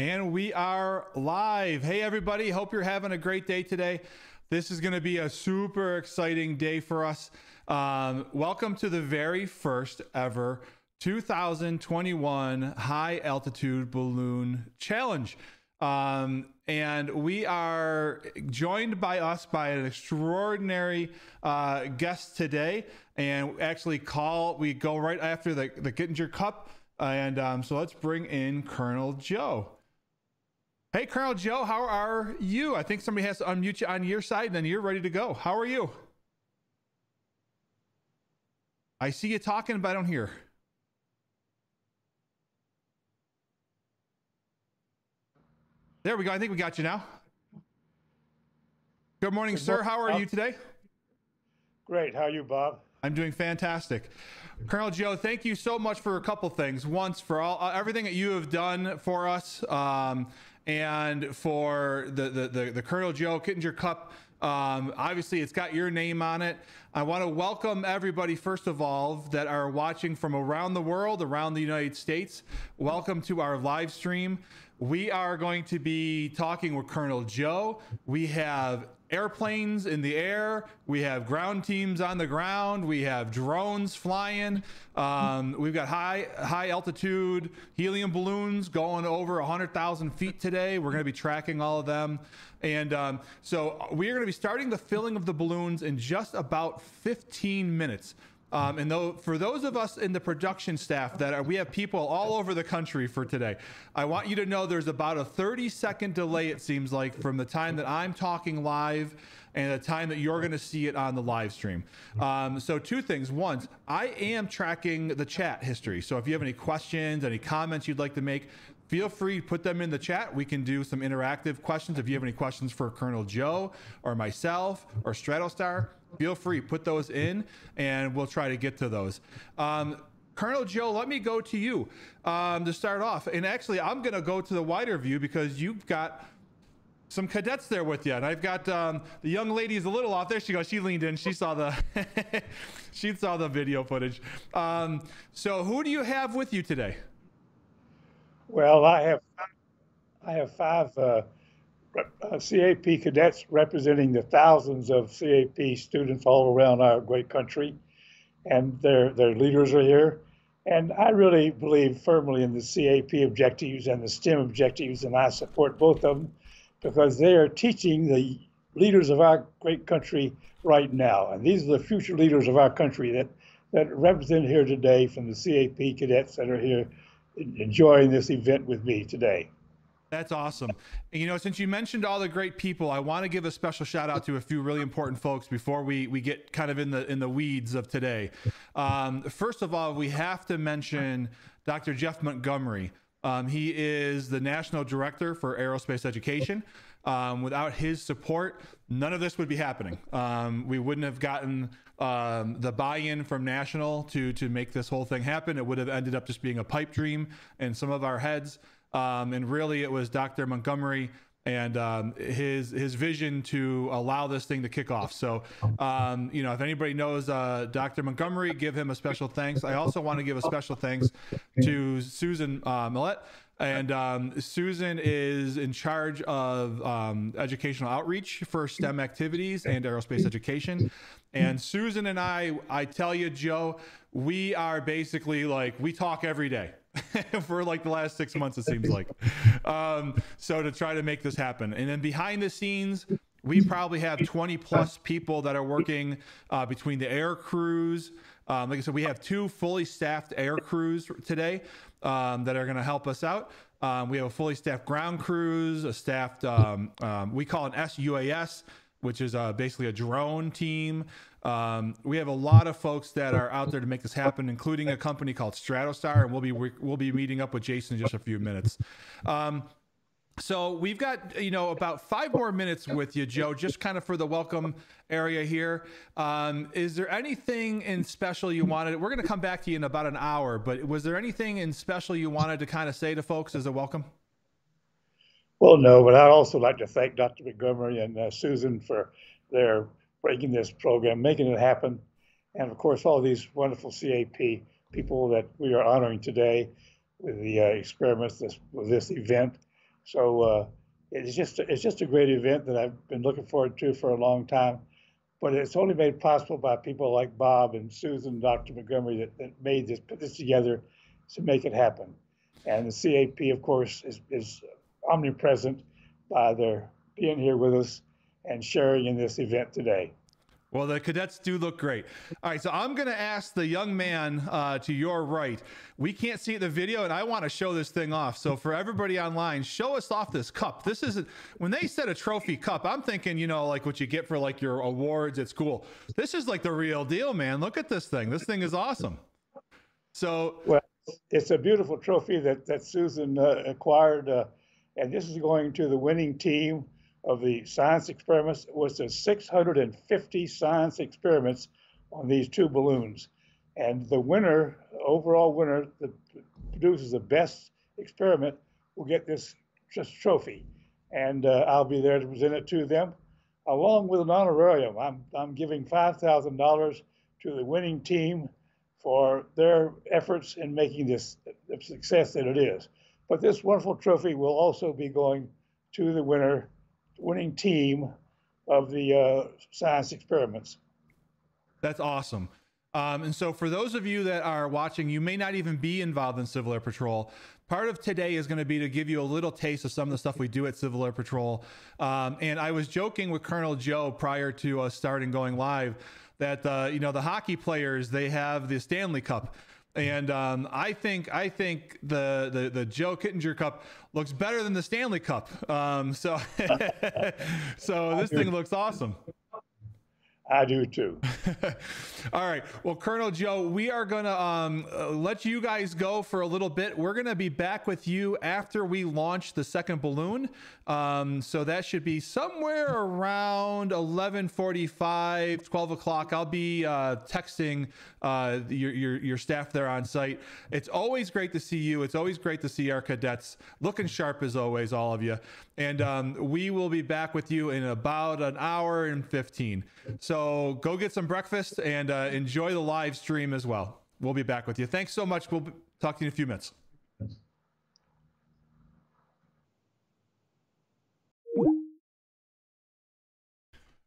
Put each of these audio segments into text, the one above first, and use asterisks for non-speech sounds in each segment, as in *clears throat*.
And we are live. Hey, everybody. Hope you're having a great day today. This is going to be a super exciting day for us. Um, welcome to the very first ever 2021 High Altitude Balloon Challenge. Um, and we are joined by us by an extraordinary uh, guest today. And actually, call we go right after the, the Kittinger Cup. And um, so let's bring in Colonel Joe. Hey, Colonel Joe, how are you? I think somebody has to unmute you on your side, and then you're ready to go. How are you? I see you talking, but I don't hear. There we go. I think we got you now. Good morning, Good sir. How are you today? Great. How are you, Bob? I'm doing fantastic. Colonel Joe, thank you so much for a couple things. Once for all uh, everything that you have done for us. Um, and for the the the, the Colonel Joe Kittinger Cup. Um, obviously, it's got your name on it. I want to welcome everybody, first of all, that are watching from around the world, around the United States. Welcome to our live stream. We are going to be talking with Colonel Joe. We have airplanes in the air. We have ground teams on the ground. We have drones flying. Um, we've got high high altitude helium balloons going over 100,000 feet today. We're going to be tracking all of them. And um, so we are going to be starting the filling of the balloons in just about 15 minutes. Um, and though, for those of us in the production staff that are, we have people all over the country for today, I want you to know there's about a 30 second delay, it seems like, from the time that I'm talking live and the time that you're going to see it on the live stream. Um, so, two things. One, I am tracking the chat history. So, if you have any questions, any comments you'd like to make, feel free to put them in the chat. We can do some interactive questions. If you have any questions for Colonel Joe or myself or Stratostar, feel free put those in, and we'll try to get to those. Um, Colonel Joe, let me go to you um, to start off. And actually, I'm going to go to the wider view because you've got some cadets there with you. And I've got um, the young lady is a little off. There she goes. She leaned in. She saw the *laughs* she saw the video footage. Um, so who do you have with you today? Well, I have I have five uh, uh, CAP cadets representing the thousands of CAP students all around our great country, and their their leaders are here. And I really believe firmly in the CAP objectives and the STEM objectives, and I support both of them because they are teaching the leaders of our great country right now. And these are the future leaders of our country that, that represent here today from the CAP cadets that are here enjoying this event with me today. That's awesome. And, you know, since you mentioned all the great people, I want to give a special shout out to a few really important folks before we we get kind of in the in the weeds of today. Um, first of all, we have to mention Dr. Jeff Montgomery. Um, he is the national director for aerospace education. Um, without his support, none of this would be happening. Um, we wouldn't have gotten um, the buy-in from national to to make this whole thing happen. It would have ended up just being a pipe dream in some of our heads. Um, and really, it was Dr. Montgomery and um, his his vision to allow this thing to kick off. So, um, you know, if anybody knows uh, Dr. Montgomery, give him a special thanks. I also want to give a special thanks to Susan uh, Millette. And um, Susan is in charge of um, educational outreach for STEM activities and aerospace education. And Susan and I, I tell you, Joe, we are basically like, we talk every day. *laughs* for like the last six months, it seems like. Um, so to try to make this happen. And then behind the scenes, we probably have 20 plus people that are working uh, between the air crews. Um, like I said, we have two fully staffed air crews today um, that are going to help us out. Um, we have a fully staffed ground crews, a staffed, um, um, we call it SUAS, which is uh, basically a drone team. Um, we have a lot of folks that are out there to make this happen, including a company called Stratostar, and we'll be we'll be meeting up with Jason in just a few minutes. Um, so we've got you know about five more minutes with you, Joe, just kind of for the welcome area here. Um, is there anything in special you wanted? We're going to come back to you in about an hour, but was there anything in special you wanted to kind of say to folks as a welcome? Well, no, but I'd also like to thank Dr. Montgomery and uh, Susan for their breaking this program, making it happen. And of course, all these wonderful CAP people that we are honoring today with the uh, experiments this, with this event. So uh, it's just it's just a great event that I've been looking forward to for a long time. But it's only made possible by people like Bob and Susan, and Dr. Montgomery that, that made this put this together to make it happen. And the CAP, of course, is, is omnipresent by their being here with us and sharing in this event today. Well, the cadets do look great. All right, so I'm going to ask the young man uh, to your right. We can't see the video, and I want to show this thing off. So, for everybody online, show us off this cup. This isn't when they said a trophy cup. I'm thinking, you know, like what you get for like your awards at school. This is like the real deal, man. Look at this thing. This thing is awesome. So, well, it's a beautiful trophy that that Susan uh, acquired, uh, and this is going to the winning team of the science experiments was the 650 science experiments on these two balloons. And the winner, overall winner, that produces the best experiment will get this just trophy. And uh, I'll be there to present it to them, along with an honorarium. I'm, I'm giving $5,000 to the winning team for their efforts in making this the success that it is. But this wonderful trophy will also be going to the winner winning team of the uh, science experiments. That's awesome. Um, and so, for those of you that are watching, you may not even be involved in Civil Air Patrol. Part of today is going to be to give you a little taste of some of the stuff we do at Civil Air Patrol. Um, and I was joking with Colonel Joe prior to us starting going live that uh, you know the hockey players they have the Stanley Cup. And um, I think I think the, the the Joe Kittinger Cup looks better than the Stanley Cup. Um, so *laughs* so this thing looks awesome. I do too. *laughs* All right. Well, Colonel Joe, we are going to um, uh, let you guys go for a little bit. We're going to be back with you after we launch the second balloon. Um, so that should be somewhere around 11:45, 12 o'clock. I'll be uh, texting uh, your, your, your staff there on site. It's always great to see you. It's always great to see our cadets looking sharp as always, all of you. And um, we will be back with you in about an hour and 15. So go get some breakfast and uh, enjoy the live stream as well. We'll be back with you. Thanks so much. We'll talk to you in a few minutes.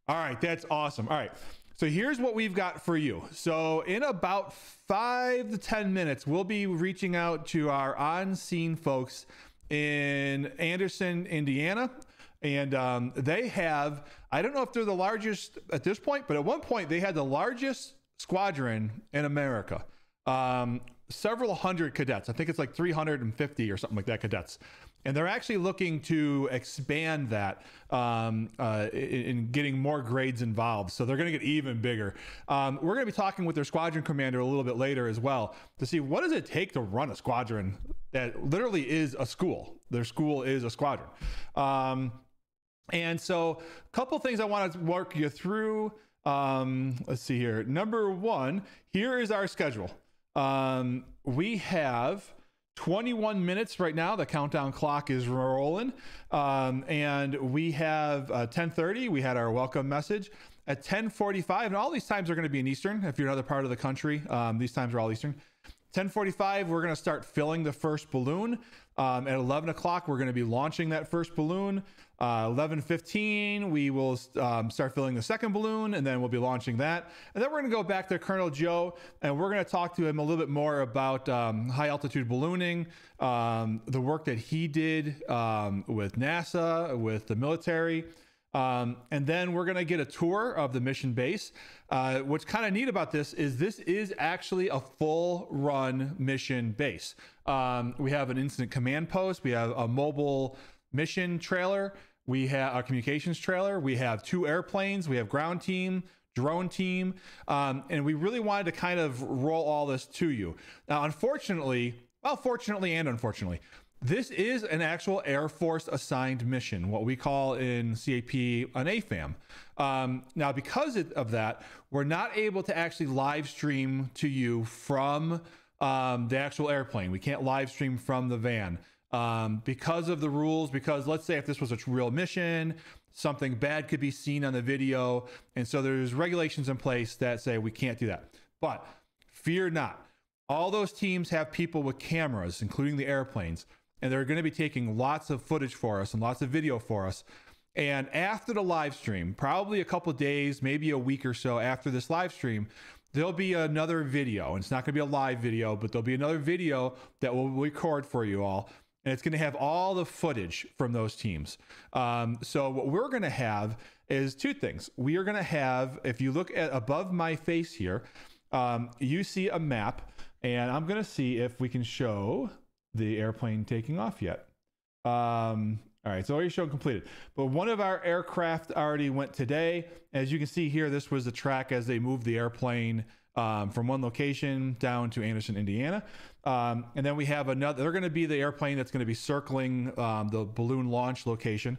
All right, that's awesome. All right. So here's what we've got for you. So in about five to 10 minutes, we'll be reaching out to our on scene folks in Anderson, Indiana. And um, they have, I don't know if they're the largest at this point, but at one point they had the largest squadron in America. Um, several hundred cadets. I think it's like 350 or something like that cadets and they're actually looking to expand that um, uh, in, in, getting more grades involved. So they're going to get even bigger. Um, we're going to be talking with their squadron commander a little bit later as well to see what does it take to run a squadron that literally is a school. Their school is a squadron. Um, and so, a couple things I want to work you through. Um, let's see here. Number one, here is our schedule. Um, we have 21 minutes right now. The countdown clock is rolling, um, and we have uh, 10:30. We had our welcome message at 10:45, and all these times are going to be in Eastern. If you're in another part of the country, um, these times are all Eastern. 10:45, we're going to start filling the first balloon. Um, at 11 o'clock, we're going to be launching that first balloon. Uh, 11:15, we will um, start filling the second balloon, and then we'll be launching that. And then we're going to go back to Colonel Joe, and we're going to talk to him a little bit more about um, high altitude ballooning, um, the work that he did um, with NASA, with the military. Um, and then we're going to get a tour of the mission base. Uh, what's kind of neat about this is this is actually a full run mission base. Um, we have an incident command post, we have a mobile mission trailer. We have a communications trailer. We have two airplanes. We have ground team, drone team. Um, and we really wanted to kind of roll all this to you. Now, unfortunately, well, fortunately and unfortunately, this is an actual Air Force assigned mission, what we call in CAP an AFAM. Um, now, because of that, we're not able to actually live stream to you from um, the actual airplane. We can't live stream from the van um, because of the rules. Because let's say if this was a real mission, something bad could be seen on the video, and so there's regulations in place that say we can't do that. But fear not, all those teams have people with cameras, including the airplanes. and they're going to be taking lots of footage for us and lots of video for us. And after the live stream, probably a couple days, maybe a week or so after this live stream, there'll be another video. And it's not going to be a live video, but there'll be another video that we'll record for you all. And it's going to have all the footage from those teams. Um, so, what we're going to have is two things. We are going to have, if you look at above my face here, um, you see a map. And I'm going to see if we can show the airplane taking off yet. Um, all right, so already shown completed. But one of our aircraft already went today. As you can see here, this was the track as they moved the airplane um, from one location down to Anderson, Indiana. Um, and then we have another, they're going to be the airplane that's going to be circling um, the balloon launch location.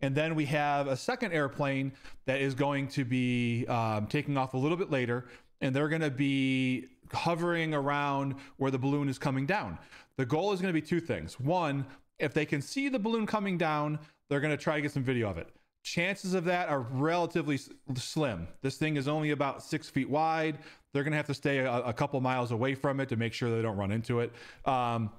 And then we have a second airplane that is going to be um, taking off a little bit later. And they're going to be hovering around where the balloon is coming down. The goal is going to be two things. One, if they can see the balloon coming down, they're going to try to get some video of it. Chances of that are relatively slim. This thing is only about six feet wide. They're going to have to stay a, a, couple miles away from it to make sure they don't run into it. Um,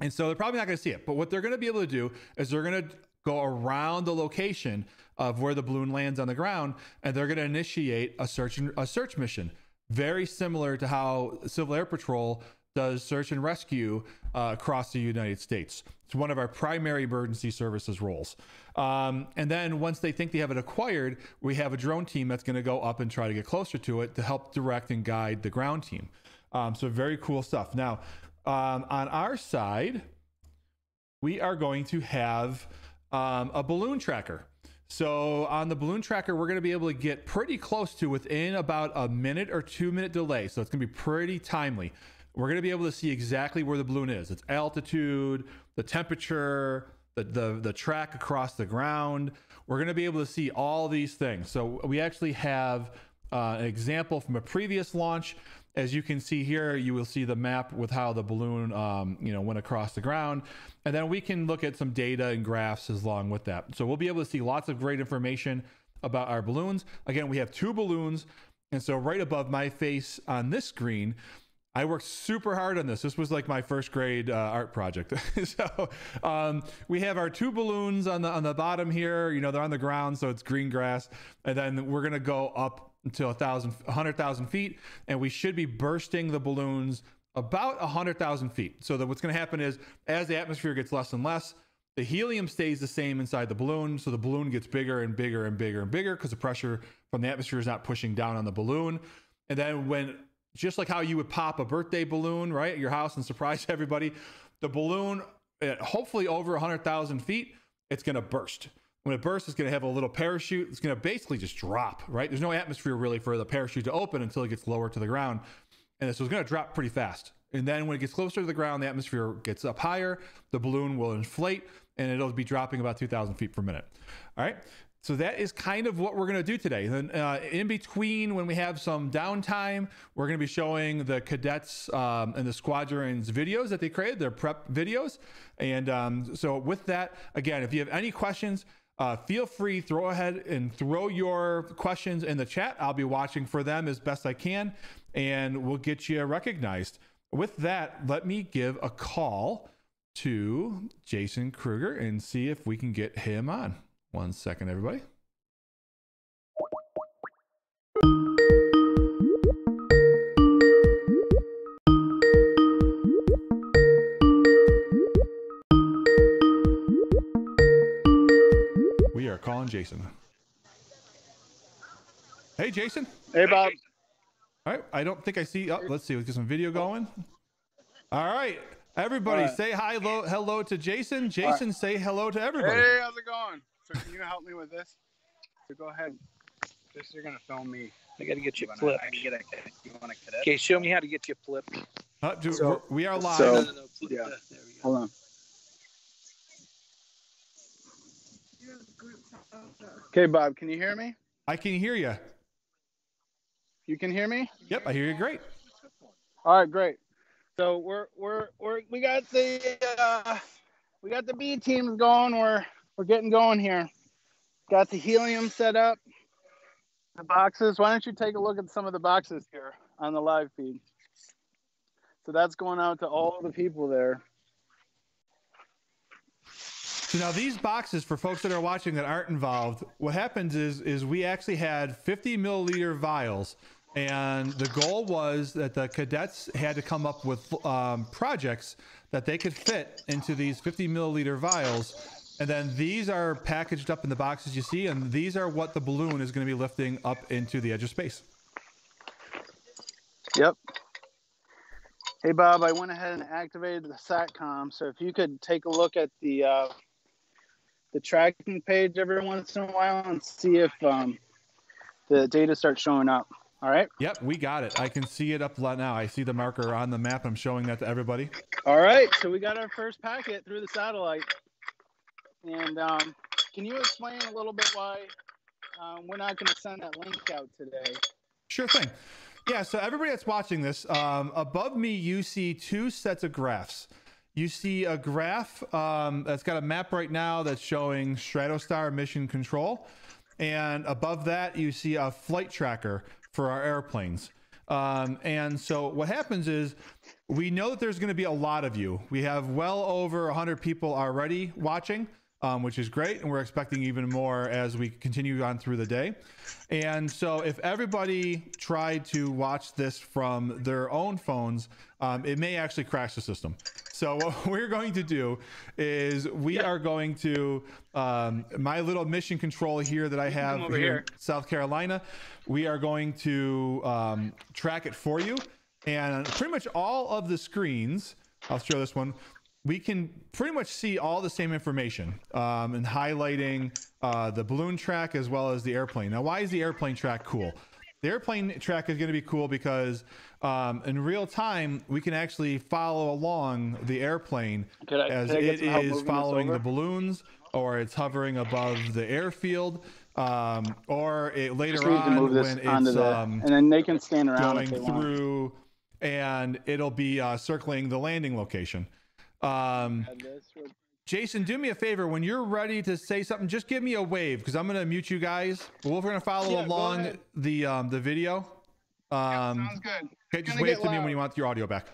and so they're probably not going to see it. But what they're going to be able to do is they're going to go around the location of where the balloon lands on the ground, and they're going to initiate a search a search mission, very similar to how Civil Air Patrol does search and rescue uh, across the United States. It's one of our primary emergency services roles. Um, and then once they think they have it acquired, we have a drone team that's going to go up and try to get closer to it to help direct and guide the ground team. Um, so very cool stuff. Now, um, on our side, we are going to have um, a balloon tracker. So on the balloon tracker, we're going to be able to get pretty close to within about a minute or two minute delay. So it's going to be pretty timely we're going to be able to see exactly where the balloon is. Its altitude the temperature the, the, the track across the ground. We're going to be able to see all these things. So we actually have uh, an example from a previous launch. As you can see here you will see the map with how the balloon um, you know went across the ground. And then we can look at some data and graphs as along with that. So we'll be able to see lots of great information about our balloons. Again we have two balloons. And so right above my face on this screen I worked super hard on this. This was like my first grade uh, art project. *laughs* so um, we have our two balloons on the on the bottom here. You know, they're on the ground, so it's green grass, and then we're gonna go up until a thousand, a hundred thousand feet, and we should be bursting the balloons about a hundred thousand feet. So that what's gonna happen is as the atmosphere gets less and less, the helium stays the same inside the balloon, so the balloon gets bigger and bigger and bigger and bigger because the pressure from the atmosphere is not pushing down on the balloon. And then when just like how you would pop a birthday balloon, right, at your house and surprise *laughs* everybody. The balloon, at hopefully over 100,000 feet, it's going to burst. When it bursts, it's going to have a little parachute. It's going to basically just drop, right? There's no atmosphere really for the parachute to open until it gets lower to the ground. And so it's going to drop pretty fast. And then when it gets closer to the ground, the atmosphere gets up higher, the balloon will inflate, and it'll be dropping about 2,000 feet per minute. All right. So that is kind of what we're going to do today. Then uh, in between, when we have some downtime, we're going to be showing the cadets um, and the squadrons videos that they created, their prep videos. And um, so with that, again, if you have any questions, uh, feel free, throw ahead and throw your questions in the chat. I'll be watching for them as best I can, and we'll get you recognized. With that, let me give a call to Jason Kruger and see if we can get him on. One second, everybody. We are calling Jason. Hey, Jason. Hey, Bob. All right. I don't think I see. Oh, let's see. Let's get some video going. All right. Everybody, say hi, hello, hello to Jason. Jason, right. say hello to everybody. Hey, how's it going? So can you help me with this? So go ahead. This you're gonna film me. I gotta get you, you flipped. Get a, you want a Okay, show me how to get you flipped. Uh, dude, so, we are live. So, no, no, no, yeah. Hold on. Okay, Bob, can you hear me? I can hear you. You can hear me? Yep, I hear you great. All right, great. So we're we're we're we got the uh, we got the B teams going. We're we're getting going here. Got the helium set up. The boxes. Why don't you take a look at some of the boxes here on the live feed? So that's going out to all the people there. So now these boxes for folks that are watching that aren't involved, what happens is is we actually had 50 milliliter vials, and the goal was that the cadets had to come up with um, projects that they could fit into these 50 milliliter vials. And then these are packaged up in the boxes you see, and these are what the balloon is going to be lifting up into the edge of space. Yep. Hey Bob, I went ahead and activated the SATCOM. So if you could take a look at the uh, the tracking page every once in a while and see if um, the data starts showing up. All right. Yep, we got it. I can see it up now. I see the marker on the map. I'm showing that to everybody. All right. So we got our first packet through the satellite. And um, can you explain a little bit why um, we're not going to send that link out today? Sure thing. Yeah, so everybody that's watching this, um, above me, you see two sets of graphs. You see a graph um, that's got a map right now that's showing Stratostar mission control. And above that, you see a flight tracker for our airplanes. Um, and so what happens is we know that there's going to be a lot of you. We have well over 100 people already watching um, which is great. And we're expecting even more as we continue on through the day. And so, if everybody tried to watch this from their own phones, um, it may actually crash the system. So, *laughs* what we're going to do is we yeah. are going to, um, my little mission control here that I have here, here, in South Carolina, we are going to um, track it for you. And pretty much all of the screens, I'll show this one we can pretty much see all the same information um, and highlighting uh, the balloon track as well as the airplane. Now, why is the airplane track cool? The airplane track is going to be cool because um, in real time we can actually follow along the airplane I, as it is following the balloons or it's hovering above the airfield. Um, or it later on when it's um, and then they can stand around going through and it'll be uh, circling the landing location. Um, Jason, do me a favor. When you're ready to say something, just give me a wave because I'm going to mute you guys. We're going to follow yeah, along the um, the video. Um, yeah, sounds good. Okay, just wave to loud. me when you want your audio back.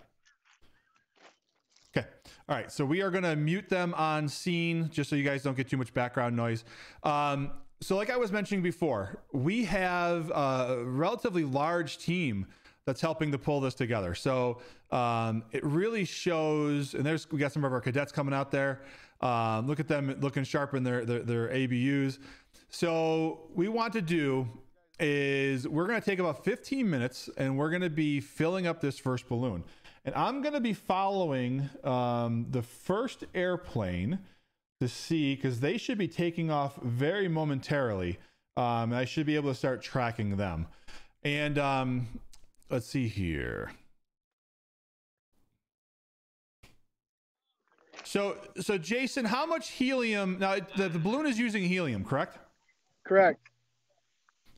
Okay. All right. So we are going to mute them on scene just so you guys don't get too much background noise. Um, so, like I was mentioning before, we have a relatively large team that's helping to pull this together. So um, it really shows, and there's we got some of our cadets coming out there. Um, look at them looking sharp in their, their, their ABUs. So we want to do is we're going to take about 15 minutes and we're going to be filling up this first balloon. And I'm going to be following um, the first airplane to see because they should be taking off very momentarily. Um, I should be able to start tracking them. And um, let's see here. So, so Jason, how much helium? Now, the, the balloon is using helium, correct? Correct.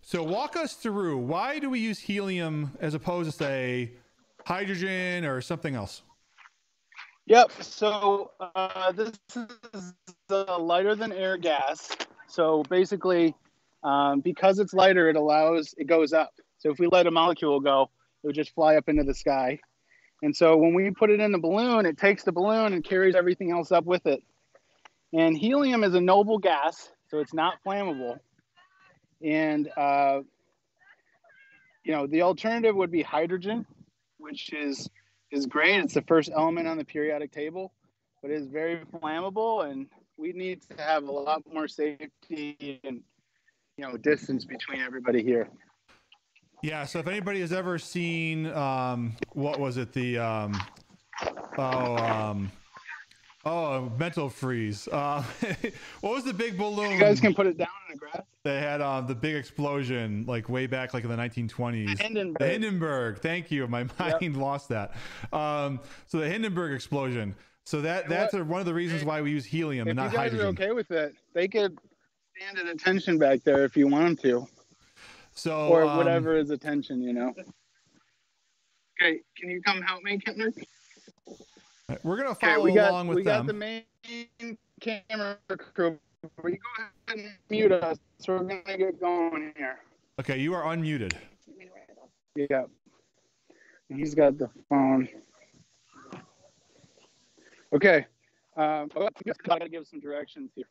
So, walk us through why do we use helium as opposed to say hydrogen or something else? Yep. So uh, this is a lighter than air gas. So basically, um, because it's lighter, it allows it goes up. So if we let a molecule go, it would just fly up into the sky. And so when we put it in the balloon, it takes the balloon and carries everything else up with it. And helium is a noble gas, so it's not flammable. And, uh, you know, the alternative would be hydrogen, which is, is great. It's the first element on the periodic table, but it is very flammable. And we need to have a lot more safety and, you know, distance between everybody here. Yeah. So if anybody has ever seen, um, what was it? The, um, oh, um, oh, mental freeze. Uh, *laughs* what was the big balloon? You guys can put it down in the grass. They had um, the big explosion, like way back, like in the 1920s. The Hindenburg. The Hindenburg. Thank you. My mind yep. lost that. Um, so the Hindenburg explosion. So that that's a, one of the reasons why we use helium and not hydrogen. If you guys hydrogen. are okay with it, they could stand at attention back there if you want them to. So or um, whatever is attention, you know. Okay, can you come help me, Kentner? We're gonna follow okay, we got, along with we them. We got the main camera crew. You go ahead and mute us, so we're gonna get going here. Okay, you are unmuted. Yeah. He's got the phone. Okay. Um, oh, I gotta give some directions here.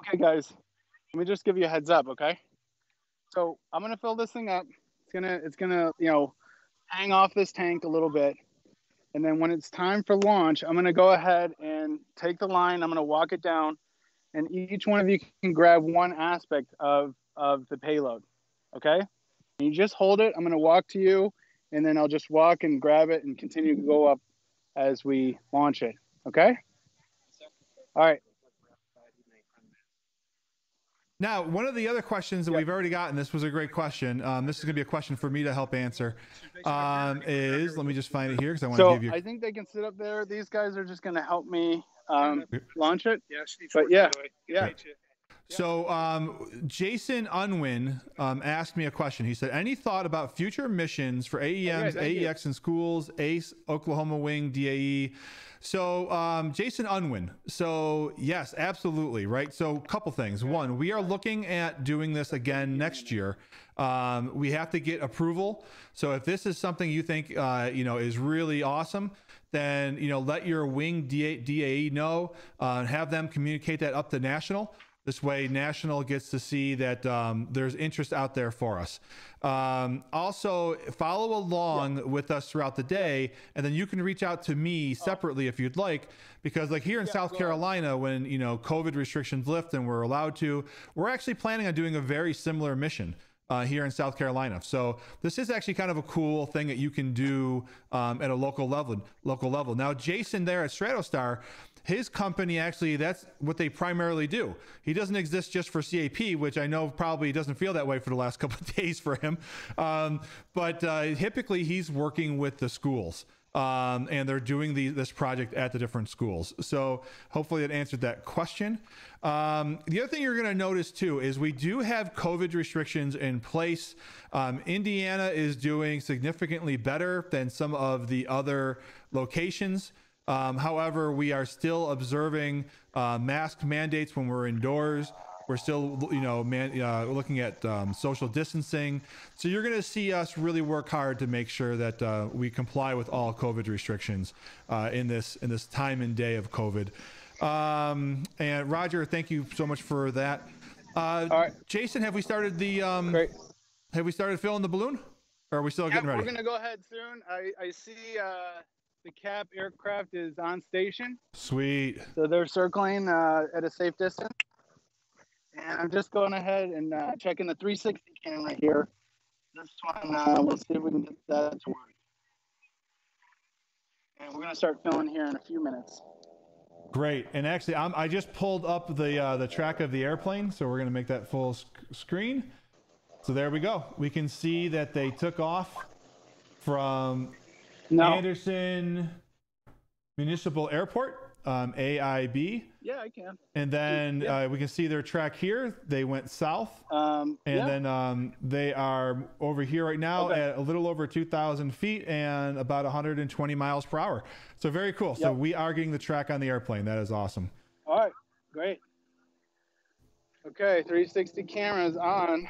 Okay, guys, let me just give you a heads up, okay? So I'm gonna fill this thing up. It's gonna, it's gonna, you know, hang off this tank a little bit, and then when it's time for launch, I'm gonna go ahead and take the line. I'm gonna walk it down, and each one of you can grab one aspect of of the payload, okay? And you just hold it. I'm gonna walk to you, and then I'll just walk and grab it and continue to go up as we launch it. Okay. All right. Now, one of the other questions that we've already gotten, this was a great question. Um, this is going to be a question for me to help answer. Um, is let me just find it here because I want So to give you. I think they can sit up there. These guys are just going to help me um, launch it. Yeah, But work, yeah, by the way. Yeah. So, um, Jason Unwin um, asked me a question. He said, "Any thought about future missions for AEMs, thank you. AEX in schools, ACE, Oklahoma Wing, DAE?" So, um, Jason Unwin. So, yes, absolutely, right. So, a couple things. One, we are looking at doing this again next year. Um, we have to get approval. So, if this is something you think uh, you know is really awesome, then you know let your wing DA, DAE know. Uh, have them communicate that up to national. This way, National gets to see that um, there's interest out there for us. Um, also, follow along with us throughout the day, and then you can reach out to me separately if you'd like. Because, like here in South Carolina, when you know COVID restrictions lift and we're allowed to, we're actually planning on doing a very similar mission. Uh, here in South Carolina, so this is actually kind of a cool thing that you can do um, at a local level. Local level. Now, Jason there at Stratostar, his company actually that's what they primarily do. He doesn't exist just for cap which i know probably doesn't feel that way for the last *laughs* couple of days for him. Um, but uh, typically he's working with the schools um, and they're doing the, this project at the different schools. So hopefully it answered that question. Um, the other thing you're going to notice too is we do have covid restrictions in place. Um, indiana is doing significantly better than some of the other locations um, however, we are still observing uh, mask mandates when we're indoors. We're still, you know, man, uh, looking at um, social distancing. So you're going to see us really work hard to make sure that uh, we comply with all COVID restrictions uh, in this in this time and day of COVID. Um, and Roger, thank you so much for that. Uh, All right. Jason, have we started the? Um, Great. Have we started filling the balloon? Or are we still getting ready? we're gonna go ahead soon. I, I see uh, the cap aircraft is on station, Sweet. so they're circling uh, at a safe distance. And I'm just going ahead and uh, checking the 360 camera here. This one, uh, we'll see if we can get that to work. And we're gonna start filling here in a few minutes. Great. And actually, I'm, I just pulled up the uh, the track of the airplane, so we're going to make that full sc- screen. So there we go. We can see that they took off from No. Anderson Municipal Airport, um, AID, Yeah, I can. and then Yeah. uh, we can see their track here. They went south, Um, and yeah. then um, they are over here right now Okay. at a little over 2,000 feet and about 120 miles per hour. So very cool. So we are getting the track on the airplane. That is awesome. All right, great. Okay, 360 cameras on.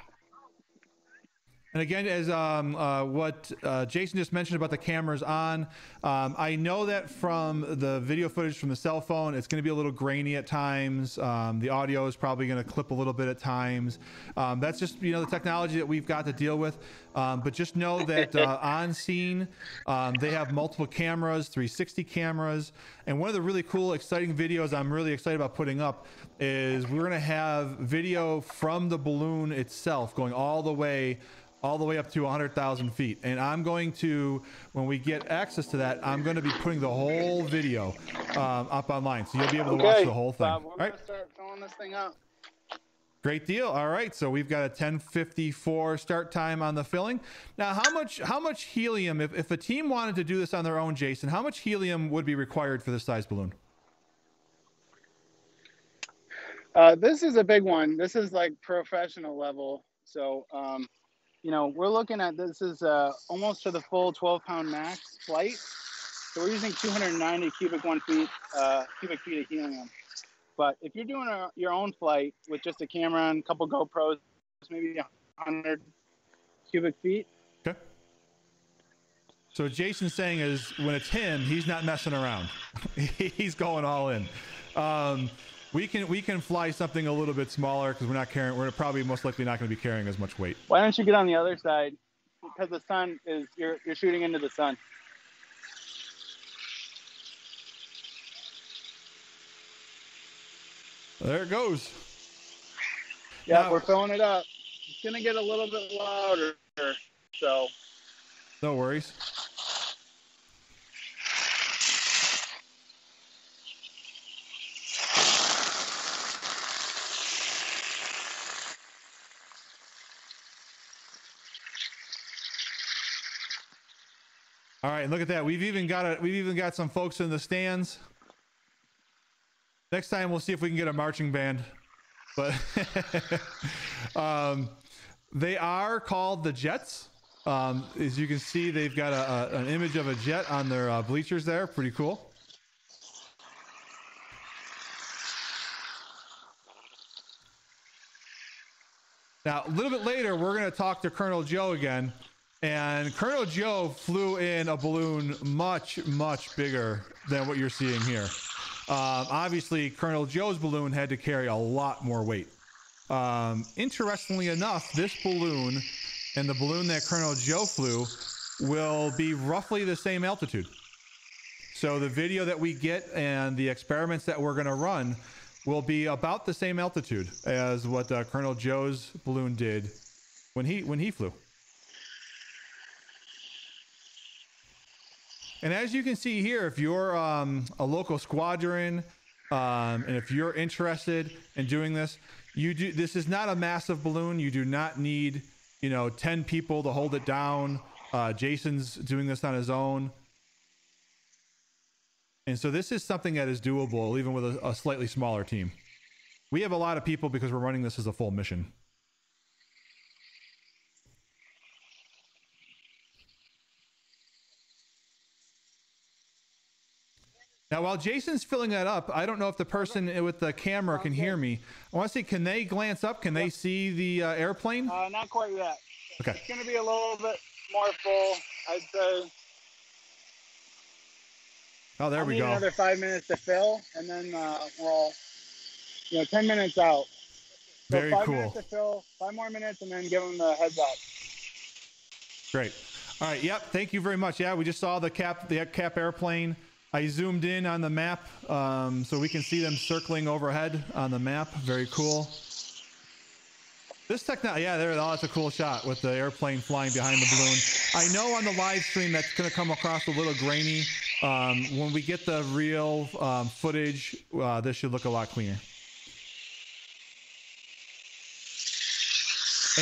And again, as um, uh, what uh, Jason just mentioned about the cameras on, um, I know that from the video footage from the cell phone, it's going to be a little grainy at times. Um, the audio is probably going to clip a little bit at times. Um, that's just you know the technology that we've got to deal with. Um, but just know that uh, *laughs* on scene, um, they have multiple cameras, 360 cameras, and one of the really cool, exciting videos I'm really excited about putting up is we're going to have video from the balloon itself going all the way all the way up to 100,000 feet. And I'm going to, when we get access to that, I'm going to be putting the whole video um, up online. So you'll be able to watch the whole thing. Bob, all right. start filling this thing up. Great deal. All right. So we've got a 1054 start time on the filling. Now, how much, how much helium, if, if a team wanted to do this on their own, Jason, how much helium would be required for this size balloon? Uh, this is a big one. This is like professional level. So, um, you know, we're looking at this is uh, almost to the full 12 pound max flight. So we're using 290 cubic one feet, uh, cubic feet of helium. But if you're doing a, your own flight with just a camera and a couple GoPros, maybe 100 cubic feet. Okay. So Jason's saying is when it's him, he's not messing around. *laughs* he's going all in. Um, we can we can fly something a little bit smaller because we're not carrying. We're probably most likely not going to be carrying as much weight. Why don't you get on the other side? Because the sun is you're you're shooting into the sun. There it goes. Yeah, Now- we're filling it up. It's gonna get a little bit louder, so No worries. All right, look at that. We've even got a we've even got some folks in the stands. Next time we'll see if we can get a marching band. But *laughs* um, they are called the Jets. Um, as you can see, they've got a, a, an image of a jet on their uh, bleachers there. Pretty cool. Now, a little bit later, we're going to talk to Colonel Joe again. And Colonel Joe flew in a balloon much, much bigger than what you're seeing here. Um, obviously, Colonel Joe's balloon had to carry a lot more weight. Um, interestingly enough, this balloon and the balloon that Colonel Joe flew will be roughly the same altitude. So the video that we get and the experiments that we're going to run will be about the same altitude as what uh, Colonel Joe's balloon did when he when he flew. And as you can see here, if you're um, a local squadron, um, and if you're interested in doing this, you do. This is not a massive balloon. You do not need, you know, ten people to hold it down. Uh, Jason's doing this on his own, and so this is something that is doable even with a, a slightly smaller team. We have a lot of people because we're running this as a full mission. Now, while Jason's filling that up, I don't know if the person with the camera can hear me. I want to see, can they glance up? Can they see the uh, airplane? uh, not quite yet. Okay. It's gonna be a little bit more full. I'd say. Oh, there I'll we need go. Another five minutes to fill, and then uh, we'll, you know, ten minutes out. So Very five cool. minutes to fill, five more minutes, and then give them the heads up. Great. All right. Yep. Thank you very much. Yeah, we just saw the cap the cap airplane. I zoomed in on the map um, so we can see them circling overhead on the map. Very cool. This technology, yeah, there. Oh, that's a cool shot with the airplane flying behind the balloon. I know on the live stream that's going to come across a little grainy. Um, when we get the real um, footage, uh, this should look a lot cleaner.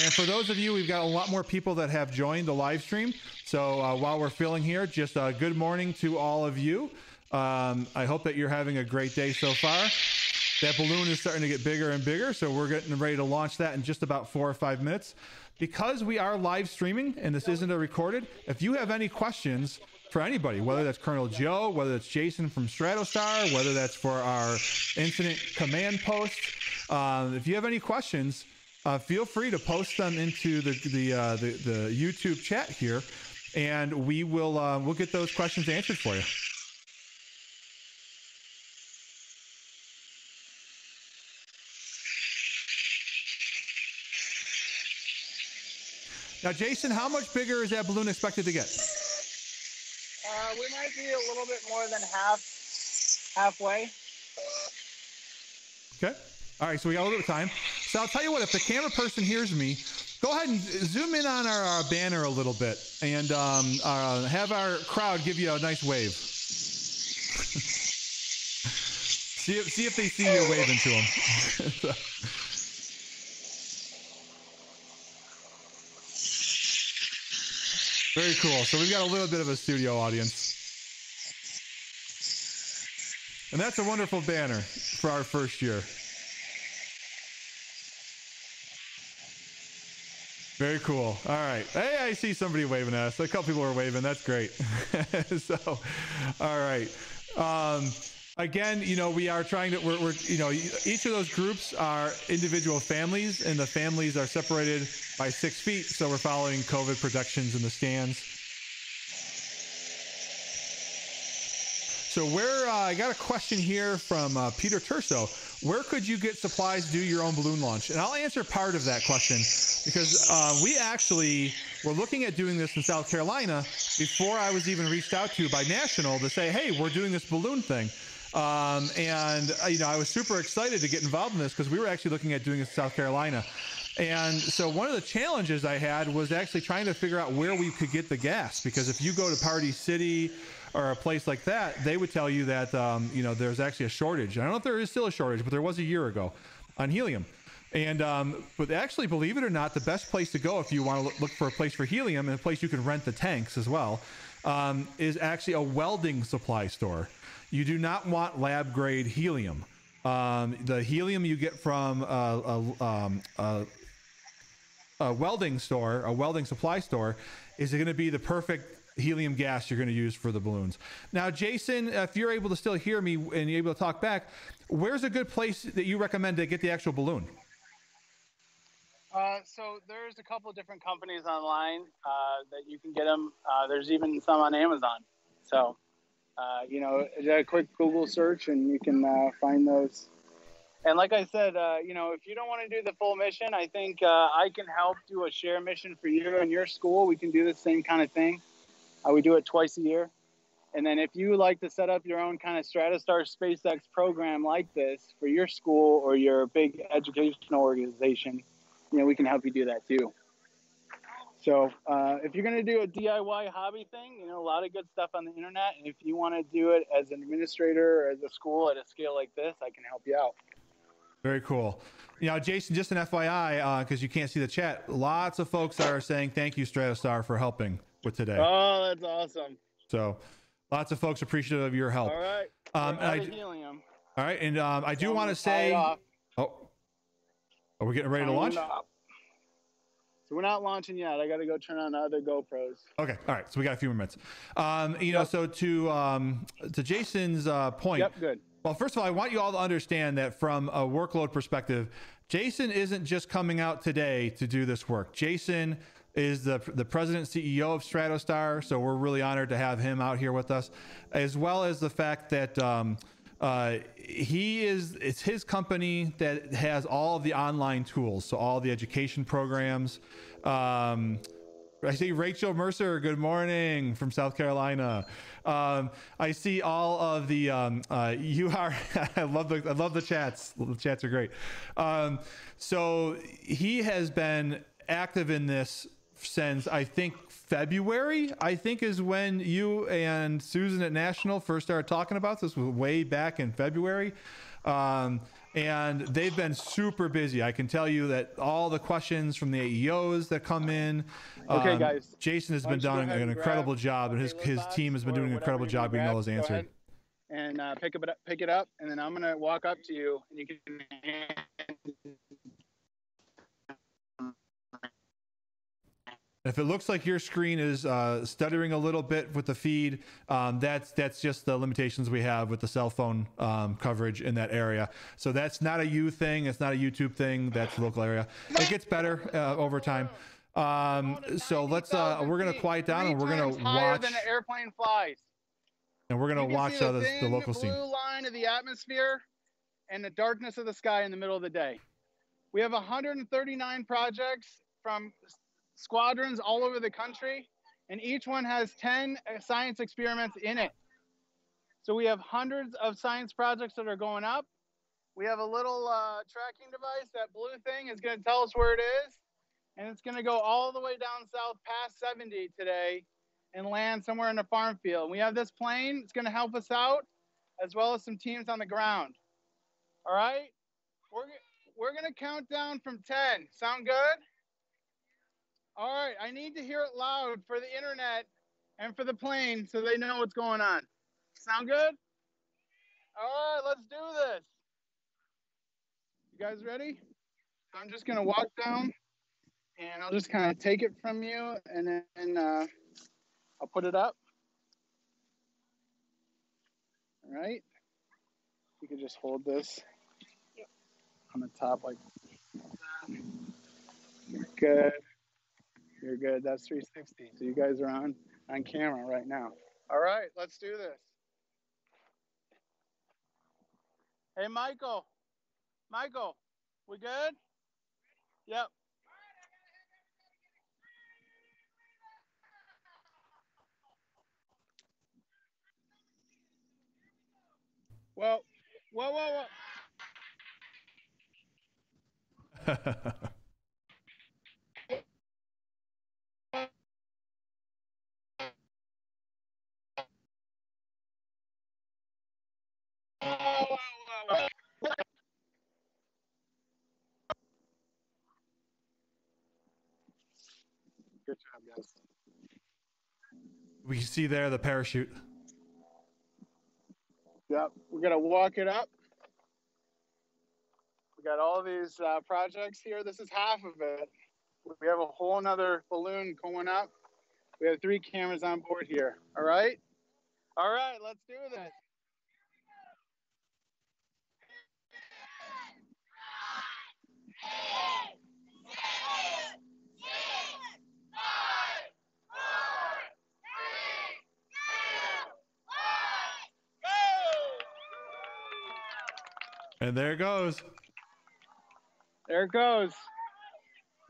And for those of you, we've got a lot more people that have joined the live stream. So uh, while we're filling here, just a good morning to all of you. Um, I hope that you're having a great day so far. That balloon is starting to get bigger and bigger, so we're getting ready to launch that in just about four or five minutes. Because we are live streaming and this isn't a recorded, if you have any questions for anybody, whether that's Colonel Joe, whether it's Jason from Stratostar, whether that's for our incident command post, um, if you have any questions, uh, feel free to post them into the the, uh, the the YouTube chat here, and we will uh, we'll get those questions answered for you. Now, Jason, how much bigger is that balloon expected to get? Uh, we might be a little bit more than half, halfway. Okay. All right, so we got a little bit of time. So I'll tell you what, if the camera person hears me, go ahead and zoom in on our, our banner a little bit and um, uh, have our crowd give you a nice wave. *laughs* see, if, see if they see you waving to them. *laughs* Very cool. So we've got a little bit of a studio audience. And that's a wonderful banner for our first year. Very cool. All right. Hey, I see somebody waving at us. A couple people are waving. That's great. *laughs* so, all right. Um, again, you know, we are trying to, we're, we're, you know, each of those groups are individual families, and the families are separated by six feet. So we're following COVID protections in the stands. So where uh, I got a question here from uh, Peter Terso. Where could you get supplies to do your own balloon launch? And I'll answer part of that question because uh, we actually were looking at doing this in South Carolina before I was even reached out to by National to say, hey, we're doing this balloon thing. Um, and uh, you know, I was super excited to get involved in this because we were actually looking at doing this in South Carolina. And so one of the challenges I had was actually trying to figure out where we could get the gas because if you go to Party City or a place like that, they would tell you that um, you know there's actually a shortage. I don't know if there is still a shortage, but there was a year ago on helium. And um, but actually, believe it or not, the best place to go if you want to look for a place for helium and a place you can rent the tanks as well um, is actually a welding supply store. You do not want lab grade helium. Um, the helium you get from a, a, um, a, a welding store, a welding supply store, is going to be the perfect helium gas you're going to use for the balloons. Now, Jason, if you're able to still hear me and you're able to talk back, where's a good place that you recommend to get the actual balloon? Uh, so there's a couple of different companies online uh, that you can get them. Uh, there's even some on Amazon. So, uh, you know, a quick Google search and you can uh, find those. And like I said, uh, you know, if you don't want to do the full mission, I think I can help do a share mission for you and your school. We can do the same kind of thing. We do it twice a year. And then if you like to set up your own kind of Stratostar SpaceX program like this for your school or your big educational organization, you know, we can help you do that too. So uh, if you're going to do a DIY hobby thing, you know, a lot of good stuff on the internet. And if you want to do it as an administrator or as a school at a scale like this, I can help you out. Very cool. You know, Jason, just an FYI, because uh, you can't see the chat, lots of folks are saying thank you, Stratostar, for helping with today. Oh, that's awesome. So lots of folks appreciative of your help. All right. Um, and I, helium. All right. And um, I do want to say, oh, are we getting ready to launch? So we're not launching yet. I got to go turn on the other GoPros. Okay. All right. So we got a few more minutes. Um, you know, so to um, to Jason's uh, point. Yep. Good. Well, first of all, I want you all to understand that from a workload perspective, Jason isn't just coming out today to do this work. Jason is the the president CEO of Stratostar, so we're really honored to have him out here with us, as well as the fact that. Um, uh, he is it's his company that has all of the online tools so all the education programs um, I see Rachel Mercer. Good morning from South Carolina. Um, I see all of the. Um, uh, you are. *laughs* I love the. I love the chats. The chats are great. Um, so he has been active in this since I think February, I think is when you and Susan at National first started talking about this. Was way back in February, um, and they've been super busy. I can tell you that all the questions from the AEOs that come in. Okay, um, guys. Jason has been doing an incredible job, and his his team has been doing an incredible job getting all those answered. And uh, pick it up, pick it up, and then I'm gonna walk up to you, and you can If it looks like your screen is uh, stuttering a little bit with the feed, um, that's that's just the limitations we have with the cell phone um, coverage in that area. So that's not a you thing. It's not a YouTube thing. That's local area. It gets better uh, over time. Um, so let's uh, we're gonna quiet down and we're gonna watch. Than an airplane flies. And we're gonna watch uh, the, the, the local scene. Blue line of the atmosphere and the darkness of the sky in the middle of the day. We have 139 projects from squadrons all over the country, and each one has 10 science experiments in it. So we have hundreds of science projects that are going up. We have a little uh, tracking device. That blue thing is going to tell us where it is, and it's going to go all the way down south past 70 today and land somewhere in a farm field. We have this plane. It's going to help us out, as well as some teams on the ground. All right, we're we're going to count down from 10. Sound good? All right, I need to hear it loud for the internet and for the plane so they know what's going on. Sound good? All right, let's do this. You guys ready? I'm just gonna walk down and I'll just kind of take it from you and then uh, I'll put it up. All right. You can just hold this on the top like Good. You're good. That's 360. So you guys are on on camera right now. All right, let's do this. Hey, Michael. Michael, we good? Yep. Well, whoa, whoa, whoa. *laughs* Good job, guys. We see there the parachute. Yep, we're gonna walk it up. We got all these uh, projects here. This is half of it. We have a whole nother balloon going up. We have three cameras on board here. All right. All right, let's do this. And there it goes. There it goes.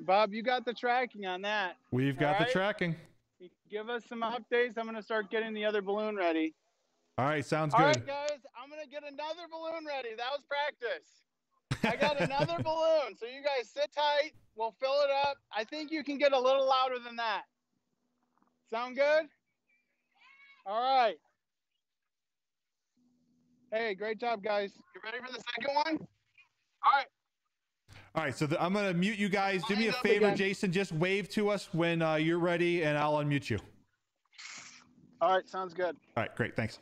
Bob, you got the tracking on that. We've got All the tracking. Give us some updates. I'm gonna start getting the other balloon ready. All right, sounds All good. All right, guys, I'm gonna get another balloon ready. That was practice. I got another *laughs* balloon, so you guys sit tight. We'll fill it up. I think you can get a little louder than that. Sound good? All right. Hey, great job, guys. You ready for the second one? All right. All right, so the, I'm gonna mute you guys. Do me a favor, again. Jason. Just wave to us when uh, you're ready, and I'll unmute you. All right, sounds good. All right, great. Thanks.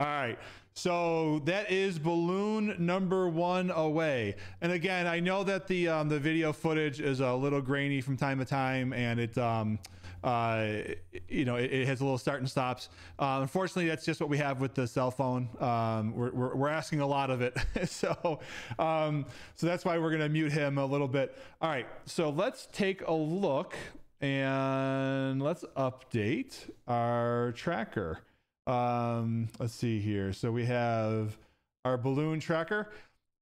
All right. So that is balloon number one away. And again, I know that the um, the video footage is a little grainy from time to time, and it um, uh, you know it, it has a little start and stops. Uh, unfortunately, that's just what we have with the cell phone. Um, we're, we're, we're asking a lot of it, *laughs* so um, so that's why we're gonna mute him a little bit. All right. So let's take a look and let's update our tracker. Um, let's see here. So we have our balloon tracker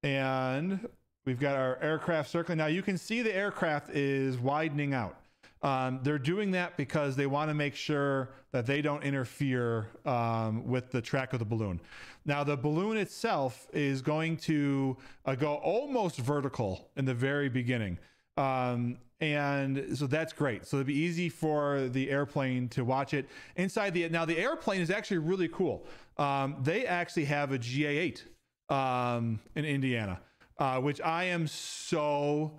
and we've got our aircraft circling. Now you can see the aircraft is widening out. Um, they're doing that because they want to make sure that they don't interfere um, with the track of the balloon. Now, the balloon itself is going to uh, go almost vertical in the very beginning. Um, and so that's great. So it'll be easy for the airplane to watch it inside the. Now, the airplane is actually really cool. Um, they actually have a GA 8 um, in Indiana, uh, which I am so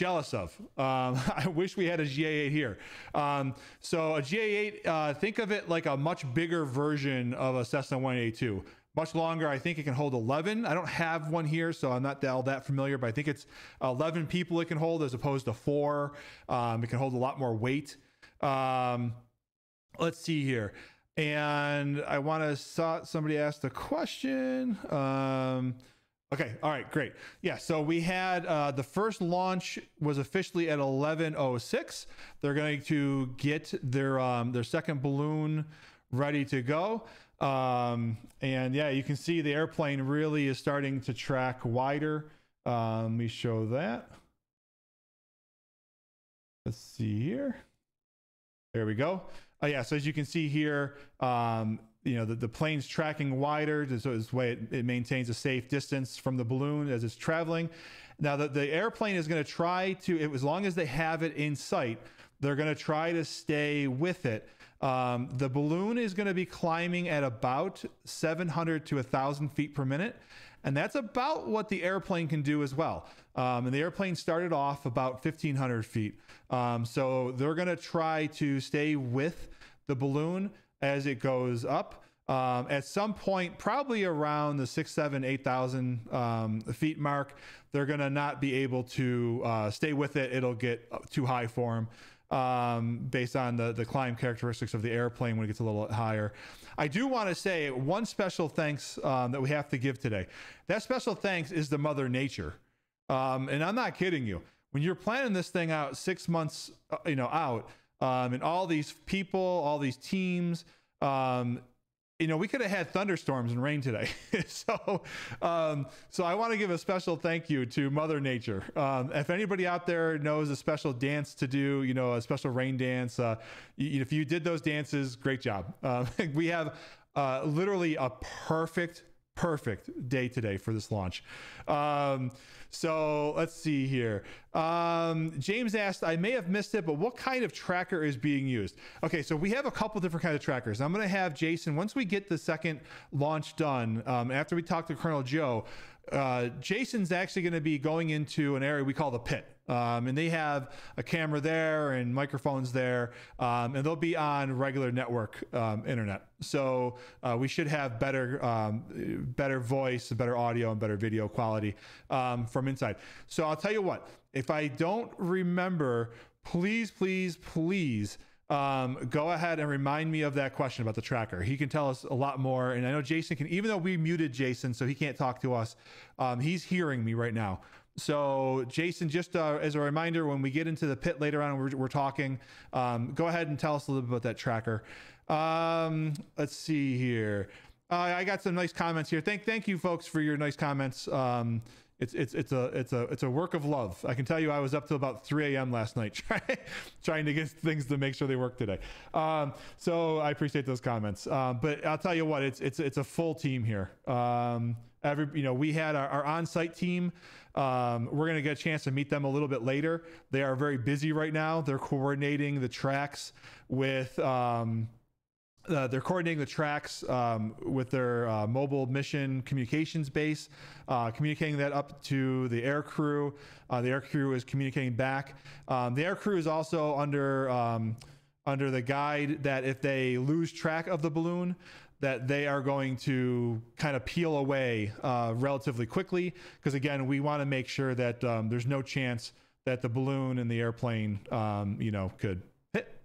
jealous of. Um, *laughs* I wish we had a GA8 here. Um, so a GA8, uh, think of it like a much bigger version of a Cessna 182. Much longer. I think it can hold 11. I don't have one here, so I'm not all that familiar, but I think it's 11 people it can hold as opposed to four. Um, it can hold a lot more weight. Um, let's see here. And I want to somebody asked a question. Okay. All right. Great. Yeah. So we had uh, the first launch was officially at 11:06. They're going to get their um, their second balloon ready to go. Um, and yeah, you can see the airplane really is starting to track wider. Um, let me show that. Let's see here. There we go. Oh yeah. So as you can see here, um, you know the, the plane's tracking wider so this way it, it maintains a safe distance from the balloon as it's traveling. Now the, the airplane is going to try to as long as they have it in sight they're going to try to stay with it. Um, the balloon is going to be climbing at about 700 to 1000 feet per minute and that's about what the airplane can do as well. Um, and the airplane started off about 1500 feet. Um, so they're going to try to stay with the balloon as it goes up. Um, at some point, probably around the six, seven, eight thousand um, feet mark, they're gonna not be able to uh, stay with it. It'll get too high for them um, based on the the climb characteristics of the airplane when it gets a little higher. I do want to say one special thanks um, that we have to give today. That special thanks is to Mother Nature, um, and I'm not kidding you. When you're planning this thing out six months, uh, you know, out, um, and all these people, all these teams, um, you know, we could have had thunderstorms and rain today. *laughs* so, um, so I want to give a special thank you to Mother Nature. Um, if anybody out there knows a special dance to do, you know, a special rain dance, uh, you, if you did those dances, great job. Um, *laughs* we have uh, literally a perfect perfect day today for this launch. Um, so let's see here. Um, James asked, I may have missed it, but what kind of tracker is being used? Okay, so we have a couple different kind of trackers. I'm going to have Jason, once we get the second launch done, um, after we talk to Colonel Joe, uh, Jason's actually going to be going into an area we call the pit. Um, and they have a camera there and microphones there, um, and they'll be on regular network um, internet. So uh, we should have better, um, better voice, better audio, and better video quality um, from inside. So I'll tell you what, if I don't remember, please, please, please. Um, go ahead and remind me of that question about the tracker. He can tell us a lot more. And I know Jason can, even though we muted Jason, so he can't talk to us, um, he's hearing me right now. So, Jason, just uh, as a reminder, when we get into the pit later on, we're, we're talking, um, go ahead and tell us a little bit about that tracker. Um, let's see here. Uh, I got some nice comments here. Thank, thank you, folks, for your nice comments. It's it's it's a it's a it's a work of love. I can tell you, I was up till about 3 a.m. last night *laughs* trying trying to get things to make sure they work today. Um, so I appreciate those comments. Um, but I'll tell you what, it's it's it's a full team here. Um, every you know we had our, our on-site team um, we're going to get a chance to meet them a little bit later they are very busy right now they're coordinating the tracks with um, uh, they're coordinating the tracks um, with their uh, mobile mission communications base, uh, communicating that up to the air crew. Uh, the air crew is communicating back. Um, the air crew is also under um, under the guide that if they lose track of the balloon, that they are going to kind of peel away uh, relatively quickly. Because again, we want to make sure that um, there's no chance that the balloon and the airplane, um, you know, could.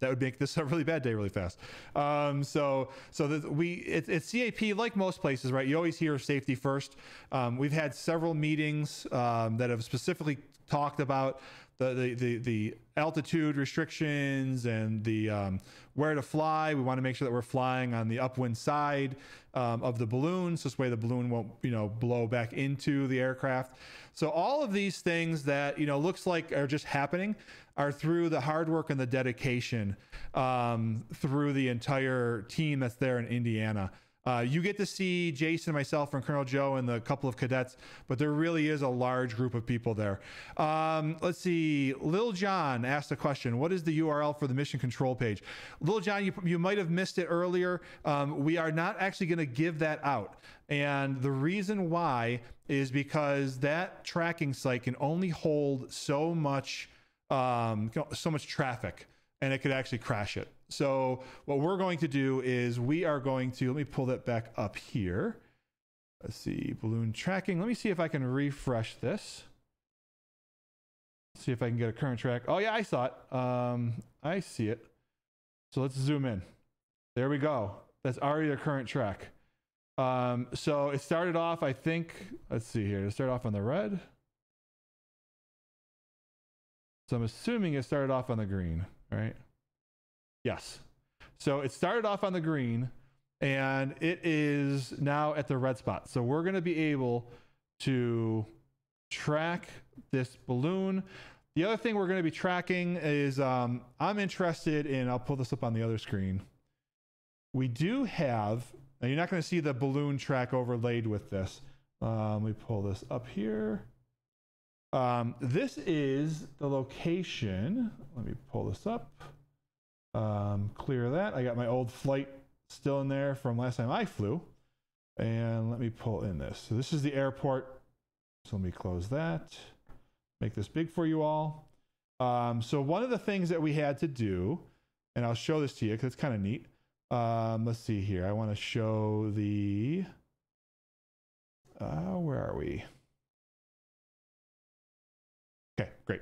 That would make this a really bad day really fast. Um, so, so the, we it, it's CAP like most places, right? You always hear safety first. Um, we've had several meetings um, that have specifically talked about the the the, the altitude restrictions and the um, where to fly. We want to make sure that we're flying on the upwind side um, of the balloon, so this way the balloon won't you know blow back into the aircraft. So all of these things that you know looks like are just happening are through the hard work and the dedication um, through the entire team that's there in Indiana. Uh, you get to see Jason, myself, and Colonel Joe and the couple of cadets, but there really is a large group of people there. Um, let's see. Lil John asked a question What is the URL for the mission control page? Lil John, you, you might have missed it earlier. Um, we are not actually going to give that out. And the reason why is because that tracking site can only hold so much um, so much traffic and it could actually crash it. So what we're going to do is we are going to, let me pull that back up here. Let's see, balloon tracking. Let me see if I can refresh this. See if I can get a current track. Oh yeah, I saw it. Um, I see it. So let's zoom in. There we go. That's already a current track. Um, so it started off, I think, let's see here. It started off on the red. So I'm assuming it started off on the green, right? Yes. So it started off on the green and it is now at the red spot. So we're going to be able to track this balloon. The other thing we're going to be tracking is um, I'm interested in, I'll pull this up on the other screen. We do have, and you're not going to see the balloon track overlaid with this. Um, let me pull this up here. Um, this is the location. Let me pull this up. Um, clear that. I got my old flight still in there from last time I flew. And let me pull in this. So this is the airport. So let me close that. Make this big for you all. Um, so one of the things that we had to do, and I'll show this to you because it's kind of neat. Um, let's see here. I want to show the. Uh, where are we? Okay, great.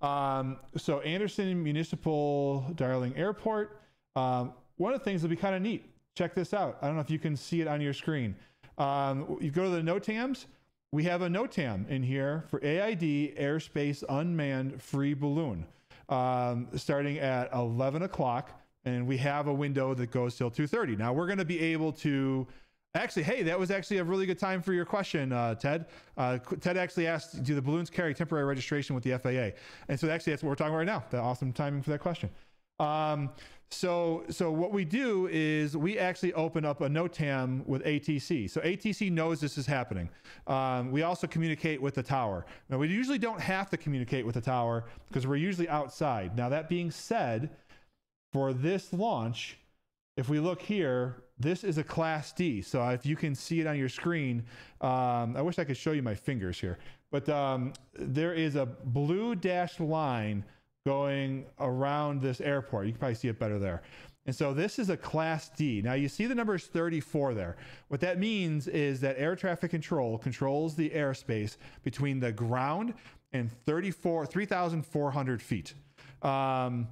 Um, so Anderson Municipal Darlington Airport. Um, one of the things that'll be kind of neat. Check this out. I don't know if you can see it on your screen. Um, you go to the NOTAMs. We have a NOTAM in here for AID Airspace Unmanned Free Balloon, um, starting at 11 o'clock and we have a window that goes till 2:30. Now we're going to be able to Actually, hey, that was actually a really good time for your question, uh, Ted. Uh, Ted actually asked, "Do the balloons carry temporary registration with the FAA?" And so, actually, that's what we're talking about right now. That awesome timing for that question. Um, so, so what we do is we actually open up a NOTAM with ATC. So ATC knows this is happening. Um, we also communicate with the tower. Now, we usually don't have to communicate with the tower because we're usually outside. Now, that being said, for this launch, if we look here, this is a Class D. So if you can see it on your screen, um, I wish I could show you my fingers here, but um, there is a blue dashed line going around this airport. You can probably see it better there. And so this is a class D. Now you see the number is 34 there. What that means is that air traffic control controls the airspace between the ground and 34 3,400 feet. Um,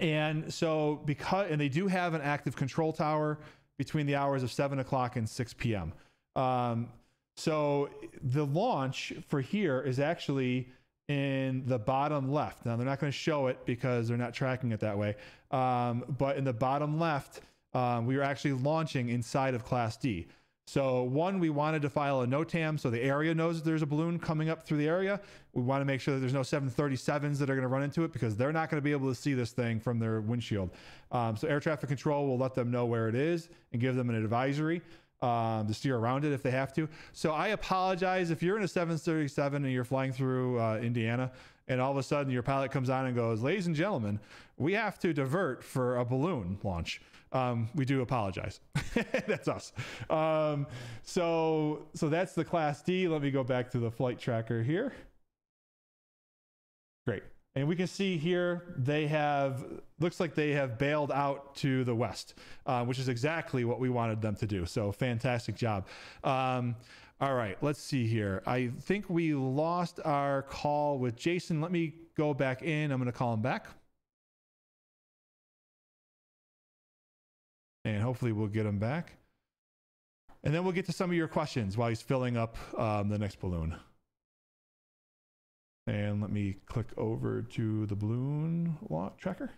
and so because and they do have an active control tower between the hours of 7 o'clock and 6 p.m. Um, so the launch for here is actually in the bottom left. Now, they're not going to show it because they're not tracking it that way. Um, but in the bottom left, um, we are actually launching inside of Class D. So, one, we wanted to file a NOTAM so the area knows there's a balloon coming up through the area. We want to make sure that there's no 737s that are going to run into it because they're not going to be able to see this thing from their windshield. Um, so, air traffic control will let them know where it is and give them an advisory um, to steer around it if they have to. So I apologize if you're in a 737 and you're flying through uh, Indiana and all of a sudden your pilot comes on and goes, ladies and gentlemen, we have to divert for a balloon launch. Um, we do apologize. *laughs* that's us. Um, so, so that's the class D. Let me go back to the flight tracker here. Great. And we can see here they have, looks like they have bailed out to the west, uh, which is exactly what we wanted them to do. So fantastic job. Um, all right, let's see here. I think we lost our call with Jason. Let me go back in. I'm going to call him back. And hopefully we'll get him back. And then we'll get to some of your questions while he's filling up um, the next balloon. And let me click over to the balloon tracker.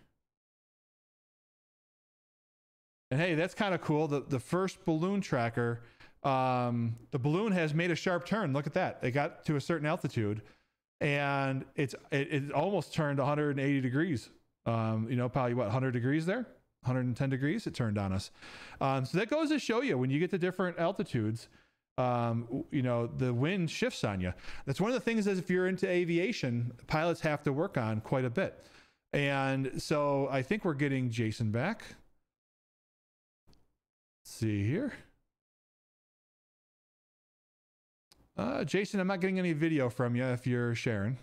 And hey, that's kind of cool. The the first balloon tracker, um, the balloon has made a sharp turn. Look at that. It got to a certain altitude, and it's it, it almost turned 180 degrees. Um, you know, probably what 100 degrees there, 110 degrees. It turned on us. Um, so that goes to show you when you get to different altitudes, um, you know, the wind shifts on you. That's one of the things as if you're into aviation, pilots have to work on quite a bit. And so I think we're getting Jason back. Let's see here. Uh, Jason, I'm not getting any video from you if you're sharing.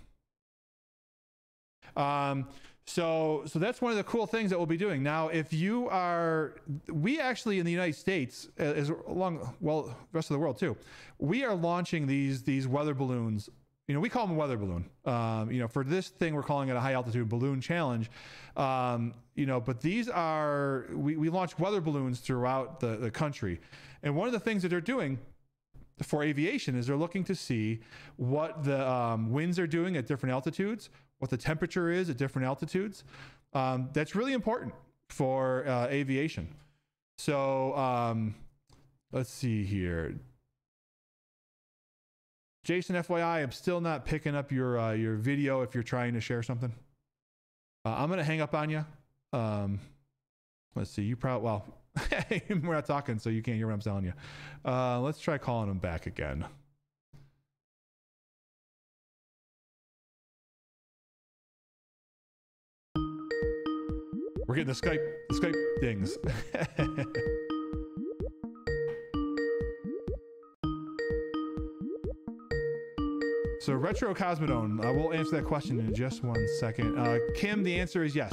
Um, so, so that's one of the cool things that we'll be doing. Now, if you are, we actually in the United States, as along well, rest of the world too, we are launching these these weather balloons. You know, we call them weather balloon. Um, you know, for this thing, we're calling it a high altitude balloon challenge. Um, you know, but these are we we launch weather balloons throughout the the country, and one of the things that they're doing for aviation is they're looking to see what the um, winds are doing at different altitudes, what the temperature is at different altitudes. Um, that's really important for uh, aviation. So um, let's see here. Jason, FYI, I'm still not picking up your uh, your video if you're trying to share something. Uh, I'm gonna hang up on you. Um, let's see. You probably well, *laughs* we're not talking, so you can't hear what I'm telling you. Uh, let's try calling him back again. We're getting the Skype the Skype things. *laughs* So Retro Cosmodome, uh, we'll answer that question in just one second. Uh, Kim, the answer is yes.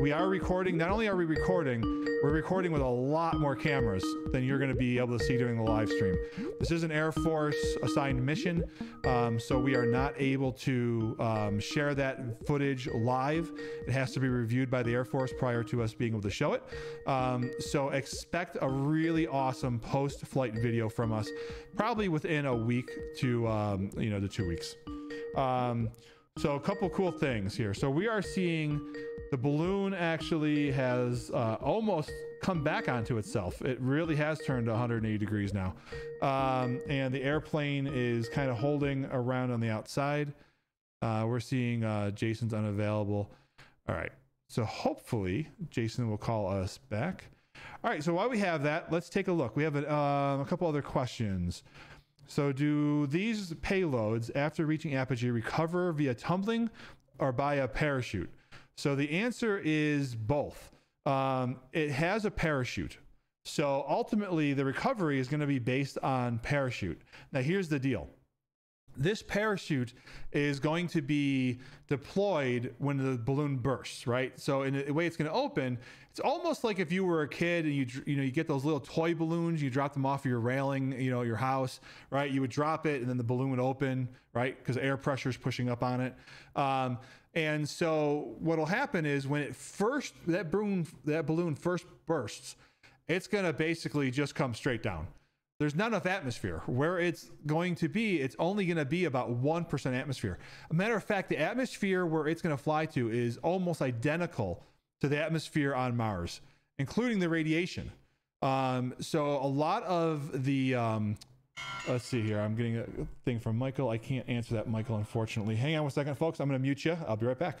We are recording. Not only are we recording, we're recording with a lot more cameras than you're going to be able to see during the live stream. This is an Air Force assigned mission, um, so we are not able to um, share that footage live. It has to be reviewed by the Air Force prior to us being able to show it. Um, so expect a really awesome post-flight video from us, probably within a week to um, you know the two weeks. Um, So a couple cool things here. So we are seeing the balloon actually has uh, almost come back onto itself. It really has turned 180 degrees now. Um, and the airplane is kind of holding around on the outside. Uh, we're seeing uh, Jason's unavailable. All right. So hopefully Jason will call us back. All right. So while we have that, let's take a look. We have a, uh, a couple other questions. So, do these payloads, after reaching apogee, recover via tumbling or by a parachute? So, the answer is both. Um, it has a parachute. So, ultimately, the recovery is going to be based on parachute. Now, here's the deal this parachute is going to be deployed when the balloon bursts, right? So in the way it's going to open, it's almost like if you were a kid and you you know you get those little toy balloons, you drop them off your railing, you know, your house, right? You would drop it and then the balloon would open, right? Because air pressure is pushing up on it. Um, and so what'll happen is when it first that balloon that balloon first bursts, it's going to basically just come straight down there's not enough atmosphere. Where it's going to be, it's only going to be about 1% atmosphere. A matter of fact, the atmosphere where it's going to fly to is almost identical to the atmosphere on Mars, including the radiation. Um, so a lot of the, um, let's see here. I'm getting a thing from Michael. I can't answer that, Michael, unfortunately. Hang on one second, folks. I'm going to mute you. I'll be right back.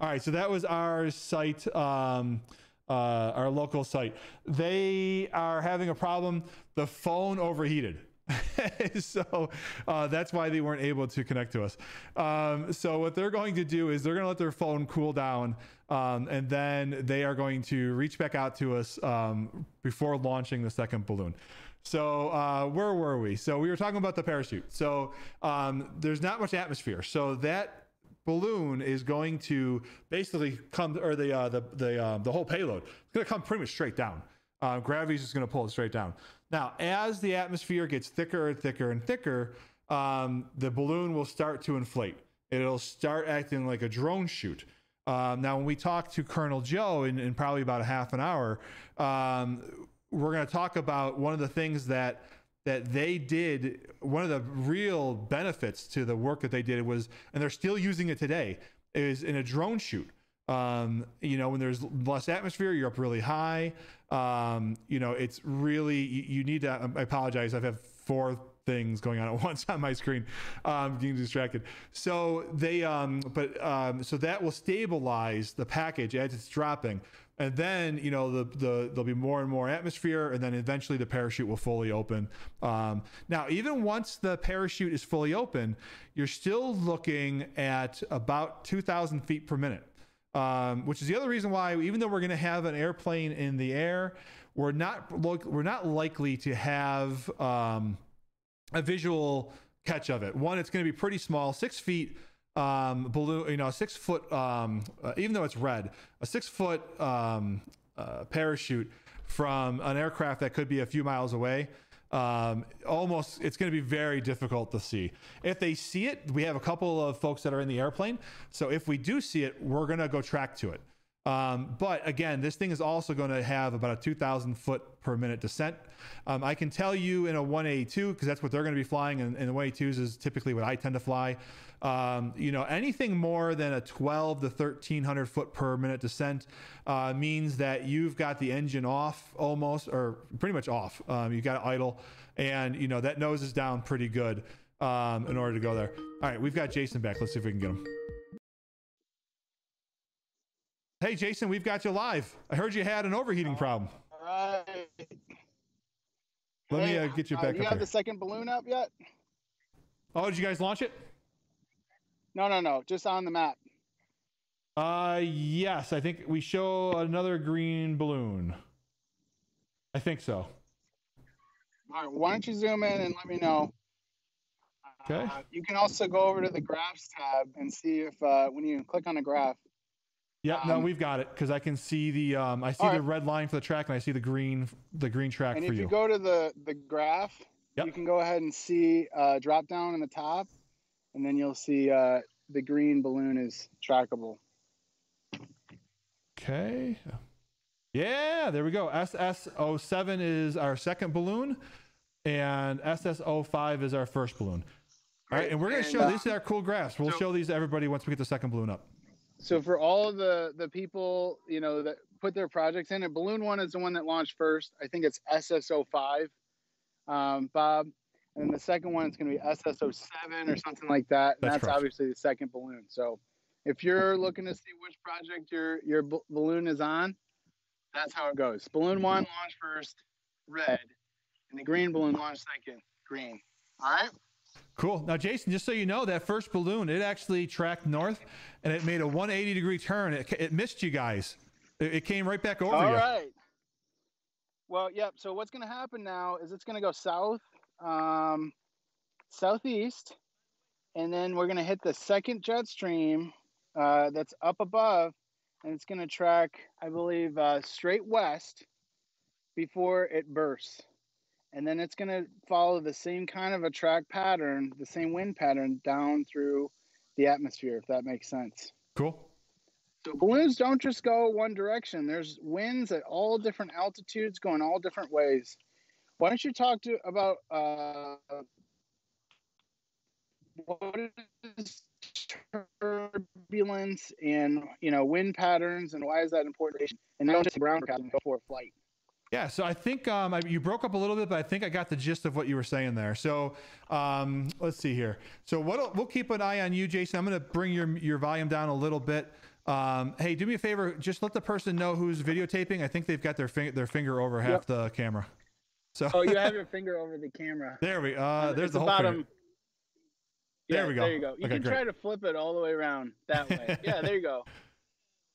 All right, so that was our site, um, uh, our local site. They are having a problem. The phone overheated. *laughs* so uh, that's why they weren't able to connect to us. Um, so what they're going to do is they're going to let their phone cool down, um, and then they are going to reach back out to us um, before launching the second balloon. So uh, where were we? So we were talking about the parachute. So um, there's not much atmosphere. So that balloon is going to basically come, or the uh, the the uh, the whole payload is going to come pretty much straight down. Uh, gravity is just going to pull it straight down. Now, as the atmosphere gets thicker and thicker and thicker, um, the balloon will start to inflate. It'll start acting like a drogue chute. Um, now, when we talk to Colonel Joe in, in probably about a half an hour, um, we're going to talk about one of the things that that they did one of the real benefits to the work that they did was and they're still using it today is in a drogue chute um, you know when there's less atmosphere you're up really high. Um, you know it's really you, you, need to i apologize i've four things going on at *laughs* once on my screen. Um, getting distracted. So they um, but um, so that will stabilize the package as it's dropping and then you know the, the there'll be more and more atmosphere and then eventually the parachute will fully open. Um, now even once the parachute is fully open you're still looking at about 2000 feet per minute. Um, which is the other reason why even though we're going to have an airplane in the air we're not look we're not likely to have um, a visual catch of it. One it's going to be pretty small six feet um, balloon, you know, a six foot, um, uh, even though it's red, a six foot um, uh, parachute from an aircraft that could be a few miles away. Um, almost, it's going to be very difficult to see. If they see it, we have a couple of folks that are in the airplane. So if we do see it, we're going to go track to it. Um, but again, this thing is also going to have about a 2,000 foot per minute descent. Um, I can tell you in a 182, because that's what they're going to be flying, and, and the 182s is typically what I tend to fly. Um, you know, anything more than a 12 to 1300 foot per minute descent uh, means that you've got the engine off almost, or pretty much off. Um, you've got idle, and you know that nose is down pretty good um, in order to go there. All right, we've got Jason back. Let's see if we can get him. Hey, Jason, we've got you live. I heard you had an overheating problem. All right. Let hey, me uh, get you back uh, you up. have here. the second balloon up yet? Oh, did you guys launch it? No, no, no. Just on the map. Uh, yes. I think we show another green balloon. I think so. All right. Why don't you zoom in and let me know? Okay. Uh, you can also go over to the graphs tab and see if uh, when you click on a graph. No, um, we've got it because I can see the um, I see the right. red line for the track and I see the green the green track And for you. if you. go to the the graph, Yep. you can go ahead and see uh, drop down in the top, and then you'll see uh, the green balloon is trackable. Okay. Yeah, there we go. SS07 is our second balloon, and SS05 is our first balloon. All right, and we're going to show uh, these are our cool graphs. We'll so- show these to everybody once we get the second balloon up. So for all of the the people you know that put their projects in it, balloon one is the one that launched first. I think it's SS05, um, Bob, and then the second one is going to be SS07 or something like that. And That's that's, obviously the second balloon. So if you're *laughs* looking to see which project your your b- balloon is on, that's how it goes. Balloon one launched first, red, and the green balloon launched second, green. All right. Cool. Now, Jason, just so you know, that first balloon, it actually tracked north and it made a 180 degree turn. It, it missed you guys. It, it came right back over All you. right. Well, yep. So what's going to happen now is it's going to go south, um, southeast, and then we're going to hit the second jet stream uh, that's up above, and it's going to track, I believe, uh, straight west before it bursts. And then it's going to follow the same kind of a track pattern, the same wind pattern down through the atmosphere, if that makes sense. Cool. So balloons don't just go one direction. There's winds at all different altitudes going all different ways. Why don't you talk to about uh, what is turbulence and you know wind patterns and why is that important? And not just ground forecasting before flight. Yeah, so I think um, I, you broke up a little bit, but I think I got the gist of what you were saying there. So um, let's see here. So what we'll keep an eye on you, Jason. I'm going to bring your your volume down a little bit. Um, hey, do me a favor. Just let the person know who's videotaping. I think they've got their finger their finger over half Yep. the camera. So Oh, you have *laughs* your finger over the camera. there we. Uh, there's It's the whole about finger. a- There Yeah, we go. There you go. You Okay, can great. try to flip it all the way around that way. *laughs* yeah, there you go.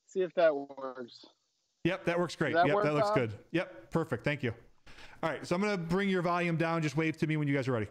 See if that works. Yep, that works great. that yep, work, that looks Bob? good. Yep, perfect. Thank you. All right, so I'm going to bring your volume down. Just wave to me when you guys are ready.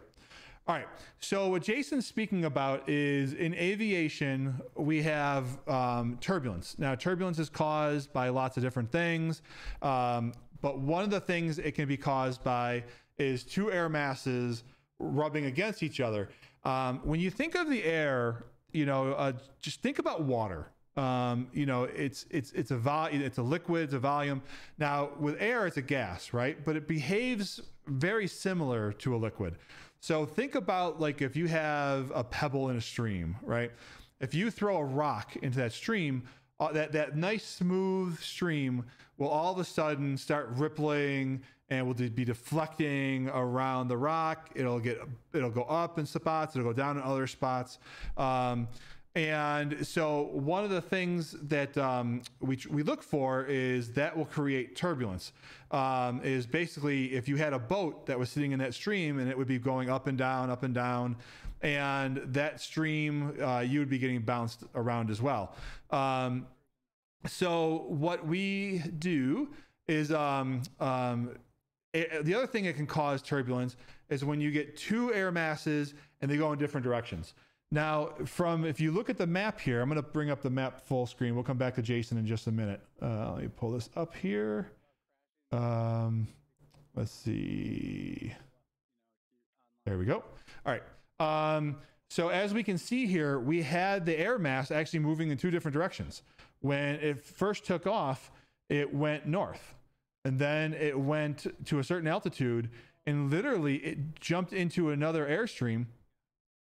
All right. So what Jason's speaking about is in aviation we have um, turbulence. Now turbulence is caused by lots of different things, um, but one of the things it can be caused by is two air masses rubbing against each other. Um, when you think of the air, you know, uh, just think about water. Um, you know, it's it's it's a vol- it's a liquid, it's a volume. Now with air, it's a gas, right? But it behaves very similar to a liquid. So think about like if you have a pebble in a stream, right? If you throw a rock into that stream, uh, that that nice smooth stream will all of a sudden start rippling and will be deflecting around the rock. It'll get it'll go up in spots, it'll go down in other spots. Um, and so one of the things that um, we, we look for is that will create turbulence. Um, is basically if you had a boat that was sitting in that stream and it would be going up and down, up and down, and that stream uh, you would be getting bounced around as well. Um, so what we do is um, um, it- the other thing that can cause turbulence is when you get two air masses and they go in different directions. Now, from if you look at the map here, I'm going to bring up the map full screen. We'll come back to Jason in just a minute. Uh, let me pull this up here. Um, let's see. There we go. All right. Um, so as we can see here, we had the air mass actually moving in two different directions. When it first took off, it went north, and then it went to a certain altitude, and literally it jumped into another airstream,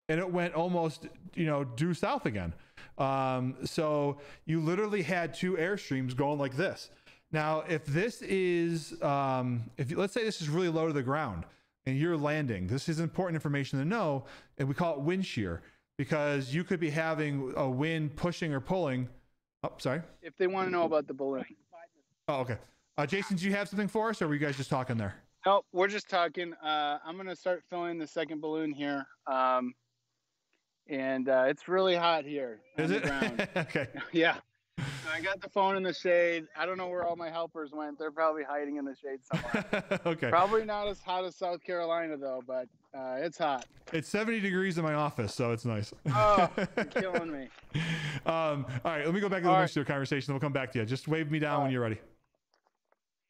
and it went almost you know due south again. Um, so you literally had two airstreams going like this. Now, if this is, um, if you, let's say this is really low to the ground and you're landing, this is important information to know, and we call it wind shear because you could be having a wind pushing or pulling. Oh, sorry. If they want to know about the balloon. Oh, okay. Uh, Jason, do you have something for us, or were you guys just talking there? Nope, we're just talking. Uh, I'm gonna start filling the second balloon here, um, and uh, it's really hot here Is it? *laughs* okay. *laughs* yeah. So I got the phone in the shade. I don't know where all my helpers went. They're probably hiding in the shade somewhere. *laughs* okay. probably not as hot as South Carolina though, but Uh, it's hot. It's 70 degrees in my office, so it's nice. Oh, you're killing me. Um, all right, let me go back to the All wind right. shear conversation. We'll come back to you. Just wave me down All when you're ready.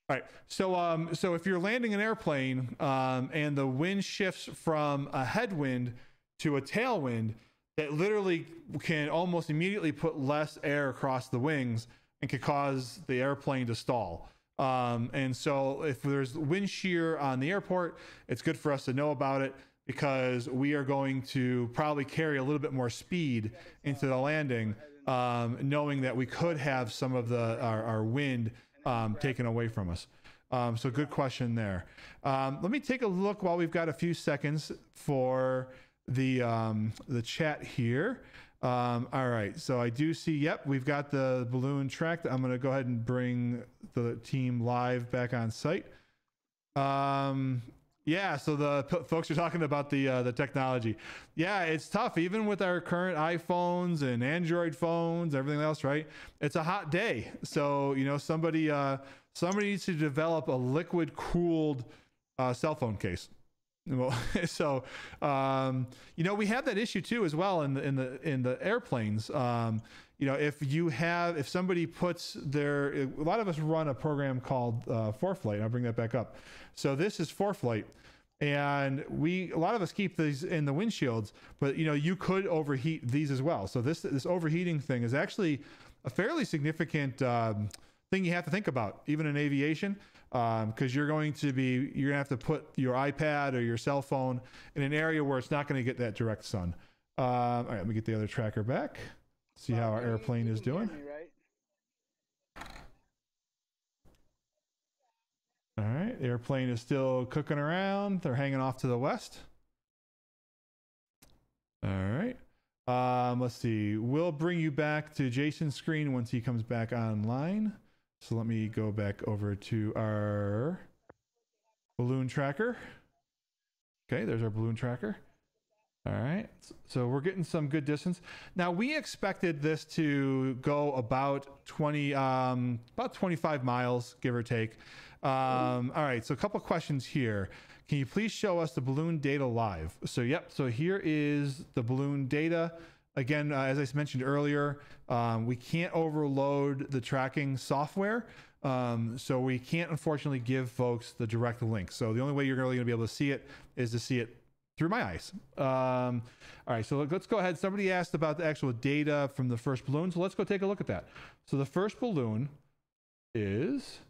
All right. So, um, so if you're landing an airplane um, and the wind shifts from a headwind to a tailwind, it literally can almost immediately put less air across the wings and could cause the airplane to stall. Um, and so, if there's wind shear on the airport, it's good for us to know about it because we are going to probably carry a little bit more speed into the landing, um, knowing that we could have some of the our, our wind um, taken away from us. Um, so, good question there. Um, let me take a look while we've got a few seconds for the um, the chat here. Um, all right, so I do see. Yep, we've got the balloon tracked. I'm going to go ahead and bring the team live back on site. Um, yeah, so the p- folks are talking about the uh, the technology. Yeah, it's tough even with our current iPhones and Android phones, everything else, right? It's a hot day, so you know somebody uh, somebody needs to develop a liquid cooled uh, cell phone case. Well, *laughs* so um, you know we have that issue too as well in the in the in the airplanes. Um, you know if you have if somebody puts their a lot of us run a program called uh, ForeFlight. I'll bring that back up. So this is ForeFlight, and we a lot of us keep these in the windshields, but you know you could overheat these as well. So this this overheating thing is actually a fairly significant um, thing you have to think about, even in aviation, because you're going to be you're gonna have to put your iPad or your cell phone in an area where it's not going to get that direct sun. Um, all right, let me get the other tracker back. See how our airplane is doing. All right, airplane is still cooking around. They're hanging off to the west. All right. Um, let's see. We'll bring you back to Jason's screen once he comes back online. So let me go back over to our balloon tracker. Okay, there's our balloon tracker. All right. So we're getting some good distance. Now we expected this to go about 20 um about 25 miles give or take. Um all right. So a couple questions here. Can you please show us the balloon data live? So yep, so here is the balloon data. Again, uh, as I mentioned earlier, um, we can't overload the tracking software. Um, so we can't unfortunately give folks the direct link. So the only way you're really going to be able to see it is to see it through my eyes. Um, all right, so let- let's go ahead. Somebody asked about the actual data from the first balloon, so let's go take a look at that. So the first balloon is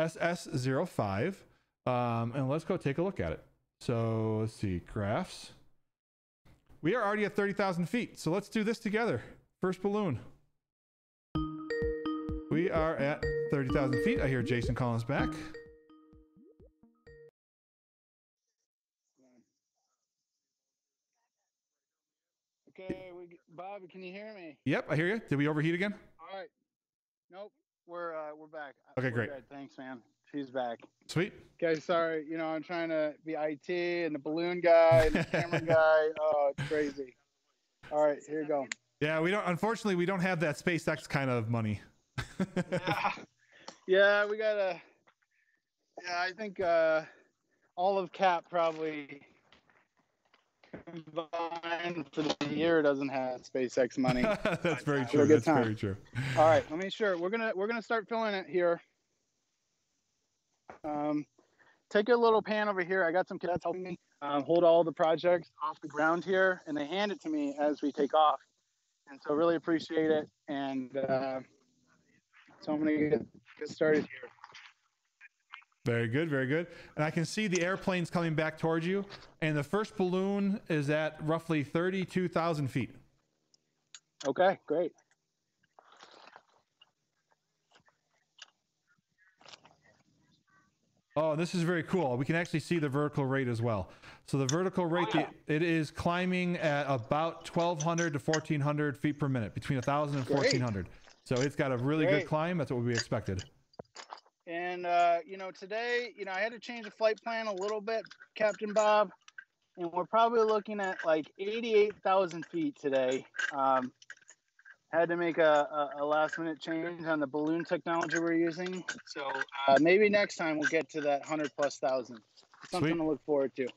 SS05, um, and let's go take a look at it. So let's see, graphs. We are already at 30,000 feet, so let's do this together. First balloon. We are at 30,000 feet. I hear Jason Collins back. Okay, we, Bob, can you hear me? Yep, I hear you. Did we overheat again? All right. Nope. We're uh, we're back. Okay, We're great. good. Thanks, man. She's back. Sweet. Okay, sorry. You know, I'm trying to be IT and the balloon guy and the camera *laughs* guy. Oh, it's crazy. All right, here you go. Yeah, we don't. Unfortunately, we don't have that SpaceX kind of money. yeah, *laughs* yeah, we gotta. Yeah, I think uh, all of Cap probably combined for the year doesn't have SpaceX money. *laughs* That's very true. That's time. very true. All right, let me sure. We're gonna we're gonna start filling it here. Um, take a little pan over here. I got some cadets helping me um, hold all the projects off the ground here, and they hand it to me as we take off. And so, really appreciate it. And uh, so I'm gonna get, get started here. Very good, very good. And I can see the airplanes coming back towards you. And the first balloon is at roughly 32,000 feet. Okay, great. Oh, this is very cool. We can actually see the vertical rate as well. So the vertical rate, yeah. it is climbing at about 1,200 to 1,400 feet per minute, between 1,000 and 1,400. So it's got a really good climb. That's what we expected. And uh, you know, today, you know, I had to change the flight plan a little bit, Captain Bob, and we're probably looking at like 88,000 feet today. Um, had to make a, a, a, last minute change on the balloon technology we're using. So uh, maybe next time we'll get to that 100 plus thousand. Something Sweet. to look forward to.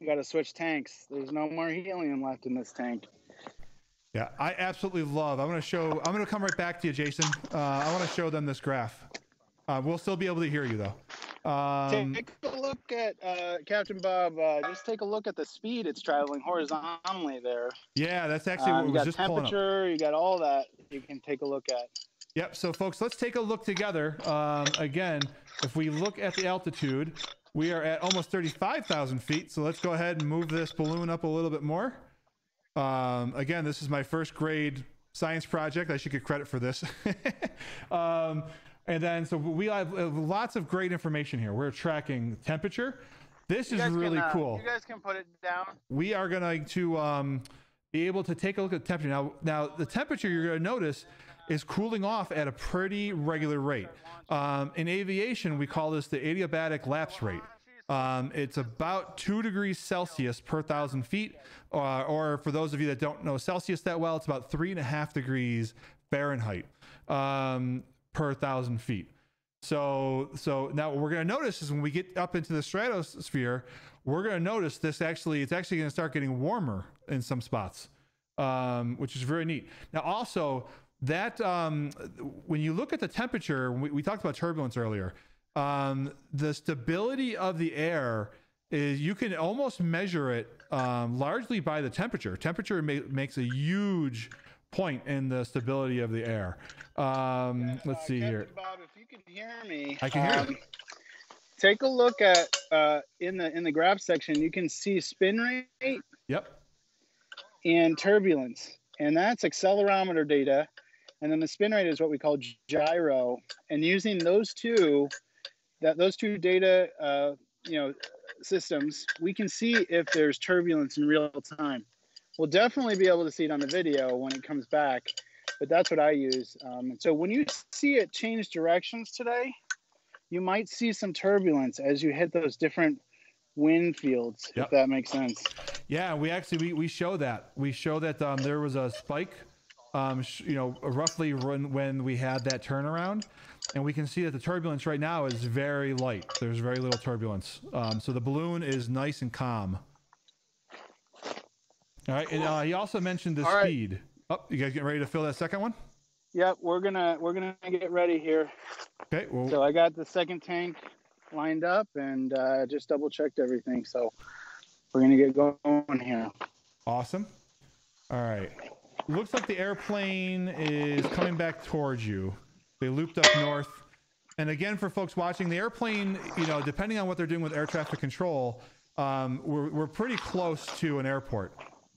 You got to switch tanks. There's no more helium left in this tank. Yeah, I absolutely love. I'm going to show, I'm going to come right back to you, Jason. Uh, I want to show them this graph. Uh, we'll still be able to hear you though. Um, take a look at uh, Captain Bob. Uh, just take a look at the speed it's traveling horizontally there. Yeah, that's actually what Um, you was got just temperature. You got all that. You can take a look at. Yep. So, folks, let's take a look together. Um, again, if we look at the altitude, we are at almost 35,000 feet. So let's go ahead and move this balloon up a little bit more. Um, again, this is my first grade science project. I should get credit for this. *laughs* and then, so we have uh, lots of great information here. We're tracking temperature. This You is guys can, really uh, cool You guys can put it down. we are going to um, be able to take a look at the temperature. Now, now the temperature you're going to notice is cooling off at a pretty regular rate. Um, in aviation, we call this the adiabatic lapse rate. Um, it's about two degrees Celsius per thousand feet, uh, or for those of you that don't know Celsius that well, it's about three and a half degrees Fahrenheit um, per thousand feet. So, so now what we're going to notice is when we get up into the stratosphere, we're going to notice this actually, it's actually going to start getting warmer in some spots, um, which is very neat. Now, also, that um, when you look at the temperature, we, we talked about turbulence earlier, um, the stability of the air is you can almost measure it um, largely by the temperature. Temperature ma- makes a huge point in the stability of the air. Um, let's Uh, see Captain here. Bob, if you can hear me, I can hear you. um, Take a look at uh, in the in the graph section. You can see spin rate Yep. and turbulence, and that's accelerometer data. And then the spin rate is what we call gyro. And using those two, that those two data, uh, you know, systems, we can see if there's turbulence in real time. We'll definitely be able to see it on the video when it comes back, but that's what I use. Um, so when you see it change directions today, you might see some turbulence as you hit those different wind fields, Yep. if that makes sense. Yeah, we actually we, we show that we show that um, there was a spike, um, sh- you know, roughly when when we had that turnaround, and we can see that the turbulence right now is very light. There's very little turbulence, um, so the balloon is nice and calm. All right, and uh, he also mentioned the All right. speed. Oh, you guys getting ready to fill that second one? Yep, we're gonna we're gonna get ready here. Okay, well, So I got the second tank lined up and uh, just double checked everything. So we're gonna get going here. Awesome. All right. Looks like the airplane is coming back towards you. They looped up north. And again, for folks watching, the airplane, you know, depending on what they're doing with air traffic control, um, we're, we're pretty close to an airport.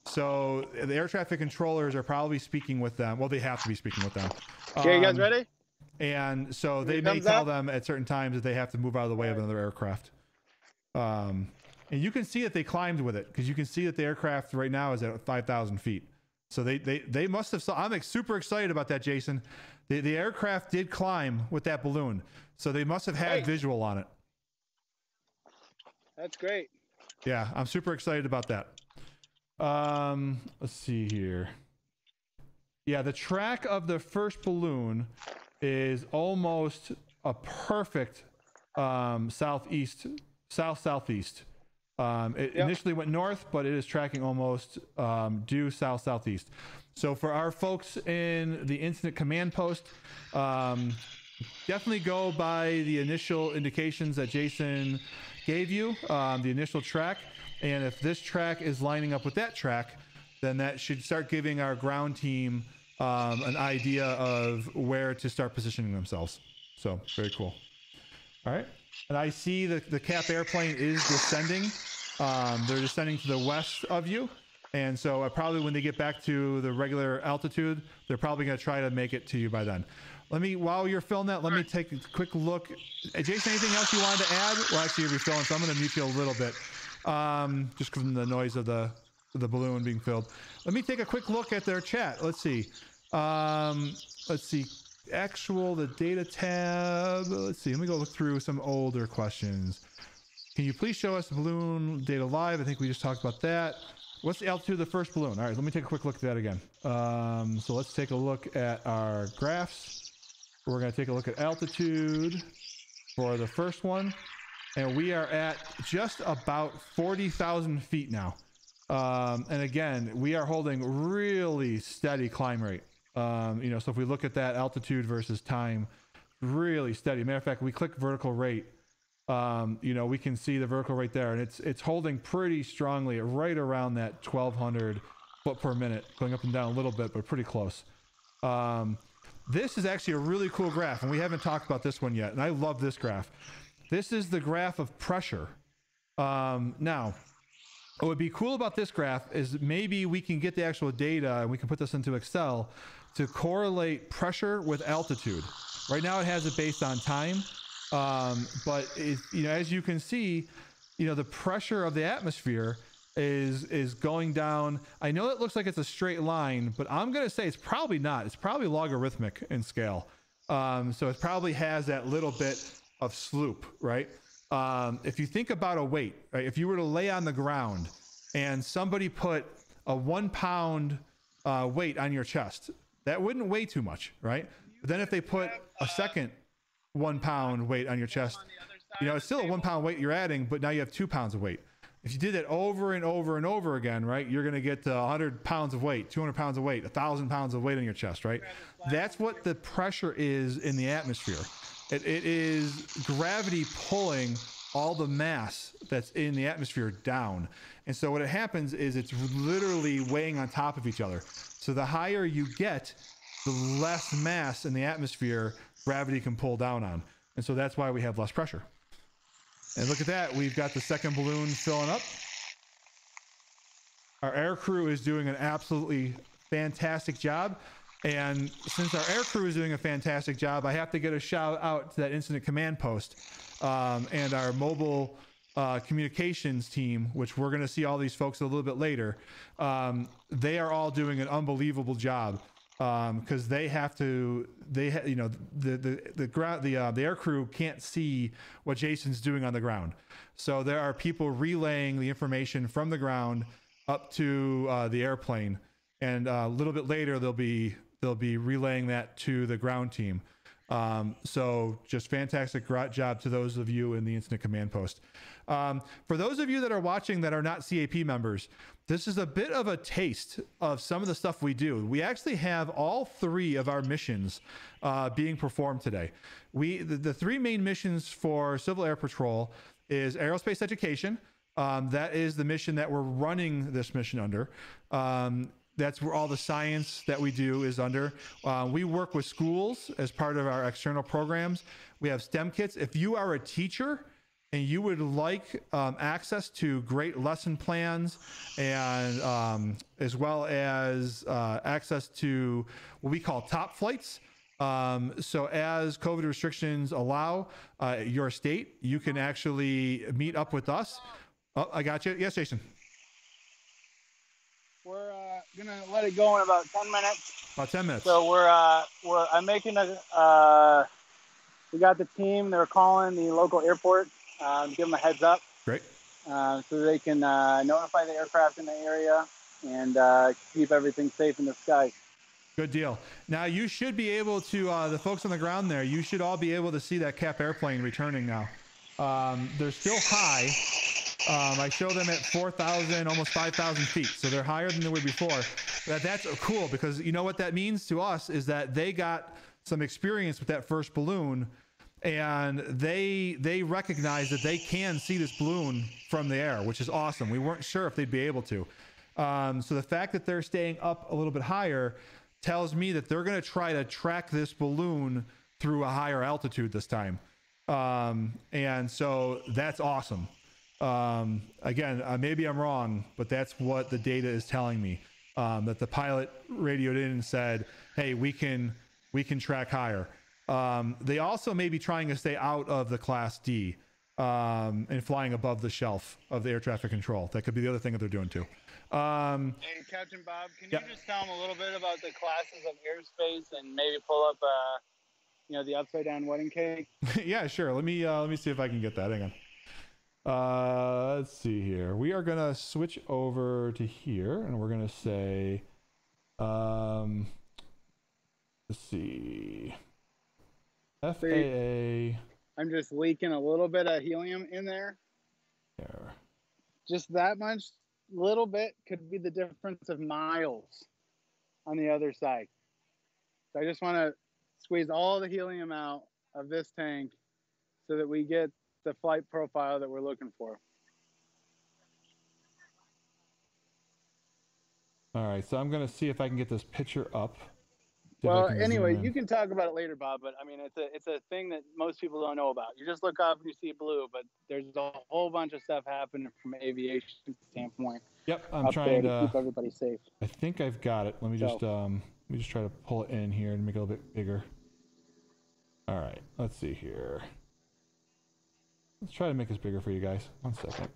So the air traffic controllers are probably speaking with them. Well, they have to be speaking with them. Okay, you guys Um, ready? And so they may tell up. them at certain times that they have to move out of the way of another aircraft. Um, and you can see that they climbed with it because you can see that the aircraft right now is at 5,000 feet. So they, they, they must have saw. I'm like, super excited about that, Jason. The, the aircraft did climb with that balloon. So they must have had visual on it. That's great. Yeah, I'm super excited about that. Um, let's see here. Yeah, the track of the first balloon is almost a perfect um, southeast, south southeast. Um, it Yep. initially went north, but it is tracking almost um, due south southeast. So for our folks in the incident command post, um, definitely go by the initial indications that Jason gave you, um, the initial track. And if this track is lining up with that track, then that should start giving our ground team um, an idea of where to start positioning themselves. So very cool. All right. And I see the, the cap airplane is descending. Um, they're descending to the west of you. And so uh, probably when they get back to the regular altitude, they're probably going to try to make it to you by then. Let me, while you're filling that, let me take a quick look. Jason, anything else you wanted to add? Well, actually, you're refilling, so I'm going to mute you a little bit, um, just from the noise of the the balloon being filled. Let me take a quick look at their chat. Let's see. Um, let's see. Actual, the data tab. Let's see. Let me go look through some older questions. Can you please show us the balloon data live? I think we just talked about that. What's the altitude of the first balloon? All right, let me take a quick look at that again. Um, so let's take a look at our graphs. We're going to take a look at altitude for the first one. And we are at just about 40,000 feet now. Um, and again, we are holding really steady climb rate. Um, you know, so if we look at that altitude versus time, really steady. Matter of fact, we click vertical rate. Um, you know, we can see the vertical rate there, and it's it's holding pretty strongly, right around that 1,200 foot per minute, going up and down a little bit, but pretty close. Um, this is actually a really cool graph, and we haven't talked about this one yet. And I love this graph. This is the graph of pressure. Um, now, what would be cool about this graph is maybe we can get the actual data and we can put this into Excel to correlate pressure with altitude. Right now, it has it based on time, um, but it, you know, as you can see, you know, the pressure of the atmosphere is is going down. I know it looks like it's a straight line, but I'm gonna say it's probably not. It's probably logarithmic in scale. Um, so it probably has that little bit of slope, right? Um, if you think about a weight, right? If you were to lay on the ground and somebody put a one pound uh, weight on your chest, that wouldn't weigh too much, right? But then if they put a second one pound weight on your chest, you know, it's still a one pound weight you're adding, but now you have two pounds of weight. If you did it over and over and over again, right, you're going to get 100 pounds of weight, 200 pounds of weight, 1,000 pounds of weight on your chest, right? That's what the pressure is in the atmosphere. It, it is gravity pulling all the mass that's in the atmosphere down. And so what it happens is it's literally weighing on top of each other. So the higher you get, the less mass in the atmosphere gravity can pull down on. And so that's why we have less pressure. And look at that, we've got the second balloon filling up. Our air crew is doing an absolutely fantastic job. And since our air crew is doing a fantastic job, I have to get a shout out to that incident command post um, and our mobile uh, communications team, which we're going to see all these folks a little bit later. Um, they are all doing an unbelievable job because um, they have to they ha- you know the the the ground the uh, the air crew can't see what Jason's doing on the ground, so there are people relaying the information from the ground up to uh, the airplane, and uh, a little bit later they'll be they'll be relaying that to the ground team. Um, so just fantastic job to those of you in the incident command post. Um, for those of you that are watching that are not CAP members, this is a bit of a taste of some of the stuff we do. We actually have all three of our missions uh, being performed today. We the, the, three main missions for Civil Air Patrol is aerospace education. Um, that is the mission that we're running this mission under. That's where all the science that we do is under. Uh, we work with schools as part of our external programs. We have STEM kits. If you are a teacher and you would like um, access to great lesson plans and um, as well as uh, access to what we call top flights. Um, so as COVID restrictions allow uh, your state, you can actually meet up with us. Oh, I got you. Yes, Jason. We're uh, gonna let it go in about ten minutes. About ten minutes. So we're uh, we're I'm making a. Uh, we got the team. They're calling the local airport uh, give them a heads up. Great. Uh, so they can uh, notify the aircraft in the area and uh, keep everything safe in the sky. Good deal. Now you should be able to uh, the folks on the ground there. You should all be able to see that cap airplane returning now. Um, they're still high. Um, I show them at 4,000, almost 5,000 feet. So they're higher than they were before. But that's cool because you know what that means to us is that they got some experience with that first balloon and they they recognize that they can see this balloon from the air, which is awesome. We weren't sure if they'd be able to. Um, so the fact that they're staying up a little bit higher tells me that they're going to try to track this balloon through a higher altitude this time. Um, and so that's awesome. Um, again, uh, maybe I'm wrong, but that's what the data is telling me. Um, that the pilot radioed in and said, "Hey, we can we can track higher." Um, they also may be trying to stay out of the Class D um, and flying above the shelf of the air traffic control. That could be the other thing that they're doing too. Um, hey, Captain Bob, can you just tell them a little bit about the classes of airspace and maybe pull up, uh, you know, the upside down wedding cake? *laughs* yeah, sure. Let me uh, let me see if I can get that. Hang on. Uh, let's see here. We are gonna switch over to here, and we're gonna say, um, let's see. FAA I'm just leaking a little bit of helium in there. There. Just that much, little bit could be the difference of miles on the other side. So I just want to squeeze all the helium out of this tank so that we get the flight profile that we're looking for. All right, so I'm gonna see if I can get this picture up. Well, anyway, you can talk about it later, Bob. But I mean, it's a it's a thing that most people don't know about. You just look up and you see blue, but there's a whole bunch of stuff happening from aviation standpoint. Yep, I'm trying to, to, keep everybody safe. I think I've got it. Let me so. just um, let me just try to pull it in here and make it a little bit bigger. All right, let's see here. Let's try to make this bigger for you guys. One second.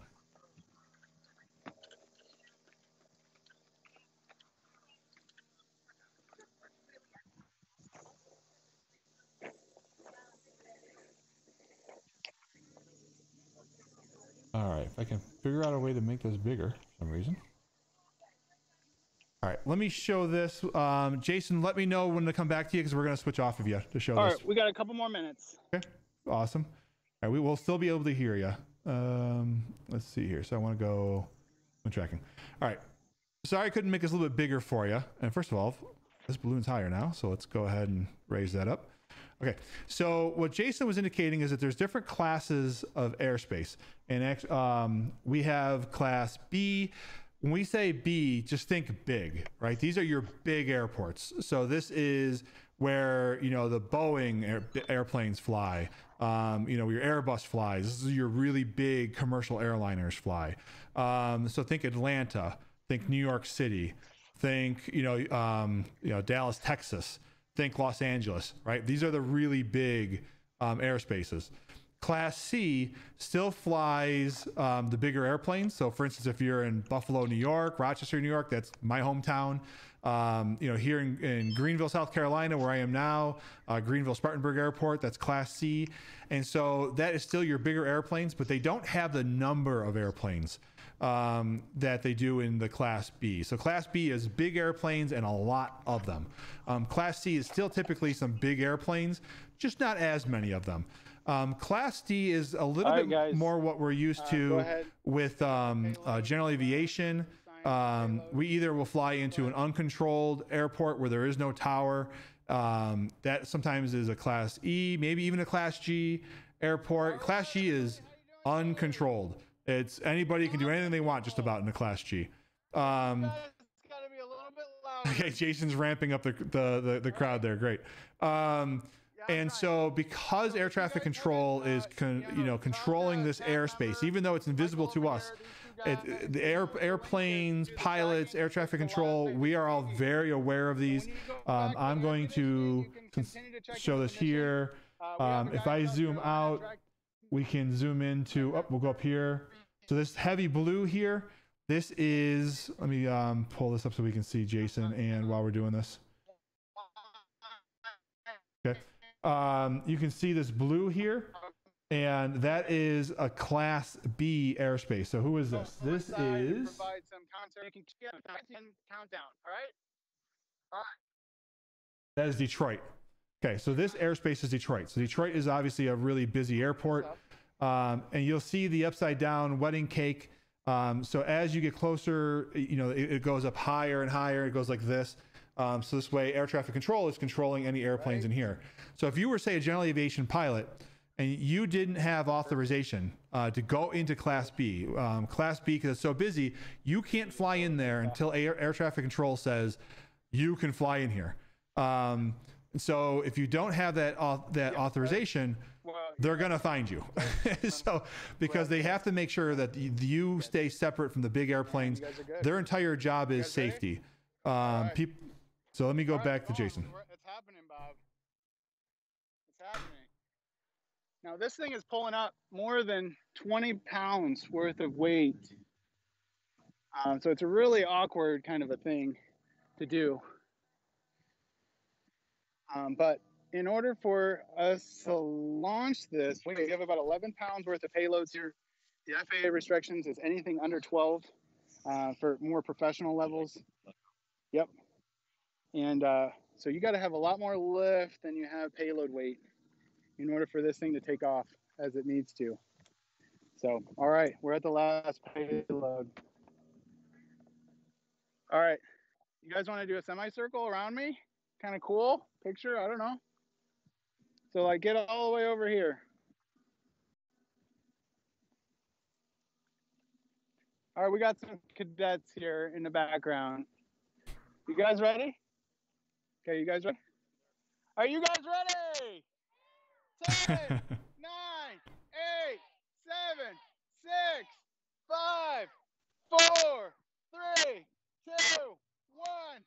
All right, if I can figure out a way to make this bigger for some reason. All right, let me show this. Um, Jason, let me know when to come back to you because we're going to switch off of you to show All this. All right, we got a couple more minutes. Okay, awesome. All right, we will still be able to hear you. Um, let's see here. So I want to go. I'm tracking. All right. Sorry I couldn't make this a little bit bigger for you. And first of all, this balloon's higher now, so let's go ahead and raise that up. Okay, so what Jason was indicating is that there's different classes of airspace, and um, we have class B. When we say B, just think big, right? These are your big airports. So this is where you know the Boeing air, airplanes fly. Um, you know your Airbus flies. This is your really big commercial airliners fly. Um, so think Atlanta, think New York City, think you know um, you know Dallas, Texas think Los Angeles, right? These are the really big um, airspaces. Class C still flies um, the bigger airplanes. So, for instance, if you're in Buffalo, New York, Rochester, New York, that's my hometown. Um, you know, here in, in, Greenville, South Carolina, where I am now, uh, Greenville Spartanburg Airport, that's Class C. And so that is still your bigger airplanes, but they don't have the number of airplanes um, that they do in the Class B. So Class B is big airplanes and a lot of them. Um, class C is still typically some big airplanes, just not as many of them. Um, class D is a little right, bit guys. more what we're used uh, to with um, uh, general aviation. Um, we either will fly into an uncontrolled airport where there is no tower. Um, that sometimes is a class E, maybe even a class G airport. Class G is uncontrolled. It's anybody can do anything they want just about in a class G. Um, *laughs* okay, Jason's ramping up the the the, the crowd there. Great. Um, and so because air traffic control is con, you know controlling this airspace, even though it's invisible to us, it, the air, airplanes, pilots, air traffic control, we are all very aware of these. Um, I'm going to show this here. Um, if I zoom out, we can zoom into, oh, we'll go up here. So this heavy blue here, this is, let me um, pull this up so we can see Jason and while we're doing this. Okay. Um, you can see this blue here and that is a class B airspace. So who is this? This is countdown. All right. All right. That is Detroit. Okay, so this airspace is Detroit. So Detroit is obviously a really busy airport. Um, and you'll see the upside down wedding cake. Um, so as you get closer, you know, it, it, goes up higher and higher. It goes like this. Um, so this way, air traffic control is controlling any airplanes right. in here. So if you were, say, a general aviation pilot and you didn't have authorization uh, to go into Class B, um, Class B because it's so busy, you can't fly in there until air, air traffic control says you can fly in here. Um, so if you don't have that uh, that yeah, authorization, well, they're gonna find you. *laughs* so because they have to make sure that you stay separate from the big airplanes. Their entire job is safety. Um, so let me go back to Jason. It's happening, Bob. It's happening. Now this thing is pulling up more than 20 pounds worth of weight. Um, so it's a really awkward kind of a thing to do. Um, but in order for us to launch this, we have about 11 pounds worth of payloads here. The FAA restrictions is anything under 12 uh, for more professional levels. Yep. And uh, so you got to have a lot more lift than you have payload weight in order for this thing to take off as it needs to. So, all right, we're at the last payload. All right, you guys want to do a semicircle around me? Kind of cool picture. I don't know. So, like, get all the way over here. All right, we got some cadets here in the background. You guys ready? Okay, you guys ready? Are you guys ready? Ten, *laughs* nine, eight, seven, six, five, four, three, two, one.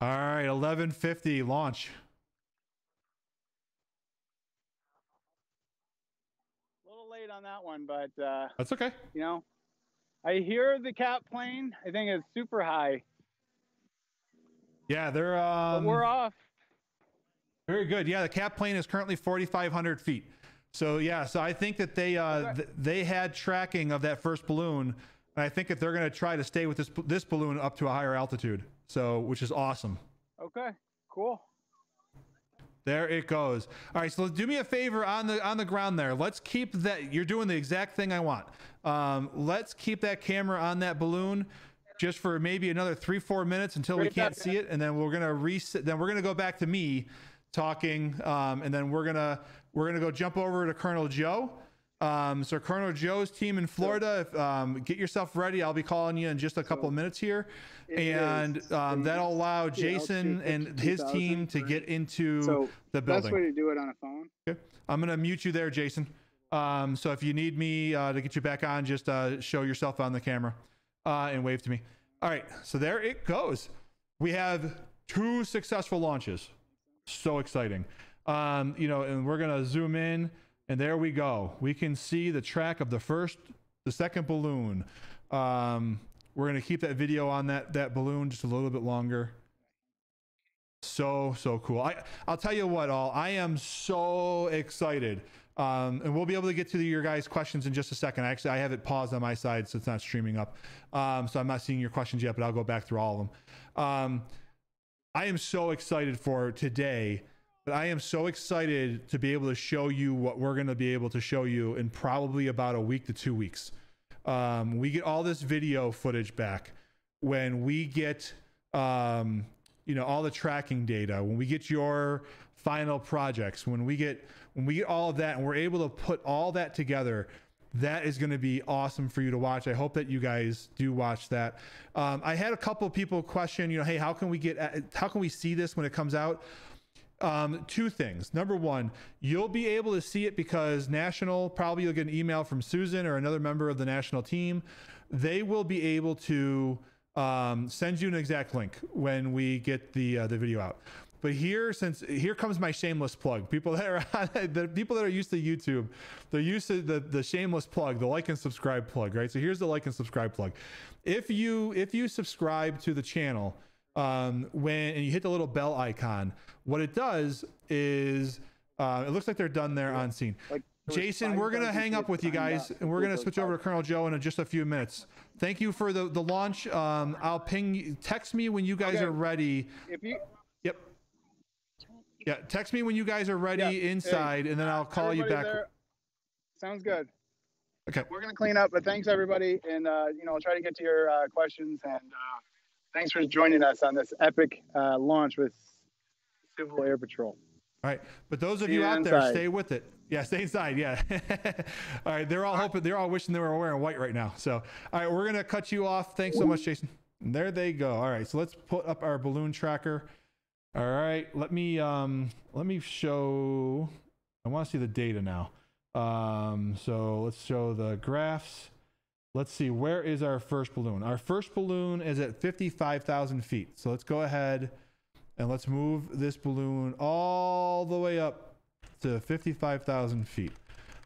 All right, 1150 launch. A little late on that one, but uh, That's okay. you know, I hear the cap plane. I think it's super high, Yeah, they're but um, we're off. Very good. Yeah, the cap plane is currently 4,500 feet. So yeah, so I think that they uh, th- they had tracking of that first balloon, and I think that they're going to try to stay with this this balloon up to a higher altitude. So which is awesome. Okay, cool. There it goes. All right, so do me a favor on the on the ground there. Let's keep that. You're doing the exact thing I want. Um, let's keep that camera on that balloon just for maybe another three four minutes until we can't see it, and then we're gonna reset. Then we're gonna go back to me talking, um, and then we're gonna we're gonna go jump over to Colonel Joe. Um, so Colonel Joe's team in Florida, if, um, get yourself ready. I'll be calling you in just a couple of minutes here, and um, that'll allow Jason and his team to get into So the best building. way to do it on a phone. Okay. I'm going to mute you there, Jason. Um, so if you need me uh, to get you back on, just uh, show yourself on the camera uh, and wave to me. All right. So there it goes. We have two successful launches. So exciting. Um, you know, and we're to zoom in, and there we go. We can see the track of the first, the second balloon. Um, we're to keep that video on that, that balloon just a little bit longer so so cool i i'll tell you what all i am so excited um and we'll be able to get to the, your guys questions in just a second actually i have it paused on my side so it's not streaming up um so i'm not seeing your questions yet but i'll go back through all of them um i am so excited for today but i am so excited to be able to show you what we're going to be able to show you in probably about a week to two weeks. Um we get all this video footage back when we get um you know all the tracking data when we get your final projects when we get when we get all of that and we're able to put all that together that is going to be awesome for you to watch i hope that you guys do watch that um, i had a couple of people question you know hey how can we get how can we see this when it comes out um, two things. Number one, you'll be able to see it because national. Probably you'll get an email from Susan or another member of the national team. They will be able to um, send you an exact link when we get the uh, the video out. But here, since here comes my shameless plug. People that are *laughs* the people that are used to YouTube, they're used to the the shameless plug, the like and subscribe plug, right? So here's the like and subscribe plug. If you if you subscribe to the channel um, when and you hit the little bell icon, what it does is uh, it looks like they're done there on scene. Like Jason, we're gonna hang up with you guys, and we're gonna switch over to Colonel Joe in just a few minutes. Thank you for the the launch. Um, I'll ping. Text me when you guys Okay. are ready. If you. Yeah, text me when you guys are ready Yeah, hey, inside, and then I'll call you back. there- Sounds good. Okay. We're gonna clean up, but thanks everybody, and uh, you know, I'll try to get to your uh, questions. And uh, thanks for joining us on this epic uh, launch with Civil Air Patrol. All right, but those of Stay you out there, stay with it. Yeah, stay inside. Yeah. *laughs* all right, they're all hoping, they're all wishing they were wearing white right now. So, all right, we're gonna cut you off. Thanks so much, Jason. And there they go. All right, so let's put up our balloon tracker. All right, let me um let me show. I want to see the data now. Um, so let's show the graphs. Let's see, where is our first balloon? Our first balloon is at 55,000 feet. So let's go ahead and let's move this balloon all the way up to 55,000 feet.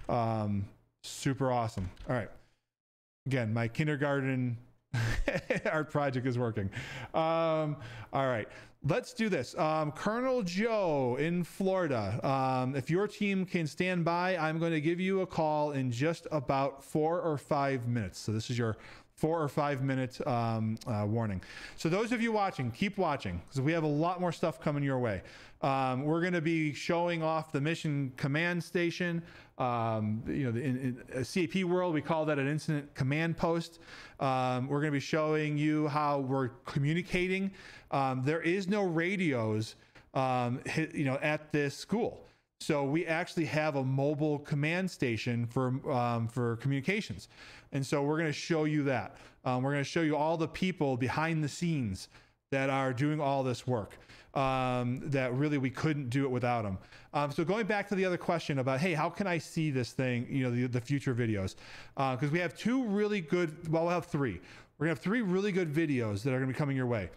Um, super awesome. All right. Again, my kindergarten *laughs* art project is working. Um, all right. Let's do this. Um, Colonel Joe in Florida. Um, if your team can stand by, I'm going to give you a call in just about four or five minutes. So this is your four or five minute um, uh, warning. So those of you watching, keep watching because we have a lot more stuff coming your way. Um, we're going to be showing off the mission command station. Um, you know, in, in CAP world, we call that an incident command post. Um, we're going to be showing you how we're communicating. Um, there is no radios, um, you know, at this school. So we actually have a mobile command station for um, for communications, and so we're going to show you that. Um, we're going to show you all the people behind the scenes that are doing all this work. Um, that really we couldn't do it without them. Um, so going back to the other question about, hey, how can I see this thing? You know, the, the future videos, because uh, we have two really good. Well, we'll have three. We're gonna have three really good videos that are gonna be coming your way.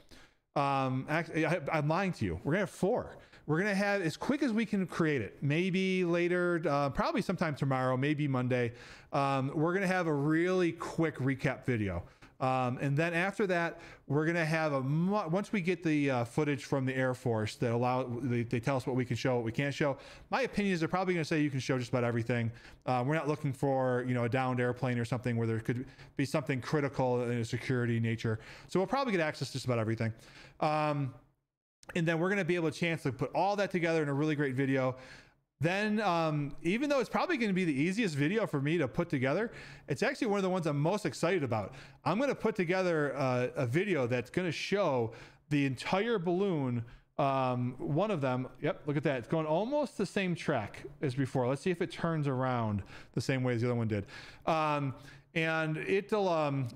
Um, actually, I, I'm lying to you. We're gonna have four. We're to have as quick as we can create it. Maybe later, uh, probably sometime tomorrow, maybe Monday. Um, we're to have a really quick recap video. Um, and then after that, we're going to have a once we get the uh, footage from the Air Force that allow they, they, tell us what we can show, what we can't show. My opinion is they're probably going to say you can show just about everything. Uh, we're not looking for you know a downed airplane or something where there could be something critical in a security nature. So we'll probably get access to just about everything. Um, and then we're going to be able to chance to put all that together in a really great video then um, even though it's probably going to be the easiest video for me to put together it's actually one of the ones i'm most excited about. I'm going to put together uh, a video that's going to show the entire balloon um, one of them yep look at that it's going almost the same track as before. Let's see if it turns around the same way as the other one did. Um, and it'll um,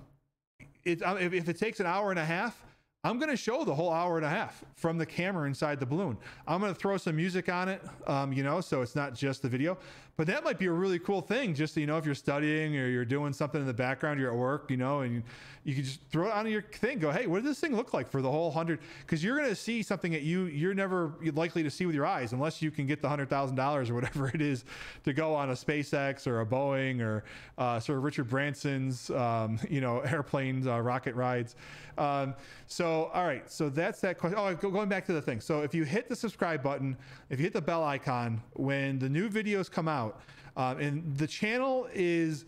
it, uh, if, if it takes an hour and a half I'm going to show the whole hour and a half from the camera inside the balloon. I'm going to throw some music on it, um, you know, so it's not just the video. But that might be a really cool thing, just so you know, if you're studying or you're doing something in the background, you're at work, you know, and you, you can just throw it on your thing. Go, hey, what does this thing look like for the whole hundred? Because you're going to see something that you you're never likely to see with your eyes unless you can get the hundred thousand dollars or whatever *laughs* it is to go on a SpaceX or a Boeing or uh, sort of Richard Branson's um, you know *laughs* airplanes, uh, rocket rides. Um, so, all right. So that's that question. Oh, going back to the thing. So if you hit the subscribe button, if you hit the bell icon, when the new videos come out, um, and the channel is,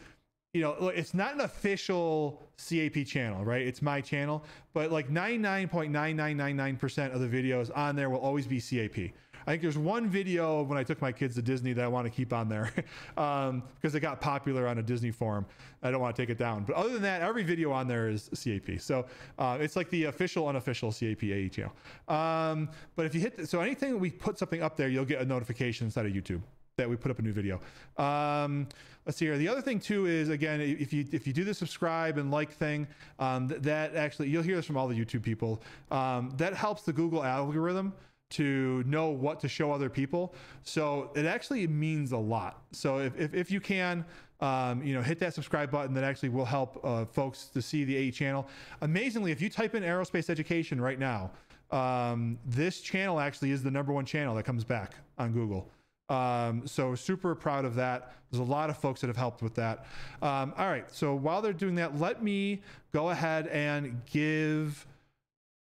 you know, it's not an official CAP channel, right? It's my channel, but like 99.9999% of the videos on there will always be CAP. I think there's one video when I took my kids to Disney that I want to keep on there *laughs* um, because it got popular on a Disney forum. I don't want to take it down. But other than that, every video on there is CAP. So uh, it's like the official, unofficial CAP AE channel. Um, but if you hit, the, so anything we put something up there, you'll get a notification inside of YouTube that we put up a new video. Um, let's see here. The other thing too is again, if you if you do the subscribe and like thing, um, th- that actually you'll hear this from all the YouTube people. Um, that helps the Google algorithm to know what to show other people. So it actually means a lot. So if, if, if you can, um, you know, hit that subscribe button that actually will help uh, folks to see the AE channel. Amazingly, if you type in aerospace education right now, um, this channel actually is the number one channel that comes back on Google. Um, so super proud of that. There's a lot of folks that have helped with that. Um, all right. So while they're doing that, let me go ahead and give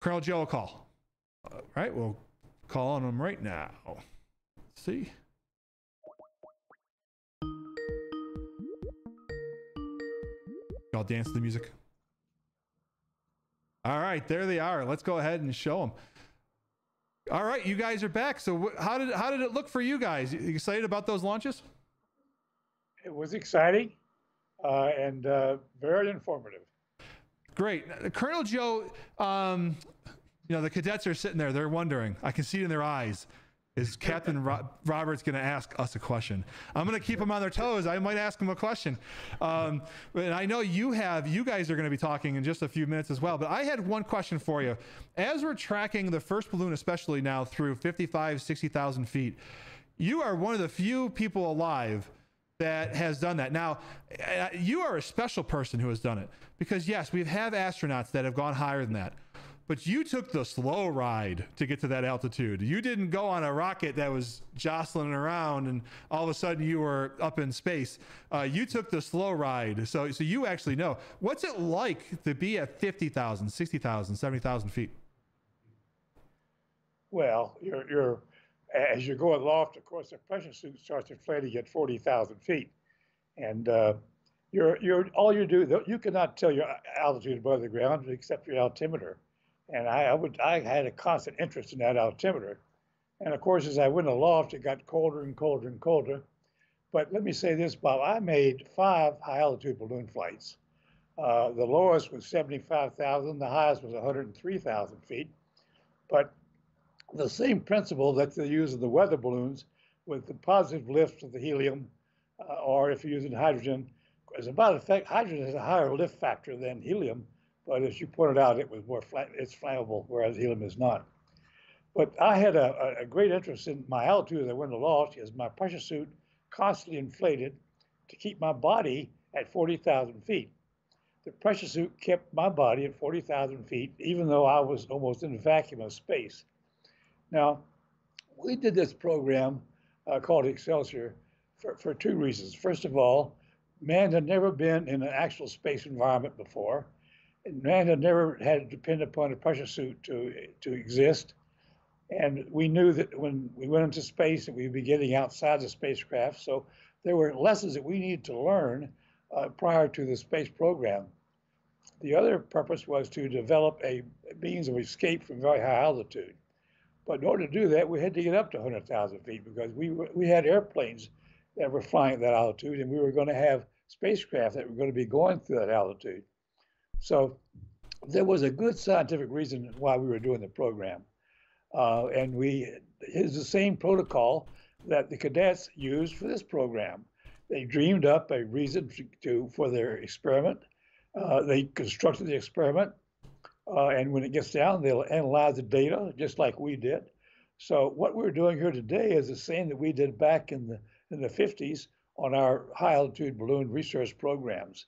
Colonel Joe a call. All right. Well, calling them right now. Let's see. Y'all dance to the music. All right, there they are. Let's go ahead and show them. All right, you guys are back. So, how did how did it look for you guys? You excited about those launches? It was exciting uh, and uh, very informative. Great, Colonel Joe. Um, you know, the cadets are sitting there. They're wondering. I can see it in their eyes. Is *laughs* Captain Ro- Roberts going to ask us a question? I'm going to keep them on their toes. I might ask them a question. Um, and I know you have, you guys are going to be talking in just a few minutes as well. But I had one question for you. As we're tracking the first balloon, especially now through 55, 60,000 feet, you are one of the few people alive that has done that. Now, uh, you are a special person who has done it because, yes, we have astronauts that have gone higher than that but you took the slow ride to get to that altitude. You didn't go on a rocket that was jostling around and all of a sudden you were up in space. Uh, you took the slow ride. So, so you actually know. What's it like to be at 50,000, 60,000, 70,000 feet? Well, you're, you're, as you go aloft, of course, the pressure suit starts inflating at 40,000 feet. And uh, you're, you're, all you do, you cannot tell your altitude above the ground except your altimeter. And I, I would, I had a constant interest in that altimeter. And of course, as I went aloft, it got colder and colder and colder. But let me say this, Bob, I made five high altitude balloon flights. Uh, the lowest was 75,000, the highest was 103,000 feet. But the same principle that they use in the weather balloons with the positive lift of the helium, uh, or if you're using hydrogen, as a matter of fact, hydrogen has a higher lift factor than helium, but as you pointed out, it was more flat, it's flammable, whereas helium is not. But I had a, a great interest in my altitude as I went aloft, as my pressure suit constantly inflated to keep my body at 40,000 feet. The pressure suit kept my body at 40,000 feet, even though I was almost in a vacuum of space. Now, we did this program uh, called Excelsior for, for two reasons. First of all, man had never been in an actual space environment before. Man had never had to depend upon a pressure suit to, to exist. And we knew that when we went into space that we'd be getting outside the spacecraft. So there were lessons that we needed to learn uh, prior to the space program. The other purpose was to develop a means of escape from very high altitude. But in order to do that, we had to get up to 100,000 feet because we, we had airplanes that were flying at that altitude, and we were going to have spacecraft that were going to be going through that altitude. So there was a good scientific reason why we were doing the program. Uh, and we it's the same protocol that the cadets used for this program. They dreamed up a reason to, for their experiment. Uh, they constructed the experiment, uh, and when it gets down, they'll analyze the data just like we did. So what we're doing here today is the same that we did back in the in the 50s on our high altitude balloon research programs.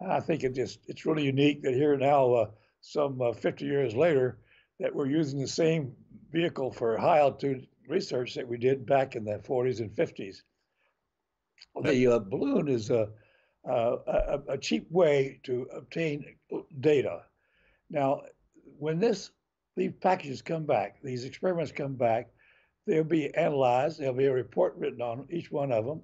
I think it just it's really unique that here now, uh, some uh, 50 years later, that we're using the same vehicle for high altitude research that we did back in the 40s and 50s. The uh, balloon is a, a, a cheap way to obtain data. Now, when this these packages come back, these experiments come back, they'll be analyzed. There'll be a report written on each one of them.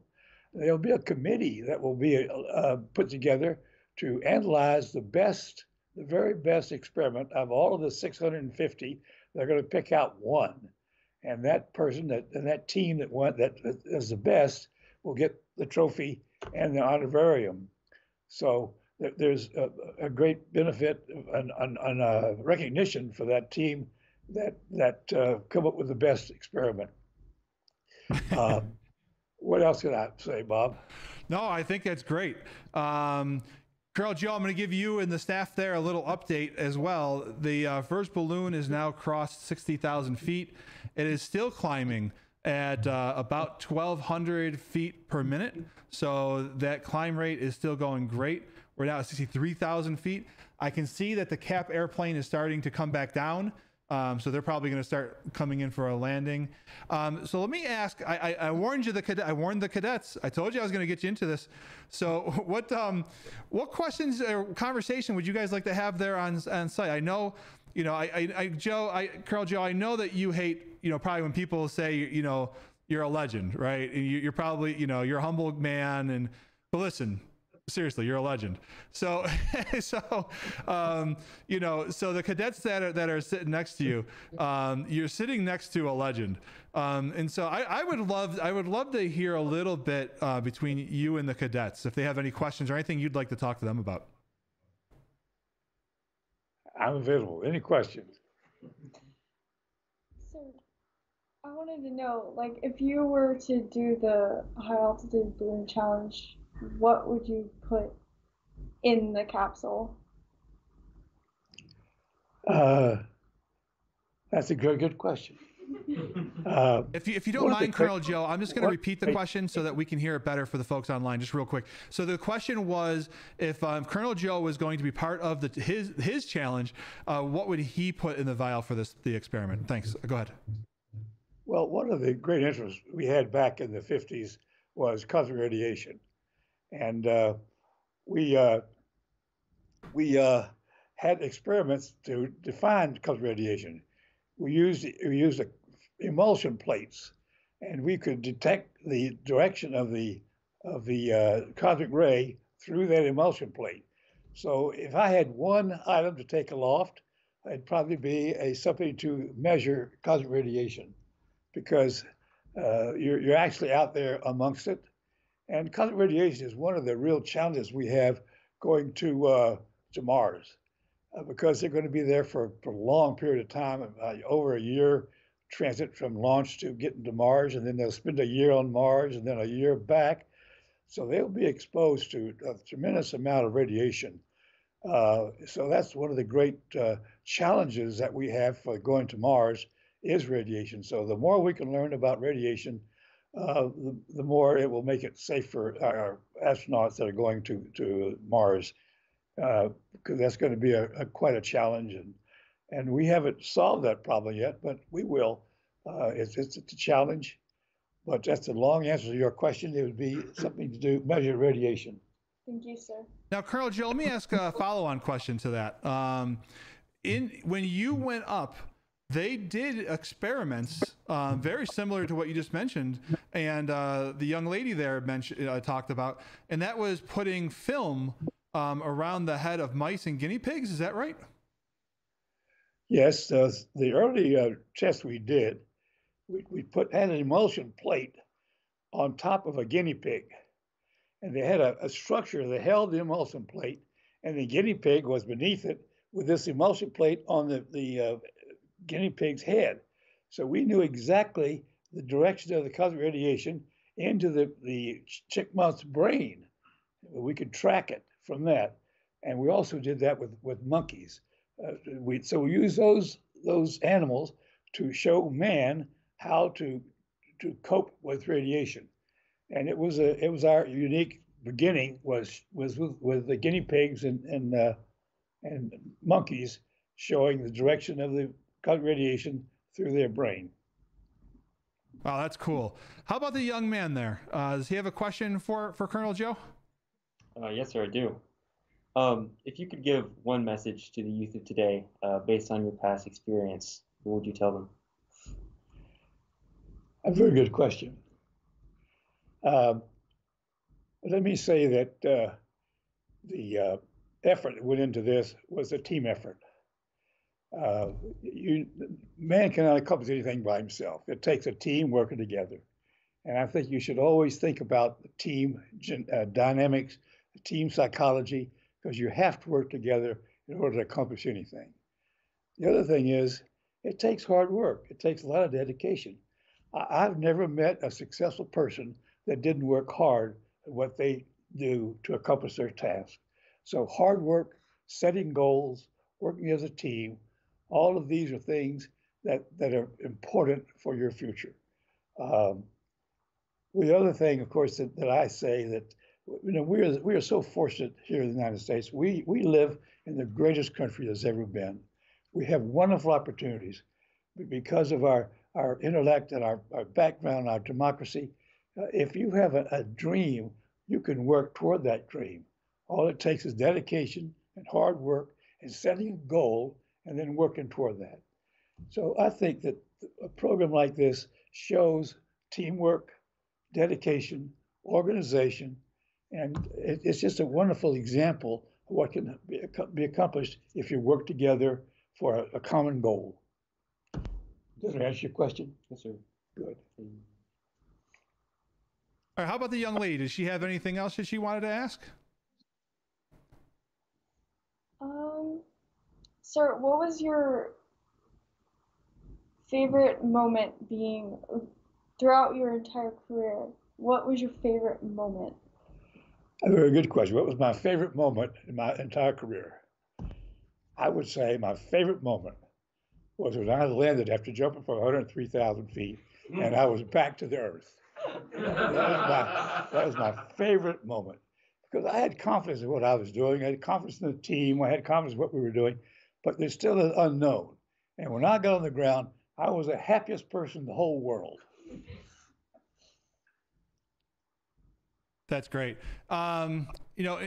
There'll be a committee that will be uh, put together to analyze the best, the very best experiment of all of the 650 they're going to pick out one, and that person that and that team that went that is the best will get the trophy and the honorarium. So there's a, a, great benefit and, and, and uh, recognition for that team that that uh, come up with the best experiment. *laughs* Um, what else can I say, Bob? No, I think that's great. Um, Colonel Joe, I'm going to give you and the staff there a little update as well. The uh, first balloon is now crossed 60,000 feet. It is still climbing at uh, about 1,200 feet per minute. So that climb rate is still going great. We're now at 63,000 feet. I can see that the cap airplane is starting to come back down. Um, so they're probably going to start coming in for a landing. Um, so let me ask. I, I, I, warned you the cadet. I warned the cadets. I told you I was going to get you into this. So *laughs* what um, what questions or conversation would you guys like to have there on on site? I know, you know, I, I, I Joe, I Carl Joe, I know that you hate, you know, probably when people say, you know, you're a legend, right? And you, you're probably, you know, you're a humble man, and but listen, seriously, you're a legend. So, *laughs* so, um, you know, so the cadets that are, that are sitting next to you, um, you're sitting next to a legend. Um, and so I, I, would love, I would love to hear a little bit uh, between you and the cadets, if they have any questions or anything you'd like to talk to them about. I'm available. Any questions? So I wanted to know, like, if you were to do the high altitude balloon challenge what would you put in the capsule? Uh, that's a good, good question. *laughs* Uh, if you, if you don't mind, Colonel Joe, I'm just going to repeat the question so that we can hear it better for the folks online, just real quick. So the question was, if um, Colonel Joe was going to be part of the, his his challenge, uh, what would he put in the vial for this the experiment? Thanks. Go ahead. Well, one of the great interests we had back in the 50s was cosmic radiation and uh, we uh, we uh, had experiments to define cosmic radiation. We used we used a, emulsion plates, and we could detect the direction of the of the uh, cosmic ray through that emulsion plate. So if I had one item to take aloft, it'd probably be a something to measure cosmic radiation, because uh, you're you're actually out there amongst it, and cosmic radiation is one of the real challenges we have going to uh, to Mars, uh, because they're going to be there for, for a long period of time, uh, over a year transit from launch to getting to Mars, and then they'll spend a year on Mars and then a year back. So they'll be exposed to a tremendous amount of radiation. Uh, so that's one of the great uh, challenges that we have for going to Mars is radiation. So the more we can learn about radiation, uh, the, the more it will make it safe for our astronauts that are going to, to Mars, because uh, that's going to be a, a, quite a challenge. And, and we haven't solved that problem yet, but we will. Uh, it's, it's, it's a challenge. But that's a long answer to your question. It would be something to do measure radiation. Thank you, sir. Now, Colonel Joe, let me ask a *laughs* follow-on question to that. Um, in when you went up, they did experiments um, very similar to what you just mentioned, and uh, the young lady there mentioned uh, talked about, and that was putting film um, around the head of mice and guinea pigs. Is that right? Yes, uh, the early uh, tests we did, we, we put had an emulsion plate on top of a guinea pig, and they had a, a structure that held the emulsion plate, and the guinea pig was beneath it with this emulsion plate on the the uh, guinea pig's head. So we knew exactly the direction of the cosmic radiation into the, the chickmunk's brain. We could track it from that. And we also did that with, with monkeys. Uh, we, so we use those, those animals to show man how to, to cope with radiation. And it was, a, it was our unique beginning was, was with, with the guinea pigs and, and, uh, and monkeys showing the direction of the cosmic radiation through their brain. Wow, that's cool. How about the young man there? Uh, does he have a question for, for Colonel Joe? Uh, yes, sir, I do. Um, if you could give one message to the youth of today uh, based on your past experience, what would you tell them? A very good question. Um, let me say that uh, the uh, effort that went into this was a team effort. Uh, you, man cannot accomplish anything by himself. It takes a team working together. And I think you should always think about the team uh, dynamics, team psychology, because you have to work together in order to accomplish anything. The other thing is, it takes hard work. It takes a lot of dedication. I, I've never met a successful person that didn't work hard at what they do to accomplish their task. So hard work, setting goals, working as a team, all of these are things that, that are important for your future. Um, the other thing, of course, that, that I say that you know we are we are so fortunate here in the United States. We we live in the greatest country that's ever been. We have wonderful opportunities because of our our intellect and our, our background, our democracy. Uh, if you have a, a dream, you can work toward that dream. All it takes is dedication and hard work and setting a goal and then working toward that. So I think that a program like this shows teamwork, dedication, organization, and it's just a wonderful example of what can be accomplished if you work together for a, a common goal. Does that answer your question? Yes, sir. Good. All right, how about the young lady? Does she have anything else that she wanted to ask? Um, Sir, what was your favorite moment being throughout your entire career? What was your favorite moment? A very good question. What was my favorite moment in my entire career? I would say my favorite moment was when I landed after jumping from 103,000 feet and I was back to the earth. That was, my, that was my favorite moment because I had confidence in what I was doing. I had confidence in the team. I had confidence in what we were doing but there's still an unknown. And when I got on the ground, I was the happiest person in the whole world. That's great. Um, you know,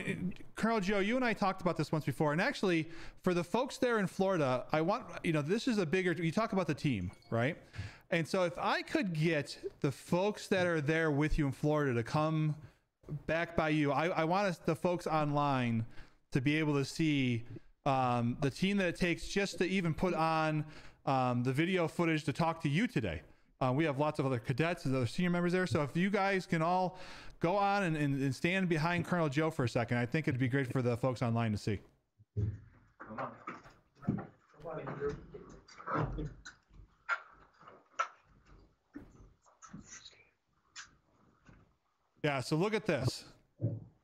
Colonel Joe, you and I talked about this once before, and actually, for the folks there in Florida, I want you know this is a bigger. You talk about the team, right? And so, if I could get the folks that are there with you in Florida to come back by you. I, I want us, the folks online to be able to see um, the team that it takes just to even put on um, the video footage to talk to you today. Uh, we have lots of other cadets and other senior members there. So if you guys can all go on and, and, and stand behind Colonel Joe for a second, I think it'd be great for the folks online to see. Yeah, so look at this.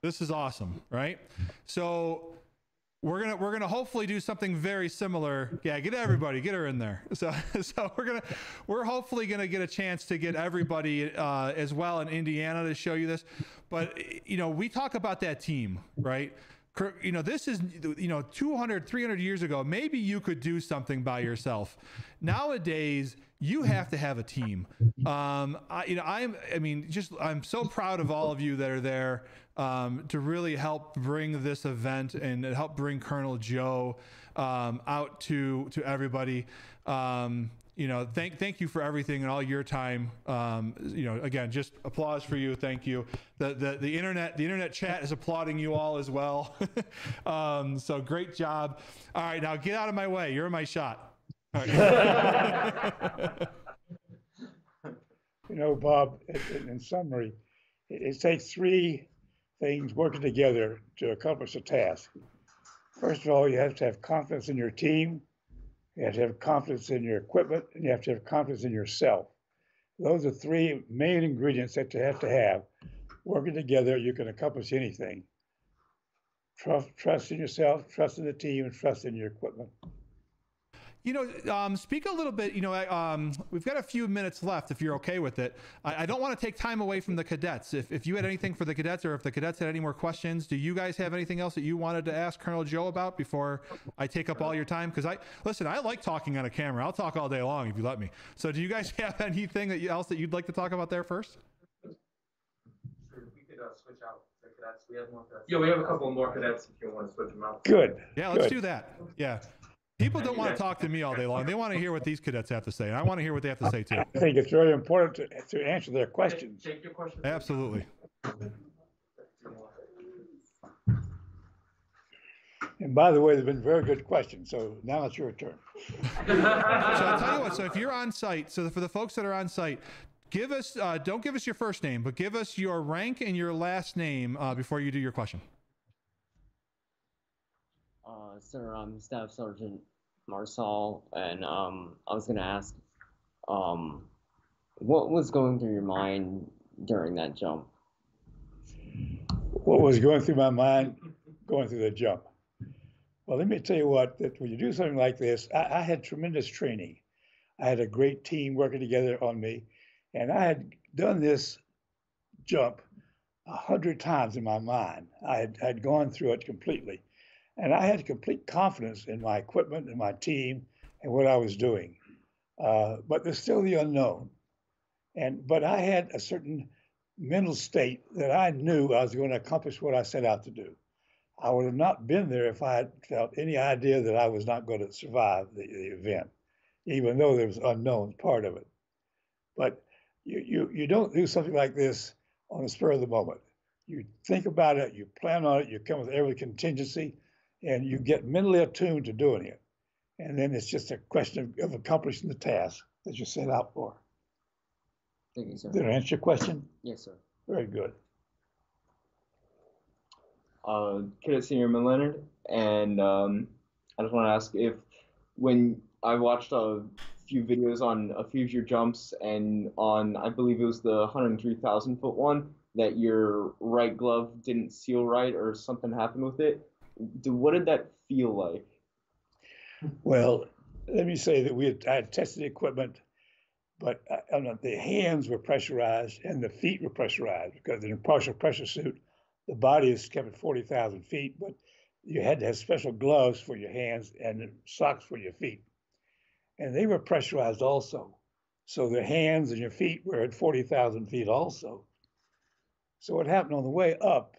This is awesome, right? So we're gonna we're gonna hopefully do something very similar. Yeah, get everybody, get her in there. *laughs* So so we're gonna we're hopefully gonna get a chance to get everybody uh, as well in Indiana to show you this. But you know, we talk about that team, right? You know, this is, you know, 200, 300 years ago, maybe you could do something by yourself. Nowadays, you have to have a team. Um, I, you know, I'm, I mean, just, I'm so proud of all of you that are there um, to really help bring this event and help bring Colonel Joe um, out to, to everybody. Um, you know, thank thank you for everything and all your time. Um, you know, again, just applause for you. Thank you. The the the internet the internet chat is applauding you all as well. *laughs* um, so great job. All right, now get out of my way. You're my shot. *laughs* You know, Bob, in, in summary, it, it takes three things working together to accomplish a task. First of all, you have to have confidence in your team, you have to have confidence in your equipment, and you have to have confidence in yourself. Those are three main ingredients that you have to have. Working together, you can accomplish anything. Trust, trust in yourself, trust in the team, and trust in your equipment. You know, um, speak a little bit. You know, um, we've got a few minutes left if you're okay with it. I, I don't want to take time away from the cadets. If, if you had anything for the cadets or if the cadets had any more questions, do you guys have anything else that you wanted to ask Colonel Joe about before I take up all your time? Because I, listen, I like talking on a camera. I'll talk all day long if you let me. So do you guys *laughs* have anything that you, else that you'd like to talk about there first? Sure, we could uh, switch out the cadets. We have more cadets. Yeah, we have a couple more cadets if you want to switch them out. Good. Yeah, let's good. do that. Yeah. People don't want to talk to me all day long. They want to hear what these cadets have to say. And I want to hear what they have to say too. I think it's very important to, to answer their questions. Take your questions. Absolutely. And by the way, they've been very good questions, so now it's your turn. *laughs* So I'll tell you what. So if you're on site, so for the folks that are on site, give us uh, don't give us your first name, but give us your rank and your last name uh, before you do your question. Uh, sir, I'm Staff Sergeant Marsal, and um, I was gonna ask, um, what was going through your mind during that jump? What was going through my mind going through the jump? Well, let me tell you what, that when you do something like this, I, I had tremendous training. I had a great team working together on me, and I had done this jump a hundred times in my mind. I had, had gone through it completely. And I had complete confidence in my equipment and my team and what I was doing. Uh, but there's still the unknown. And but I had a certain mental state that I knew I was going to accomplish what I set out to do. I would have not been there if I had felt any idea that I was not going to survive the, the event, even though there was unknown part of it. But you, you, you don't do something like this on the spur of the moment. You think about it, you plan on it, you come with every contingency, and you get mentally attuned to doing it. And then it's just a question of, of accomplishing the task that you set out for. Thank you, sir. Did I answer your question? Yes, sir. Very good. uh, Cadet Senior Leonard, and um, I just want to ask if when I watched a few videos on a few of your jumps and on I believe it was the 103,000 foot one that your right glove didn't seal right or something happened with it. What did that feel like? Well, let me say that we had, I had tested equipment, but uh, I know, the hands were pressurized and the feet were pressurized because in a partial pressure suit, the body is kept at 40,000 feet, but you had to have special gloves for your hands and socks for your feet. And they were pressurized also. So the hands and your feet were at 40,000 feet also. So what happened on the way up,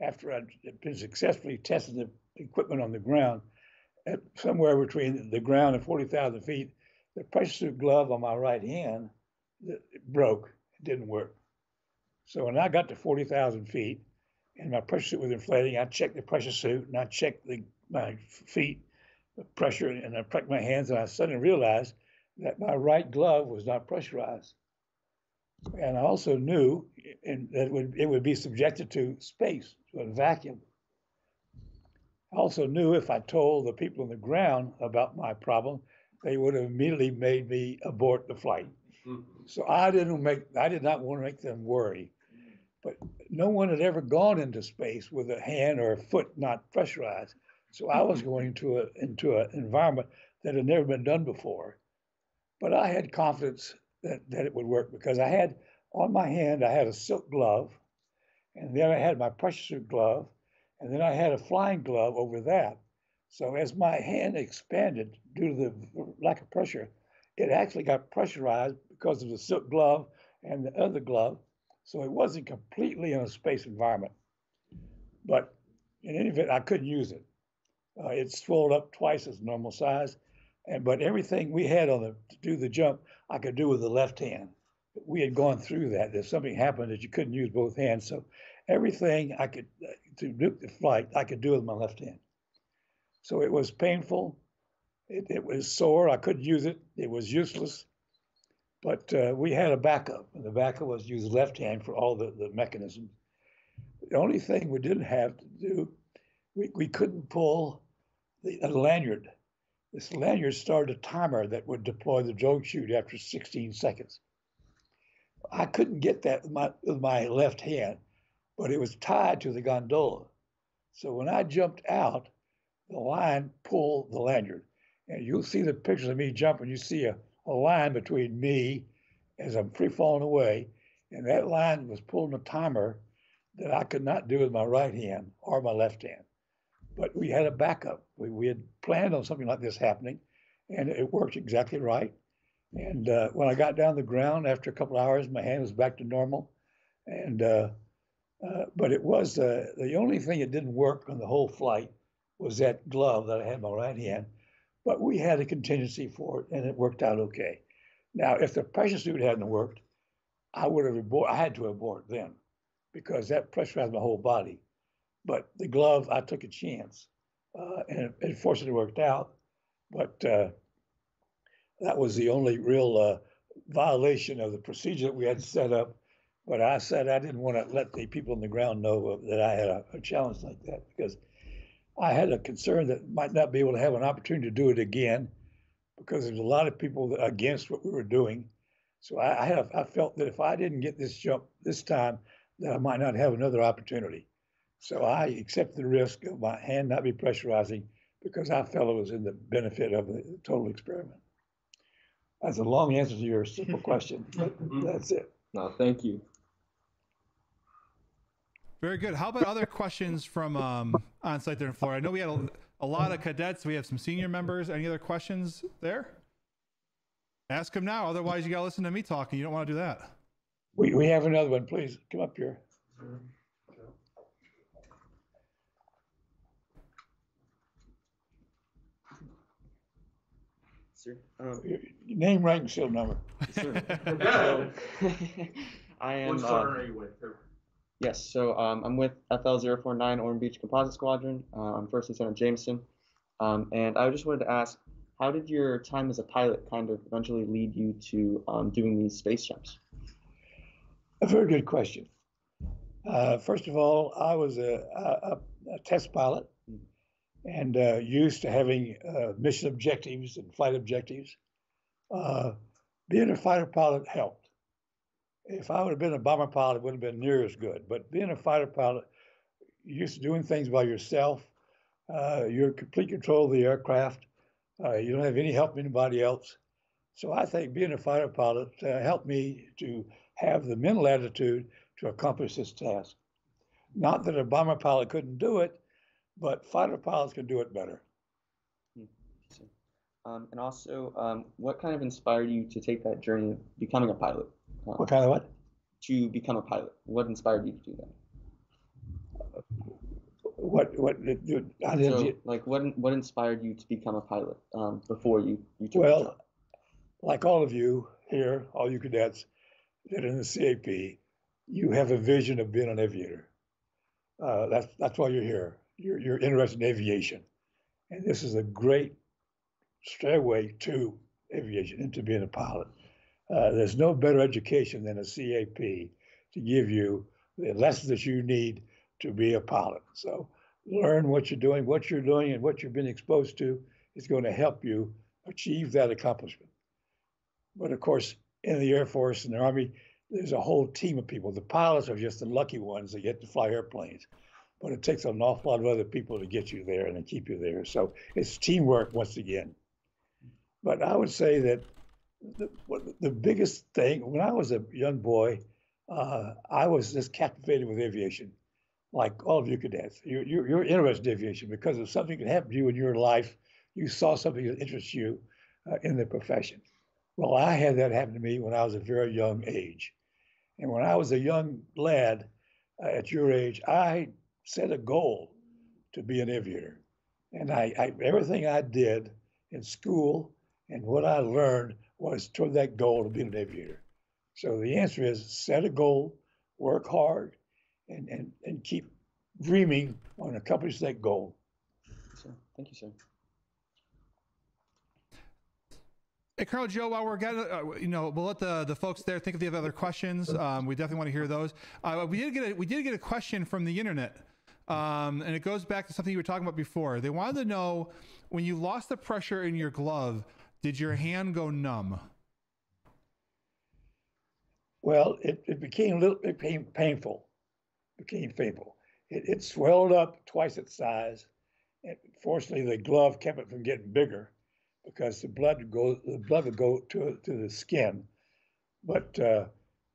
after I'd been successfully testing the equipment on the ground, at somewhere between the ground and 40,000 feet, the pressure suit glove on my right hand broke. It didn't work. So when I got to 40,000 feet and my pressure suit was inflating, I checked the pressure suit and I checked the, my feet, the pressure, and I pressed my hands, and I suddenly realized that my right glove was not pressurized. And I also knew and that it would, it would be subjected to space, to a vacuum. I also knew if I told the people on the ground about my problem, they would have immediately made me abort the flight. Mm-hmm. So I didn't make, I did not want to make them worry. But no one had ever gone into space with a hand or a foot not pressurized. So I was going into a, into an environment that had never been done before. But I had confidence that, that it would work because I had on my hand, I had a silk glove, and then I had my pressure suit glove, and then I had a flying glove over that. So as my hand expanded due to the lack of pressure, it actually got pressurized because of the silk glove and the other glove. So it wasn't completely in a space environment. But in any event, I couldn't use it. Uh, it swelled up twice its normal size. And but everything we had on the to do the jump, I could do with the left hand. We had gone through that. If something happened that you couldn't use both hands, so everything I could uh, to do the flight, I could do with my left hand. So it was painful. It, it was sore. I couldn't use it. It was useless. But uh, we had a backup, and the backup was use left hand for all the, the mechanisms. The only thing we didn't have to do, we, we couldn't pull the, a lanyard. This lanyard started a timer that would deploy the drogue chute after 16 seconds. I couldn't get that with my, with my left hand, but it was tied to the gondola. So when I jumped out, the line pulled the lanyard. And you'll see the pictures of me jumping. You see a, a line between me as I'm free falling away, and that line was pulling a timer that I could not do with my right hand or my left hand. But we had a backup. We, we had planned on something like this happening, and it worked exactly right. And uh, when I got down the ground after a couple hours, my hand was back to normal. And uh, uh, but it was uh, the only thing that didn't work on the whole flight was that glove that I had in my right hand. But we had a contingency for it, and it worked out okay. Now, if the pressure suit hadn't worked, I would have abort. I had to abort then, because that pressurized my whole body. But the glove, I took a chance, uh, and it, fortunately worked out. But uh, that was the only real uh, violation of the procedure that we had set up. But I said I didn't want to let the people on the ground know that I had a, a challenge like that because I had a concern that might not be able to have an opportunity to do it again because there's a lot of people against what we were doing. So I, I have I felt that if I didn't get this jump this time, that I might not have another opportunity. So I accepted the risk of my hand not be pressurizing because I felt it was in the benefit of the total experiment. That's a long answer to your simple *laughs* question, but that's it. No, thank you. Very good. How about other questions from um, on site there in Florida? I know we had a, a lot of cadets. We have some senior members. Any other questions there? Ask them now. Otherwise, you got to listen to me talking. You don't want to do that. We, we have another one. Please come up here. Sir, um, Your your Name, rank, and serial number. *laughs* sir. So, *laughs* I am. Which uh, squadron are you with? Yes, so um, I'm with FL049 Ormond Beach Composite Squadron. Uh, I'm First Lieutenant Jameson. Um, and I just wanted to ask, how did your time as a pilot kind of eventually lead you to um, doing these space jumps? A very good question. Uh, first of all, I was a, a, a test pilot and uh, used to having uh, mission objectives and flight objectives. Uh, being a fighter pilot helped. If I would have been a bomber pilot, it wouldn't have been near as good. But being a fighter pilot, you're used to doing things by yourself. Uh, you're in complete control of the aircraft. Uh, you don't have any help from anybody else. So I think being a fighter pilot uh, helped me to have the mental attitude to accomplish this task. Not that a bomber pilot couldn't do it, but fighter pilots can do it better. Um, and also, um, what kind of inspired you to take that journey of becoming a pilot? Uh, What kind of what? To become a pilot. What inspired you to do that? What what did So, like, what what inspired you to become a pilot um, before you you took well, job? like all of you here, all you cadets that are in the CAP, you have a vision of being an aviator. Uh, that's that's why you're here. You're you're interested in aviation, and this is a great stairway to aviation into being a pilot. Uh, there's no better education than a CAP to give you the lessons that you need to be a pilot. So learn what you're doing, what you're doing, and what you've been exposed to is going to help you achieve that accomplishment. But of course, in the Air Force and the Army, there's a whole team of people. The pilots are just the lucky ones that get to fly airplanes. But it takes an awful lot of other people to get you there and to keep you there. So it's teamwork once again. But I would say that the, the biggest thing, when I was a young boy, uh, I was just captivated with aviation, like all of you cadets. You're, you're, you're interested in aviation because if something could happen to you in your life, you saw something that interests you uh, in the profession. Well, I had that happen to me when I was a very young age. And when I was a young lad uh, at your age, I set a goal to be an aviator. And I, I, everything I did in school and what I learned was toward that goal to be an aviator. So the answer is set a goal, work hard, and, and, and keep dreaming on accomplishing that goal. Thank you, sir. Hey, Colonel Joe, while we're getting, uh, you know, we'll let the, the folks there think if they have other questions. Um, we definitely want to hear those. Uh, we did get a, we did get a question from the internet, um, and it goes back to something you were talking about before. They wanted to know when you lost the pressure in your glove, did your hand go numb? Well, it, it became a little it became painful. Became painful. It, it swelled up twice its size. And fortunately, the glove kept it from getting bigger because the blood would go the blood would go to to the skin. But uh,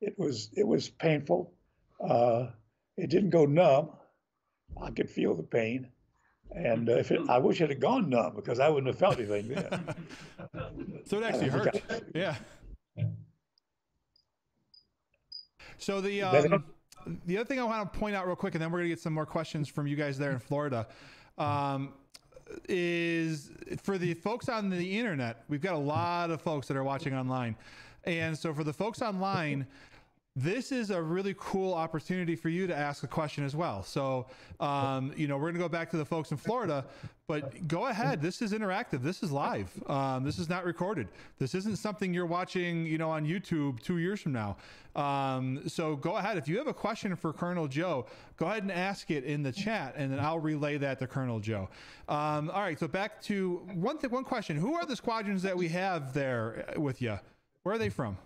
it was it was painful. Uh, it didn't go numb. I could feel the pain, and uh, if it, I wish it had gone numb because I wouldn't have felt anything then. *laughs* so it actually hurt. *laughs* yeah. So the um, the other thing I want to point out real quick, and then we're gonna get some more questions from you guys there in Florida, um, is for the folks on the internet. We've got a lot of folks that are watching online, and so for the folks online this is a really cool opportunity for you to ask a question as well. So, um, you know, we're going to go back to the folks in Florida, but go ahead. This is interactive. This is live. Um, this is not recorded. This isn't something you're watching, you know, on YouTube two years from now. Um, so go ahead. If you have a question for Colonel Joe, go ahead and ask it in the chat, and then I'll relay that to Colonel Joe. Um, all right. So back to one thing. One question: Who are the squadrons that we have there with you? Where are they from?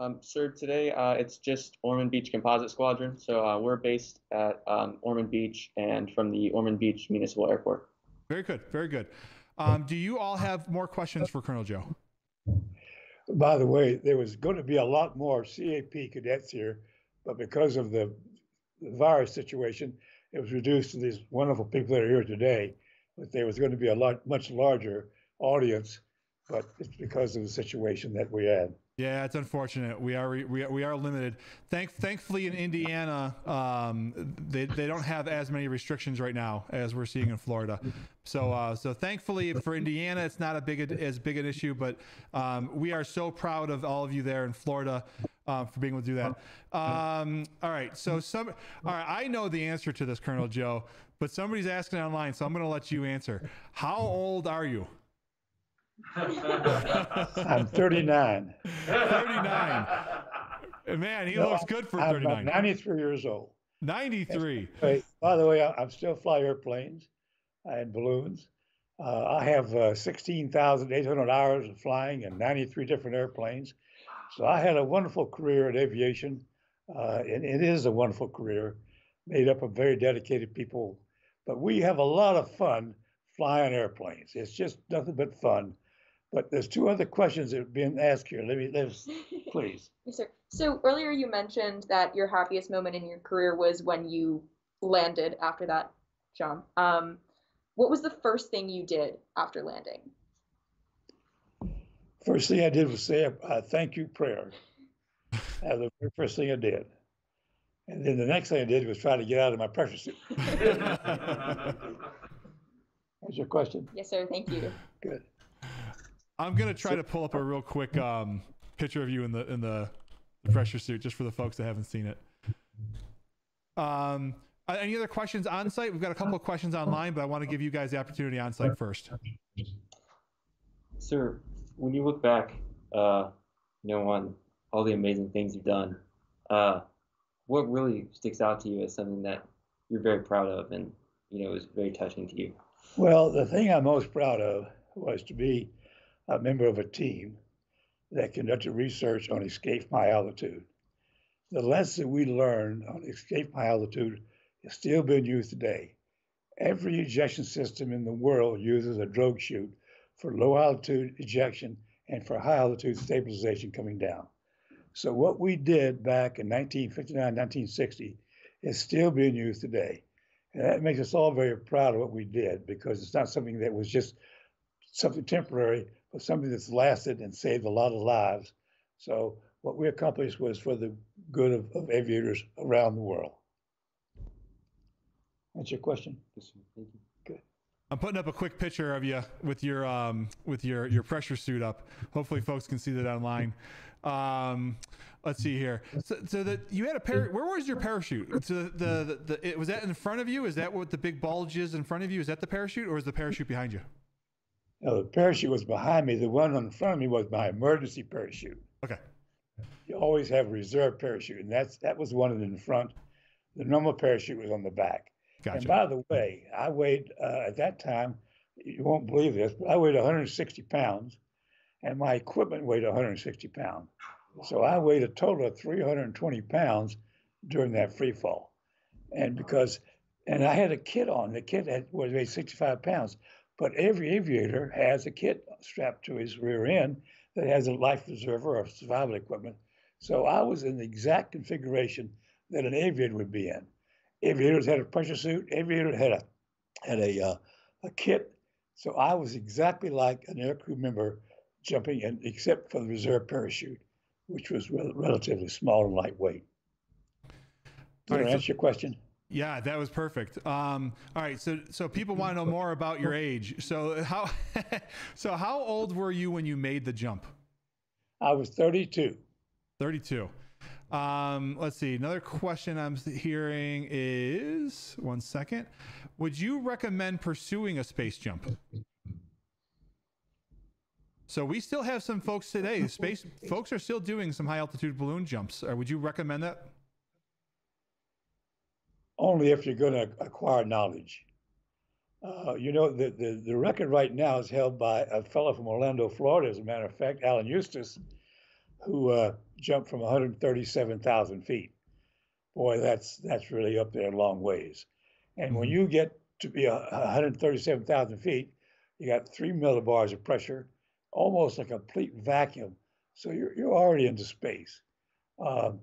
Um, sir, today uh, it's just Ormond Beach Composite Squadron. So uh, we're based at um, Ormond Beach and from the Ormond Beach Municipal Airport. Very good, very good. Um, do you all have more questions for Colonel Joe? By the way, there was going to be a lot more CAP cadets here, but because of the virus situation, it was reduced to these wonderful people that are here today. But there was going to be a lot, much larger audience, but it's because of the situation that we had. Yeah, it's unfortunate. We are we, we are limited. Thank thankfully in Indiana, um, they, they don't have as many restrictions right now as we're seeing in Florida. So uh, so thankfully for Indiana, it's not a big as big an issue. But um, we are so proud of all of you there in Florida uh, for being able to do that. Um, all right, so some all right. I know the answer to this, Colonel Joe, but somebody's asking online, so I'm going to let you answer. How old are you? *laughs* I'm 39. 39. *laughs* Man, he no, looks good for 39. I'm 93 years old. 93. By the way, I'm still fly airplanes and balloons. Uh, I have uh, 16,800 hours of flying in 93 different airplanes. So I had a wonderful career in aviation. Uh, and it is a wonderful career made up of very dedicated people. But we have a lot of fun flying airplanes. It's just nothing but fun. But there's two other questions that have been asked here. Let me, let's, *laughs* please. yes, sir. So earlier you mentioned that your happiest moment in your career was when you landed after that jump. Um, what was the first thing you did after landing? First thing I did was say a, a thank you prayer. *laughs* That was the very first thing I did. And then the next thing I did was try to get out of my pressure suit. *laughs* That's your question? Yes, sir. Thank you. Good. I'm gonna try so, to pull up a real quick um, picture of you in the in the the pressure suit, just for the folks that haven't seen it. Um, any other questions on site? We've got a couple of questions online, but I want to give you guys the opportunity on site first. Sir, when you look back, uh, you know, on all the amazing things you've done, uh, what really sticks out to you as something that you're very proud of and, you know, is very touching to you? Well, the thing I'm most proud of was to be a member of a team that conducted research on escape high altitude. The lesson we learned on escape high altitude is still being used today. Every ejection system in the world uses a drogue chute for low altitude ejection and for high altitude stabilization coming down. So what we did back in 1959, 1960 is still being used today. And that makes us all very proud of what we did because it's not something that was just something temporary, but something that's lasted and saved a lot of lives. So what we accomplished was for the good of, of aviators around the world. That's your question. Yes. Thank you. I'm putting up a quick picture of you with your um, with your your pressure suit up. Hopefully, folks can see that online. Um, let's see here. So, so that you had a par- Where was your parachute? So the, the, the it, was that in front of you? Is that what the big bulge is in front of you? Is that the parachute, or is the parachute behind you? No, the parachute was behind me. The one in front of me was my emergency parachute. Okay. You always have a reserve parachute, and that's that was the one in front. The normal parachute was on the back. Gotcha. And by the way, I weighed uh, at that time, you won't believe this, but I weighed 160 pounds, and my equipment weighed 160 pounds. So I weighed a total of 320 pounds during that free fall, and because, and I had a kit on. The kit had, was weighed 65 pounds, but every aviator has a kit strapped to his rear end that has a life preserver or survival equipment. So I was in the exact configuration that an aviator would be in aviators had a pressure suit. Aviators had a had a uh, a kit. So I was exactly like an aircrew member jumping in, except for the reserve parachute, which was rel- relatively small and lightweight. Did right, I so- answer your question? Yeah, that was perfect. Um, all right, so so people want to know more about your age. So how *laughs* so how old were you when you made the jump? I was 32. 32. Um, let's see. Another question I'm hearing is one second. Would you recommend pursuing a space jump? So we still have some folks today. Space folks are still doing some high altitude balloon jumps. Uh, would you recommend that? Only if you're going to acquire knowledge. Uh, you know, the, the, the record right now is held by a fellow from Orlando, Florida, as a matter of fact, Alan Eustace, who uh, jumped from 137,000 feet. Boy, that's that's really up there a long ways. And when you get to be 137,000 feet, you got three millibars of pressure, almost a complete vacuum. So you're you're already into space. Um,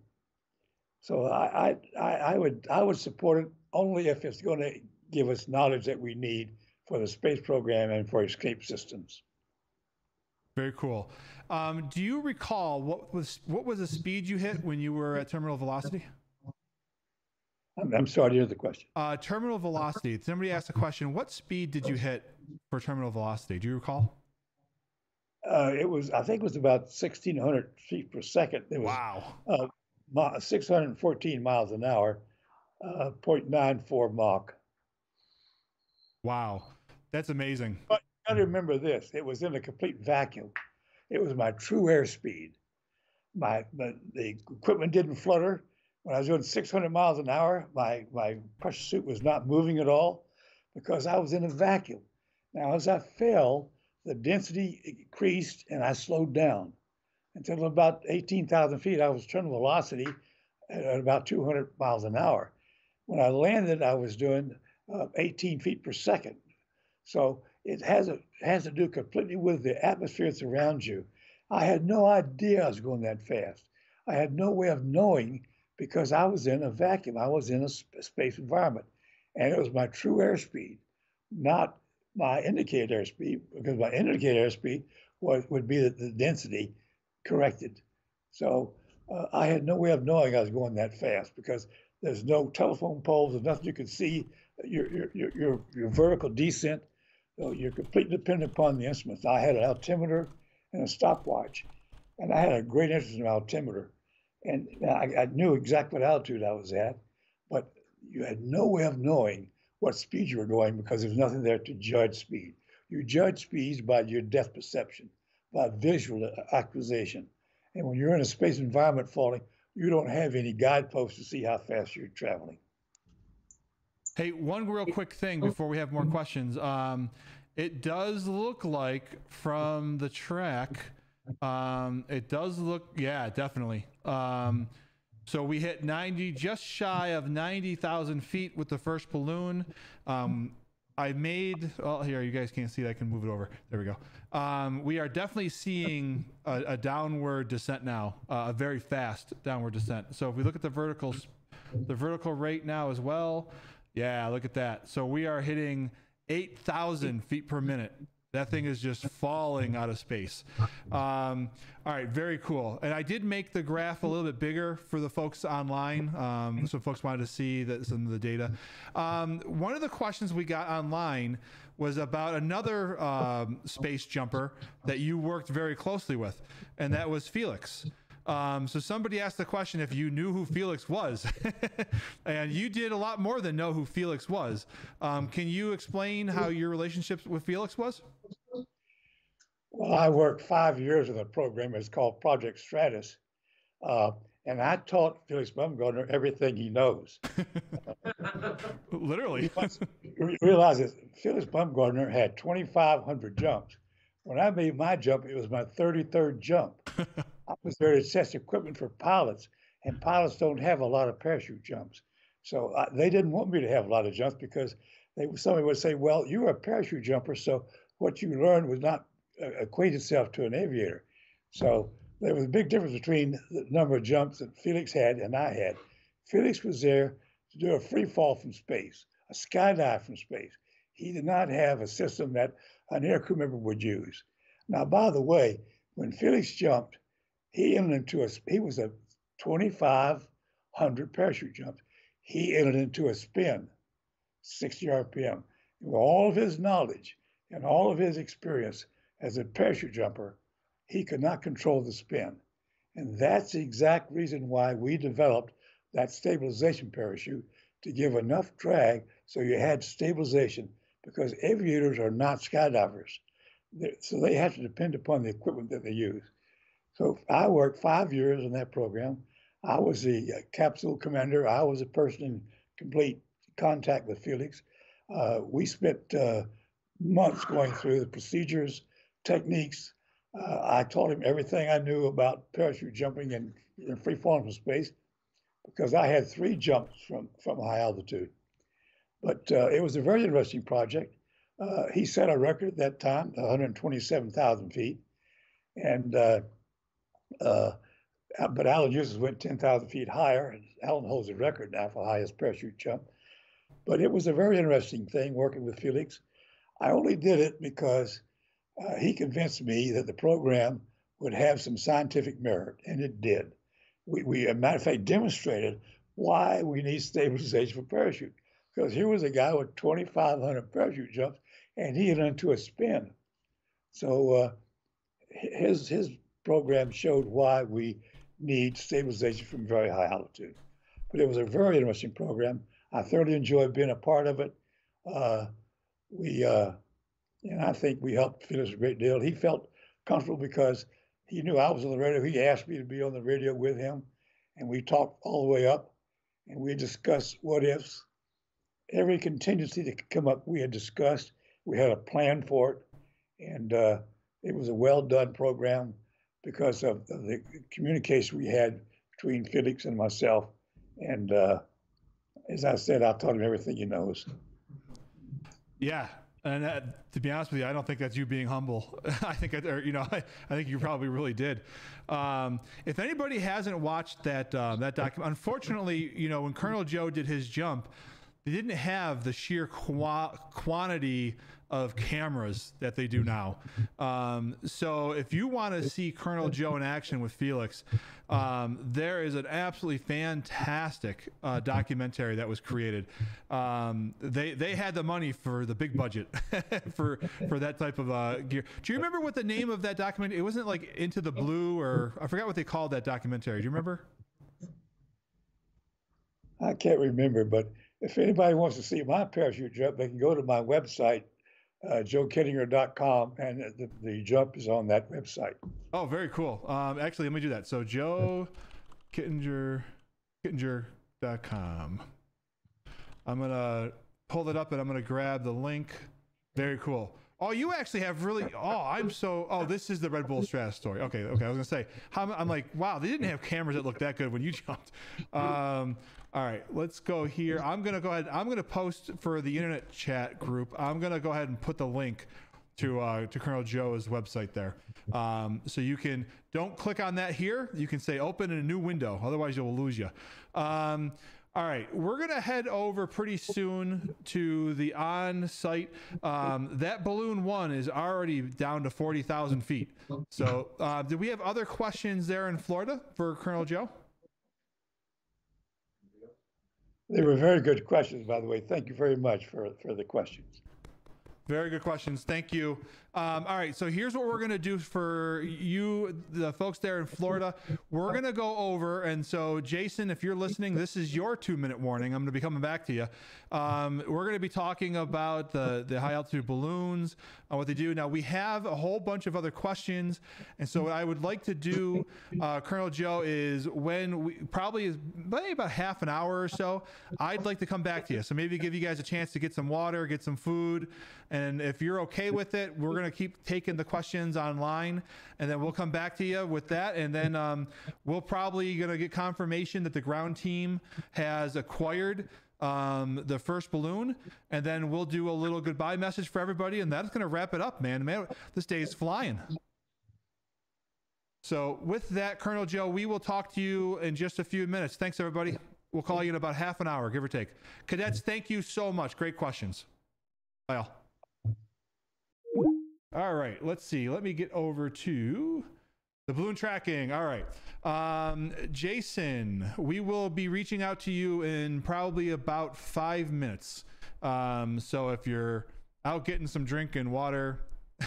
so I, I I would I would support it only if it's going to give us knowledge that we need for the space program and for escape systems. Very cool. Um, do you recall what was what was the speed you hit when you were at terminal velocity? I'm, I'm sorry to hear the question. Uh, terminal velocity. Somebody asked a question. What speed did you hit for terminal velocity? Do you recall? Uh, it was I think it was about 1,600 feet per second. It was Wow. uh, 614 miles an hour, uh, 0.94 Mach. Wow. That's amazing. But you got to remember this: it was in a complete vacuum. It was my true airspeed. My, my the equipment didn't flutter. When I was doing 600 miles an hour, my my pressure suit was not moving at all because I was in a vacuum. Now, as I fell, the density increased and I slowed down until about 18,000 feet. I was terminal velocity at, at about 200 miles an hour. When I landed, I was doing uh, 18 feet per second. So it has a has to do completely with the atmosphere that's around you. I had no idea I was going that fast. I had no way of knowing because I was in a vacuum. I was in a sp- space environment, and it was my true airspeed, not my indicated airspeed, because my indicated airspeed was would be the, the density corrected. So uh, I had no way of knowing I was going that fast because there's no telephone poles, there's nothing you can see. Your your your your, vertical descent. So you're completely dependent upon the instruments. I had an altimeter and a stopwatch, and I had a great interest in altimeter. and I, I knew exactly what altitude I was at, but you had no way of knowing what speed you were going because there's nothing there to judge speed. You judge speeds by your depth perception, by visual acquisition. And when you're in a space environment falling, you don't have any guideposts to see how fast you're traveling. Hey, one real quick thing before we have more questions. Um, it does look like from the track, um, it does look, yeah, definitely. Um, so we hit 90, just shy of 90,000 feet with the first balloon. Um, I made, oh, here, you guys can't see that. I can move it over. There we go. Um, we are definitely seeing a, a downward descent now, uh, a very fast downward descent. So if we look at the vertical, the vertical rate now as well, yeah, look at that. So we are hitting 8,000 feet per minute. That thing is just falling out of space. Um, all right, very cool. And I did make the graph a little bit bigger for the folks online, um, so folks wanted to see some of the data. Um, one of the questions we got online was about another um, space jumper that you worked very closely with, and that was Felix. Um, so somebody asked the question if you knew who Felix was, *laughs* and you did a lot more than know who Felix was. Um, can you explain how your relationship with Felix was? Well, I worked five years in a program. It's called Project Stratos. Uh, and I taught Felix Baumgartner everything he knows. *laughs* Literally. you realize that Felix Baumgartner had 2,500 jumps. When I made my jump, it was my 33rd jump. *laughs* Was to test equipment for pilots, and pilots don't have a lot of parachute jumps. So uh, they didn't want me to have a lot of jumps because they somebody would say, "Well, you're a parachute jumper, so what you learned was not uh, equate itself to an aviator." So there was a big difference between the number of jumps that Felix had and I had. Felix was there to do a free fall from space, a skydive from space. He did not have a system that an air crew member would use. Now, by the way, when Felix jumped, he entered into a, he was a 2,500 parachute jump. He entered into a spin, 60 RPM. With all of his knowledge and all of his experience as a parachute jumper, he could not control the spin. And that's the exact reason why we developed that stabilization parachute to give enough drag so you had stabilization because aviators are not skydivers. So they have to depend upon the equipment that they use. So I worked five years in that program. I was the uh, capsule commander. I was a person in complete contact with Felix. Uh, we spent uh, months going through the procedures, techniques. Uh, I taught him everything I knew about parachute jumping and, and free falling from space because I had three jumps from, from high altitude. But uh, it was a very interesting project. Uh, he set a record at that time, 127,000 feet. And uh, but Alan Eustace went 10,000 feet higher, and Alan holds the record now for highest parachute jump. But it was a very interesting thing working with Felix. I only did it because uh, he convinced me that the program would have some scientific merit, and it did. We, we, a matter of fact, demonstrated why we need stabilization for parachute because here was a guy with 2,500 parachute jumps, and he had into a spin. So uh, his his program showed why we need stabilization from very high altitude. But it was a very interesting program. I thoroughly enjoyed being a part of it. Uh, we uh, and I think we helped Felix a great deal. He felt comfortable because he knew I was on the radio. He asked me to be on the radio with him, and we talked all the way up, and we discussed what ifs every contingency that could come up, we had discussed. We had a plan for it, and uh, it was a well done program because of, the communication we had between Felix and myself. And uh, as I said, I taught him everything he knows. Yeah, and to be honest with you, I don't think that's you being humble. *laughs* I think, or, you know, *laughs* I, I, think you probably really did. Um, if anybody hasn't watched that um, that document, unfortunately, you know, when Colonel Joe did his jump, they didn't have the sheer qua- quantity of cameras that they do now. Um, so if you want to see Colonel Joe in action with Felix, um, there is an absolutely fantastic uh, documentary that was created. Um, they they had the money for the big budget *laughs* for for that type of uh, gear. Do you remember what the name of that documentary? It wasn't like Into the Blue or I forgot what they called that documentary. Do you remember? I can't remember, but if anybody wants to see my parachute jump, they can go to my website, uh, joekittinger.com, and the, the jump is on that website. Oh, very cool. Um, actually, let me do that. So Joe Kittinger, Kittinger.com. I'm gonna pull it up and I'm gonna grab the link. Very cool. Oh, you actually have really. Oh, I'm so. Oh, this is the Red Bull Stratos story. Okay, okay. I was gonna say. I'm like, wow, they didn't have cameras that looked that good when you *laughs* jumped. Um, all right, let's go here. I'm gonna go ahead. I'm gonna post for the internet chat group. I'm gonna go ahead and put the link to uh, to Colonel Joe's website there. Um, so you can don't click on that here. You can say open in a new window. Otherwise, you'll lose you. Um, all right, we're gonna head over pretty soon to the on-site. Um, that balloon one is already down to forty thousand feet. So, uh, do we have other questions there in Florida for Colonel Joe? They were very good questions, by the way. Thank you very much for, for the questions. Very good questions. Thank you. Um, all right, so here's what we're gonna do for you, the folks there in Florida. We're gonna go over, and so Jason, if you're listening, this is your two-minute warning. I'm gonna be coming back to you. Um, we're gonna be talking about the the high altitude balloons, uh, what they do. Now we have a whole bunch of other questions, and so what I would like to do, uh, Colonel Joe, is when we probably is maybe about half an hour or so. I'd like to come back to you, so maybe give you guys a chance to get some water, get some food, and if you're okay with it, we're going to keep taking the questions online, and then we'll come back to you with that, and then um, we'll probably going to get confirmation that the ground team has acquired um, the first balloon, and then we'll do a little goodbye message for everybody, and that's going to wrap it up, man. Man, this day is flying. So with that, Colonel Joe, we will talk to you in just a few minutes. Thanks, everybody. We'll call you in about half an hour, give or take. Cadets, thank you so much. Great questions. Bye all. All right, let's see. Let me get over to the balloon tracking. All right. Um, Jason, we will be reaching out to you in probably about five minutes. Um, so if you're out getting some drink and water,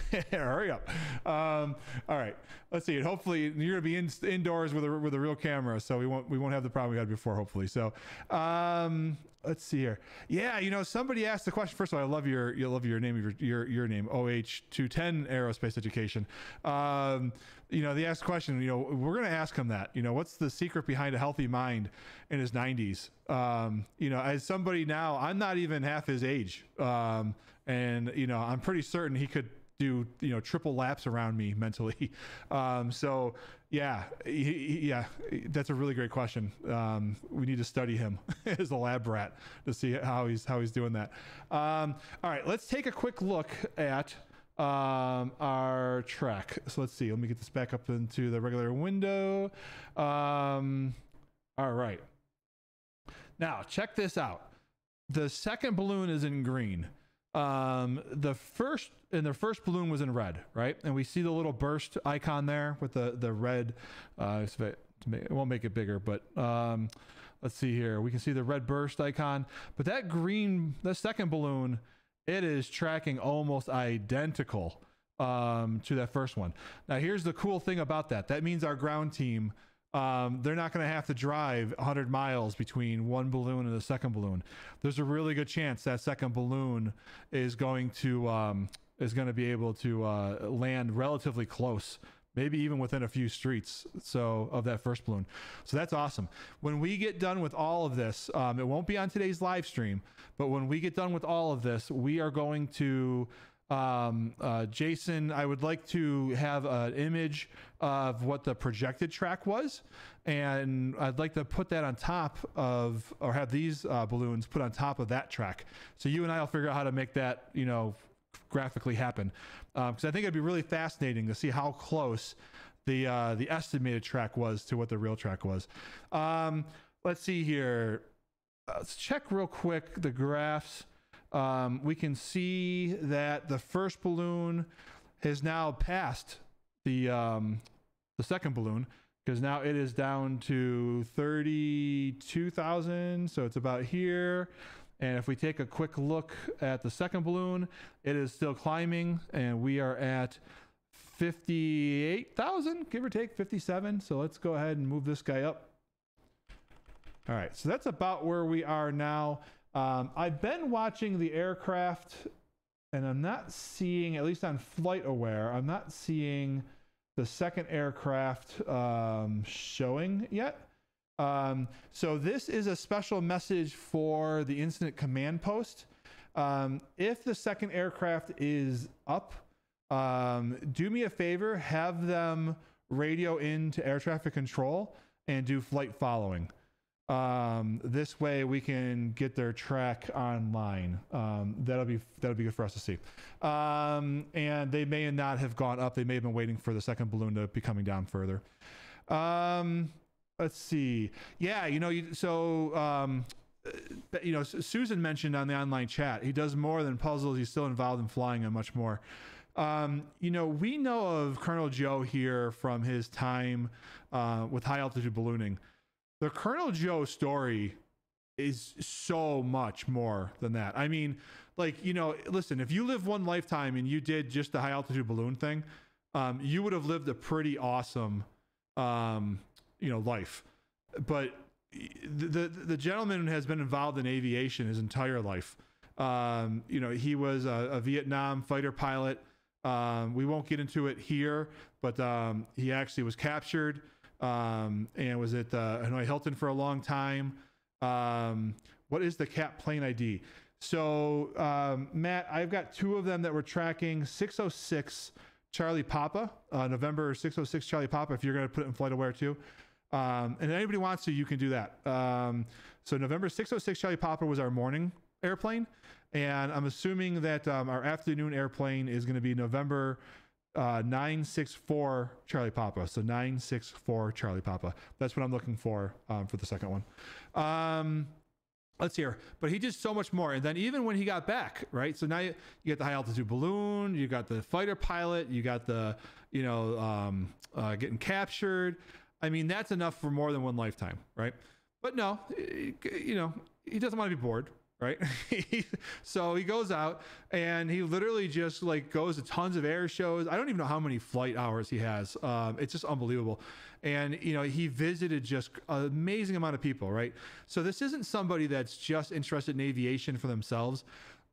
*laughs* hurry up. Um, all right. Let's see. Hopefully you're gonna be in, indoors with a with a real camera, so we won't we won't have the problem we had before. Hopefully. So um, let's see here. Yeah, you know, somebody asked the question. First of all, I love your you love your name your your, your name OH two ten Aerospace Education. Um, you know, they asked the question. You know, we're gonna ask him that. You know, what's the secret behind a healthy mind in his 90s? Um, you know, as somebody now, I'm not even half his age, um, and you know, I'm pretty certain he could do you know triple laps around me *laughs* mentally. Um, so yeah he, yeah that's a really great question. Um, we need to study him *laughs* as a lab rat to see how he's how he's doing that. Um, all right let's take a quick look at um, our track. So let's see. Let me get this back up into the regular window. Um, all right. Now check this out. The second balloon is in green um the first and the first balloon was in red right? And we see the little burst icon there with the the red uh it, it won't make it bigger but um let's see here. We can see the red burst icon but that green the second balloon it is tracking almost identical um to that first one. Now here's the cool thing about that. That means our ground team um, they're not going to have to drive 100 miles between one balloon and the second balloon. There's a really good chance that second balloon is going to um, is going to be able to uh, land relatively close, maybe even within a few streets. So of that first balloon, so that's awesome. When we get done with all of this, um, it won't be on today's live stream, but when we get done with all of this, we are going to um, uh, Jason, I would like to have an image of what the projected track was, and I'd like to put that on top of, or have these uh, balloons put on top of that track. So you and I will figure out how to make that, you know, graphically happen, because um, I think it'd be really fascinating to see how close the uh, the estimated track was to what the real track was. Um, let's see here. Let's check real quick the graphs um, we can see that the first balloon has now passed the um, the second balloon because now it is down to 32,000 so it's about here. And if we take a quick look at the second balloon it is still climbing and we are at 58,000 give or take 57 so let's go ahead and move this guy up. All right, so that's about where we are now. Um, I've been watching the aircraft, and I'm not seeing, at least on Flight Aware, I'm not seeing the second aircraft um, showing yet. Um, so this is a special message for the incident command post. Um, if the second aircraft is up, um, do me a favor, have them radio into air traffic control and do flight following. Um, this way we can get their track online. Um, that'll be that'll be good for us to see. Um, and they may not have gone up. They may have been waiting for the second balloon to be coming down further. Um, let's see. Yeah, you know, you, so um, uh, you know, Susan mentioned on the online chat, he does more than puzzles. He's still involved in flying and much more. Um, you know, we know of Colonel Joe here from his time uh, with high altitude ballooning the Colonel Joe story is so much more than that. I mean, like, you know, listen, if you live one lifetime and you did just the high altitude balloon thing, um, you would have lived a pretty awesome, um, you know, life. But the, the, the gentleman has been involved in aviation his entire life. Um, you know, he was a, a Vietnam fighter pilot. Um, we won't get into it here, but um, he actually was captured um, and was at uh, Hanoi Hilton for a long time. Um, what is the cap plane ID? So, um, Matt, I've got two of them that we're tracking 606 Charlie Papa, uh, November 606 Charlie Papa, if you're going to put it in flight aware too. Um, and anybody wants to, you can do that. Um, so, November 606 Charlie Papa was our morning airplane. And I'm assuming that um, our afternoon airplane is going to be November uh, 964 Charlie Papa. So 964 Charlie Papa. That's what I'm looking for um, for the second one. Um, let's hear. But he did so much more. And then even when he got back, right? So now you, you get the high altitude balloon, you got the fighter pilot, you got the, you know, um, uh, getting captured. I mean, that's enough for more than one lifetime, right? But no, you know, he doesn't want to be bored, right? *laughs* so he goes out and he literally just like goes to tons of air shows. I don't even know how many flight hours he has. Um, it's just unbelievable. And you know, he visited just an amazing amount of people, right? So this isn't somebody that's just interested in aviation for themselves.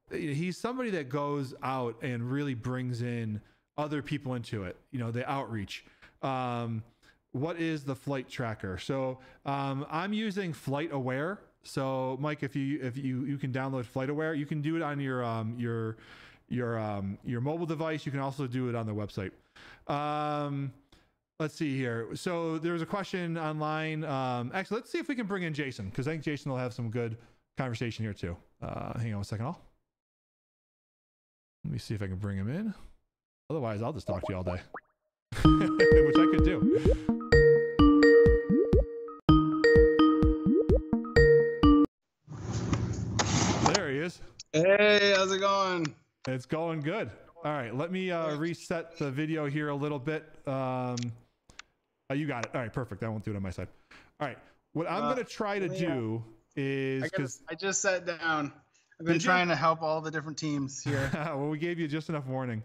He's somebody that goes out and really brings in other people into it. You know, the outreach. Um, what is the flight tracker? So um, I'm using Flight Aware so, Mike, if you if you you can download FlightAware, you can do it on your um your your um your mobile device. You can also do it on the website. Um, let's see here. So there was a question online. Um, actually, let's see if we can bring in Jason because I think Jason will have some good conversation here too. Uh, hang on a second, all. Let me see if I can bring him in. Otherwise, I'll just talk to you all day, *laughs* which I could do. Hey, how's it going? It's going good. All right, let me uh, reset the video here a little bit. Um, oh, you got it. All right, perfect. I won't do it on my side. All right, what I'm uh, gonna try to do is because I, I, just sat down. I've been trying you? to help all the different teams here. *laughs* well, we gave you just enough warning.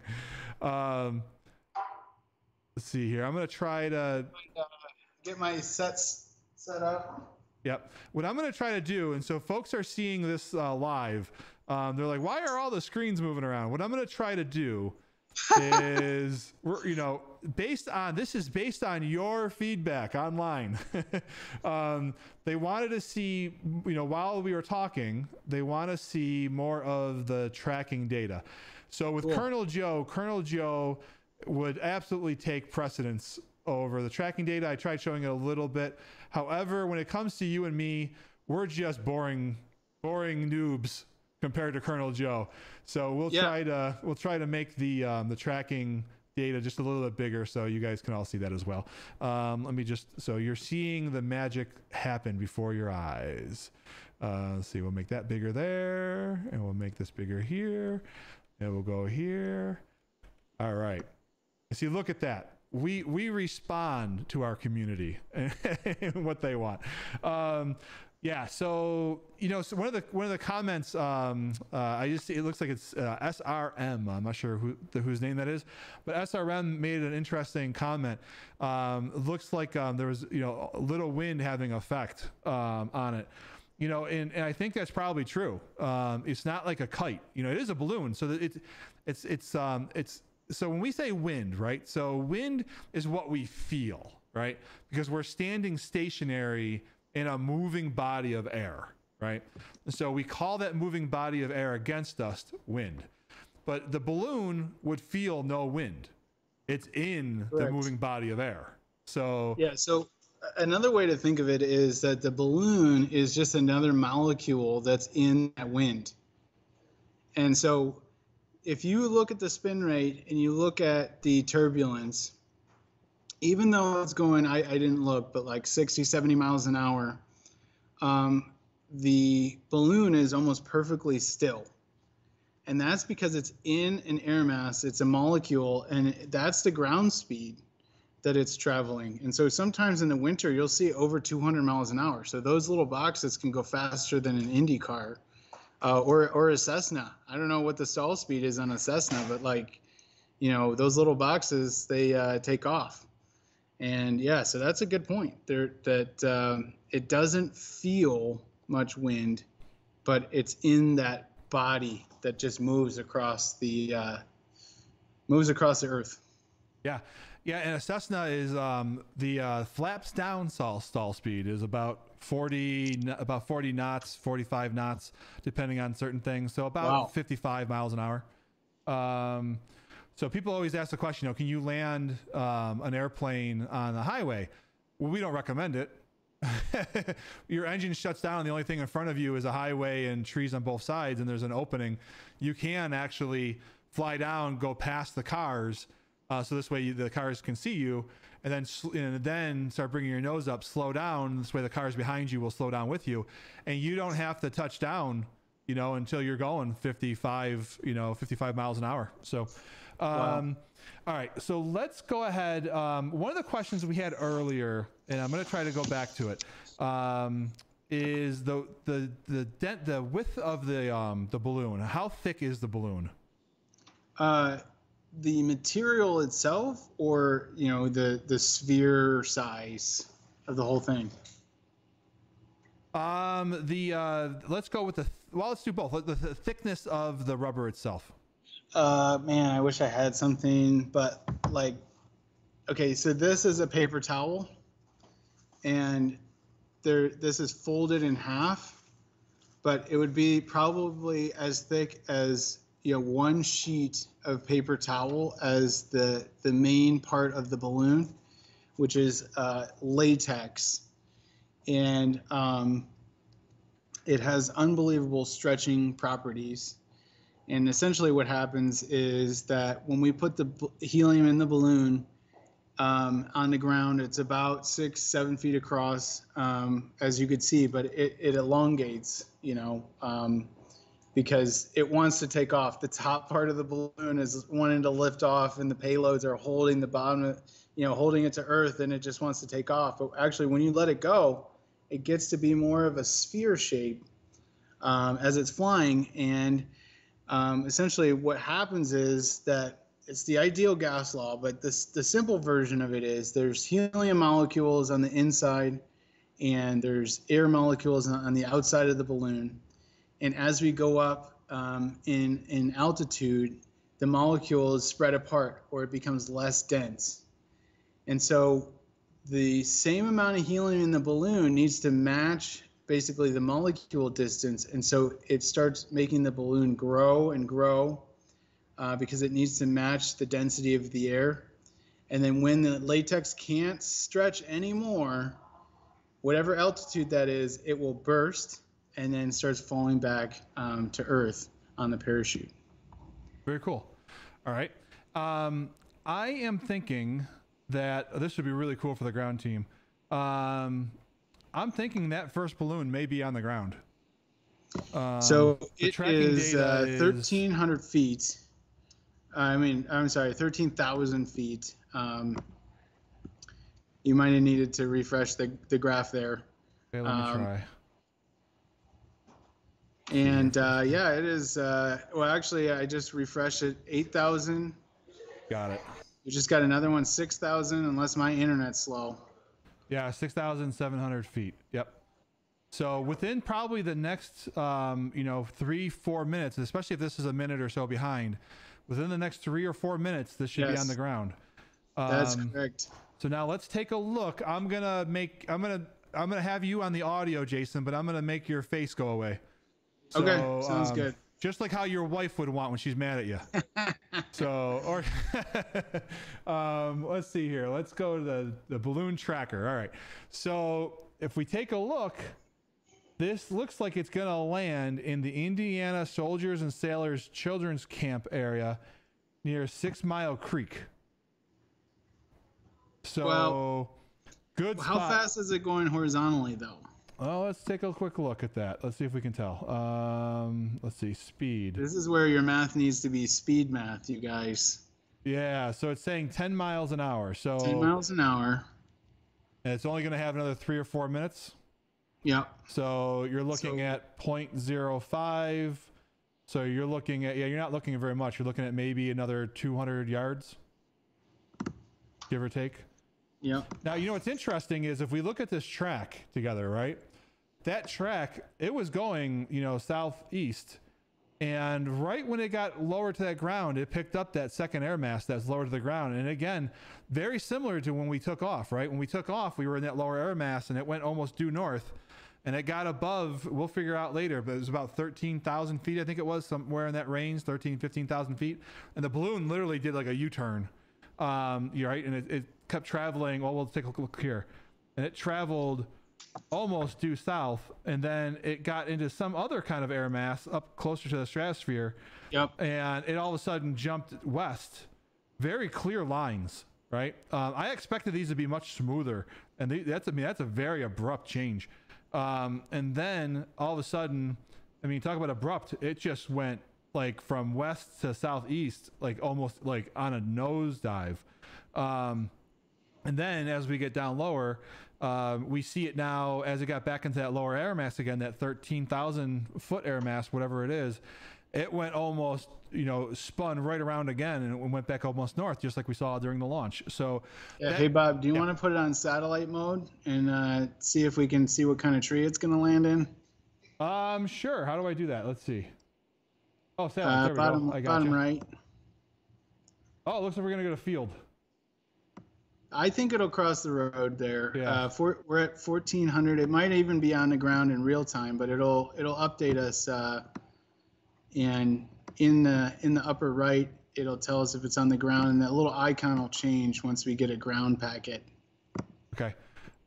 Um, let's see here. I'm gonna try to uh, get my sets set up. Yep. What I'm going to try to do, and so folks are seeing this uh, live, um, they're like, why are all the screens moving around? What I'm going to try to do *laughs* is, we're, you know, based on this is based on your feedback online. *laughs* um, they wanted to see, you know, while we were talking, they want to see more of the tracking data. So with cool. Colonel Joe, Colonel Joe would absolutely take precedence over the tracking data. I tried showing it a little bit. However, when it comes to you and me, we're just boring, boring noobs compared to Colonel Joe. So we'll yeah. try to we'll try to make the um, the tracking data just a little bit bigger so you guys can all see that as well. Um, let me just so you're seeing the magic happen before your eyes. Uh, let's see, we'll make that bigger there, and we'll make this bigger here, and we'll go here. All right. See, look at that we we respond to our community *laughs* and what they want. Um, Yeah. So you know, so one of the one of the comments, um, uh, I just it looks like it's uh, SRM. I'm not sure who the, whose name that is, but SRM made an interesting comment. Um, looks like um, there was you know little wind having effect um, on it. You know, and, and I think that's probably true. Um, it's not like a kite. You know, it is a balloon, so that it's it's it's um it's so when we say wind, right? So wind is what we feel, right? Because we're standing stationary in a moving body of air, right? So we call that moving body of air against us wind. But the balloon would feel no wind. It's in the moving body of air. So Yeah, so uh, another way to think of it is that the balloon is just another molecule that's in that wind. And so if you look at the spin rate and you look at the turbulence, even though it's going, I, I didn't look, but like 60, 70 miles an hour, um, the balloon is almost perfectly still. And that's because it's in an air mass, it's a molecule, and that's the ground speed that it's traveling. And so sometimes in the winter, you'll see over 200 miles an hour. So those little boxes can go faster than an Indy car uh, or, or a Cessna. I don't know what the stall speed is on a Cessna, but like, you know, those little boxes, they uh, take off. And yeah, so that's a good point there that um, it doesn't feel much wind, but it's in that body that just moves across the uh, moves across the earth. Yeah, yeah, and a Cessna is um, the uh, flaps down stall stall speed is about forty about forty knots, forty five knots, depending on certain things. So about Wow. fifty five miles an hour. Um, so people always ask the question, you know, can you land um, an airplane on the highway? Well, we don't recommend it. *laughs* Your engine shuts down. The only thing in front of you is a highway and trees on both sides, and there's an opening. You can actually fly down, go past the cars, uh, so this way you, the cars can see you, and then and then start bringing your nose up, slow down. This way the cars behind you will slow down with you, and you don't have to touch down, you know, until you're going 55, you know, 55 miles an hour. So. Um, All right, so let's go ahead. Um, one of the questions we had earlier, and I'm going to try to go back to it, um, is the the the dent the width of the um, the balloon. How thick is the balloon? Uh, the material itself, or you know, the the sphere size of the whole thing. Um, the uh, let's go with the well. Let's do both. The, the thickness of the rubber itself. Uh, man, I wish I had something, but like, okay, so this is a paper towel, and there, this is folded in half, but it would be probably as thick as you know one sheet of paper towel as the the main part of the balloon, which is uh, latex, and um, it has unbelievable stretching properties. And essentially, what happens is that when we put the helium in the balloon um, on the ground, it's about six, seven feet across, um, as you could see, but it, it elongates, you know, um, because it wants to take off. The top part of the balloon is wanting to lift off, and the payloads are holding the bottom, you know, holding it to Earth, and it just wants to take off. But actually, when you let it go, it gets to be more of a sphere shape um, as it's flying, and um, essentially what happens is that it's the ideal gas law, but this, the simple version of it is there's helium molecules on the inside and there's air molecules on, the outside of the balloon. And as we go up um, in, in altitude, the molecules spread apart or it becomes less dense. And so the same amount of helium in the balloon needs to match basically the molecule distance. And so it starts making the balloon grow and grow uh, because it needs to match the density of the air. And then when the latex can't stretch anymore, whatever altitude that is, it will burst and then starts falling back um, to Earth on the parachute. Very cool. All right. Um, I am thinking that this would be really cool for the ground team. Um, I'm thinking that first balloon may be on the ground. Um, so it is, it tracking is uh, is- 1,300 feet. I mean, I'm sorry, 13,000 feet. Um, you might have needed to refresh the, the graph there. Okay, let me Um, try. And uh, yeah, it is. Uh, well, actually, I just refreshed it. Eight thousand. Got it. We just got another one, six thousand, unless my internet's slow. Yeah, 6,700 feet. Yep. So within probably the next, um, you know, three, four minutes, especially if this is a minute or so behind, within the next three or four minutes, this should be on the ground. That's Um, correct. So now let's take a look. I'm gonna make. I'm gonna. I'm gonna have you on the audio, Jason, but I'm gonna make your face go away. Okay, sounds um, good. Just like how your wife would want when she's mad at you. *laughs* so, or *laughs* um, let's see here. Let's go to the the balloon tracker. All right. So if we take a look, this looks like it's gonna land in the Indiana Soldiers and Sailors Children's Camp area near Six Mile Creek. So Well, good. How spot. fast is it going horizontally, though? Well, let's take a quick look at that. Let's see if we can tell. Um, let's see, speed. This is where your math needs to be speed math, you guys. Yeah, so it's saying 10 miles an hour. So 10 miles an hour. and it's only going to have another three or four minutes. Yep. So you're looking So- at 0.05. So you're looking at, yeah, you're not looking at very much. You're looking at maybe another 200 yards, give or take. Yep. Now, you know what's interesting is if we look at this track together, right? That track, it was going, you know, southeast. And right when it got lower to that ground, it picked up that second air mass that's lower to the ground. And again, very similar to when we took off, right? When we took off, we were in that lower air mass and it went almost due north. And it got above, we'll figure out later, but it was about 13,000 feet, I think it was, somewhere in that range, 13, 15,000 feet. And the balloon literally did like a U turn um, right, and it, it kept traveling. Well, we'll take a look here, and it traveled almost due south, and then it got into some other kind of air mass up closer to the stratosphere. Yep. And it all of a sudden jumped west. Very clear lines, right? Um, I expected these to be much smoother, and they, that's I mean that's a very abrupt change. Um, and then all of a sudden, I mean, talk about abrupt. It just went like from west to southeast, like almost like on a nosedive. Um, and then as we get down lower, um, we see it now as it got back into that lower air mass again, that 13,000 foot air mass, whatever it is. It went almost, you know, spun right around again and it went back almost north, just like we saw during the launch. So, Yeah, that- hey, Bob, do you want to put it on satellite mode and uh, see if we can see what kind of tree it's going to land in? um, sure. How do I do that? Let's see. Oh, satellite. Uh, bottom, go. I got bottom right. Oh, it looks like we're gonna go to field. I think it'll cross the road there. Yeah. Uh, for, we're at 1400. It might even be on the ground in real time, but it'll it'll update us. Uh, and in the in the upper right, it'll tell us if it's on the ground, and that little icon will change once we get a ground packet. Okay,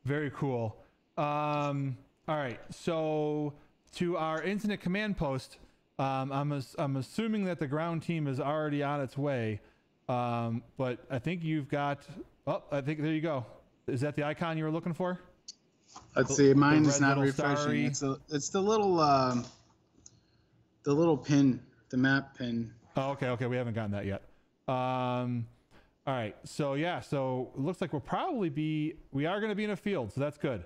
very cool. Um, all right, so to our incident command post, um, I'm as, I'm assuming that the ground team is already on its way, um, but I think you've got. Oh, I think there you go. Is that the icon you were looking for? Let's see. Mine is not refreshing. starry- It's a, it's the little um, the little pin, the map pin. Oh, okay, okay. We haven't gotten that yet. Um, all right. So yeah. So it looks like we'll probably be. We are going to be in a field, so that's good.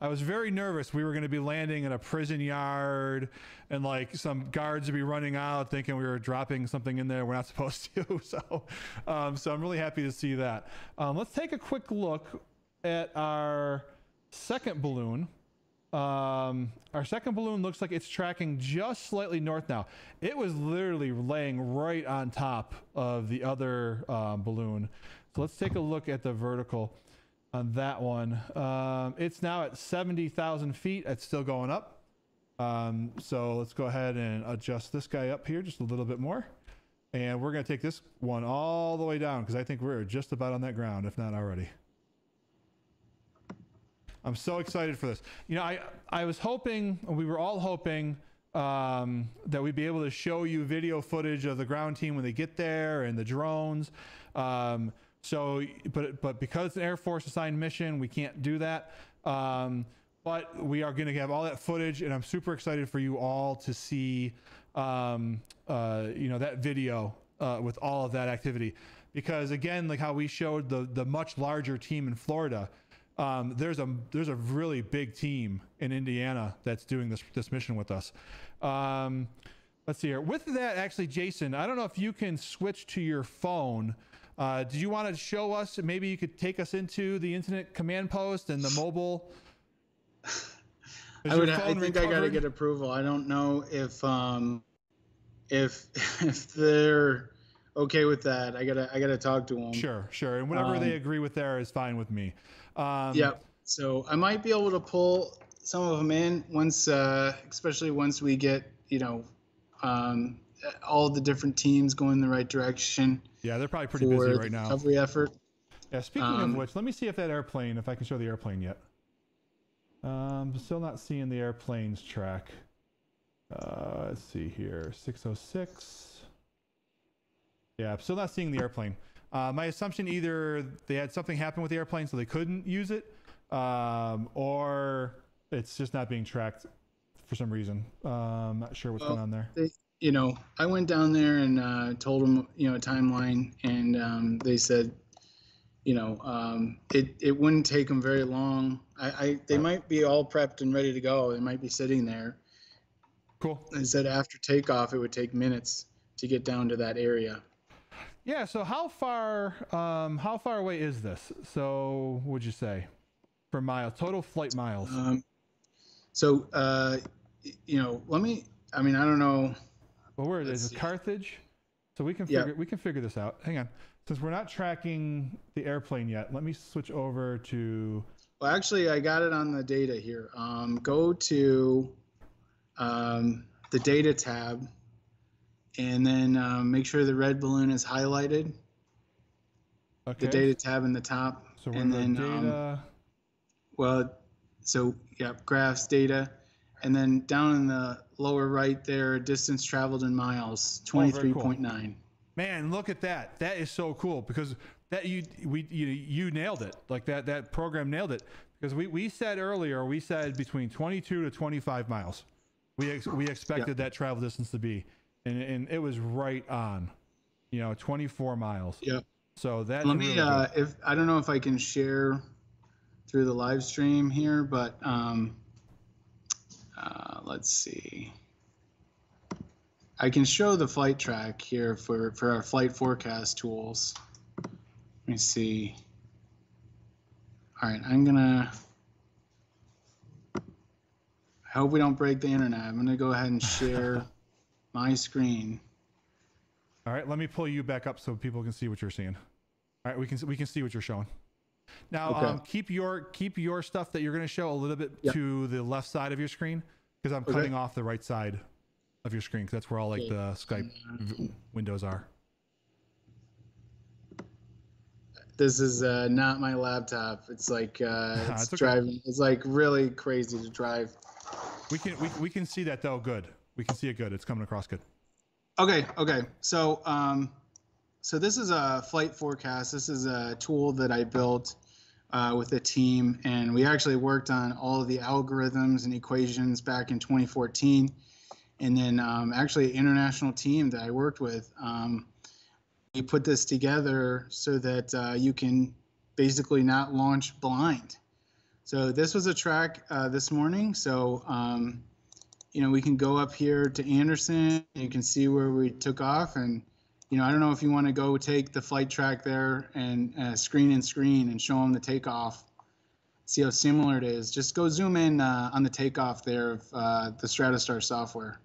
I was very nervous. We were going to be landing in a prison yard, and like some guards would be running out, thinking we were dropping something in there we're not *laughs* supposed to. So, um, so I'm really happy to see that. Um, let's take a quick look at our second balloon. Um, our second balloon looks like it's tracking just slightly north now. It was literally laying right on top of the other um, balloon. So let's take a look at the vertical on that one. Um, it's now at 70,000 feet. It's still going up. Um, so let's go ahead and adjust this guy up here just a little bit more. And we're going to take this one all the way down because I think we're just about on that ground, if not already. I'm so excited for this. You know, I I was hoping, we were all hoping um, that we'd be able to show you video footage of the ground team when they get there and the drones. Um, so, but but because it's an Air Force assigned mission, we can't do that. Um, but we are going to have all that footage, and I'm super excited for you all to see, um, uh, you know, that video uh, with all of that activity. Because again, like how we showed the the much larger team in Florida, um, there's a there's a really big team in Indiana that's doing this this mission with us. Um, let's see here. With that, actually, Jason, I don't know if you can switch to your phone. Uh, did you want to show us? Maybe you could take us into the internet command post and the mobile. *laughs* I would. I think I got to get approval. I don't know if um, if *laughs* if they're okay with that. I gotta I gotta talk to them. Sure, sure, and whatever they Um, agree with there is fine with me. Um, Yep. So I might be able to pull some of them in once, uh, especially once we get you know um, all the different teams going the right direction. Yeah, they're probably pretty busy right now. Recovery effort. Yeah, speaking Um, of which, let me see if that airplane, if I can show the airplane yet. Um, still not seeing the airplanes track. Uh, let's see here, 606. Yeah, I'm still not seeing the airplane. Uh, my assumption either they had something happen with the airplane so they couldn't use it, um, or it's just not being tracked for some reason. Um, not sure what's Well, going on there. They, you know, I went down there and uh, told them, you know, a timeline, and um, they said, you know, um, it it wouldn't take them very long. I, I they might be all prepped and ready to go. They might be sitting there. Cool. They said after takeoff, it would take minutes to get down to that area. Yeah. So how far, um, how far away is this? So would you say, for miles, total flight miles? Um, so, uh, you know, let me. I mean, I don't know. Well, where let's is see. it? Carthage. So we can Yeah. figure we can figure this out. Hang on. Since we're not tracking the airplane yet, let me switch over to. Well, actually, I got it on the data here. Um, go to um, the data tab, and then um, make sure the red balloon is highlighted. Okay. The data tab in the top, So we're and in then the um, data. well, so yeah, graphs data, and then down in the lower right there, distance traveled in miles, Oh, very twenty-three cool. point. Man, look at that. That is so cool because that you we you, you nailed it. Like that that program nailed it because we we said earlier we said between 22 to 25 miles. We ex- we expected that travel distance to be and and it was right on. You know, 24 miles. Yeah. So that Let me, uh, if I don't know if I can share through the live stream here, but um, uh, let's see. I can show the flight track here for, for our flight forecast tools. Let me see. All right, I'm gonna. I hope we don't break the internet. I'm gonna go ahead and share *laughs* my screen. All right, let me pull you back up so people can see what you're seeing. All right, we can we can see what you're showing. Now, Okay. um, keep your keep your stuff that you're going to show a little bit Yep. to the left side of your screen because I'm Okay. cutting off the right side of your screen because that's where all like the Skype v- windows are. This is uh, not my laptop. It's like uh, *laughs* it's, It's okay. driving. It's like really crazy to drive. We can we, we can see that though. Good. We can see it good. It's coming across good. Okay, okay. So, um, so this is a flight forecast. This is a tool that I built uh, with a team, and we actually worked on all of the algorithms and equations back in 2014. And then, um, actually, international team that I worked with, um, we put this together so that uh, you can basically not launch blind. So this was a track uh, this morning. So. Um, you know, we can go up here to Anderson. You can see where we took off, and you know, I don't know if you want to go take the flight track there and uh, screen and screen and show them the takeoff. See how similar it is. Just go zoom in uh, on the takeoff there of uh, the StratoStar software.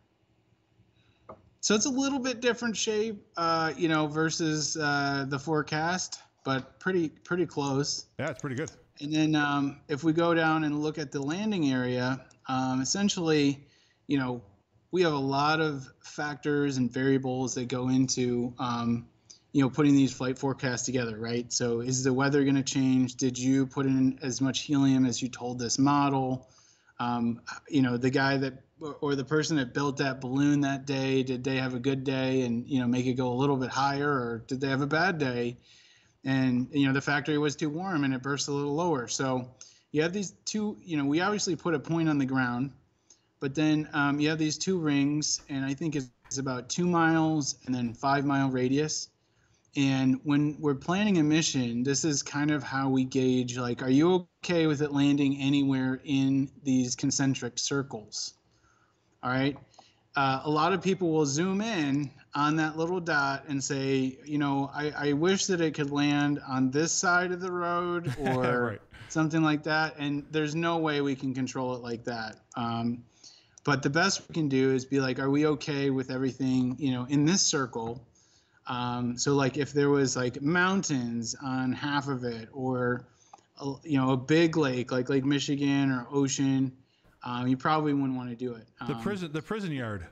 So it's a little bit different shape, uh, you know, versus uh, the forecast, but pretty pretty close. Yeah, it's pretty good. And then um, if we go down and look at the landing area, um, essentially, you know, we have a lot of factors and variables that go into, um, you know, putting these flight forecasts together, right? So is the weather going to change? Did you put in as much helium as you told this model? Um, you know, the guy that or- the person that built that balloon that day, did they have a good day and you know make it go a little bit higher, or did they have a bad day? and you know the factory was too warm and it burst a little lower so you have these two you know we obviously put a point on the ground but then um, you have these two rings and i think it's about two miles and then five mile radius and when we're planning a mission this is kind of how we gauge like are you okay with it landing anywhere in these concentric circles all right uh, a lot of people will zoom in on that little dot and say, you know, I, I wish that it could land on this side of the road *laughs* or Right. something like that. And there's no way we can control it like that. Um, but the best we can do is be like, are we okay with everything, you know, in this circle? Um, so like if there was like mountains on half of it or, a, you know, a big lake like Lake Michigan or ocean, um, you probably wouldn't want to do it. The Um, prison, the prison yard.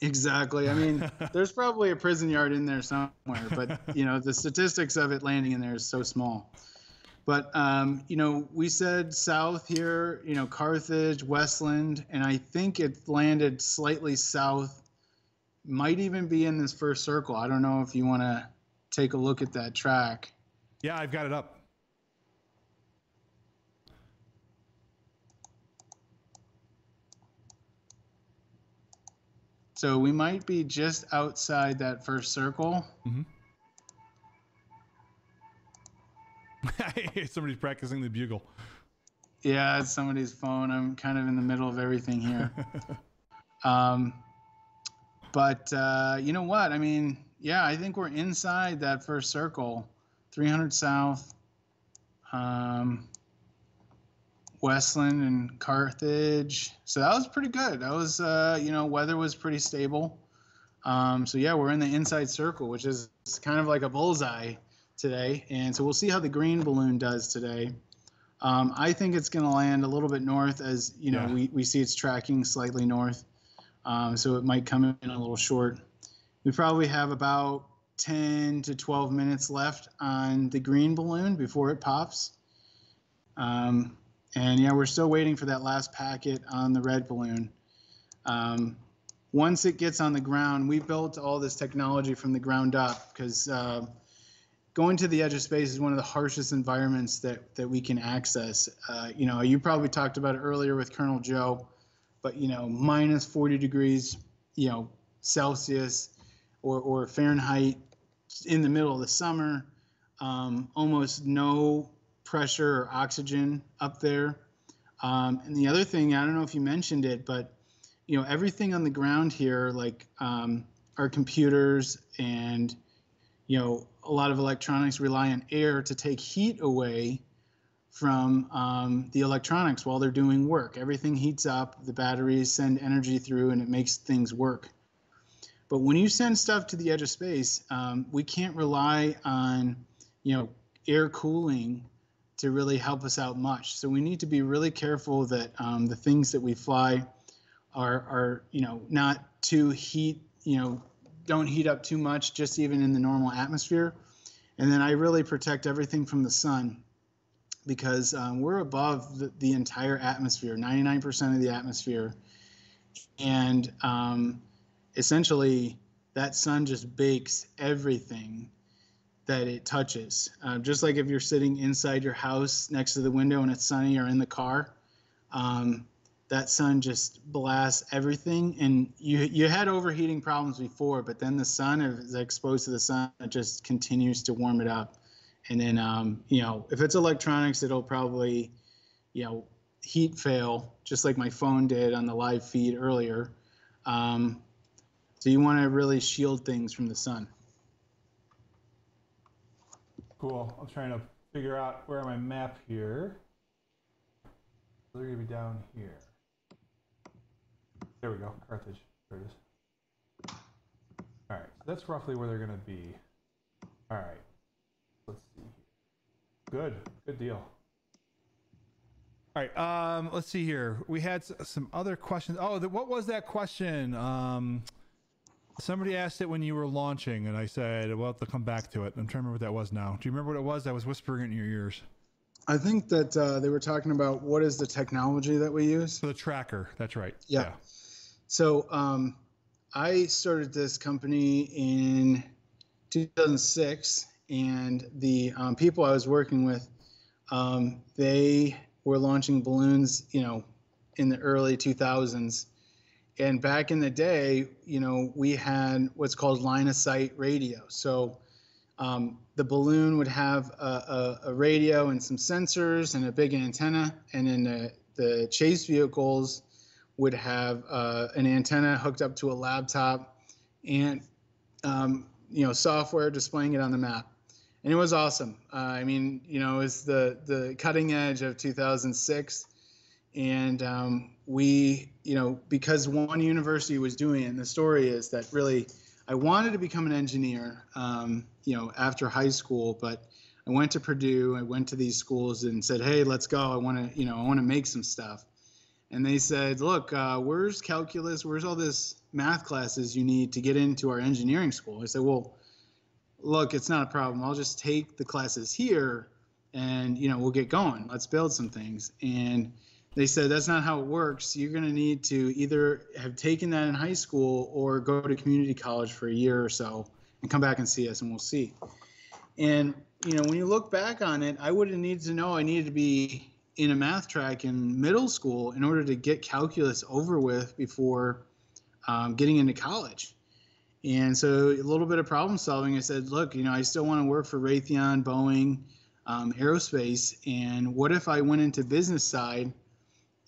Exactly. I mean, *laughs* there's probably a prison yard in there somewhere, but you know, the statistics of it landing in there is so small. But um, you know, we said south here, you know, Carthage, Westland, and I think it landed slightly south. Might even be in this first circle. I don't know if you want to take a look at that track. Yeah, I've got it up. So we might be just outside that first circle. *laughs* Somebody's practicing the bugle. Yeah, it's somebody's phone. I'm kind of in the middle of everything here. *laughs* um, but uh, you know what? I mean, yeah, I think we're inside that first circle, 300 south, um, Westland and Carthage. So that was pretty good. That was, uh, you know, weather was pretty stable. Um, so yeah, we're in the inside circle, which is kind of like a bullseye today. And so we'll see how the green balloon does today. Um, I think it's going to land a little bit north as, you know, Yeah. we, we see it's tracking slightly north. Um, so it might come in a little short. We probably have about 10 to 12 minutes left on the green balloon before it pops. Um, and yeah, we're still waiting for that last packet on the red balloon. Um, once it gets on the ground, we built all this technology from the ground up because uh, going to the edge of space is one of the harshest environments that that we can access. Uh, you know, you probably talked about it earlier with Colonel Joe, but you know, minus 40 degrees, you know, Celsius or or Fahrenheit in the middle of the summer, um, almost no pressure or oxygen up there. Um, and the other thing, I don't know if you mentioned it, but you know, everything on the ground here, like um, our computers and you know, a lot of electronics rely on air to take heat away from um, the electronics while they're doing work. Everything heats up, the batteries send energy through, and it makes things work. But when you send stuff to the edge of space, um, we can't rely on, you know, air cooling to really help us out much. So we need to be really careful that um, the things that we fly are, are, you know, not too heat, you know, don't heat up too much, just even in the normal atmosphere. And then I really protect everything from the sun because um, we're above the, the entire atmosphere, 99% of the atmosphere. And um, essentially, that sun just bakes everything that it touches. Uh, just like if you're sitting inside your house next to the window and it's sunny or in the car, um, that sun just blasts everything. And you you had overheating problems before, but then the sun is exposed to the sun, it just continues to warm it up. And then um, you know if it's electronics, it'll probably you know heat fail, just like my phone did on the live feed earlier. Um, so you want to really shield things from the sun. Cool. I'm trying to figure out where my map here. They're gonna be down here. There we go, Carthage. There it is. All right, so that's roughly where they're gonna be. All right, let's see. Good, good deal. All right, um, let's see here. We had some other questions. Oh, the, what was that question? Um, somebody asked it when you were launching, and I said, "Well, to come back to it." I'm trying to remember what that was now. Do you remember what it was? I was whispering it in your ears. I think that uh, they were talking about what is the technology that we use. For the tracker, that's right. Yeah. So um, I started this company in 2006, and the um, people I was working with, um, they were launching balloons, you know, in the early 2000s. And back in the day, you know, we had what's called line of sight radio. So um, the balloon would have a, a, a radio and some sensors and a big antenna, and then the, the chase vehicles would have uh, an antenna hooked up to a laptop and um, you know software displaying it on the map. And it was awesome. Uh, i mean you know it was the the cutting edge of 2006 and um, we you know because one university was doing it and the story is that really i wanted to become an engineer um, you know after high school but i went to purdue i went to these schools and said hey let's go. I want to you know i want to make some stuff and they said look uh, where's calculus where's all this math classes you need to get into our engineering school i said well look it's not a problem i'll just take the classes here and you know we'll get going let's build some things and they said that's not how it works. You're going to need to either have taken that in high school or go to community college for a year or so and come back and see us and we'll see. And, you know, when you look back on it, I would have needed to know I needed to be in a math track in middle school in order to get calculus over with before um, getting into college. And so a little bit of problem solving. I said, look, you know, I still want to work for Raytheon, Boeing, um, aerospace. And what if I went into business side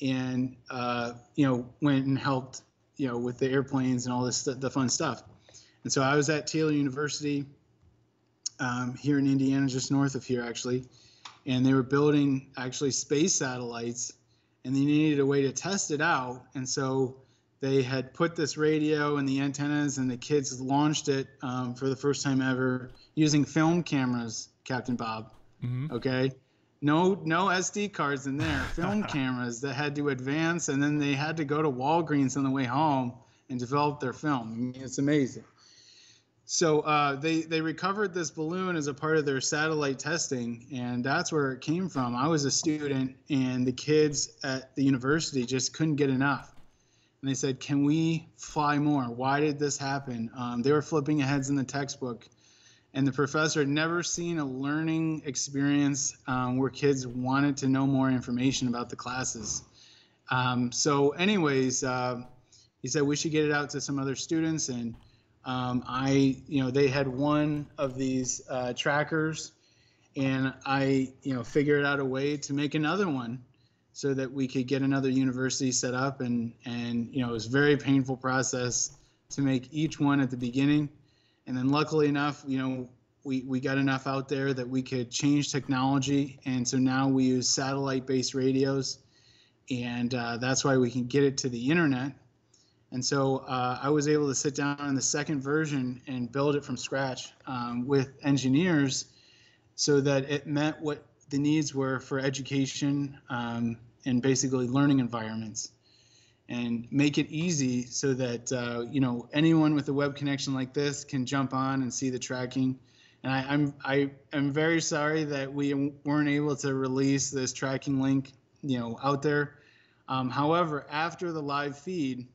and uh, you know went and helped you know with the airplanes and all this the fun stuff. And so I was at Taylor University um, here in Indiana, just north of here actually, and they were building actually space satellites, and they needed a way to test it out. And so they had put this radio and the antennas, and the kids launched it um, for the first time ever using film cameras, Captain Bob. Mm-hmm. Okay no no SD cards in there, film *laughs* cameras that had to advance, and then they had to go to Walgreens on the way home and develop their film. I mean, it's amazing. So uh, they they recovered this balloon as a part of their satellite testing, and that's where it came from. I was a student, and the kids at the university just couldn't get enough. And they said, "Can we fly more? Why did this happen?" Um, they were flipping heads in the textbook and the professor had never seen a learning experience um, where kids wanted to know more information about the classes. Um, so, anyways, uh, he said we should get it out to some other students, and um, I, you know, they had one of these uh, trackers, and I, you know, figured out a way to make another one so that we could get another university set up, and and you know, it was a very painful process to make each one at the beginning and then luckily enough, you know, we, we got enough out there that we could change technology. And so now we use satellite based radios. And uh, that's why we can get it to the internet. And so uh, I was able to sit down on the second version and build it from scratch um, with engineers so that it met what the needs were for education um, and basically learning environments and make it easy so that uh, you know anyone with a web connection like this can jump on and see the tracking. And I, I'm I am very sorry that we weren't able to release this tracking link, you know, out there. Um, however, after the live feed,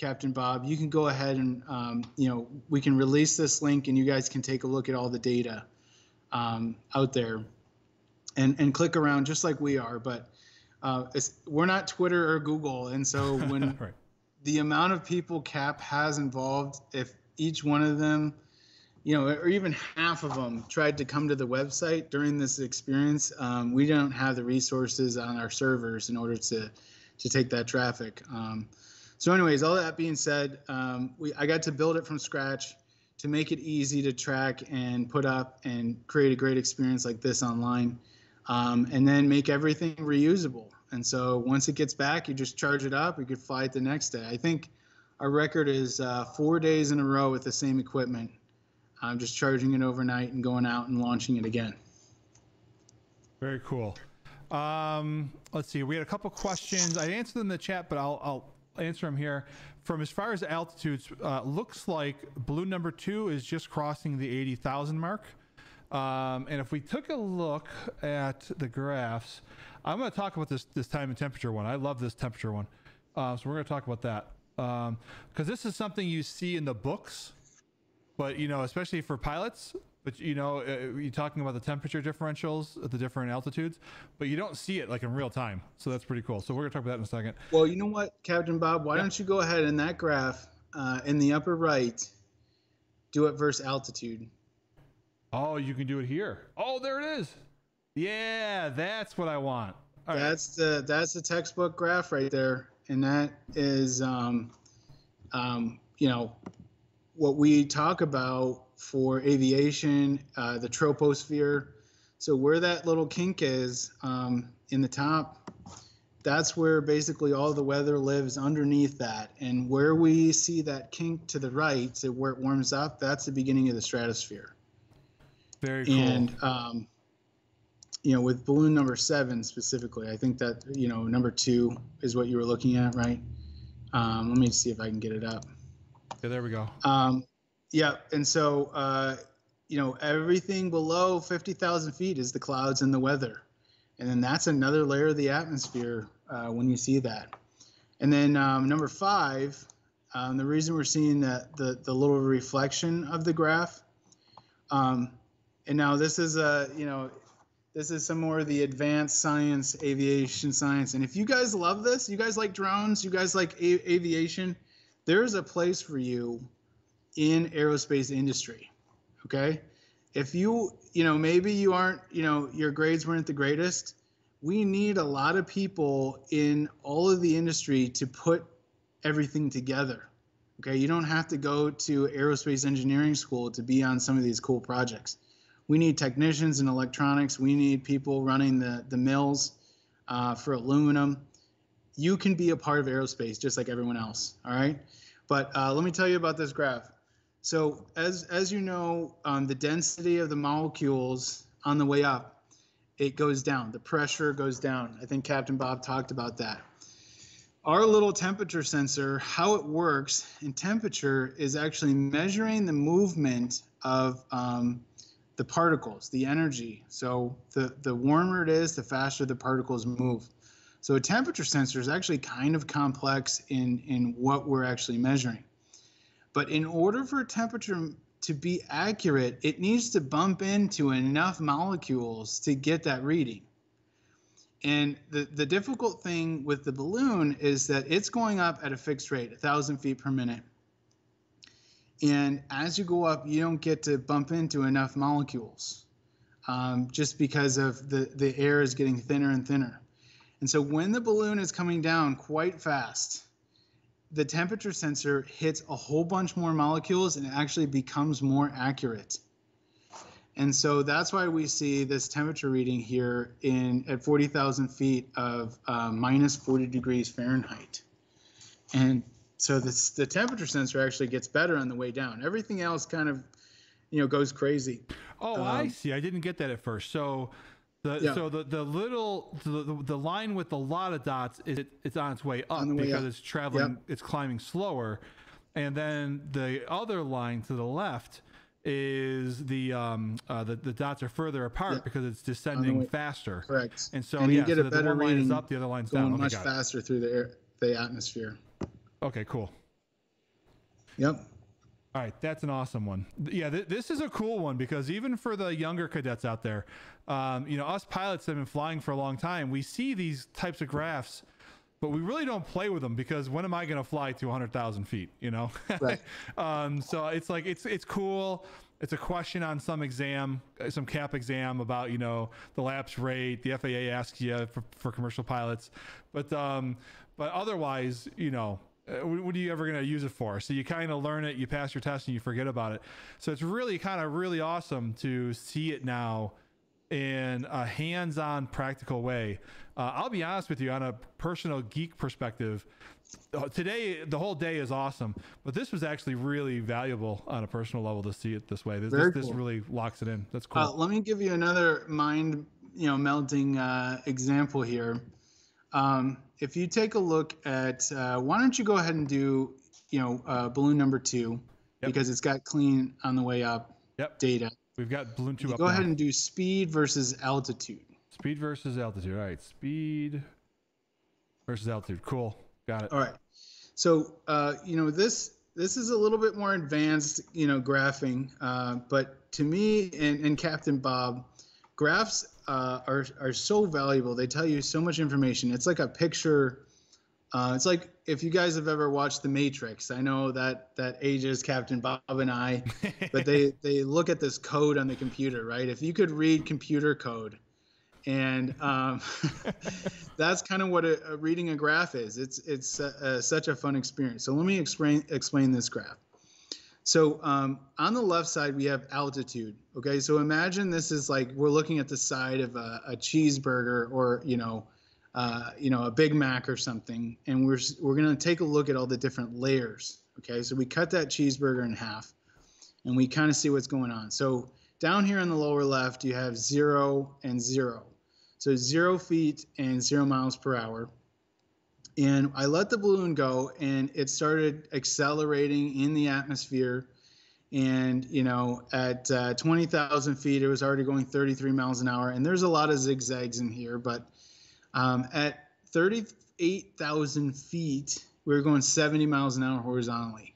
Captain Bob, you can go ahead and um, you know we can release this link, and you guys can take a look at all the data um, out there, and and click around just like we are. But uh, we're not Twitter or Google, and so *laughs* when right. the amount of people Cap has involved, if each one of them, you know, or even half of them tried to come to the website during this experience, um, we don't have the resources on our servers in order to to take that traffic. Um, so, anyways, all that being said, um, we I got to build it from scratch to make it easy to track and put up and create a great experience like this online um, and then make everything reusable. And so once it gets back, you just charge it up. You could fly it the next day. I think our record is uh, four days in a row with the same equipment. I'm just charging it overnight and going out and launching it again. Very cool. Um, let's see. We had a couple questions. I answered them in the chat, but I'll, I'll answer them here. From as far as altitudes, uh, looks like balloon number two is just crossing the 80,000 mark. Um, and if we took a look at the graphs, I'm going to talk about this this time and temperature one. I love this temperature one, uh, so we're going to talk about that because um, this is something you see in the books, but you know, especially for pilots. But you know, uh, you're talking about the temperature differentials at the different altitudes, but you don't see it like in real time. So that's pretty cool. So we're going to talk about that in a second. Well, you know what, Captain Bob, why yeah. don't you go ahead in that graph uh, in the upper right, do it versus altitude. Oh, you can do it here. Oh, there it is. Yeah, that's what I want. All that's right. the that's the textbook graph right there. and that is, um, um, you know, what we talk about for aviation, uh, the troposphere. So where that little kink is um, in the top, that's where basically all the weather lives underneath that. And where we see that kink to the right, so where it warms up, that's the beginning of the stratosphere. Very cool. And um, you know, with balloon number seven specifically, I think that you know number two is what you were looking at, right? Um, let me see if I can get it up. Yeah, there we go. Um, yeah, and so uh, you know everything below fifty thousand feet is the clouds and the weather, and then that's another layer of the atmosphere uh, when you see that. And then um, number five, um, the reason we're seeing that the the little reflection of the graph, um, and now this is a you know this is some more of the advanced science, aviation science. And if you guys love this, you guys like drones, you guys like aviation, there's a place for you in aerospace industry. Okay? If you, you know, maybe you aren't, you know, your grades weren't the greatest, we need a lot of people in all of the industry to put everything together. Okay? You don't have to go to aerospace engineering school to be on some of these cool projects we need technicians in electronics. We need people running the, the mills uh, for aluminum. You can be a part of aerospace just like everyone else. All right. But uh, let me tell you about this graph. So as, as you know, um, the density of the molecules on the way up, it goes down. The pressure goes down. I think Captain Bob talked about that. Our little temperature sensor, how it works in temperature is actually measuring the movement of um, the particles, the energy. So the, the warmer it is, the faster the particles move. So a temperature sensor is actually kind of complex in, in what we're actually measuring. But in order for temperature to be accurate, it needs to bump into enough molecules to get that reading. And the, the difficult thing with the balloon is that it's going up at a fixed rate, 1,000 feet per minute. And as you go up, you don't get to bump into enough molecules um, just because of the, the air is getting thinner and thinner. And so when the balloon is coming down quite fast, the temperature sensor hits a whole bunch more molecules and it actually becomes more accurate. And so that's why we see this temperature reading here in at 40,000 feet of uh, minus 40 degrees Fahrenheit. And so this, the temperature sensor actually gets better on the way down. Everything else kind of, you know, goes crazy. Oh, um, I see. I didn't get that at first. So the yeah. so the the little the, the line with a lot of dots is it, it's on its way up way because up. it's traveling yep. it's climbing slower, and then the other line to the left is the um uh, the, the dots are further apart yep. because it's descending faster. Correct. And so and you yeah, get so a better the one line is up, the other line's going down. much faster through the air, the atmosphere. Okay, cool. Yep. All right, that's an awesome one. Yeah, th- this is a cool one because even for the younger cadets out there, um, you know, us pilots have been flying for a long time. We see these types of graphs, but we really don't play with them because when am I going to fly to 100,000 feet? You know, right. *laughs* um, so it's like it's it's cool. It's a question on some exam, some cap exam about you know the lapse rate. The FAA asks you for, for commercial pilots, but um, but otherwise, you know, uh, what are you ever going to use it for? So you kind of learn it, you pass your test, and you forget about it. So it's really kind of really awesome to see it now in a hands-on, practical way. Uh, I'll be honest with you, on a personal geek perspective, uh, today the whole day is awesome, but this was actually really valuable on a personal level to see it this way. This, this, cool. this, really locks it in. That's cool. Uh, let me give you another mind, you know, melting uh, example here. Um, if you take a look at, uh, why don't you go ahead and do, you know, uh, balloon number two, yep. because it's got clean on the way up yep. data. We've got balloon two up. Go now. ahead and do speed versus altitude. Speed versus altitude. All right, speed versus altitude. Cool, got it. All right. So, uh, you know, this this is a little bit more advanced, you know, graphing. Uh, but to me and, and Captain Bob, graphs uh, are are so valuable. They tell you so much information. It's like a picture. Uh, it's like if you guys have ever watched The Matrix. I know that that ages Captain Bob and I, but they *laughs* they look at this code on the computer, right? If you could read computer code, and um, *laughs* that's kind of what a, a reading a graph is. It's it's uh, such a fun experience. So let me explain explain this graph. So um, on the left side we have altitude. Okay, so imagine this is like we're looking at the side of a, a cheeseburger or you know. Uh, you know, a Big Mac or something, and we're we're gonna take a look at all the different layers. Okay, so we cut that cheeseburger in half, and we kind of see what's going on. So down here on the lower left, you have zero and zero. So zero feet and zero miles per hour. And I let the balloon go and it started accelerating in the atmosphere. And, you know, at uh, 20,000 feet, it was already going 33 miles an hour. And there's a lot of zigzags in here, but um, at 38,000 feet, we were going 70 miles an hour horizontally.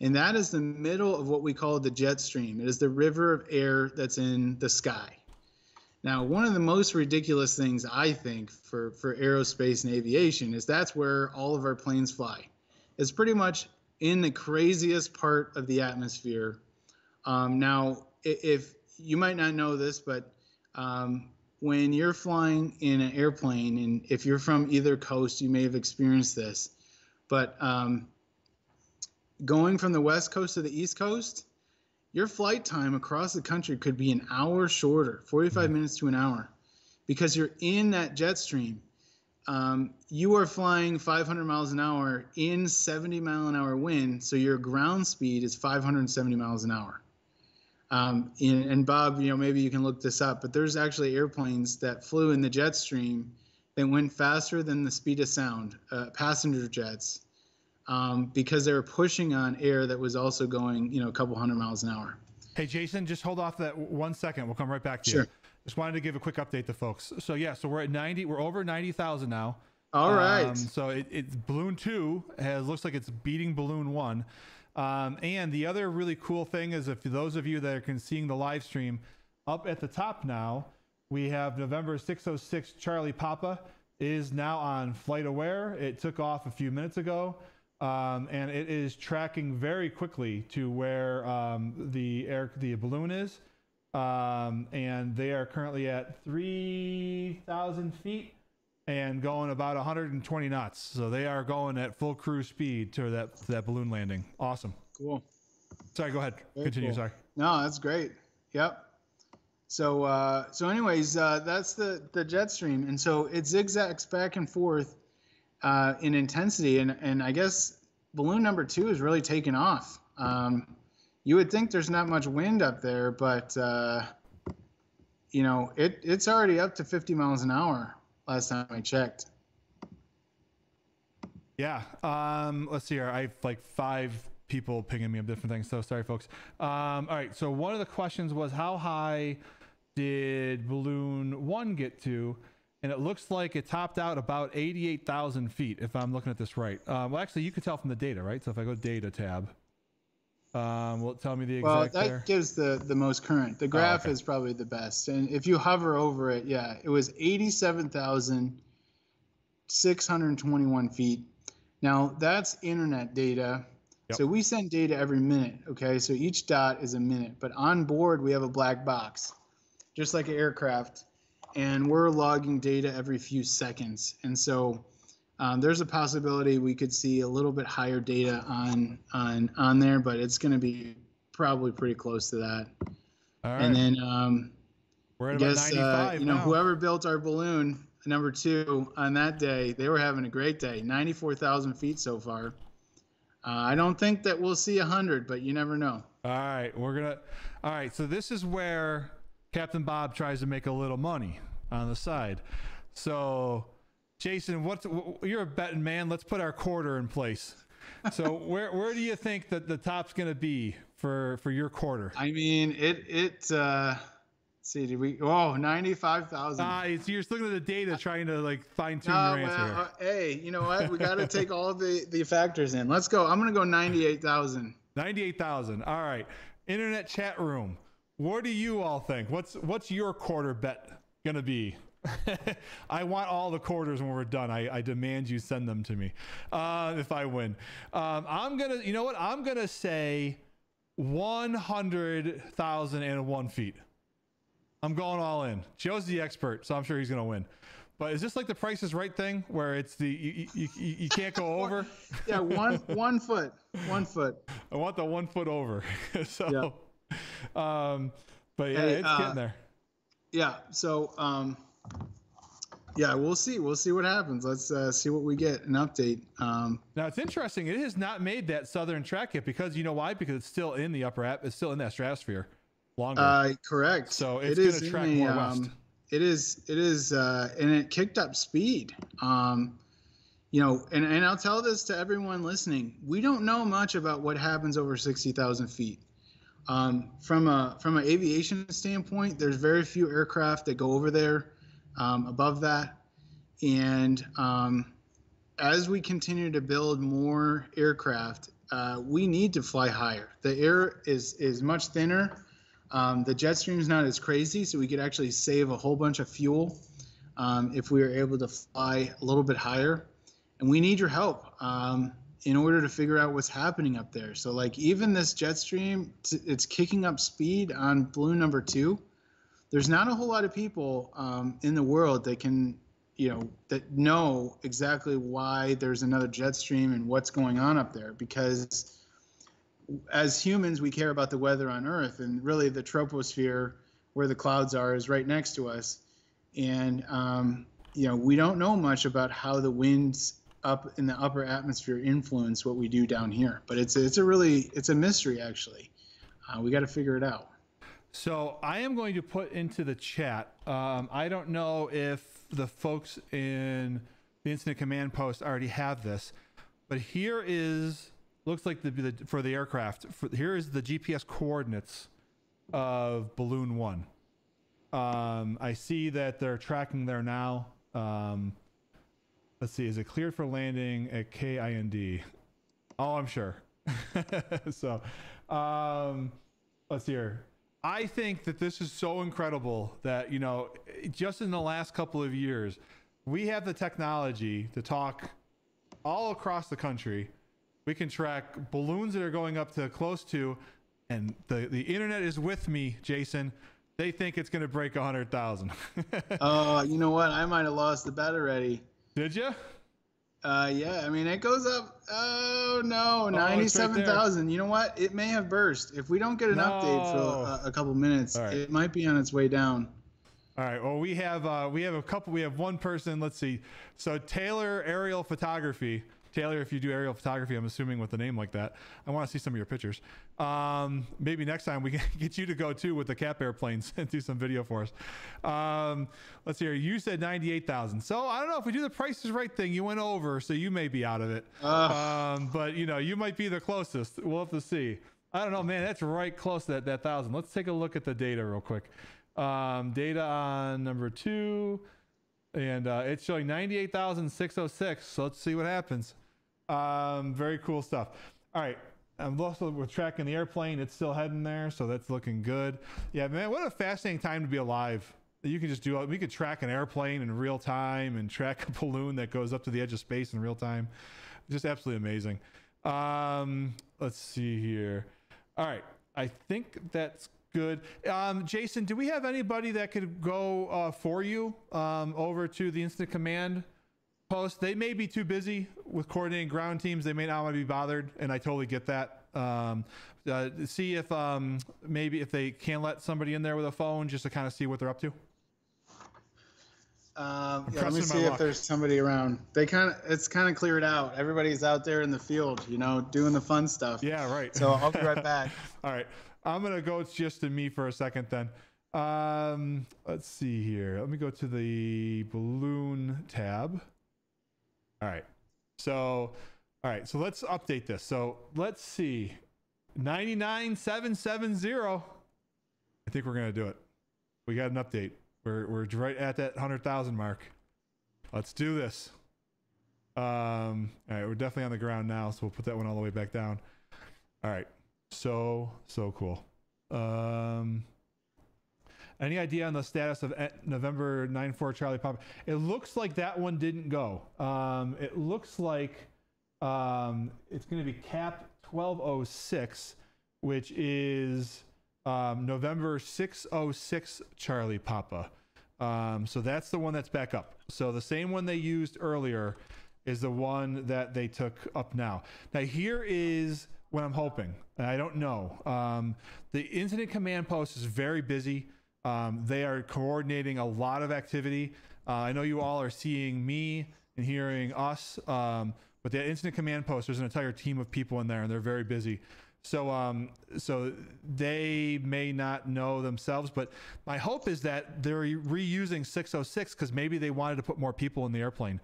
And that is the middle of what we call the jet stream. It is the river of air that's in the sky. Now, one of the most ridiculous things I think for, for aerospace and aviation is that's where all of our planes fly. It's pretty much in the craziest part of the atmosphere. Um, now, if you might not know this, but um, when you're flying in an airplane, and if you're from either coast, you may have experienced this, but um, going from the west coast to the east coast, your flight time across the country could be an hour shorter, 45 minutes to an hour, because you're in that jet stream. Um, you are flying 500 miles an hour in 70 mile an hour wind, so your ground speed is 570 miles an hour. Um, and, and Bob, you know, maybe you can look this up, but there's actually airplanes that flew in the jet stream that went faster than the speed of sound, uh, passenger jets, um, because they were pushing on air that was also going, you know, a couple hundred miles an hour. Hey, Jason, just hold off that one second. We'll come right back to Sure. you. Just wanted to give a quick update to folks. So yeah, so we're at 90. We're over 90,000 now. All right. Um, so it, it's balloon two has looks like it's beating balloon one. Um, and the other really cool thing is if those of you that are can seeing the live stream up at the top now, we have November 606 Charlie Papa is now on flight aware. It took off a few minutes ago. Um, and it is tracking very quickly to where um, the air the balloon is, um, and they are currently at three thousand feet and going about 120 knots. So they are going at full cruise speed to that to that balloon landing. Awesome. Cool. Sorry, go ahead. Very Continue. cool. Sorry. No, that's great. Yep. So, uh, so anyways, uh, that's the the jet stream, and so it zigzags back and forth uh, in intensity, and and I guess balloon number two is really taking off. Um, you would think there's not much wind up there, but uh, you know it it's already up to 50 miles an hour. Last time I checked. Yeah. Um, let's see here. I have like five people pinging me up different things. So sorry, folks. Um, all right. So one of the questions was how high did balloon one get to? And it looks like it topped out about 88,000 feet, if I'm looking at this right. Uh, well, actually, you could tell from the data, right? So if I go data tab, um, will it tell me the exact? Well, that there? gives the the most current. The graph okay. is probably the best, and if you hover over it, yeah, it was eighty-seven thousand six hundred twenty-one feet. Now that's internet data. Yep. So we send data every minute. Okay, so each dot is a minute, but on board we have a black box, just like an aircraft, and we're logging data every few seconds. And so um, there's a possibility we could see a little bit higher data on on on there, but it's going to be probably pretty close to that. All right. And then um, We're I at about guess uh, you know now. whoever built our balloon number two on that day, they were having a great day. Ninety-four thousand feet so far. Uh, I don't think that we'll see hundred, but you never know. All right, we're gonna. All right, so this is where Captain Bob tries to make a little money on the side. So, Jason, what's you're a betting man? Let's put our quarter in place. So, *laughs* where where do you think that the top's gonna be for for your quarter? I mean, it it. Uh, see, did we? Oh, Oh, ninety-five thousand. Ah, it's, you're looking at the data, trying to like fine tune No, your answer. well, uh, hey, you know what? We got to take all the the factors in. Let's go. I'm gonna go ninety-eight thousand. 98,000. All right. Internet chat room. What do you all think? What's what's your quarter bet going to be? *laughs* I want all the quarters when we're done. I, I demand you send them to me uh, if I win. Um, I'm going to, you know what? I'm going to say 100,001 feet. I'm going all in. Joe's the expert, so I'm sure he's gonna win. But is this like the Price is Right thing, where it's the you, you, you, you can't go over? *laughs* Yeah, one one foot, one foot. *laughs* I want the one foot over. so, *laughs* um, but yeah, Hey, it's uh, getting there. Yeah. So, um, yeah, we'll see. We'll see what happens. Let's uh, see what we get. An update. Um, Now it's interesting. It has not made that southern track yet because you know why? Because it's still in the upper app. It's still in that stratosphere. Longer. uh, correct. So it's It is gonna track a, more um, west. It is. It is, uh, and it kicked up speed. Um, you know, and, and I'll tell this to everyone listening. We don't know much about what happens over sixty thousand feet. Um, from a from an aviation standpoint, there's very few aircraft that go over there um, above that, and um, as we continue to build more aircraft, uh, we need to fly higher. The air is is much thinner. Um, the jet stream is not as crazy, so we could actually save a whole bunch of fuel um, if we were able to fly a little bit higher. And we need your help um, in order to figure out what's happening up there. So, like, even this jet stream, it's kicking up speed on balloon number two. There's not a whole lot of people um, in the world that can, you know, that know exactly why there's another jet stream and what's going on up there because as humans, we care about the weather on Earth, and really the troposphere, where the clouds are, is right next to us. And um, you know, we don't know much about how the winds up in the upper atmosphere influence what we do down here. But it's it's a really it's a mystery actually. Uh, we got to figure it out. So I am going to put into the chat. Um, I don't know if the folks in the incident command post already have this, but here is looks like the, the for the aircraft. For, here is the GPS coordinates of balloon one. Um, I see that they're tracking there now. Um, let's see, is it cleared for landing at KIND? Oh, I'm sure. *laughs* so, um, let's hear. I think that this is so incredible that, you know, just in the last couple of years, we have the technology to talk all across the country. We can track balloons that are going up to close to, and the, the internet is with me, Jason. They think it's going to break 100,000. Oh, *laughs* you know what? I might have lost the bet already. Did you? Uh, yeah. I mean, it goes up. Oh no, right ninety-seven thousand. you know what? It may have burst. If we don't get an update for a, a couple minutes, it might be on its way down. All right. Well, we have uh, we have a couple. We have one person. Let's see. So Taylor Aerial Photography. Taylor, if you do aerial photography, I'm assuming with a name like that, I want to see some of your pictures. Um, maybe next time we can *laughs* get you to go too with the cap airplanes *laughs* and do some video for us. Um, let's see here. You said 98,000. So I don't know if we do the prices right thing. You went over, so you may be out of it. Um, but you know, you might be the closest. We'll have to see. I don't know, man. That's right close to that, that thousand. Let's take a look at the data real quick. Um, data on number two, and uh, it's showing 98,606. So let's see what happens. Um, very cool stuff. All right. I'm also we're tracking the airplane. It's still heading there, so that's looking good. Yeah, man, what a fascinating time to be alive. You can just do we could track an airplane in real time and track a balloon that goes up to the edge of space in real time. Just absolutely amazing. Um, let's see here. All right, I think that's good. Um, Jason, do we have anybody that could go uh, for you um, over to the instant command post? They may be too busy with coordinating ground teams. They may not want to be bothered, and I totally get that. Um, uh, see if um, maybe if they can let somebody in there with a phone just to kind of see what they're up to. Um, yeah, let me see if there's somebody around. They kind of it's kind of cleared out. Everybody's out there in the field, you know, doing the fun stuff. Yeah, right. So I'll be right back. *laughs* All right. I'm going to go it's just to me for a second then. Um, let's see here. Let me go to the balloon tab. All right. So, all right. So let's update this. So let's see. 99770. I think we're going to do it. We got an update. We're, we're right at that 100,000 mark. Let's do this. Um, all right. We're definitely on the ground now. So we'll put that one all the way back down. All right. So, so cool. Um, any idea on the status of E- November 9-4 Charlie Papa? It looks like that one didn't go. Um, it looks like um, it's going to be cap 1206, which is um, November 606 Charlie Papa. Um, so that's the one that's back up. So the same one they used earlier is the one that they took up now. Now here is what I'm hoping. I don't know. Um, the incident command post is very busy. Um, they are coordinating a lot of activity. Uh, I know you all are seeing me and hearing us, um, but the incident command post, there's an entire team of people in there, and they're very busy. So, um, so they may not know themselves, but my hope is that they're reusing 606 because maybe they wanted to put more people in the airplane.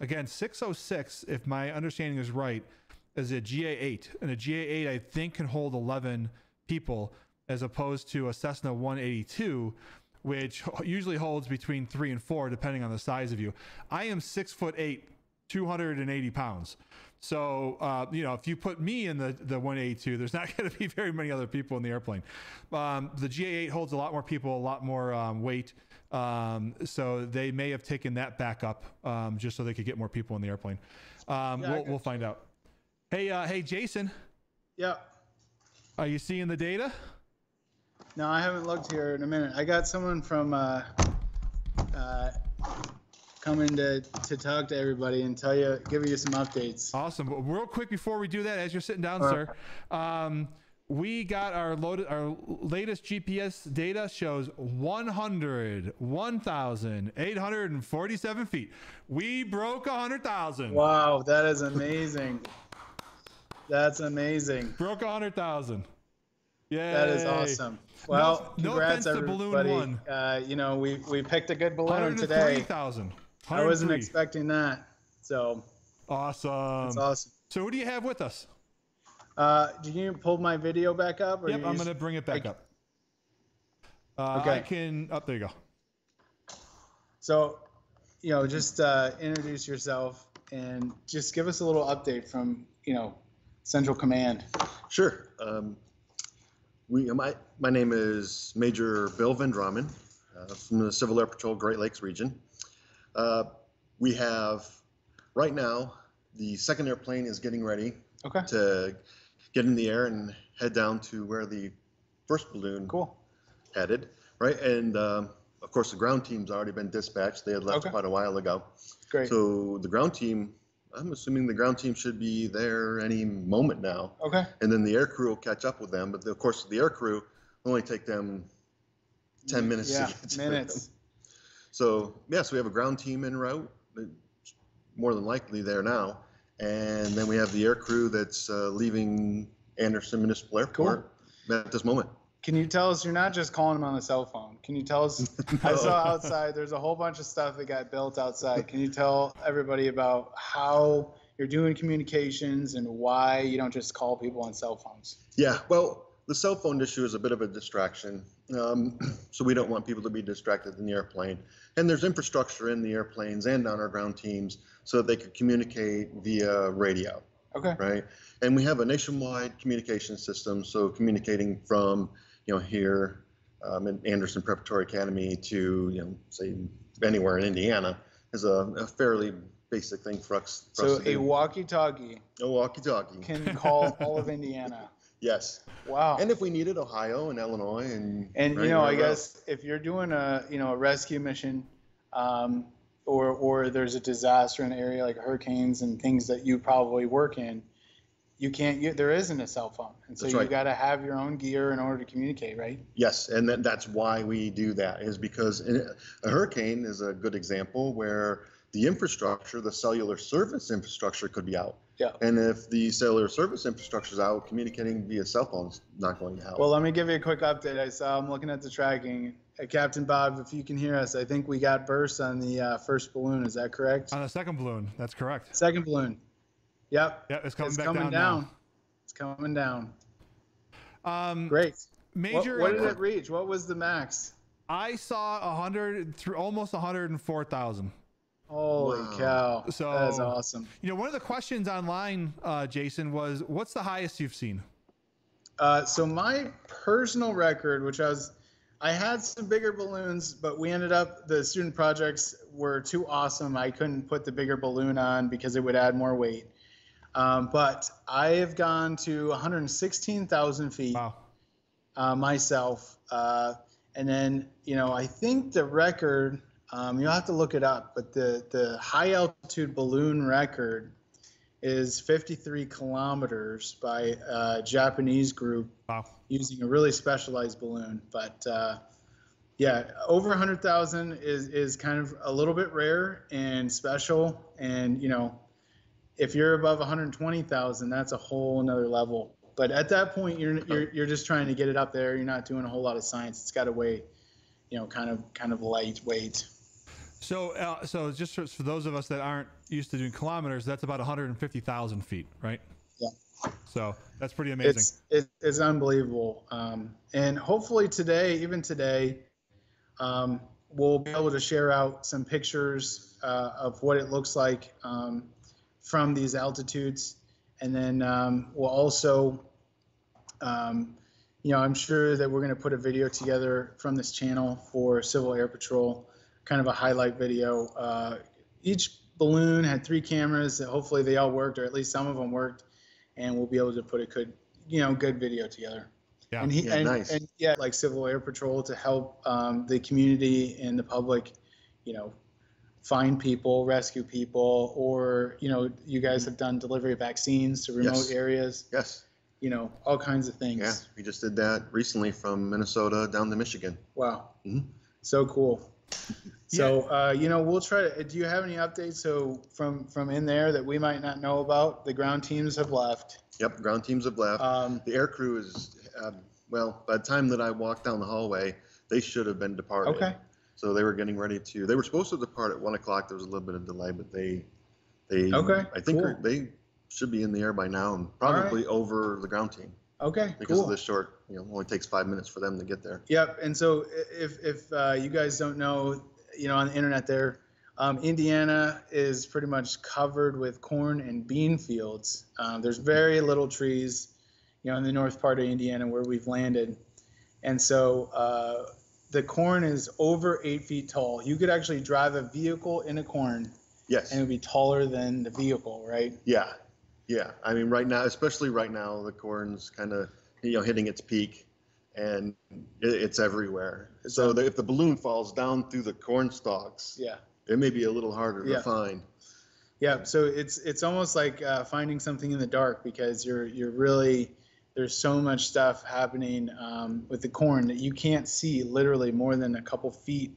Again, 606, if my understanding is right, is a GA8, and a GA8 I think can hold 11 people, as opposed to a Cessna 182, which *laughs* usually holds between three and four, depending on the size of you. I am six foot eight, 280 pounds. So, uh, you know, if you put me in the, the 182, *laughs* there's not going to be very many other people in the airplane. Um, the GA8 holds a lot more people, a lot more um, weight. Um, so they may have taken that back up um, just so they could get more people in the airplane. Um, Yeah, we'll, we'll find out. Hey, uh, hey, Jason. Yeah. Are you seeing the data? No, I haven't looked here in a minute. I got someone from uh, uh, coming to, to talk to everybody and tell you, give you some updates. Awesome. But real quick before we do that, as you're sitting down, Uh. sir, um, we got our loaded our latest GPS data shows 100 1,847 feet. We broke 100,000. Wow, that is amazing. That's amazing. Broke 100,000. Yeah. That is awesome. Well, no congrats offense to Balloon everybody. One. Uh, you know, we we picked a good balloon today. 103,000. I wasn't expecting that. So Awesome. That's awesome. So who do you have with us? Uh, did you pull my video back up? Or Yep, I'm going to bring it back up. Uh, Okay. I can. Up there you go. So, you know, just uh, introduce yourself and just give us a little update from you know Central Command. Sure. Um, we, my, my name is Major Bill Vendramin uh, from the Civil Air Patrol Great Lakes region. Uh, we have, right now, the second airplane is getting ready Okay. to get in the air and head down to where the first balloon cool. headed, right? And um, of course, the ground team's already been dispatched. They had left Okay. quite a while ago. Great. So the ground team, I'm assuming the ground team should be there any moment now. Okay. And then the air crew will catch up with them. But of course, the air crew will only take them 10 minutes Yeah, to get to minutes. them. So, yes, we have a ground team en route, more than likely there now. And then we have the air crew that's uh, leaving Anderson Municipal Airport at this moment. Can you tell us you're not just calling them on the cell phone? Can you tell us? *laughs* I saw outside. There's a whole bunch of stuff that got built outside. Can you tell everybody about how you're doing communications and why you don't just call people on cell phones? Yeah, well, the cell phone issue is a bit of a distraction. Um, *clears throat* so we don't want people to be distracted in the airplane. And there's infrastructure in the airplanes and on our ground teams so that they could communicate via radio. Okay. Right. And we have a nationwide communication system. So communicating from, you know, here um, in Anderson Preparatory Academy to, you know, say anywhere in Indiana is a, a fairly basic thing for us. For So us a walkie-talkie a walkie-talkie can call all of Indiana. *laughs* Yes. Wow. And if we needed Ohio and Illinois and And right you know, I guess if you're doing a you know a rescue mission, um, or or there's a disaster in an area like hurricanes and things that you probably work in, you can't. You, there isn't a cell phone, and so That's you right. got to have your own gear in order to communicate, right? Yes, and that, that's why we do that is because in- a hurricane is a good example where the infrastructure, the cellular service infrastructure could be out. Yeah. And if the cellular service infrastructure is out, communicating via cell phones not going to help. Well, let me give you a quick update. I saw. I'm looking at the tracking. Uh, Captain Bob, if you can hear us, I think we got burst on the uh, first balloon. Is that correct? On the second balloon. That's correct. Second balloon. Yep. Yeah, it's coming it's back coming down down. now. It's coming down. Um, Great. Major. What, what did it reach? What was the max? I saw a hundred through almost a hundred and four thousand. Holy cow! So that is awesome. You know, one of the questions online, uh, Jason, was what's the highest you've seen? Uh, so my personal record, which I was, I had some bigger balloons, but we ended up the student projects were too awesome. I couldn't put the bigger balloon on because it would add more weight. Um, but I have gone to 116,000 feet. Wow. uh, myself, uh, and then you know I think the record. Um, you'll have to look it up, but the the high altitude balloon record is 53 kilometers by a Japanese group wow. using a really specialized balloon. But uh, yeah, over 100,000 is is kind of a little bit rare and special. And you know, if you're above 120,000, that's a whole another level. But at that point, you're you're you're just trying to get it up there. You're not doing a whole lot of science. It's got to weigh, you know, kind of kind of lightweight. So, uh, so just for, for those of us that aren't used to doing kilometers, that's about 150,000 feet, right? Yeah. So that's pretty amazing. It's it, it's unbelievable. Um, and hopefully today, even today, um, we'll be able to share out some pictures uh, of what it looks like um, from these altitudes, and then um, we'll also, um, you know, I'm sure that we're going to put a video together from this channel for Civil Air Patrol, kind of a highlight video. Uh, each balloon had three cameras. That hopefully they all worked, or at least some of them worked, and we'll be able to put a good, you know, good video together. Yeah. And he Yeah, and, nice. and yeah, like Civil Air Patrol to help um, the community and the public, you know, find people, rescue people, or you know, you guys have done delivery of vaccines to remote Yes. areas. Yes. You know, all kinds of things. Yeah, we just did that recently from Minnesota down to Michigan. Wow. Mhm. So cool. *laughs* So uh, you know, we'll try to. Do you have any updates? So from from in there that we might not know about, the ground teams have left. Yep, ground teams have left. Um, the air crew is, um, well, by the time that I walked down the hallway, they should have been departed. Okay. So they were getting ready to. They were supposed to depart at one o'clock. There was a little bit of delay, but they, they. Okay, I think cool. they should be in the air by now and All right. probably over the ground team Okay. because cool. of the short. You know, only takes five minutes for them to get there. Yep. And so if if uh, you guys don't know, you know, on the internet there, um, Indiana is pretty much covered with corn and bean fields. Um, there's very little trees, you know, in the north part of Indiana where we've landed, and so uh, the corn is over eight feet tall. You could actually drive a vehicle in a corn, Yes. and it would be taller than the vehicle, right? Yeah, yeah. I mean, right now, especially right now, the corn's kind of you know hitting its peak, and it's everywhere. So the, if the balloon falls down through the corn stalks, Yeah. it may be a little harder Yeah. to find. Yeah, so it's it's almost like uh, finding something in the dark because you're you're really there's so much stuff happening um, with the corn that you can't see literally more than a couple feet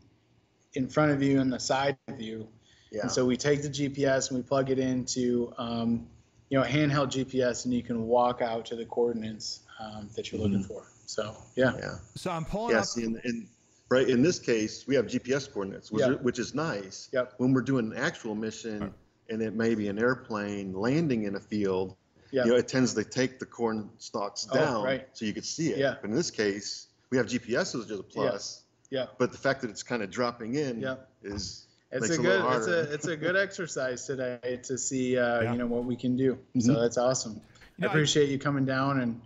in front of you and the side of you. Yeah. And so we take the GPS and we plug it into um, you know a handheld GPS and you can walk out to the coordinates um, that you're looking for. So yeah. Yeah. So I'm pulling Yeah. up. See, in, in, right in this case, we have GPS coordinates, which, Yeah. is, which is nice. Yep. When we're doing an actual mission, and it may be an airplane landing in a field, Yeah. you know, it tends to take the corn stalks Oh, down right. so you could see it. Yeah. But in this case, we have GPS as just a plus. Yeah. But the fact that it's kind of dropping in Yeah. is It's makes a it good little it's harder. a it's a good *laughs* exercise today to see uh, Yeah. you know what we can do. So Mhm. that's awesome. know, I I- appreciate you coming down and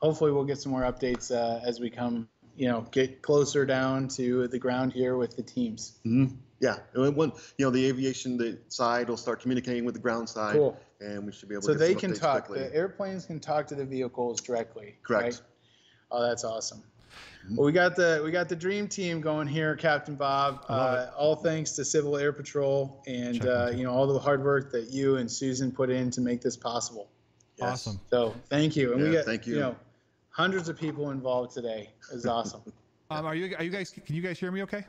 hopefully we'll get some more updates uh, as we come you know get closer down to the ground here with the teams. Mhm. Yeah, and when- when you know the aviation the side will start communicating with the ground side, Cool. And we should be able So to. get they can talk. quickly. The airplanes can talk to the vehicles directly. Correct. Right? Oh, that's awesome. Mhm. Well, we got the we got the dream team going here, Captain Bob. Uh, all thanks to Civil Air Patrol and uh, you know all the hard work that you and Susan put in to make this possible. Yes. Awesome. So thank you, and we Yeah, got thank you. you know hundreds of people involved today. It was *laughs* awesome. Um, are you are you guys? Can you guys hear me? Okay.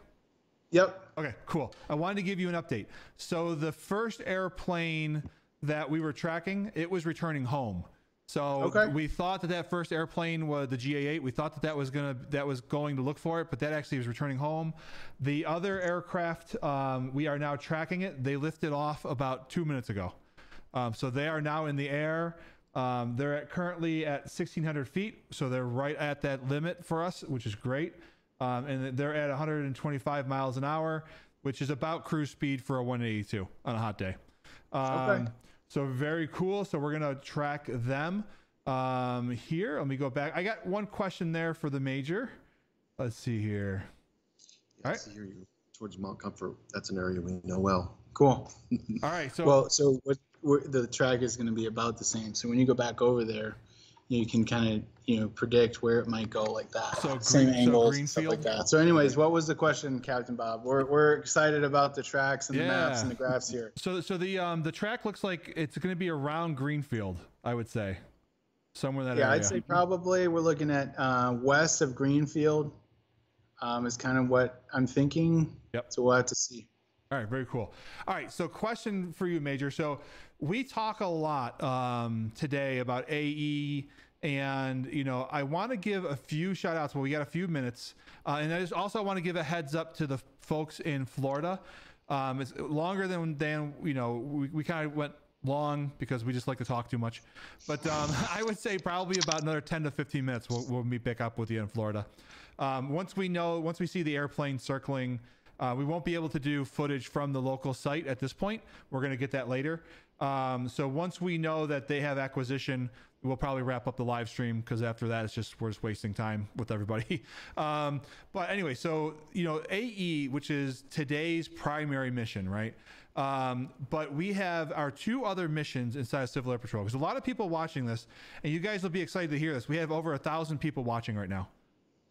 yep. Okay, cool. I wanted to give you an update. So the first airplane that we were tracking, it was returning home. So Okay. we thought that that first airplane was the GA8. We thought that that was gonna that was going to look for it, but that actually was returning home. The other aircraft, um, we are now tracking it. They lifted off about two minutes ago, um, so they are now in the air. Um, they're at currently at 1,600 feet, so they're right at that limit for us, which is great. Um, and they're at 125 miles an hour, which is about cruise speed for a 182 on a hot day. Um, Okay. So very cool. So we're gonna track them um, here. Let me go back. I got one question there for the major. Let's see here. All right. See here, you towards Mount Comfort. That's an area we know well. Cool. *laughs* All right. So Well, so what we're, the track is going to be about the same. So when you go back over there, you can kind of you know predict where it might go like that. So Same green- so angles, and stuff like that. So, anyways, what was the question, Captain Bob? We're we're excited about the tracks and the maps and the graphs here. So so the um the track looks like it's going to be around Greenfield, I would say, somewhere that yeah, area. I'd say probably we're looking at uh, west of Greenfield. Um, is kind of what I'm thinking. Yep. So we'll have to see. All right, very cool. All right, so question for you, Major. So we talk a lot um, today about AE, and you know, I want to give a few shout outs. Well, we got a few minutes, uh, and I just also want to give a heads up to the folks in Florida. Um, it's longer than than you know. We, we kind of went long because we just like to talk too much, but um, *laughs* I would say probably about another 10 to 15 minutes. We'll, we'll meet back up with you in Florida. Um, once we know, once we see the airplane circling. Uh, we won't be able to do footage from the local site at this point. We're going to get that later. Um, so once we know that they have acquisition, we'll probably wrap up the live stream because after that, it's just we're just wasting time with everybody. *laughs* Um, but anyway, so you know AE, which is today's primary mission, right? Um, but we have our two other missions inside of Civil Air Patrol because a lot of people watching this, and you guys will be excited to hear this. We have over a thousand people watching right now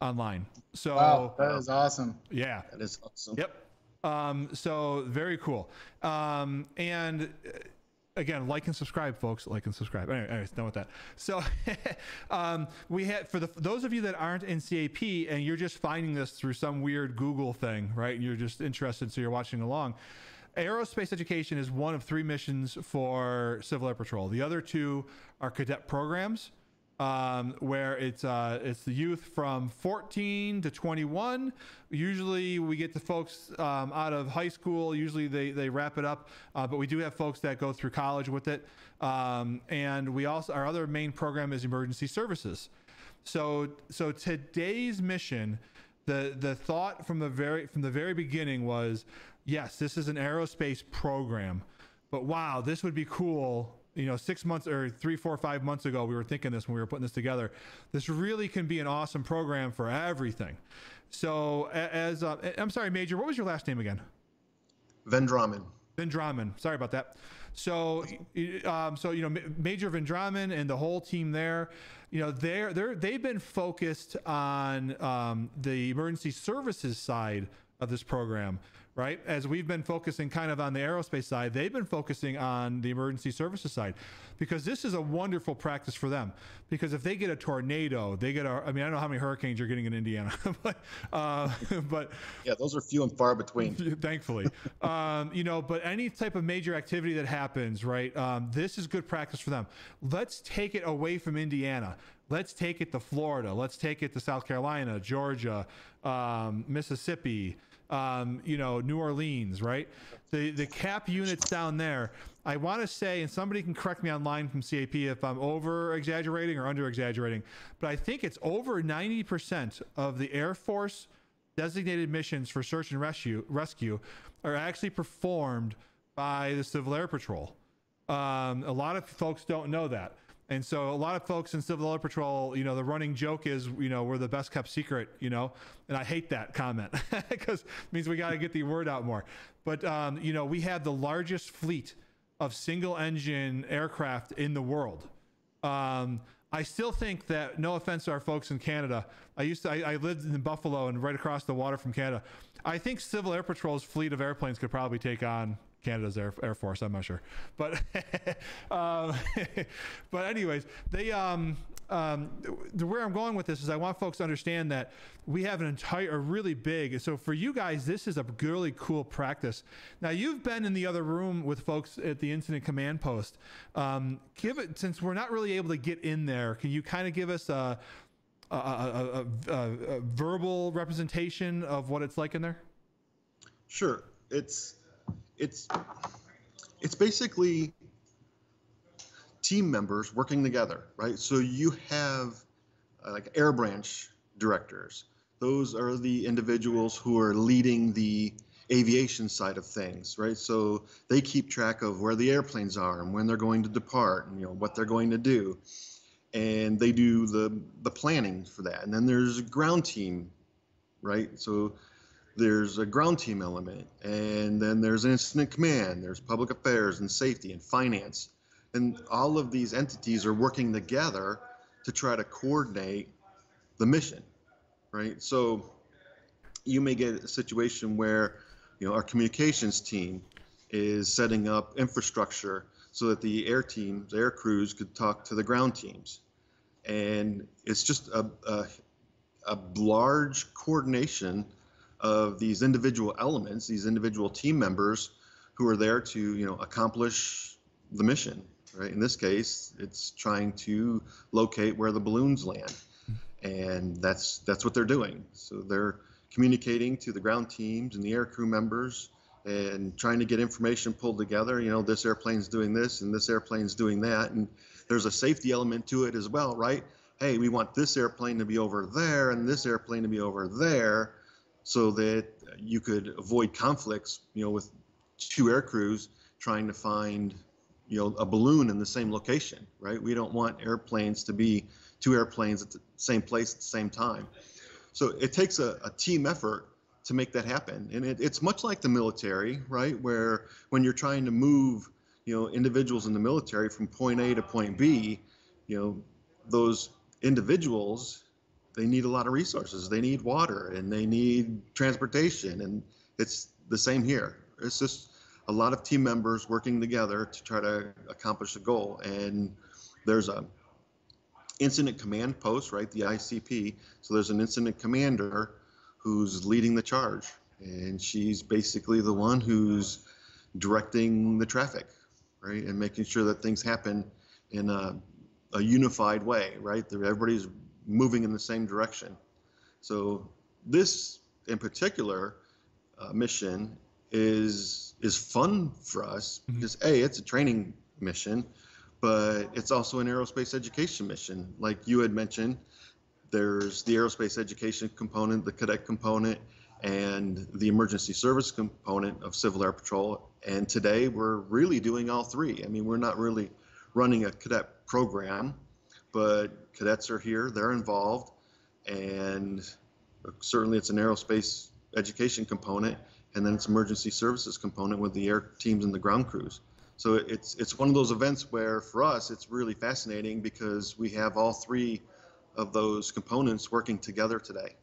online. So Wow, that is awesome. yeah. That is awesome. Yep. Um, so very cool. Um, and uh, again, like and subscribe, folks. Like and subscribe. Anyway, anyways, done with that. So *laughs* um, we had for the those of you that aren't in CAP and you're just finding this through some weird Google thing, right? And you're just interested, so you're watching along. Aerospace education is one of three missions for Civil Air Patrol. The other two are cadet programs um, where it's uh, it's the youth from 14 to 21. Usually, we get the folks um, out of high school. Usually, they they wrap it up, uh, but we do have folks that go through college with it. Um, and we also our other main program is emergency services. So so today's mission, the the thought from the very from the very beginning was, yes, this is an aerospace program, but wow, this would be cool. You know, six months or three, four, five months ago, we were thinking this when we were putting this together. This really can be an awesome program for everything. So, as uh, I'm sorry, Major, what was your last name again? Vendramin. Vendramin. Sorry about that. So, um, so you know, Major Vendramin and the whole team there, you know, they're they're they've been focused on um, the emergency services side of this program, right? As we've been focusing kind of on the aerospace side, they've been focusing on the emergency services side because this is a wonderful practice for them. Because if they get a tornado, they get a. I mean, I don't know how many hurricanes you're getting in Indiana, *laughs* but uh, *laughs* but Yeah, those are few and far between. *laughs* thankfully um, you know but any type of major activity that happens right um, this is good practice for them let's take it away from indiana let's take it to florida let's take it to south carolina georgia um, mississippi um, you know new orleans right the the cap units down there i want to say and somebody can correct me online from cap if i'm over exaggerating or under exaggerating but i think it's over 90% of the air force designated missions for search and rescue rescue are actually performed by the Civil Air Patrol. Um, a lot of folks don't know that. And so a lot of folks in Civil Air Patrol, you know, the running joke is, you know, we're the best kept secret, you know, and I hate that comment *laughs* because it means we got to get the word out more. But, um, you know, we have the largest fleet of single engine aircraft in the world. Um, I still think that, no offense to our folks in Canada, I used to, I, I lived in Buffalo and right across the water from Canada. I think Civil Air Patrol's fleet of airplanes could probably take on Canada's Air, Air Force. I'm not sure, but *laughs* um, *laughs* but anyways, they um, um, the, where I'm going with this is I want folks to understand that we have an entire, a really big. So for you guys, this is a really cool practice. Now you've been in the other room with folks at the incident command post. Um, give it since we're not really able to get in there. Can you kind of give us a, a, a, a verbal representation of what it's like in there? Sure. It's it's it's basically team members working together, right? So you have uh, like air branch directors. Those are the individuals who are leading the aviation side of things, right? So they keep track of where the airplanes are and when they're going to depart and you know what they're going to do. And they do the the planning for that. And then there's a ground team, right? So there's a ground team element, and then there's an incident command, there's public affairs and safety and finance. And all of these entities are working together to try to coordinate the mission, right? So you may get a situation where, you know, our communications team is setting up infrastructure so that the air teams, air crews could talk to the ground teams. And it's just a, a, a large coordination of these individual elements, these individual team members who are there to, you know, accomplish the mission, right? In this case, it's trying to locate where the balloons land. And that's that's what they're doing. So they're communicating to the ground teams and the air crew members and trying to get information pulled together. You know, this airplane's doing this and this airplane's doing that. And there's a safety element to it as well, right? Hey, we want this airplane to be over there and this airplane to be over there so that you could avoid conflicts, you know, with two air crews trying to find, you know, a balloon in the same location, right? We don't want airplanes to be two airplanes at the same place at the same time. So it takes a, a team effort to make that happen. And it, it's much like the military, right? Where when you're trying to move, you know, individuals in the military from point A to point B, you know, those individuals, they need a lot of resources. They need water and they need transportation. And it's the same here. It's just a lot of team members working together to try to accomplish a goal. And there's a incident command post, right? The ICP. So there's an incident commander who's leading the charge, and she's basically the one who's directing the traffic, right, and making sure that things happen in a, a unified way, right? Everybody's moving in the same direction. So this, in particular, uh, mission is is fun for us because a it's a training mission, but it's also an aerospace education mission, like you had mentioned there's the aerospace education component, the cadet component, and the emergency service component of Civil Air Patrol. And today we're really doing all three. I mean, we're not really running a cadet program, but cadets are here, they're involved, and certainly it's an aerospace education component, and then it's emergency services component with the air teams and the ground crews. So it's it's one of those events where for us it's really fascinating because we have all three of those components working together today.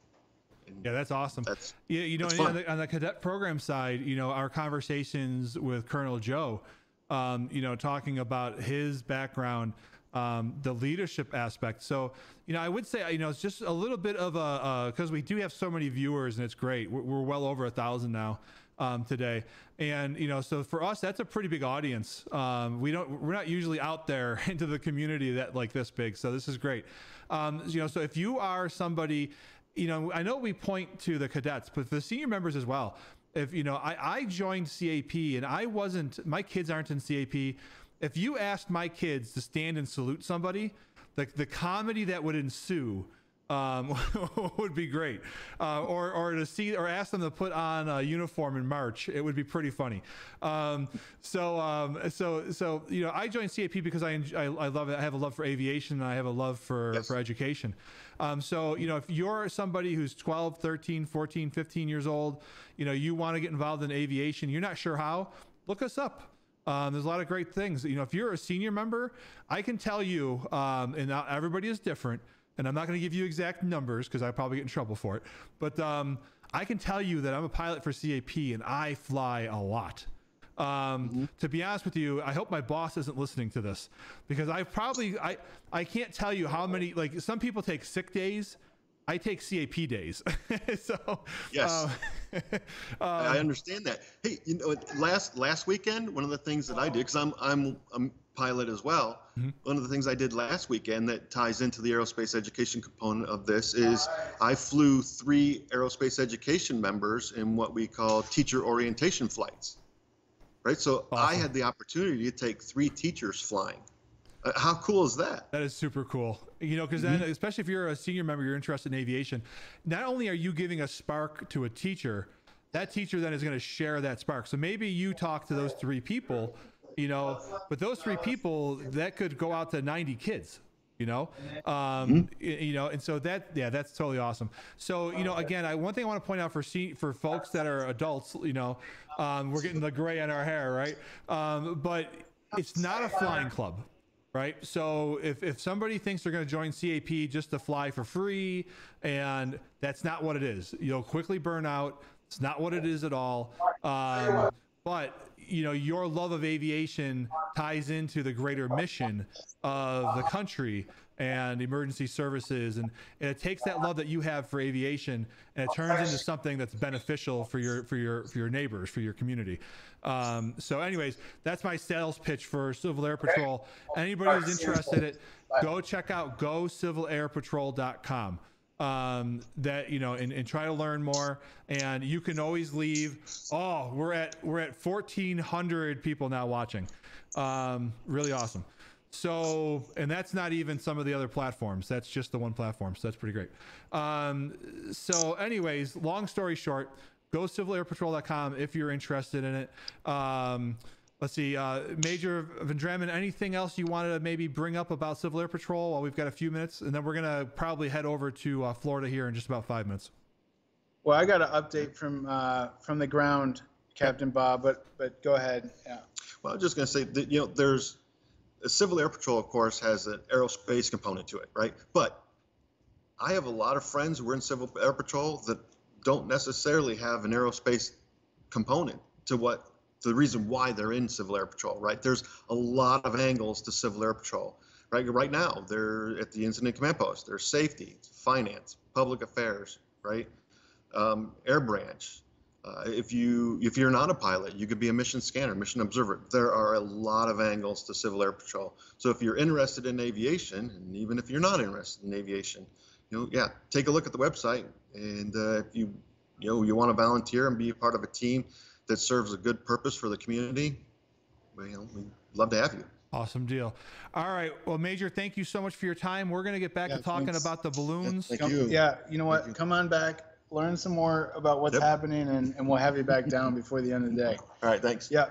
And Yeah, that's awesome. That's Yeah, you know, on the, on the cadet program side, you know, our conversations with Colonel Joe, um, you know, talking about his background, um, the leadership aspect. So, you know, I would say, you know, it's just a little bit of a because we do have so many viewers, and it's great. We're, we're well over a thousand now um, today, and you know, so for us, that's a pretty big audience. Um, we don't, we're not usually out there *laughs* into the community that like this big. So this is great. Um, you know, so if you are somebody you know, I know we point to the cadets, but the senior members as well. If you know, I, I joined CAP and I wasn't. My kids aren't in CAP. If you asked my kids to stand and salute somebody, the the comedy that would ensue um, *laughs* would be great. Uh, or or to see or ask them to put on a uniform in March, it would be pretty funny. Um, so um, so so you know, I joined CAP because I, I I love it. I have a love for aviation and I have a love for for education. Um, so you know, if you're somebody who's 12, 13, 14, 15 years old, you know, you want to get involved in aviation, you're not sure how, look us up. Um, there's a lot of great things. You know, if you're a senior member, I can tell you, um, and now everybody is different, and I'm not going to give you exact numbers because I probably get in trouble for it. But um, I can tell you that I'm a pilot for CAP and I fly a lot. Um, To be honest with you, I hope my boss isn't listening to this because I probably I I can't tell you how many like some people take sick days. I take CAP days. *laughs* so Yes. uh, *laughs* I um, understand that. Hey, you know, last last weekend, one of the things that I did, because I'm I'm a pilot as well. Mm-hmm. One of the things I did last weekend that ties into the aerospace education component of this is I flew three aerospace education members in what we call teacher orientation flights. Right, so I had the opportunity to take three teachers flying. Uh, how cool is that? That is super cool. You know, because then, especially if you're a senior member, you're interested in aviation. Not only are you giving a spark to a teacher, that teacher then is going to share that spark. So maybe you talk to those three people, you know, but those three people that could go out to 90 kids. You know, um, y- you know, and so that, yeah, that's totally awesome. So, you know, again, I one thing I want to point out for se- for folks that are adults, you know, um, we're getting the gray in our hair, right? Um, but it's not a flying club right? So if, if somebody thinks they're going to join CAP just to fly for free, and that's not what it is, you'll quickly burn out. It's not what it is at all. Um, but you know, your love of aviation ties into the greater mission of the country and emergency services, and, and it takes that love that you have for aviation and it turns into something that's beneficial for your for your for your neighbors, for your community. Um, so, anyways, that's my sales pitch for Civil Air Patrol. Anybody who's interested in it, go check out gocivilairpatrol.com um, that you know and, and try to learn more. And you can always leave. Oh we're at we're at 1400 people now watching. Um, really awesome so and that's not even some of the other platforms that's just the one platform so that's pretty great um, so anyways long story short go civilairpatrol.com if you're interested in it um, Let's see, uh, Major Vendramin, anything else you wanted to maybe bring up about Civil Air Patrol while we've got a few minutes? And then we're going to probably head over to uh, Florida here in just about five minutes. Well, I got an update from uh, from the ground, Captain Bob, but but go ahead. Yeah. Well, I was just going to say that, you know, there's the Civil Air Patrol, of course, has an aerospace component to it, right? But I have a lot of friends who are in Civil Air Patrol that don't necessarily have an aerospace component to what to the reason why they're in Civil Air Patrol, right? There's a lot of angles to Civil Air Patrol, right? Right now, they're at the Incident Command Post. There's safety, finance, public affairs, right? Um, air branch. Uh, if you if you're not a pilot, you could be a mission scanner, mission observer. There are a lot of angles to Civil Air Patrol. So if you're interested in aviation, and even if you're not interested in aviation, you know, yeah, take a look at the website, and uh, if you you know you want to volunteer and be a part of a team that serves a good purpose for the community, well, we'd love to have you. Awesome deal. All right. Well, Major, thank you so much for your time. We're going to get back Yeah, to talking thanks. about the balloons. Thank you. Yeah, you know what? Come on back, learn some more about what's Yep. happening, and, and we'll have you back down *laughs* before the end of the day. All right, thanks. Yeah.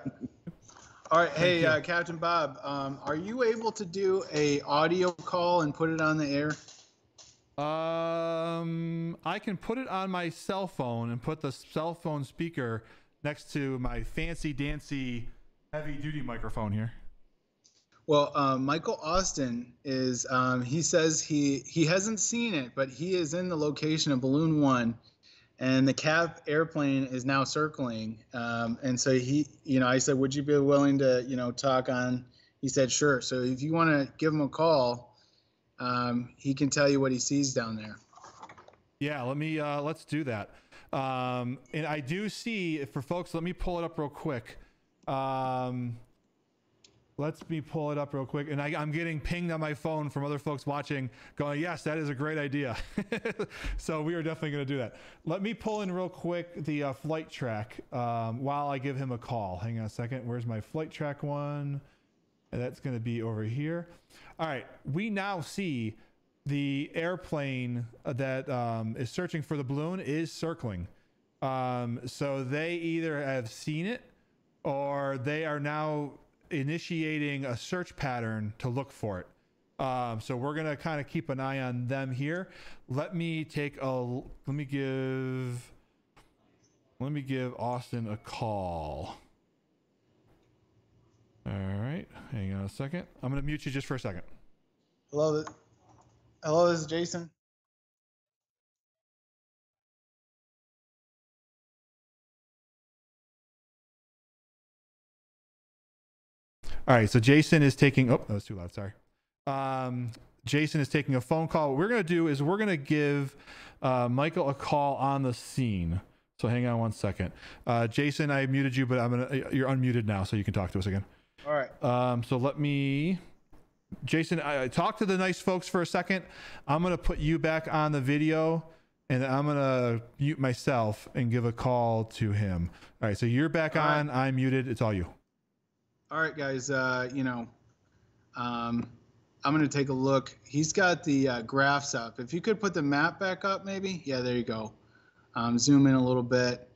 All right. Hey, uh, Captain Bob, um, are you able to do a audio call and put it on the air? Um, I can put it on my cell phone and put the cell phone speaker next to my fancy dancy heavy duty microphone here. Well, um, Michael Austin is. Um, he says he he hasn't seen it, but he is in the location of Balloon One, and the cap airplane is now circling. Um, and so he, you know, I said, would you be willing to, you know, talk on? He said, sure. So if you want to give him a call, um, he can tell you what he sees down there. Yeah, let me uh, let's do that. Um, and I do see for folks. Let me pull it up real quick. Um, let's me pull it up real quick. And I, I'm getting pinged on my phone from other folks watching, going, "Yes, that is a great idea." *laughs* so we are definitely going to do that. Let me pull in real quick the uh, flight track um, while I give him a call. Hang on a second. Where's my flight track one? And that's going to be over here. All right. We now see the airplane that um, is searching for the balloon is circling. Um, so they either have seen it or they are now initiating a search pattern to look for it. Um, so we're gonna kind of keep an eye on them here. Let me take a. Let me give. Let me give Austin a call. All right, hang on a second. I'm gonna mute you just for a second. Hello, hello, this is Jason. All right, so Jason is taking. Oh, that was too loud. Sorry. Um, Jason is taking a phone call. What we're gonna do is we're gonna give uh, Michael a call on the scene. So hang on one second. Uh, Jason, I muted you, but I'm gonna. You're unmuted now, so you can talk to us again. All right. Um, so let me. Jason, I, I talk to the nice folks for a second. I'm gonna put you back on the video, and I'm gonna mute myself and give a call to him. All right, so you're back All right. on. I'm muted. It's all you. All right, guys. Uh, you know, um, I'm gonna take a look. He's got the uh, graphs up. If you could put the map back up, maybe. Yeah, there you go. Um, zoom in a little bit.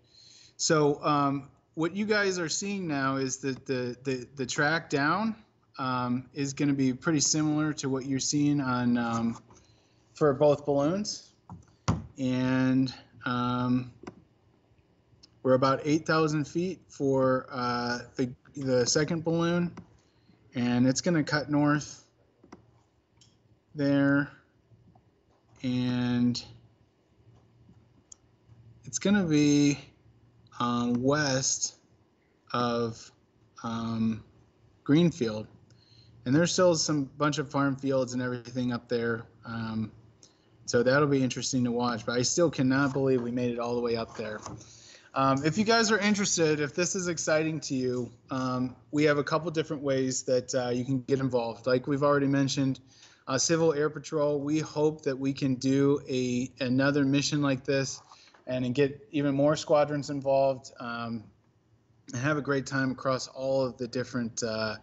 So um, what you guys are seeing now is that the the the track down um, is going to be pretty similar to what you're seeing on um, for both balloons, and um, we're about 8,000 feet for uh, the the second balloon, and it's going to cut north there, and it's going to be um, west of um, Greenfield. And there's still some bunch of farm fields and everything up there. Um, so that'll be interesting to watch. But I still cannot believe we made it all the way up there. Um, if you guys are interested, if this is exciting to you, um, we have a couple different ways that uh, you can get involved. Like we've already mentioned, uh, Civil Air Patrol. We hope that we can do a another mission like this, and, and get even more squadrons involved, um, and have a great time across all of the different uh,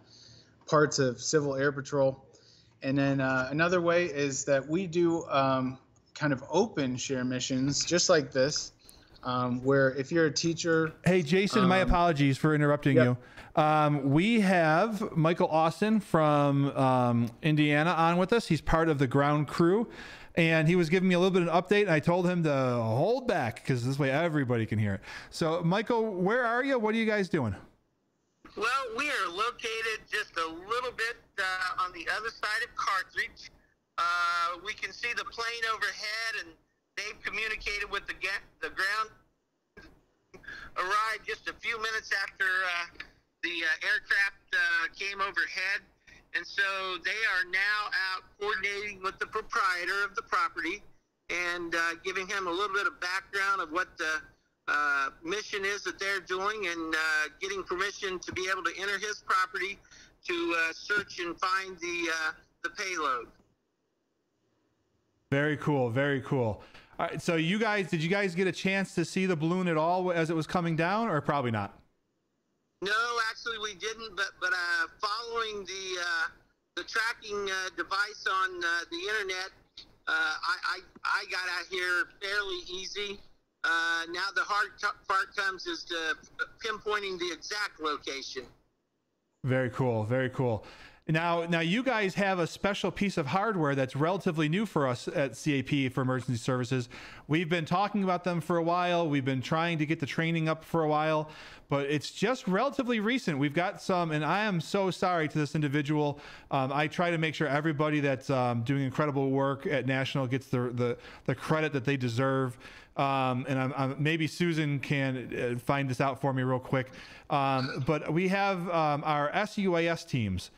parts of Civil Air Patrol. And then uh, another way is that we do um, kind of open share missions, just like this um, where if you're a teacher. Hey, Jason, my um, apologies for interrupting yep. you. Um, we have Michael Austin from um, Indiana on with us. He's part of the ground crew. And he was giving me a little bit of an update, and I told him to hold back because this way everybody can hear it. So, Michael, where are you? What are you guys doing? Well, we are located just a little bit uh, on the other side of Carthage. Uh, we can see the plane overhead, and they've communicated with the the ground. Arrived just a few minutes after uh, the uh, aircraft uh, came overhead, and so they are now out coordinating with the proprietor of the property and uh, giving him a little bit of background of what the uh, mission is that they're doing and uh, getting permission to be able to enter his property to search and find the the payload. Very cool. Very cool. All right, so you guys, did you guys get a chance to see the balloon at all as it was coming down, or probably not? No, actually we didn't. But but uh, following the uh, the tracking uh, device on uh, the internet, uh, I, I I got out here fairly easy. Uh, now the hard part comes is to pinpointing the exact location. Very cool. Very cool. Now, now you guys have a special piece of hardware that's relatively new for us at CAP for emergency services. We've been talking about them for a while. We've been trying to get the training up for a while, but it's just relatively recent. We've got some, and I am so sorry to this individual. Um, I try to make sure everybody that's um, doing incredible work at National gets the the, the credit that they deserve. Um, and I'm, I'm, maybe Susan can uh, find this out for me real quick. Um, but we have um, our SUAS teams.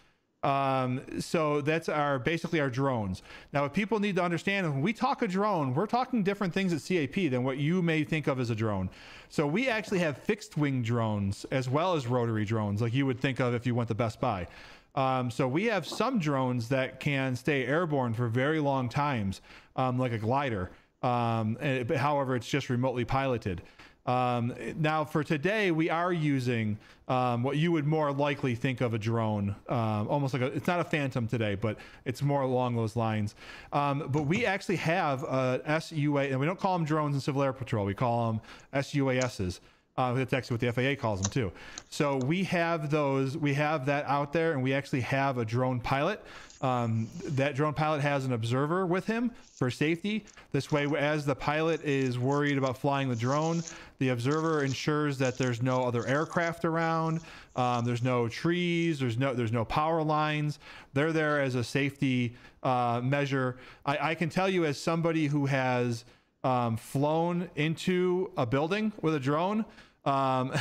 Um, so that's our basically our drones. Now, what people need to understand when we talk a drone, we're talking different things at CAP than what you may think of as a drone. So we actually have fixed wing drones as well as rotary drones, like you would think of if you went to Best Buy. Um, so we have some drones that can stay airborne for very long times, um, like a glider. Um, and, however, it's just remotely piloted. Um, now, for today, we are using um, what you would more likely think of a drone, um, almost like a, it's not a Phantom today, but it's more along those lines. Um, but we actually have a SUA, and we don't call them drones in Civil Air Patrol, we call them SUASs. Uh, that's actually what the FAA calls them too. So we have those, we have that out there, and we actually have a drone pilot. Um, that drone pilot has an observer with him for safety. This way, as the pilot is worried about flying the drone, the observer ensures that there's no other aircraft around. Um, there's no trees. There's no there's no power lines. They're there as a safety uh, measure. I, I, can tell you, as somebody who has um, flown into a building with a drone. Um,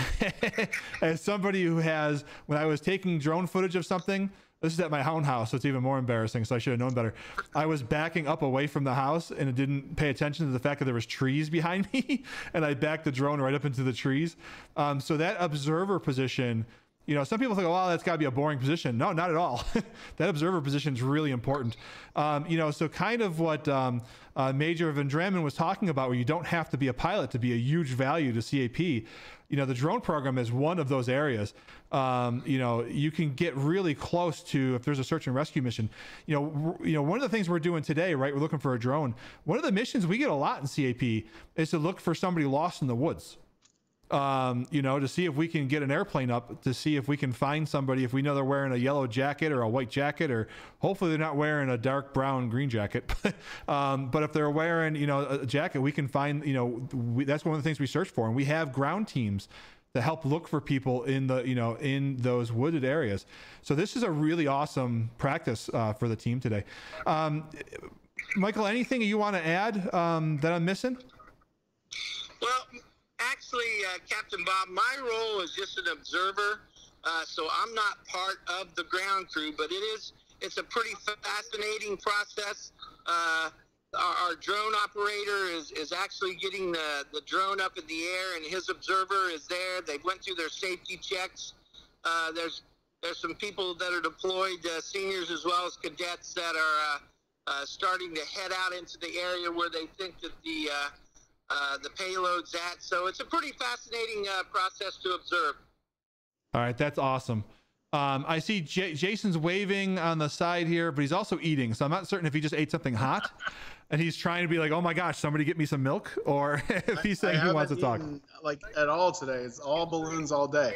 *laughs* as somebody who has, when I was taking drone footage of something, this is at my own house, so it's even more embarrassing. So I should have known better. I was backing up away from the house and it didn't pay attention to the fact that there was trees behind *laughs* me, and I backed the drone right up into the trees. Um, so that observer position, you know, some people think, oh, that's got to be a boring position. No, not at all. *laughs* that observer position is really important. Um, you know, so kind of what um, uh, Major Vendramin was talking about, where you don't have to be a pilot to be a huge value to CAP you know the drone program is one of those areas. Um, you know you can get really close to if there's a search and rescue mission. You know you know one of the things we're doing today right we're looking for a drone. One of the missions we get a lot in cap is to look for somebody lost in the woods um, you know, to see if we can get an airplane up to see if we can find somebody. If we know they're wearing a yellow jacket or a white jacket, or hopefully they're not wearing a dark brown green jacket. *laughs* um, but if they're wearing, you know, a jacket, we can find. You know, we, that's one of the things we search for, and we have ground teams to help look for people in the you know in those wooded areas. So this is a really awesome practice uh, for the team today. Um, Michael, anything you want to add um, that I'm missing? Well, actually, uh, Captain Bob, my role is just an observer, uh, so I'm not part of the ground crew, but it is it's a pretty fascinating process. Uh, our, our, drone operator is, is actually getting the, the drone up in the air, and his observer is there. They went through their safety checks. Uh, there's there's some people that are deployed, uh, seniors as well as cadets that are uh, starting to head out into the area where they think that the uh, the payload's at. So it's a pretty fascinating process to observe. All right, that's awesome. Um, I see J- Jason's waving on the side here, but he's also eating. So I'm not certain if he just ate something hot *laughs* and he's trying to be like, oh my gosh, somebody get me some milk, *laughs* or if he's saying he wants to talk. Like at all today. It's all balloons all day.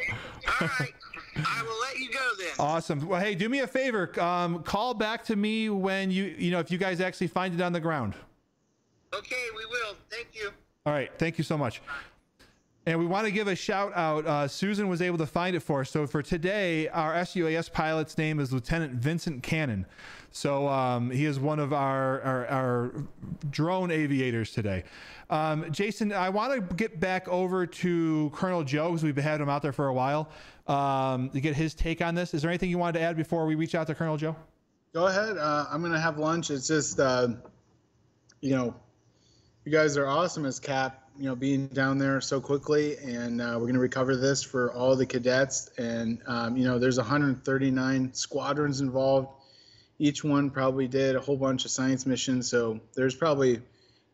all right. I will let you go then. Awesome. Well, hey, do me a favor. Um, call back to me when you, you know, if you guys actually find it on the ground. Okay, we will. Thank you. All right. Thank you so much. And we want to give a shout out. Uh, Susan was able to find it for us. So for today, our SUAS pilot's name is Lieutenant Vincent Cannon. So um, he is one of our, our, our drone aviators today. Um, Jason, I want to get back over to Colonel Joe because we've had him out there for a while um, to get his take on this. Is there anything you wanted to add before we reach out to Colonel Joe? Go ahead. Uh, I'm going to have lunch. It's just, uh, you know, you guys are awesome as CAP you know, being down there so quickly, and uh, we're going to recover this for all the cadets. And um, you know, there's 139 squadrons involved. Each one probably did a whole bunch of science missions, so there's probably,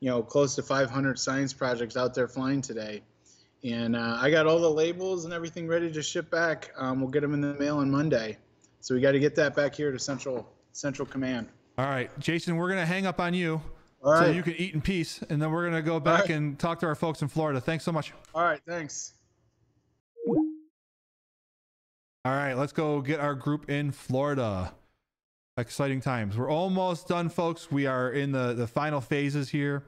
you know, close to 500 science projects out there flying today. And uh, I got all the labels and everything ready to ship back. Um, we'll get them in the mail on Monday, so we got to get that back here to Central Central Command. All right, Jason, we're going to hang up on you. All right. So you can eat in peace, and then we're gonna go back right. and talk to our folks in Florida. Thanks so much. All right, thanks. All right, let's go get our group in Florida. Exciting times. We're almost done, folks. We are in the the final phases here.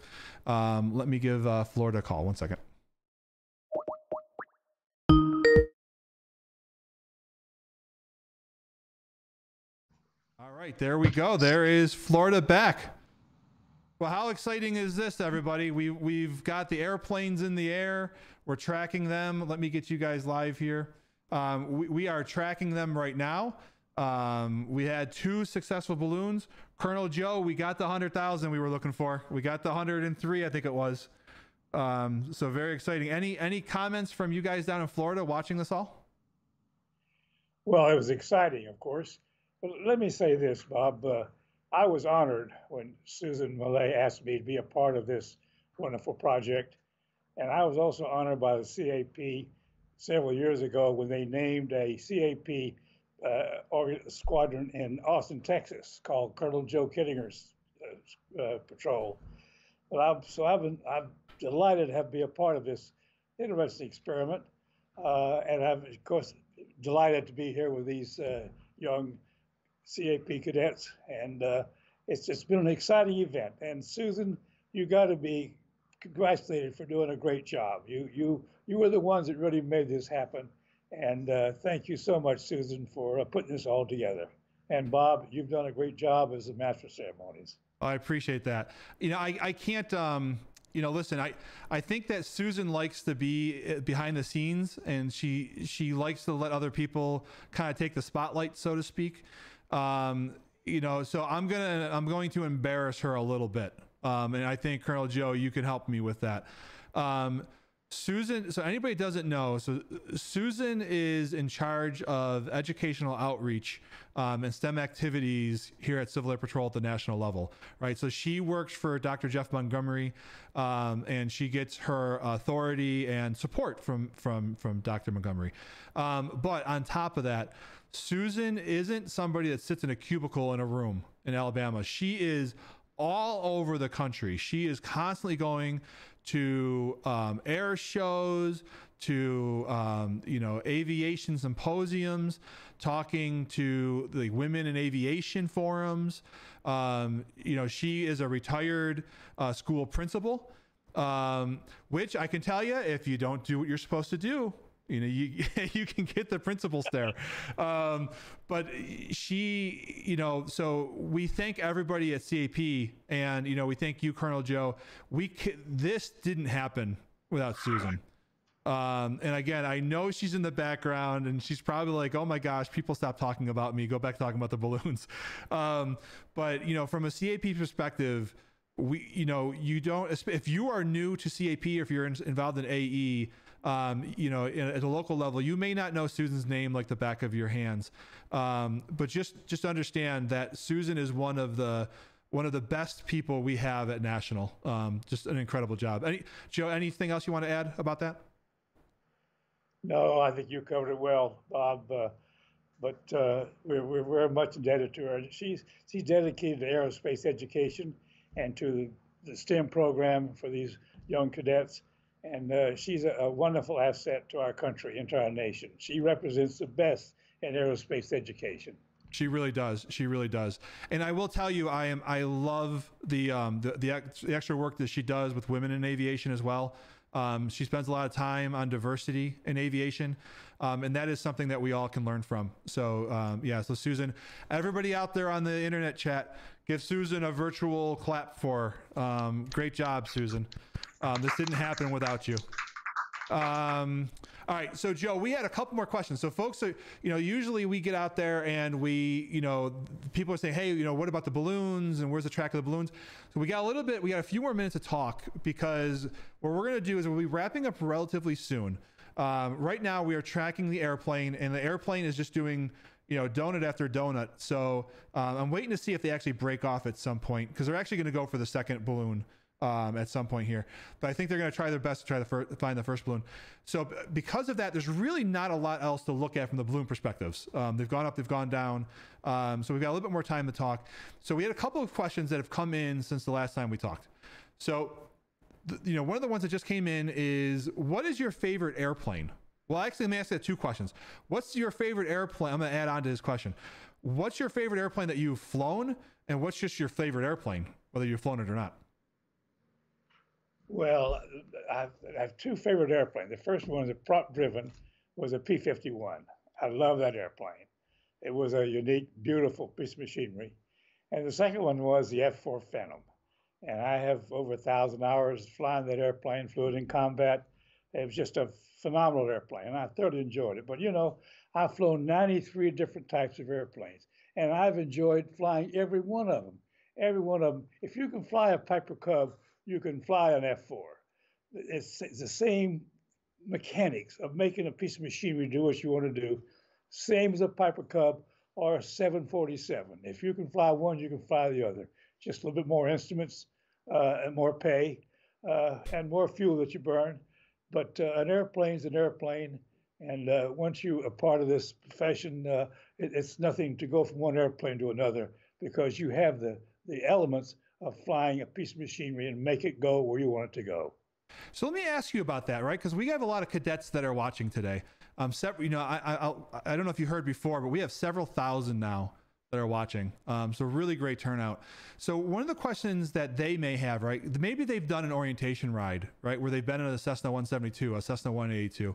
Um, let me give uh, Florida a call. One second. All right, there we go. There is Florida back. Well, how exciting is this, everybody? We we've got the airplanes in the air. We're tracking them. Let me get you guys live here. Um, we, we are tracking them right now. Um, we had two successful balloons. Colonel Joe, we got the hundred thousand we were looking for. We got the hundred and three, I think it was. Um, so very exciting. Any any comments from you guys down in Florida watching this all? Well, it was exciting, of course. But let me say this, Bob. Uh, I was honored when Susan Mallett asked me to be a part of this wonderful project. And I was also honored by the CAP several years ago when they named a CAP uh, squadron in Austin, Texas, called Colonel Joe Kittinger's uh, uh, patrol. But I'm, so I've been, I'm delighted to have be a part of this interesting experiment, uh, and I'm of course delighted to be here with these uh, young CAP cadets, and uh, it's it's been an exciting event. And Susan, you got to be congratulated for doing a great job. You you you were the ones that really made this happen, and uh, thank you so much, Susan, for uh, putting this all together. And Bob, you've done a great job as the master ceremonies. I appreciate that. You know, I I can't. Um, you know, listen, I, I think that Susan likes to be uh, behind the scenes and she she likes to let other people kind of take the spotlight, so to speak. Um, you know, so I'm gonna I'm going to embarrass her a little bit, um, and I think Colonel Joe, you can help me with that. Um, Susan, so anybody doesn't know, so Susan is in charge of educational outreach um, and STEM activities here at Civil Air Patrol at the national level, right? So she works for Dr. Jeff Montgomery, um, and she gets her authority and support from from from Dr. Montgomery. Um, but on top of that, Susan isn't somebody that sits in a cubicle in a room in Alabama. She is all over the country. She is constantly going to um, air shows, to um, you know aviation symposiums, talking to the women in aviation forums. Um, you know, she is a retired uh, school principal, um, which I can tell you, if you don't do what you're supposed to do, You know, you *laughs* you can get the principles there um, but she, you know, so we thank everybody at CAP, and you know, we thank you, Colonel Joe. We this didn't happen without Susan. Um, and again, I know she's in the background and she's probably like, oh my gosh, people stop talking about me. Go back talking about the *laughs* balloons. Um, but, you know, from a CAP perspective, we, you know, you don't, if you are new to CAP or if you're in, involved in AE, um, you know, at a local level, you may not know Susan's name like the back of your hands. Um, but just, just understand that Susan is one of the, one of the best people we have at National. Um, just an incredible job. Any, Joe, anything else you want to add about that? No, I think you covered it well, Bob. Uh, but uh, we're, we're much indebted to her. She's she's dedicated to aerospace education and to the STEM program for these young cadets. And uh, she's a, a, wonderful asset to our country and to our nation. She represents the best in aerospace education. She really does. She really does. And I will tell you, I am. I love the um, the, the, the extra work that she does with women in aviation as well. Um, she spends a lot of time on diversity in aviation, um, and that is something that we all can learn from. So, um, yeah, so Susan, everybody out there on the internet chat, give Susan a virtual clap for. Um, great job, Susan. Um, this didn't happen without you. Um, all right, so Joe, we had a couple more questions. So, folks, are, you know, usually we get out there and we, you know, people are saying, hey, you know, what about the balloons and where's the track of the balloons? So we got a little bit, we got a few more minutes to talk because what we're going to do is we'll be wrapping up relatively soon. Um, right now, we are tracking the airplane, and the airplane is just doing you know, donut after donut. So um, I'm waiting to see if they actually break off at some point because they're actually going to go for the second balloon um, at some point here. But I think they're going to try their best to try to fir- find the first balloon. So because of that, there's really not a lot else to look at from the balloon perspectives. Um, they've gone up, they've gone down. Um, so we've got a little bit more time to talk. So we had a couple of questions that have come in since the last time we talked. So, th- you know, one of the ones that just came in is, what is your favorite airplane? Well, actually, let me ask that two questions. What's your favorite airplane? I'm going to add on to this question. What's your favorite airplane that you've flown, and what's just your favorite airplane, whether you've flown it or not? Well, I have two favorite airplanes. The first one, the prop driven, was a P 51. I love that airplane. It was a unique, beautiful piece of machinery. And the second one was the F 4 Phantom. And I have over a thousand hours flying that airplane, flew it in combat. It was just a phenomenal airplane, and I thoroughly enjoyed it. But you know, I've flown 93 different types of airplanes, and I've enjoyed flying every one of them. Every one of them. If you can fly a Piper Cub you can fly an F4. It's, it's the same mechanics of making a piece of machinery do what you want to do, same as a Piper Cub or a 747. If you can fly one, you can fly the other. Just a little bit more instruments uh, and more pay uh, and more fuel that you burn. But uh, an airplane's an airplane. And uh, once you are part of this profession, uh, it, it's nothing to go from one airplane to another because you have the, the elements of flying a piece of machinery and make it go where you want it to go. So let me ask you about that, right? Because we have a lot of cadets that are watching today. Um, you know, I, I, I don't know if you heard before, but we have several thousand now that are watching. Um, so really great turnout. So one of the questions that they may have, right? Maybe they've done an orientation ride, right, where they've been in a Cessna 172, a Cessna 182,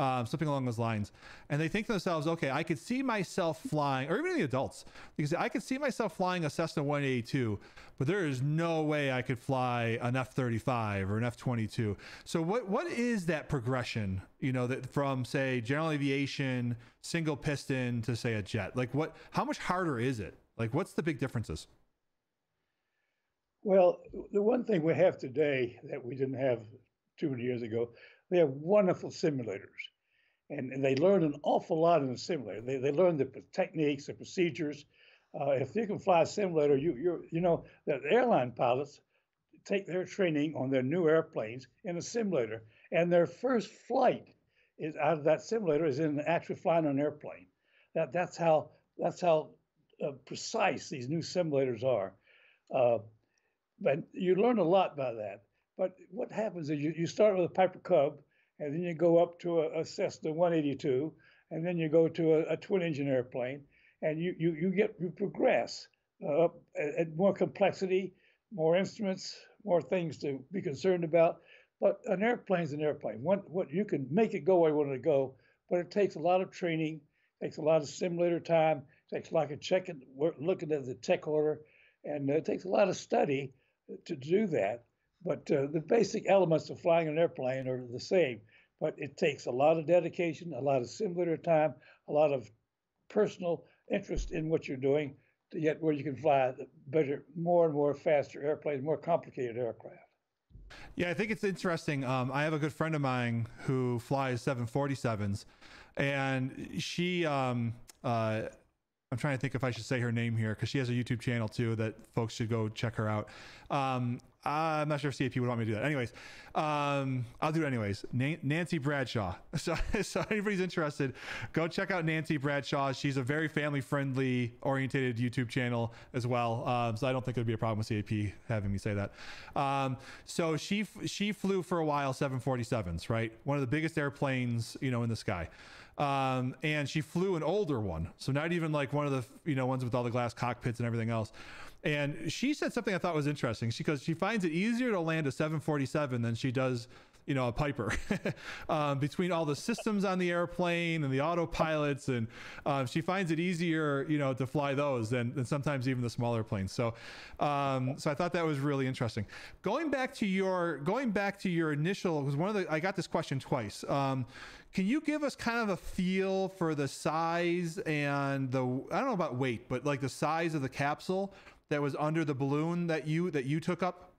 um, something along those lines, and they think to themselves, okay, I could see myself flying, or even the adults, because I could see myself flying a Cessna 182, but there is no way I could fly an F-35 or an F-22. So what what is that progression? You know, that from say general aviation, single piston to say a jet. Like what? How much harder is it? Like what's the big differences? Well, the one thing we have today that we didn't have two many years ago they have wonderful simulators. And, and they learn an awful lot in the simulator. They, they learn the techniques, the procedures. Uh, if you can fly a simulator, you you you know that airline pilots take their training on their new airplanes in a simulator, and their first flight is out of that simulator is in actually flying an airplane. That that's how that's how uh, precise these new simulators are. Uh, but you learn a lot by that. But what happens is you, you start with a Piper Cub, and then you go up to a, a Cessna 182, and then you go to a, a twin engine airplane, and you, you, you get you progress uh, at more complexity, more instruments, more things to be concerned about. But an airplane's an airplane. One, what you can make it go where you want it to go, but it takes a lot of training, takes a lot of simulator time, takes a lot of checking, looking at the tech order, and it takes a lot of study to do that. But uh, the basic elements of flying an airplane are the same. But it takes a lot of dedication, a lot of simulator time, a lot of personal interest in what you're doing to get where you can fly better, more and more faster airplanes, more complicated aircraft. Yeah, I think it's interesting. Um, I have a good friend of mine who flies 747s, and she, um, uh, I'm trying to think if I should say her name here because she has a YouTube channel too that folks should go check her out. Um, I'm not sure if CAP would want me to do that. Anyways, um, I'll do it anyways. Nancy Bradshaw. *laughs* So, so anybody's interested, go check out Nancy Bradshaw. She's a very family friendly orientated YouTube channel as well. Um, so I don't think it'd be a problem with CAP having me say that. Um, so she she flew for a while 747s, right? One of the biggest airplanes, you know, in the sky. Um, and she flew an older one, so not even like one of the you know ones with all the glass cockpits and everything else. And she said something I thought was interesting. She goes, she finds it easier to land a 747 than she does you know, a Piper *laughs* um, between all the systems on the airplane and the autopilots. And um, she finds it easier, you know, to fly those than, than sometimes even the smaller planes. So, um, so I thought that was really interesting. Going back to your, going back to your initial, was one of the, I got this question twice. Um, can you give us kind of a feel for the size and the, I don't know about weight, but like the size of the capsule that was under the balloon that you, that you took up?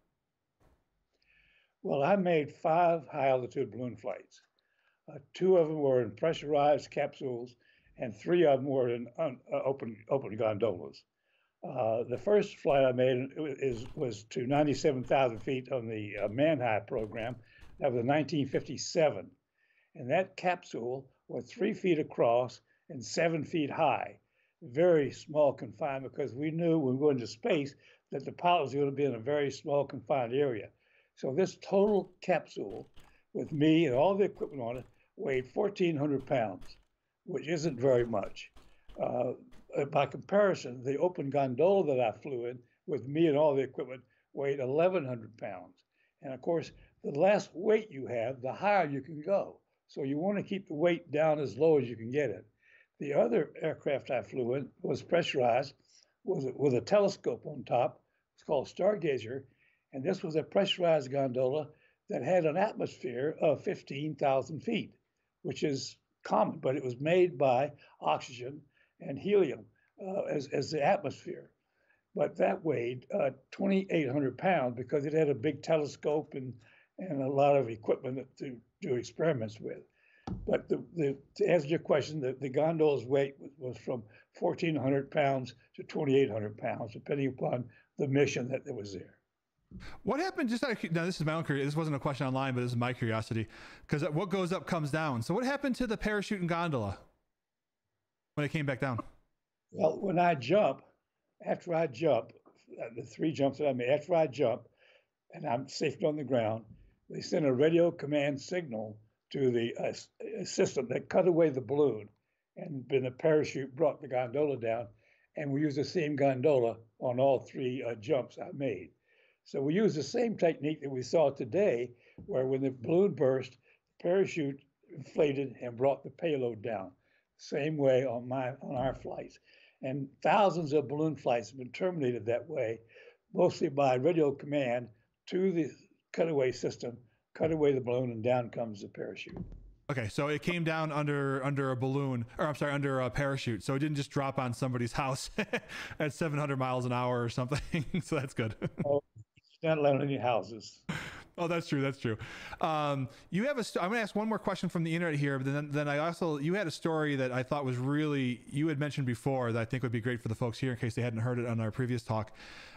Well, I made five high altitude balloon flights. Uh, two of them were in pressurized capsules, and three of them were in un, uh, open open gondolas. Uh, the first flight I made is, was to 97,000 feet on the uh, Manhigh program. That was in 1957. And that capsule was three feet across and seven feet high. Very small confined because we knew when we were into space that the pilot was going to be in a very small confined area. So this total capsule with me and all the equipment on it weighed 1,400 pounds, which isn't very much. Uh, by comparison, the open gondola that I flew in with me and all the equipment weighed 1,100 pounds. And of course, the less weight you have, the higher you can go. So you want to keep the weight down as low as you can get it. The other aircraft I flew in was pressurized a, with a telescope on top. It's called Stargazer, and this was a pressurized gondola that had an atmosphere of 15,000 feet, which is common, but it was made by oxygen and helium uh, as, as the atmosphere. But that weighed uh, 2,800 pounds because it had a big telescope and, and a lot of equipment to do experiments with. But the, the, to answer your question, the, the gondola's weight was, was from 1,400 pounds to 2,800 pounds, depending upon the mission that, that was there. What happened? Just out of, now, this is my own curiosity. This wasn't a question online, but this is my curiosity because what goes up comes down. So, what happened to the parachute and gondola when it came back down? Well, when I jump, after I jump, uh, the three jumps that I made, after I jump, and I'm safely on the ground, they send a radio command signal to the uh, system that cut away the balloon, and then the parachute brought the gondola down, and we used the same gondola on all three uh, jumps I made. So we used the same technique that we saw today, where when the balloon burst, the parachute inflated and brought the payload down. Same way on my on our flights. And thousands of balloon flights have been terminated that way, mostly by radio command to the cutaway system, cut away the balloon, and down comes the parachute. Okay, so it came down under under a balloon, or I'm sorry, under a parachute. So it didn't just drop on somebody's house *laughs* at 700 miles an hour or something. *laughs* so that's good. oh, not let any houses. Oh, that's true. That's true. Um, you have a. St- I'm going to ask one more question from the internet here, but then, then I also you had a story that I thought was really you had mentioned before that I think would be great for the folks here in case they hadn't heard it on our previous talk.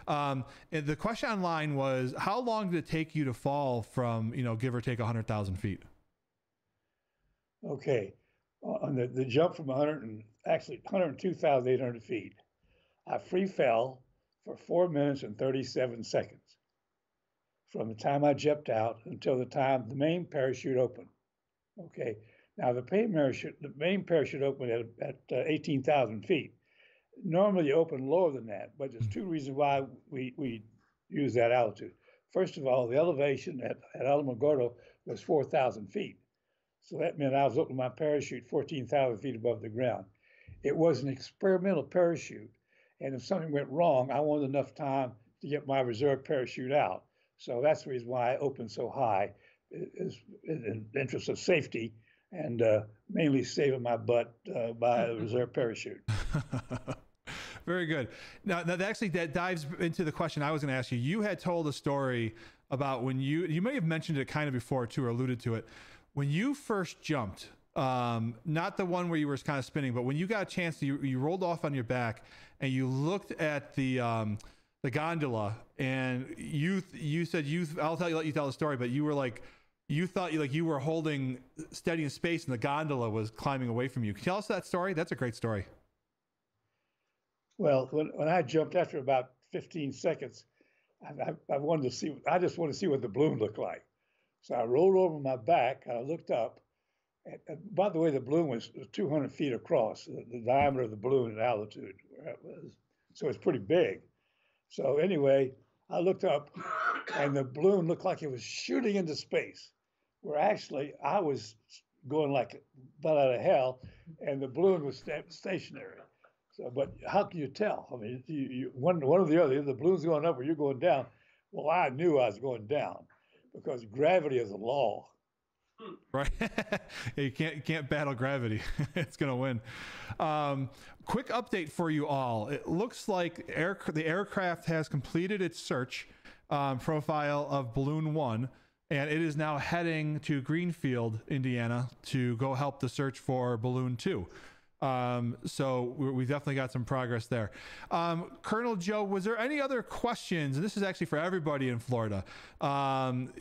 Um, the question online was, how long did it take you to fall from you know give or take hundred thousand feet? Okay, on the, the jump from 100 and actually 102,800 feet, I free fell for four minutes and 37 seconds from the time I jumped out until the time the main parachute opened. Okay, now the main parachute, the main parachute opened at, at uh, 18,000 feet. Normally you open lower than that, but there's two reasons why we, we use that altitude. First of all, the elevation at, at Alamogordo was 4,000 feet. So that meant I was opening my parachute 14,000 feet above the ground. It was an experimental parachute. And if something went wrong, I wanted enough time to get my reserve parachute out. So that's the reason why I opened so high, is in the interest of safety and uh, mainly saving my butt uh, by a reserve parachute. *laughs* Very good. Now, that actually that dives into the question I was going to ask you. You had told a story about when you you may have mentioned it kind of before too, or alluded to it. When you first jumped, um, not the one where you were kind of spinning, but when you got a chance, you you rolled off on your back and you looked at the um, the gondola, and you you said you I'll tell you let you tell the story, but you were like you thought you like you were holding steady in space and the gondola was climbing away from you. Can you tell us that story? That's a great story. Well, when, when I jumped after about 15 seconds, I, I, wanted to see, I just wanted to see what the balloon looked like. So I rolled over my back and I looked up. And, by the way, the balloon was 200 feet across, the, the diameter of the balloon at altitude. Where it was. So it's pretty big. So anyway, I looked up and the balloon looked like it was shooting into space, where actually I was going like butt out of hell and the balloon was sta- stationary. So, but how can you tell? I mean, you, you, one, one or the other, the balloon's going up or you're going down. Well, I knew I was going down because gravity is a law. Right, *laughs* you can't you can't battle gravity. *laughs* it's gonna win. Um, quick update for you all. It looks like air, the aircraft has completed its search um, profile of Balloon One, and it is now heading to Greenfield, Indiana, to go help the search for Balloon Two. Um, so we definitely got some progress there. Um, Colonel Joe, was there any other questions? And this is actually for everybody in Florida. Um,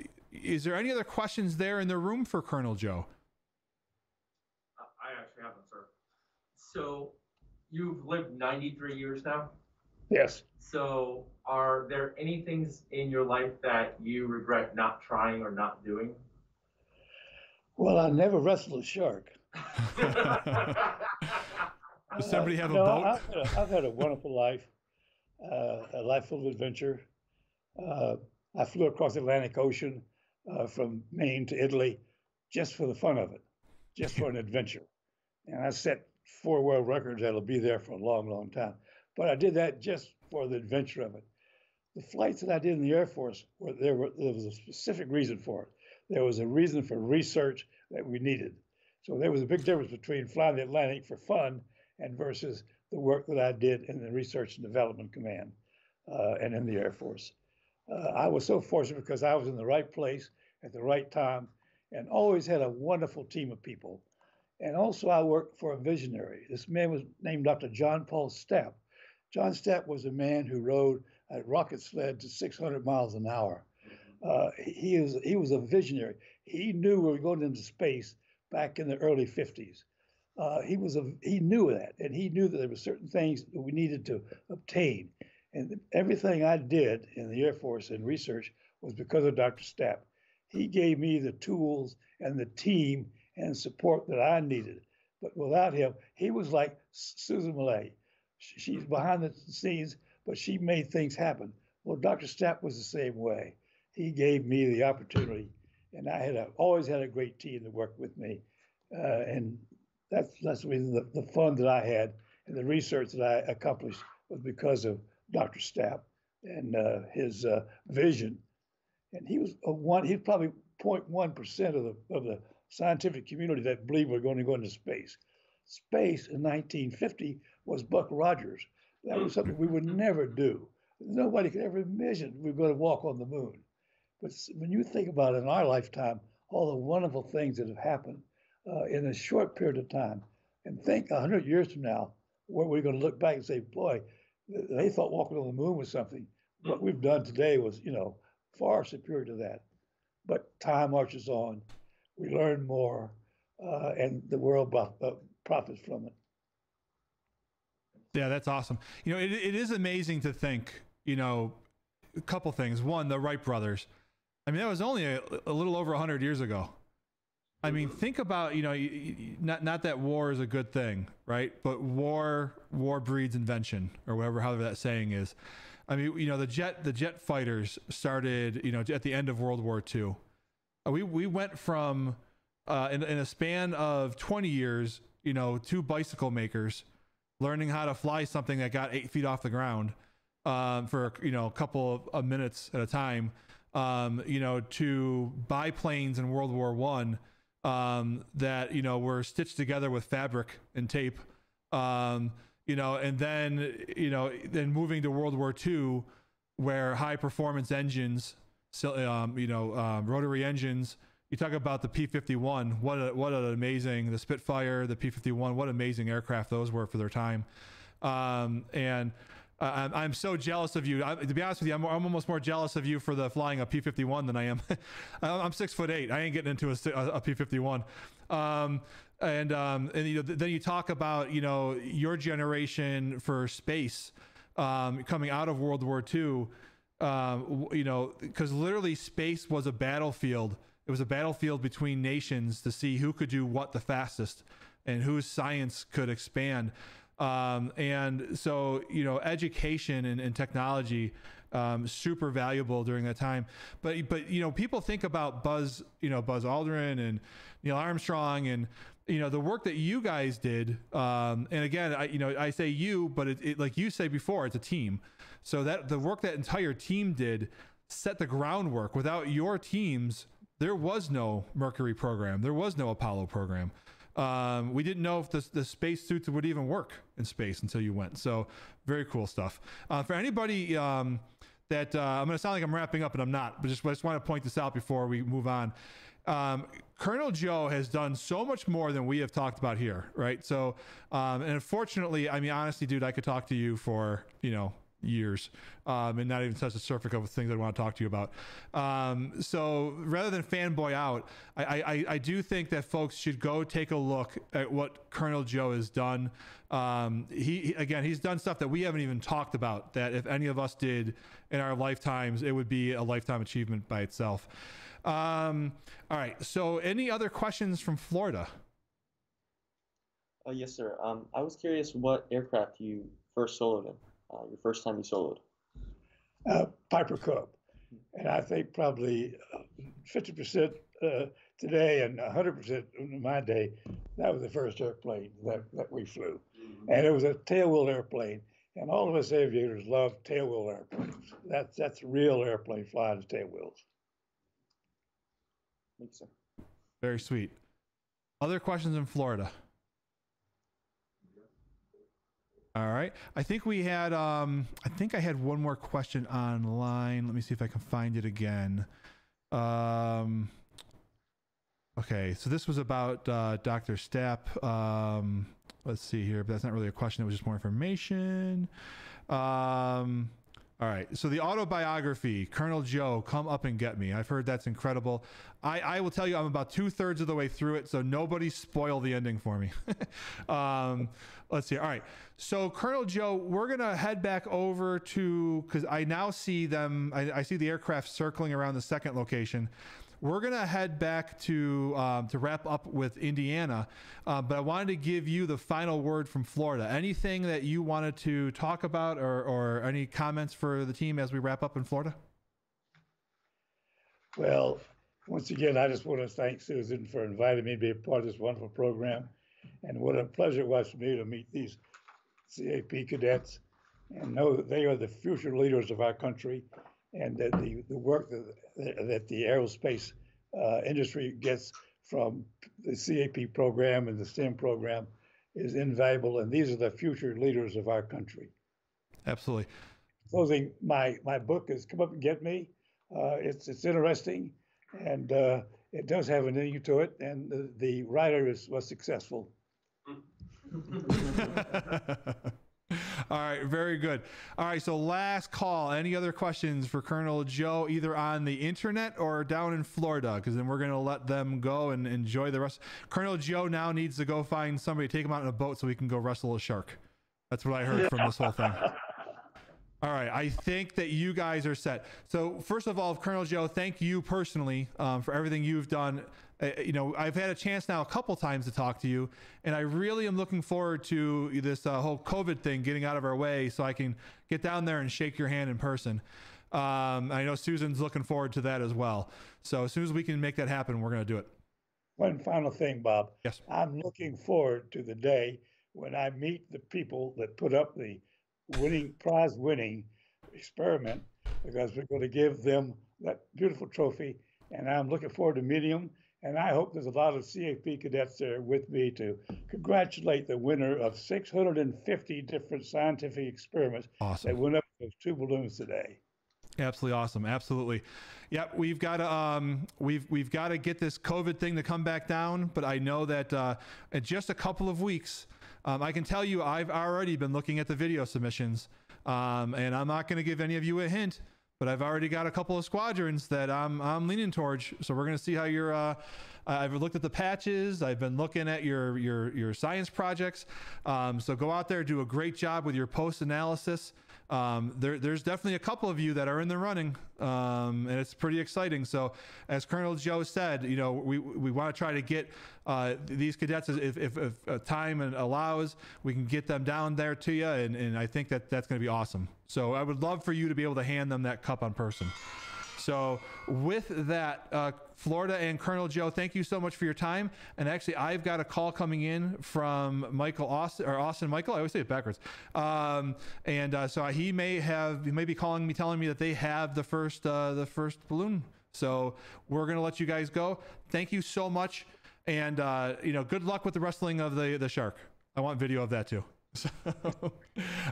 is there any other questions there in the room for Colonel Joe? I actually haven't, sir. So you've lived 93 years now? Yes. So are there any things in your life that you regret not trying or not doing? Well, I never wrestled a shark. *laughs* Does somebody have a no, boat? I've had a, I've had a wonderful life, uh, a life full of adventure. Uh, I flew across the Atlantic Ocean uh, from Maine to Italy just for the fun of it, just for an adventure. And I set four world records that'll be there for a long, long time. But I did that just for the adventure of it. The flights that I did in the Air Force, were, there, were, there was a specific reason for it. There was a reason for research that we needed. So there was a big difference between flying the Atlantic for fun and versus the work that I did in the Research and Development Command uh, and in the Air Force. Uh, I was so fortunate because I was in the right place at the right time and always had a wonderful team of people. And also, I worked for a visionary. This man was named Dr. John Paul Stapp. John Stapp was a man who rode a rocket sled to 600 miles an hour. Uh, he, was, he was a visionary. He knew we were going into space back in the early 50s. Uh, he was a, he knew that, and he knew that there were certain things that we needed to obtain. And everything I did in the Air Force and research was because of Dr. Stapp. He gave me the tools and the team and support that I needed. But without him, he was like Susan Mallett. She's behind the scenes, but she made things happen. Well, Dr. Stapp was the same way. He gave me the opportunity, and I had a, always had a great team that worked with me. Uh, and that's that's the reason the, the fun that I had and the research that I accomplished was because of Dr. Stapp and uh, his uh, vision. And he was a one. He's probably 0.1 percent of the of the scientific community that believed we're going to go into space. Space in 1950 was Buck Rogers. That was something we would never do. Nobody could ever imagine we were going to walk on the moon. But when you think about it in our lifetime, all the wonderful things that have happened uh, in a short period of time, and think 100 years from now, where we're going to look back and say, boy, they thought walking on the moon was something. What we've done today was, you know, far superior to that. But time marches on. We learn more, uh, and the world uh, profits from it. Yeah, that's awesome. You know, it, it is amazing to think, you know, a couple things. One, the Wright brothers. I mean, that was only a, a little over 100 years ago. I mean, think about, you know, not not that war is a good thing, right? But war war breeds invention or whatever however that saying is. I mean, you know, the jet the jet fighters started, you know, at the end of World War II. Uh, We we went from uh, in in a span of 20 years, you know, two bicycle makers learning how to fly something that got eight feet off the ground um, for you know a couple of, of minutes at a time. Um, you know, to biplanes in World War One um, that you know were stitched together with fabric and tape. Um, you know, and then you know, then moving to World War II, where high performance engines, um, you know, um, rotary engines. You talk about the P-51. What a, what an amazing the Spitfire, the P-51. What amazing aircraft those were for their time. Um, and uh, I'm, so jealous of you. I, to be honest with you, I'm, I'm almost more jealous of you for the flying a P-51 than I am. *laughs* I'm six foot eight. I ain't getting into a, si- a, a P-51. Um, and um, and you know, th- then you talk about you know your generation for space um, coming out of World War II. Um, you know, because literally space was a battlefield. It was a battlefield between nations to see who could do what the fastest and whose science could expand. Um, and so, you know, education and, and technology, um, super valuable during that time. But, but, you know, people think about Buzz, you know, Buzz Aldrin and Neil Armstrong and, you know, the work that you guys did. Um, and again, I, you know, I say you, but it, it, like you say before, it's a team. So that the work that entire team did set the groundwork. Without your teams, there was no Mercury program. There was no Apollo program. Um, we didn't know if the, the space suits would even work in space until you went. So very cool stuff. Uh, for anybody um, that uh, I'm going to sound like I'm wrapping up, and I'm not, but just I just want to point this out before we move on. Um, Colonel Joe has done so much more than we have talked about here, right? So, um, and unfortunately, I mean, honestly, dude, I could talk to you for you know years um, and not even touch the surface of things I want to talk to you about. Um, so rather than fanboy out, I, I, I do think that folks should go take a look at what Colonel Joe has done. Um, he, again, he's done stuff that we haven't even talked about. That if any of us did in our lifetimes, it would be a lifetime achievement by itself. Um, all right. So, any other questions from Florida? Uh, yes, sir. Um, I was curious what aircraft you first soloed in, uh, your first time you soloed. uh, Piper Cub. And I think probably uh, 50% uh, today and 100% in my day, that was the first airplane that, that we flew. And it was a tailwheel airplane. And all of us aviators love tailwheel airplanes. That's, that's a real airplane flying the tailwheels. Thank you, sir. Very sweet. Other questions in Florida? All right. I think we had um I think I had one more question online. Let me see if I can find it again. Um Okay, so this was about uh, Dr. Stapp. Um, let's see here, but that's not really a question. It was just more information. Um, all right, so the autobiography, Colonel Joe, come up and get me. I've heard that's incredible. I, I will tell you, I'm about two thirds of the way through it, so nobody spoil the ending for me. *laughs* um, let's see. All right, so Colonel Joe, we're gonna head back over to because I now see them. I, I see the aircraft circling around the second location. We're gonna head back to um, to wrap up with Indiana, uh, but I wanted to give you the final word from Florida. Anything that you wanted to talk about, or or any comments for the team as we wrap up in Florida? Well, once again, I just want to thank Susan for inviting me to be a part of this wonderful program. And what a pleasure it was for me to meet these CAP cadets and know that they are the future leaders of our country and that the, the work that, that the aerospace uh, industry gets from the CAP program and the STEM program is invaluable. And these are the future leaders of our country. Absolutely. Closing, my, my book is Come Up and Get Me. Uh, it's, it's interesting and uh, it does have an ending to it. And the, the writer is, was successful. *laughs* *laughs* All right, very good. All right, so last call. Any other questions for Colonel Joe, either on the internet or down in Florida? Because then we're going to let them go and enjoy the rest. Colonel Joe now needs to go find somebody, take him out in a boat so we can go wrestle a shark. That's what I heard from this whole thing. *laughs* All right, I think that you guys are set. So, first of all, Colonel Joe, thank you personally um, for everything you've done you know, I've had a chance now a couple times to talk to you, and I really am looking forward to this uh, whole COVID thing getting out of our way, so I can get down there and shake your hand in person. Um, I know Susan's looking forward to that as well. So as soon as we can make that happen, we're going to do it. One final thing, Bob. Yes. I'm looking forward to the day when I meet the people that put up the winning *laughs* prize winning experiment because we're going to give them that beautiful trophy and I'm looking forward to meeting them and I hope there's a lot of CAP cadets there with me to congratulate the winner of 650 different scientific experiments awesome. that went up those two balloons today. Absolutely awesome. Absolutely. Yep, we've got to um, we've we've got to get this COVID thing to come back down. But I know that uh, in just a couple of weeks, um, I can tell you I've already been looking at the video submissions, um, and I'm not going to give any of you a hint. But I've already got a couple of squadrons that I'm I'm leaning towards. So we're going to see how you're. Uh, I've looked at the patches. I've been looking at your your your science projects. Um, so go out there, do a great job with your post analysis um, there, there's definitely a couple of you that are in the running, um, and it's pretty exciting. So, as Colonel Joe said, you know, we, we want to try to get uh, these cadets, if, if, if uh, time allows, we can get them down there to you, and, and I think that that's going to be awesome. So, I would love for you to be able to hand them that cup on person. So, with that, uh, Florida and Colonel Joe, thank you so much for your time. And actually, I've got a call coming in from Michael Austin or Austin Michael. I always say it backwards. Um, and uh, so he may have, he may be calling me, telling me that they have the first, uh, the first balloon. So we're gonna let you guys go. Thank you so much, and uh, you know, good luck with the wrestling of the the shark. I want video of that too. *laughs* So,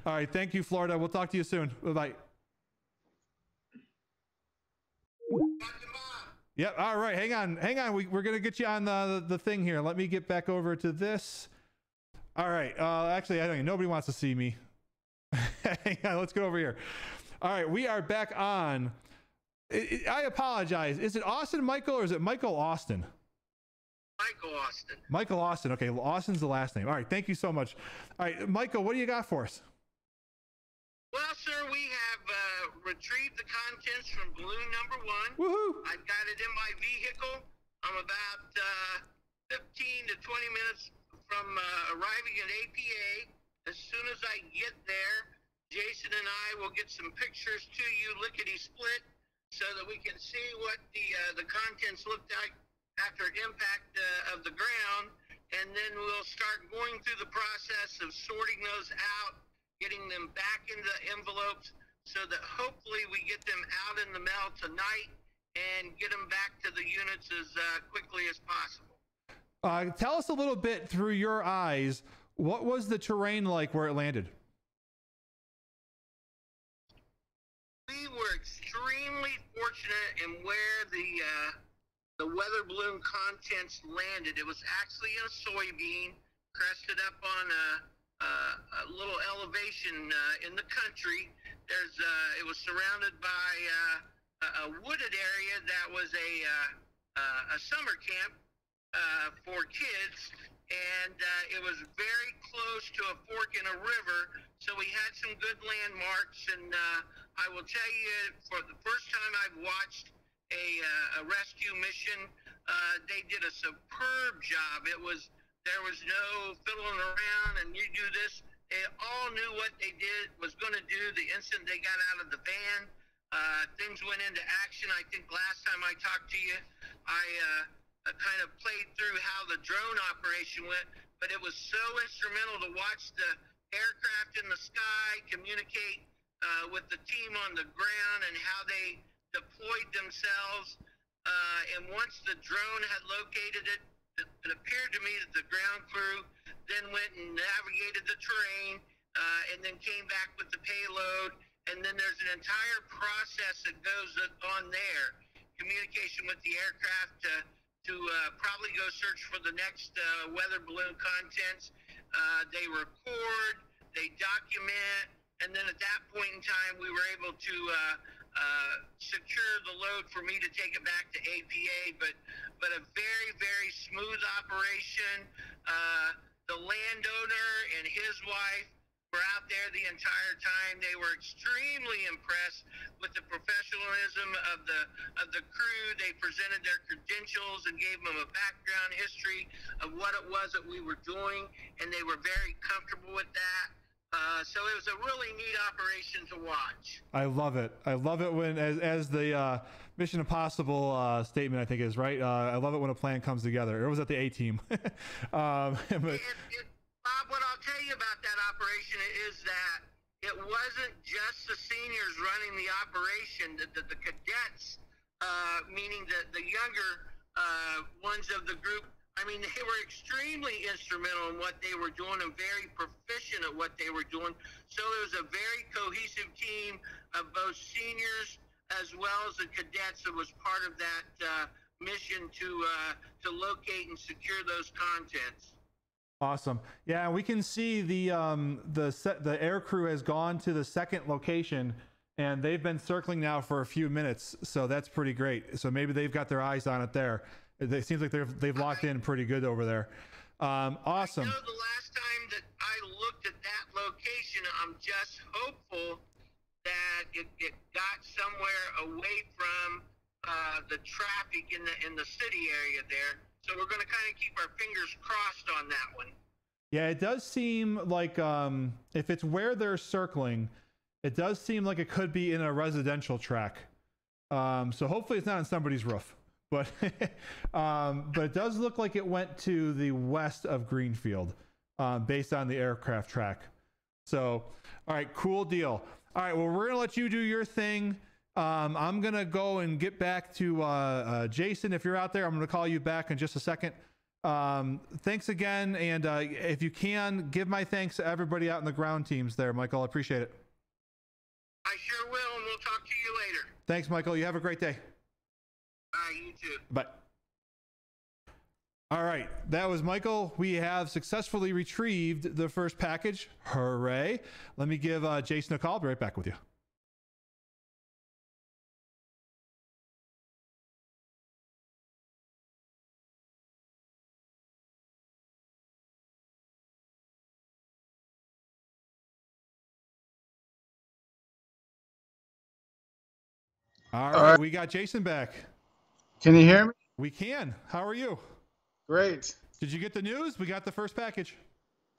all right, thank you, Florida. We'll talk to you soon. Bye bye. Yep. All right. Hang on. Hang on. We, we're going to get you on the, the thing here. Let me get back over to this. All right. Uh, actually, I think nobody wants to see me. *laughs* hang on. Let's go over here. All right. We are back on. I, I apologize. Is it Austin Michael or is it Michael Austin? Michael Austin. Michael Austin. Okay. Austin's the last name. All right. Thank you so much. All right. Michael, what do you got for us? Well, sir, we have uh, retrieved the contents from balloon number one. Woohoo! I've got it in my vehicle. I'm about uh, 15 to 20 minutes from uh, arriving at APA. As soon as I get there, Jason and I will get some pictures to you, lickety split, so that we can see what the uh, the contents looked like after impact uh, of the ground, and then we'll start going through the process of sorting those out getting them back into envelopes so that hopefully we get them out in the mail tonight and get them back to the units as uh, quickly as possible. Uh, tell us a little bit through your eyes. What was the terrain like where it landed? We were extremely fortunate in where the uh, the weather balloon contents landed. It was actually in a soybean, crested up on a a little elevation uh, in the country. There's uh, it was surrounded by uh, a wooded area that was a uh, uh, a summer camp for kids, and it was very close to a fork in a river. So we had some good landmarks, and I will tell you, for the first time I've watched a, a rescue mission, they did a superb job. It was there was no fiddling around and you do this. They all knew what they did was going to do the instant they got out of the van. Uh, things went into action. I think last time I talked to you, I uh, kind of played through how the drone operation went, but it was so instrumental to watch the aircraft in the sky communicate uh, with the team on the ground and how they deployed themselves. Uh, and once the drone had located it, it appeared to me that the ground crew then went and navigated the terrain uh, and then came back with the payload. And then there's an entire process that goes on there communication with the aircraft to, to uh, probably go search for the next uh, weather balloon contents. Uh, they record, they document, and then at that point in time, we were able to uh, secure the load for me to take it back to APA. But but a very very smooth operation. Uh, the landowner and his wife were out there the entire time. They were extremely impressed with the professionalism of the of the crew. They presented their credentials and gave them a background history of what it was that we were doing, and they were very comfortable with that. Uh, so it was a really neat operation to watch. I love it. I love it when, as, as the uh, Mission Impossible uh, statement, I think is right. Uh, I love it when a plan comes together. It was at the A team. *laughs* um, *laughs* but, Bob, what I'll tell you about that operation is that it wasn't just the seniors running the operation, the, the, the cadets, uh, meaning the, the younger uh, ones of the group. I mean, they were extremely instrumental in what they were doing and very proficient at what they were doing. So it was a very cohesive team of both seniors as well as the cadets that was part of that uh, mission to uh, to locate and secure those contents. Awesome. Yeah, we can see the um, the set, the air crew has gone to the second location, and they've been circling now for a few minutes. So that's pretty great. So maybe they've got their eyes on it there. It, seems like they've they've locked in pretty good over there. Um, awesome. I know the last time that I looked at that location, I'm just hopeful that it, it got somewhere away from uh, the traffic in the in the city area there. So we're going to kind of keep our fingers crossed on that one. Yeah, it does seem like um, if it's where they're circling, it does seem like it could be in a residential track. Um, so hopefully it's not on somebody's roof. But *laughs* um, but it does look like it went to the west of Greenfield, uh, based on the aircraft track. So all right, cool deal. All right, well we're gonna let you do your thing. Um, I'm gonna go and get back to uh, uh, Jason. If you're out there, I'm gonna call you back in just a second. Um, thanks again, and uh, if you can, give my thanks to everybody out in the ground teams there, Michael. I appreciate it. I sure will, and we'll talk to you later. Thanks, Michael. You have a great day. Bye, you too. Bye. All right, that was Michael. We have successfully retrieved the first package. Hooray! Let me give uh, Jason a call. I'll be right back with you. All right, we got Jason back. Can you hear me? We can. How are you? Great. Did you get the news? We got the first package.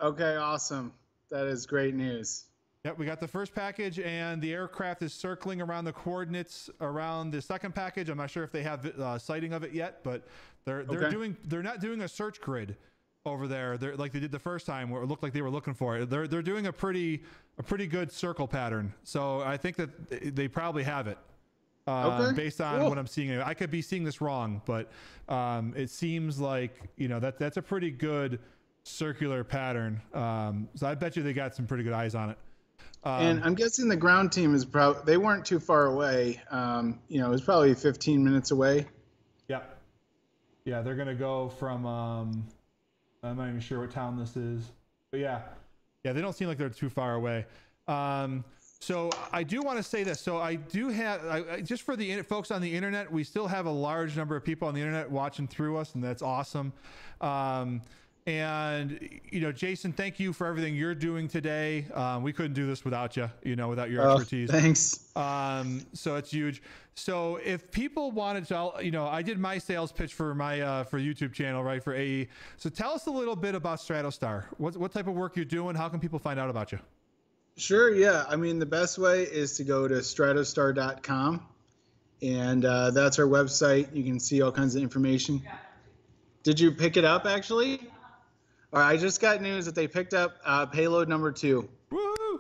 Okay, awesome. That is great news. Yep, we got the first package, and the aircraft is circling around the coordinates around the second package. I'm not sure if they have uh, sighting of it yet, but they're they're Okay. doing they're not doing a search grid over there. They're like they did the first time, where it looked like they were looking for it. They're they're doing a pretty a pretty good circle pattern. So I think that they- they probably have it. Uh, Okay, Based on cool. what I'm seeing, I could be seeing this wrong, but um, it seems like you know that that's a pretty good circular pattern. Um, so I bet you they got some pretty good eyes on it. Um, and I'm guessing the ground team is probably they weren't too far away. Um, you know, it was probably 15 minutes away. Yeah. Yeah, they're gonna go from um I'm not even sure what town this is. But yeah. Yeah, they don't seem like they're too far away. Um so I do want to say this. So I do have I, just for the folks on the internet, we still have a large number of people on the internet watching through us, and that's awesome. Um, and you know, Jason, thank you for everything you're doing today. Um, we couldn't do this without you. You know, without your Oh, expertise. thanks. Um, so it's huge. So if people wanted to, I'll- you know, I did my sales pitch for my uh, for YouTube channel, right, for AE. So tell us a little bit about StratoStar. What what type of work you're doing? How can people find out about you? Sure, yeah. I mean, the best way is to go to stratostar.com, and uh, that's our website. You can see all kinds of information. Did you pick it up actually? All right, I just got news that they picked up uh, payload number two. Woo!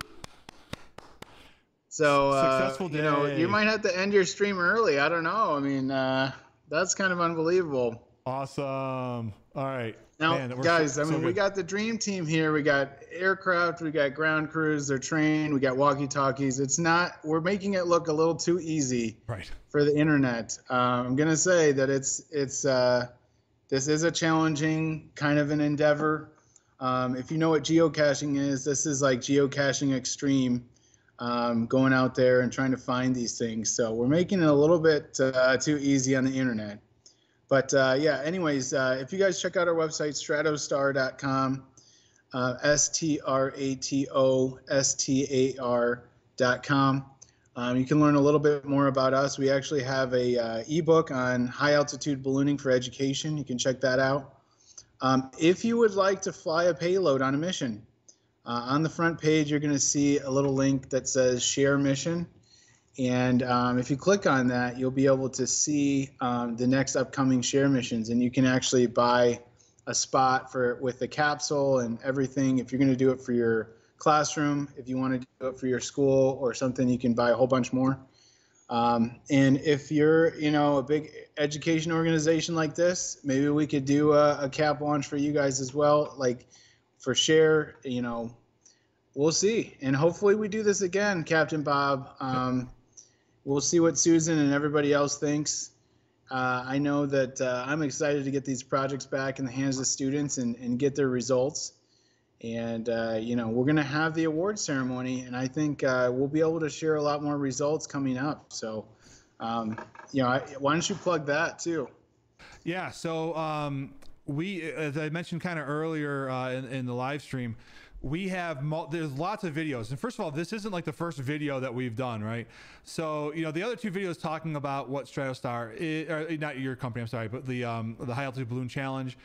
So uh, Successful you know, you might have to end your stream early. I don't know. I mean, uh, that's kind of unbelievable. Awesome. All right. Now, Man, guys, so- I so mean, we got the dream team here. We got aircraft, we got ground crews, they're trained, we got walkie talkies. It's not, we're making it look a little too easy right for the internet. Um, I'm going to say that it's, it's, uh, this is a challenging kind of an endeavor. Um, if you know what geocaching is, this is like geocaching extreme, um, going out there and trying to find these things. So we're making it a little bit uh, too easy on the internet. But uh, yeah, anyways, uh, if you guys check out our website, stratostar.com, uh, S T R A T O S T A R dot com. Um, you can learn a little bit more about us. We actually have a uh, ebook on high altitude ballooning for education. You can check that out. Um, if you would like to fly a payload on a mission, uh, on the front page you're going to see a little link that says share mission. And um, if you click on that, you'll be able to see um, the next upcoming share missions, and you can actually buy a spot for with the capsule and everything. If you're going to do it for your classroom, if you want to do it for your school or something, you can buy a whole bunch more. Um, and if you're, you know, a big education organization like this, maybe we could do a, a cap launch for you guys as well. Like for share, you know, we'll see. And hopefully we do this again, Captain Bob. Um, we'll see what Susan and everybody else thinks. Uh, I know that uh, I'm excited to get these projects back in the hands of students and, and get their results. And, uh, you know, we're going to have the award ceremony, and I think uh, we'll be able to share a lot more results coming up. So, um, you know, I, why don't you plug that too? Yeah. So, um, we, as I mentioned kind of earlier uh, in, in the live stream, we have there's lots of videos. And first of all this isn't like the first video that we've done right? So you know the other two videos talking about what StratoStar is, or not your company i'm sorry but the um the high altitude balloon challenge.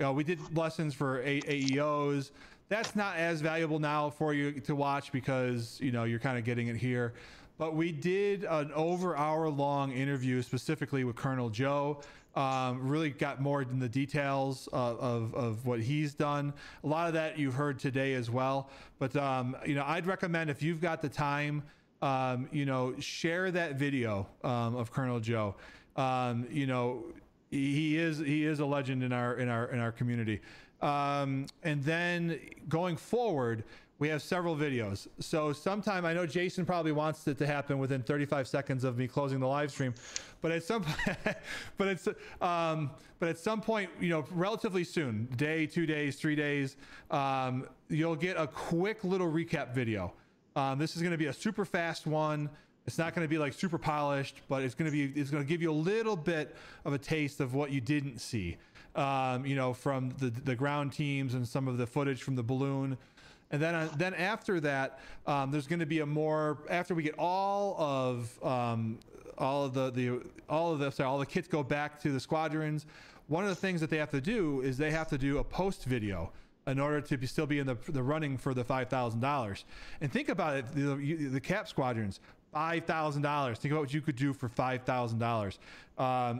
You know, we did lessons for A- aeos that's not as valuable now for you to watch because you know you're kind of getting it here. But we did an over hour long interview specifically with colonel joe um, really got more in the details of, of, of, what he's done. A lot of that you've heard today as well. But, um, you know, I'd recommend if you've got the time, um, you know, share that video um, of Colonel Joe. Um, you know, he is he is a legend in our in our in our community. Um, and then going forward, we have several videos. So sometime I know Jason probably wants it to happen within 35 seconds of me closing the live stream, but at some *laughs* but it's um, but at some point, you know, relatively soon, day, two days, three days, um, you'll get a quick little recap video. Um, this is going to be a super fast one. It's not going to be like super polished, but it's going to be it's going to give you a little bit of a taste of what you didn't see. Um, you know, from the the ground teams and some of the footage from the balloon. And then, uh, then after that, um, there's going to be a more after we get all of um, all of the the all of the sorry, all the kits go back to the squadrons. One of the things that they have to do is they have to do a post video in order to be, still be in the the running for the five thousand dollars. And think about it, the, the cap squadrons. Five thousand dollars. Think about what you could do for five thousand um, dollars.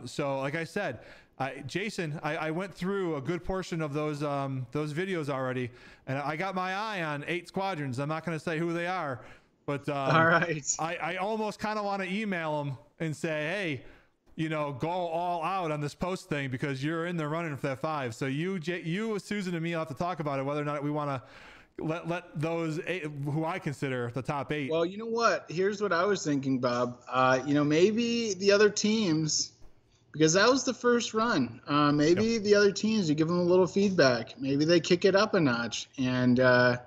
So, like I said, I, Jason, I, I, went through a good portion of those um, those videos already, and I got my eye on eight squadrons. I'm not going to say who they are, but um, all right, I, I almost kind of want to email them and say, hey, you know, go all out on this post thing because you're in the running for that five. So you, you, Susan, and me have to talk about it whether or not we want to let let those eight, who I consider the top eight. Well, you know what? Here's what I was thinking, Bob. Uh, you know, maybe the other teams because that was the first run. Uh, maybe yep. the other teams, you give them a little feedback. Maybe they kick it up a notch, and uh,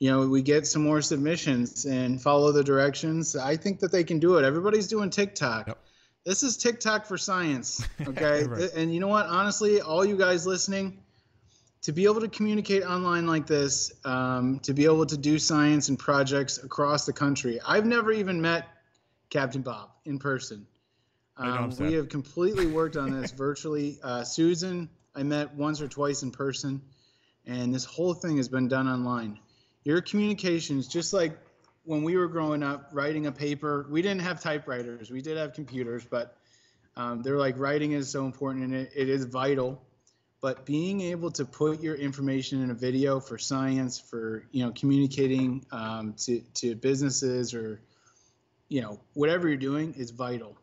you know we get some more submissions and follow the directions. I think that they can do it. Everybody's doing TikTok. Yep. This is TikTok for science, *laughs* okay? right. And you know what? Honestly, all you guys listening, to be able to communicate online like this, um, to be able to do science and projects across the country. I've never even met Captain Bob in person. Um, we have completely worked on this virtually. *laughs* Uh, Susan, I met once or twice in person, and this whole thing has been done online. Your communications, just like when we were growing up, writing a paper, we didn't have typewriters. We did have computers, but um, they're like writing is so important and it, it is vital. But being able to put your information in a video for science, for you know, communicating um, to to businesses or you know whatever you're doing is vital.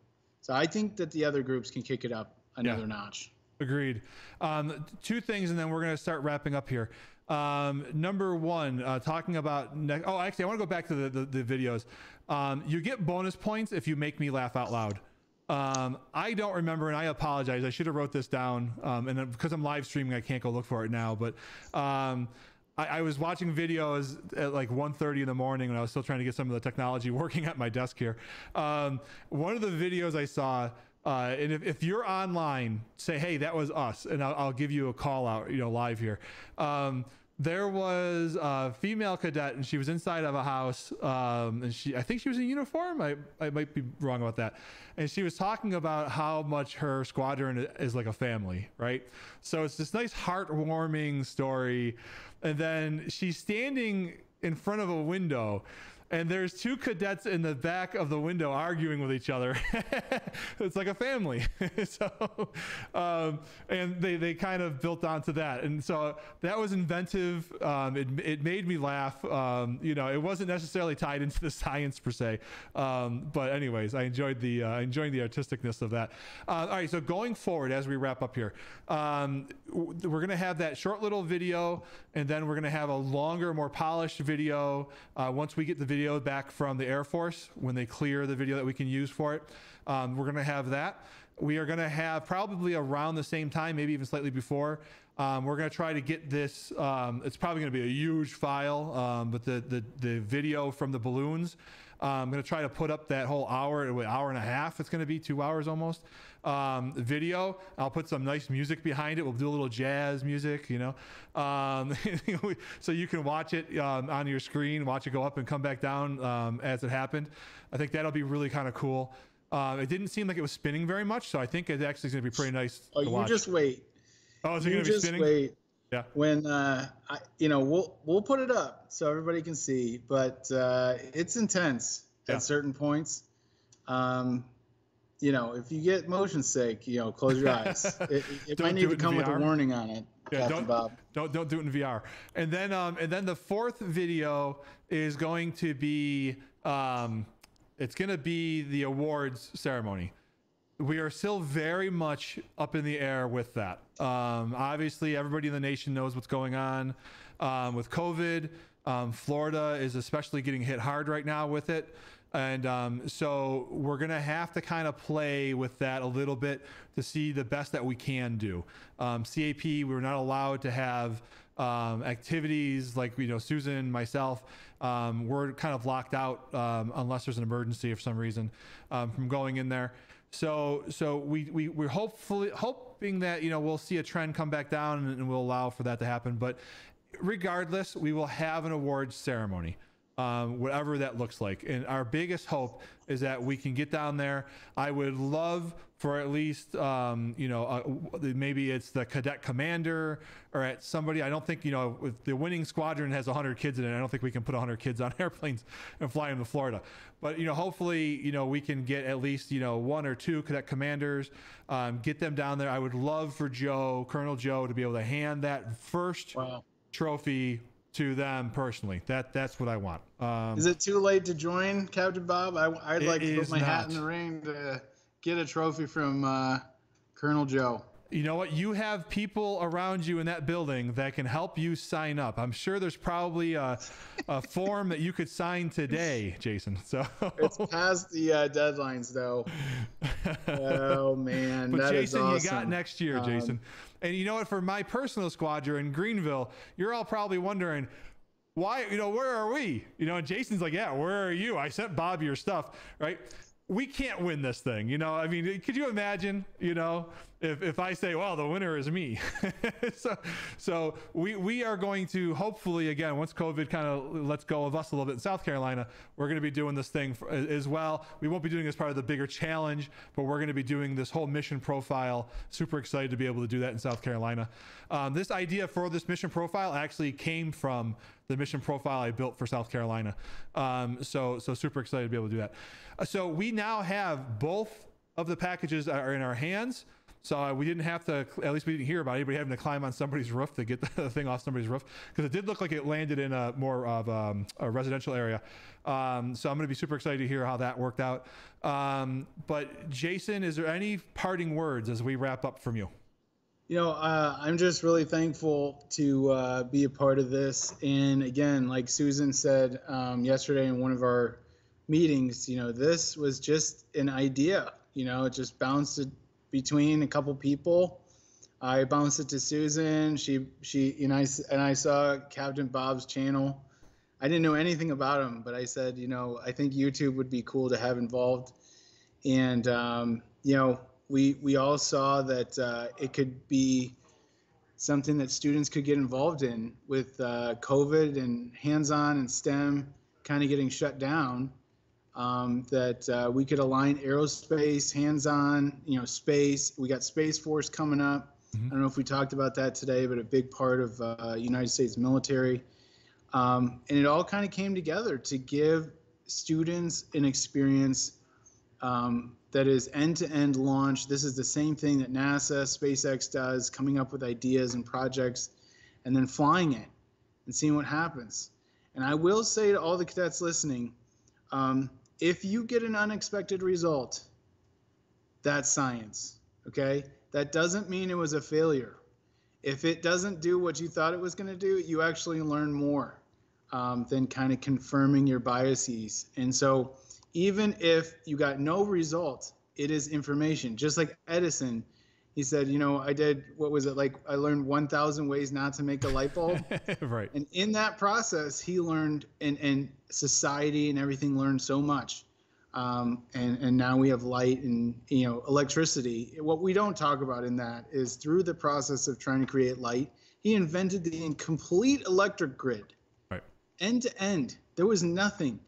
So I think that the other groups can kick it up another yeah. notch. Agreed. Um, two things, and then we're going to start wrapping up here. Um, number one, uh, talking about ne- oh, actually, I want to go back to the the, the videos. Um, you get bonus points if you make me laugh out loud. Um, I don't remember, and I apologize. I should have wrote this down, um, and because I'm live streaming, I can't go look for it now. But um, I, I, was watching videos at like 1.30 in the morning when I was still trying to get some of the technology *laughs* working at my desk here. Um, one of the videos I saw, uh, and if, if, you're online, say, hey, that was us, and I'll, I'll, give you a call out, you know, live here. Um, there was a female cadet and she was inside of a house um, and she i think she was in uniform I, I might be wrong about that and she was talking about how much her squadron is like a family right so it's this nice heartwarming story and then she's standing in front of a window and there's two cadets in the back of the window arguing with each other. *laughs* it's like a family. *laughs* so, um, and they, they kind of built onto that. And so that was inventive. Um, it, it made me laugh. Um, you know, it wasn't necessarily tied into the *laughs* science per se. Um, but anyways, I enjoyed the, uh, enjoying the artisticness of that. Uh, all right. So going forward, as we wrap up here, um, we're going to have that short little video and then we're going to have a longer, more polished video. Uh, once we get the video video back from the Air Force when they clear the video that we can use for it. Um, we're going to have that. We are going to have probably around the same time, maybe even slightly before. Um, we're going to try to get this. Um, it's probably going to be a huge file, um, but the, the the video from the balloons. Uh, I'm going to try to put up that whole hour, hour and a half. It's going to be two hours almost. Um, video. I'll put some nice music behind it. We'll do a little jazz music, you know, um, *laughs* so you can watch it um, on your screen, watch it go up and come back down um, as it happened. I think that'll be really kind of cool. Uh, it didn't seem like it was spinning very much, so I think it actually is going to be pretty nice. Oh, you just wait. Oh, is it going to be just spinning? wait. Yeah. When uh, I, you know, we'll we'll put it up so everybody can see, but uh, it's intense Yeah. at certain points. Um, you know, if you get motion sick, you know, close your eyes. *laughs* It, it might need to come with a warning on it, Yeah, Captain don't, Bob. don't don't do it in VR. And then um and then the fourth video is going to be um it's going to be the awards ceremony. We are still very much up in the air with that. Um, obviously, everybody in the nation knows what's going on um, with COVID. Um, Florida is especially getting hit hard right now with it. And um, so we're going to have to kind of play with that a little bit to see the best that we can do. Um, CAP, we were not allowed to have um, activities like, you know, Susan, myself, um, we're kind of locked out um, unless there's an emergency for some reason um, from going in there. So, so we, we, we're hopefully hoping that, you know, we'll see a trend come back down and, and we'll allow for that to happen. But regardless, we will have an awards ceremony, um, whatever that looks like. And our biggest hope is that we can get down there. I would love for at least, um, you know, uh, maybe it's the cadet commander or at somebody. I don't think, you know, if the winning squadron has 100 kids in it, I don't think we can put 100 kids *laughs* on airplanes and fly them to Florida. But, you know, hopefully, you know, we can get at least, you know, one or two cadet commanders, um, get them down there. I would love for Joe, Colonel Joe, to be able to hand that first trophy to them personally. That that's what I want. Um, Is it too late to join, Captain Bob? I, I'd like to put my hat in the ring to get a trophy from uh, Colonel Joe. You know what? You have people around you in that building that can help you sign up. I'm sure there's probably a, a *laughs* form that you could sign today, Jason. So It's past the uh, deadlines, though. *laughs* oh man, But that is Jason, you got next year, Um, Jason. And you know what? For my personal squadron, in Greenville, you're all probably wondering why. You know, where are we? You know, and Jason's like, yeah, where are you? I sent Bob your stuff, right? We can't win this thing. You know, I mean, could you imagine? You know, if if I say, well, the winner is me. *laughs* so so we we are going to hopefully again once COVID kind of lets go of us a little bit in South Carolina, we're going to be doing this thing for, as well. We won't be doing as part of the bigger challenge, but we're going to be doing this whole mission profile. Super excited to be able to do that in South Carolina. Um, this idea for this mission profile actually came from the mission profile I built for South Carolina. Um, so so super excited to be able to do that. So we now have both of the packages are in our hands. So uh, we didn't have to, at least we didn't hear about anybody having to climb on somebody's roof to get *laughs* the thing off somebody's roof because it did look like it landed in a more of um, a residential area. Um, so I'm going to be super excited to hear how that worked out. Um, but Jason, is there any parting words as we wrap up from you? You know, uh, I'm just really thankful to uh, be a part of this. And again, like Susan said um, yesterday in one of our meetings, you know, this was just an idea. You know, it just bounced between a couple people. I bounced it to Susan. She, she, and I, and I saw Captain Bob's channel. I didn't know anything about him, but I said, you know, I think YouTube would be cool to have involved. And um, you know, we we all saw that uh, it could be something that students could get involved in with uh, COVID and hands-on and STEM kind of getting shut down. Um, that uh, we could align aerospace, hands-on, you know, space. We got Space Force coming up. I don't know if we talked about that today, but a big part of uh, United States military. Um, and it all kind of came together to give students an experience um, that is end-to-end launch. This is the same thing that NASA, SpaceX does, coming up with ideas and projects, and then flying it and seeing what happens. And I will say to all the cadets listening, um, if you get an unexpected result, that's science. Okay, that doesn't mean it was a failure. If it doesn't do what you thought it was going to do, you actually learn more um, than kind of confirming your biases. And so, even if you got no result, it is information. Just like Edison, he said, you know, I did what was it like? I learned 1,000 ways not to make a light bulb. *laughs* right. And in that process, he learned, and, and society and everything learned so much. Um, and, and now we have light and you know electricity. What we don't talk about in that is through the process of trying to create light, he invented the complete electric grid, right, end to end. There was nothing.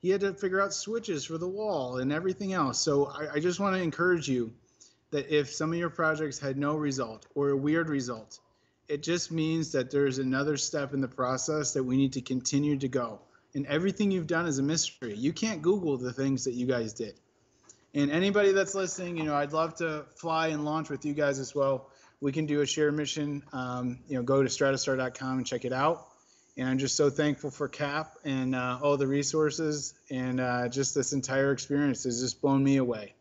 He had to figure out switches for the wall and everything else. So I, I just want to encourage you that if some of your projects had no result or a weird result, it just means that there's another step in the process that we need to continue to go and everything you've done is a mystery. You can't Google the things that you guys did. And anybody that's listening, you know, I'd love to fly and launch with you guys as well. We can do a share mission. Um, you know, go to stratostar.com and check it out. And I'm just so thankful for CAP and uh, all the resources and uh, just this entire experience has just blown me away.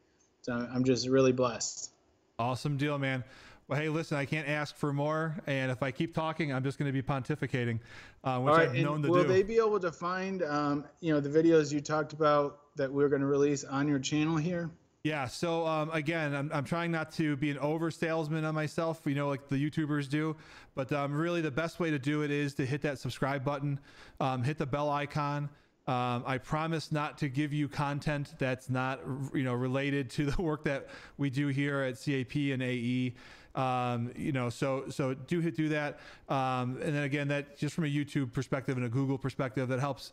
So I'm just really blessed. Awesome deal, man. Well, hey, listen, I can't ask for more, and if I keep talking, I'm just going to be pontificating, uh, which right, I've known to will do. they be able to find, um, you know, the videos you talked about that we're going to release on your channel here? Yeah. So um, again, I'm, I'm trying not to be an over salesman on myself, you know, like the YouTubers do. But um, really, the best way to do it is to hit that subscribe button, um, hit the bell icon. Um, I promise not to give you content that's not, you know, related to the work that we do here at CAP and AE. Um, you know, so so do do that, um, and then again, that just from a YouTube perspective and a Google perspective, that helps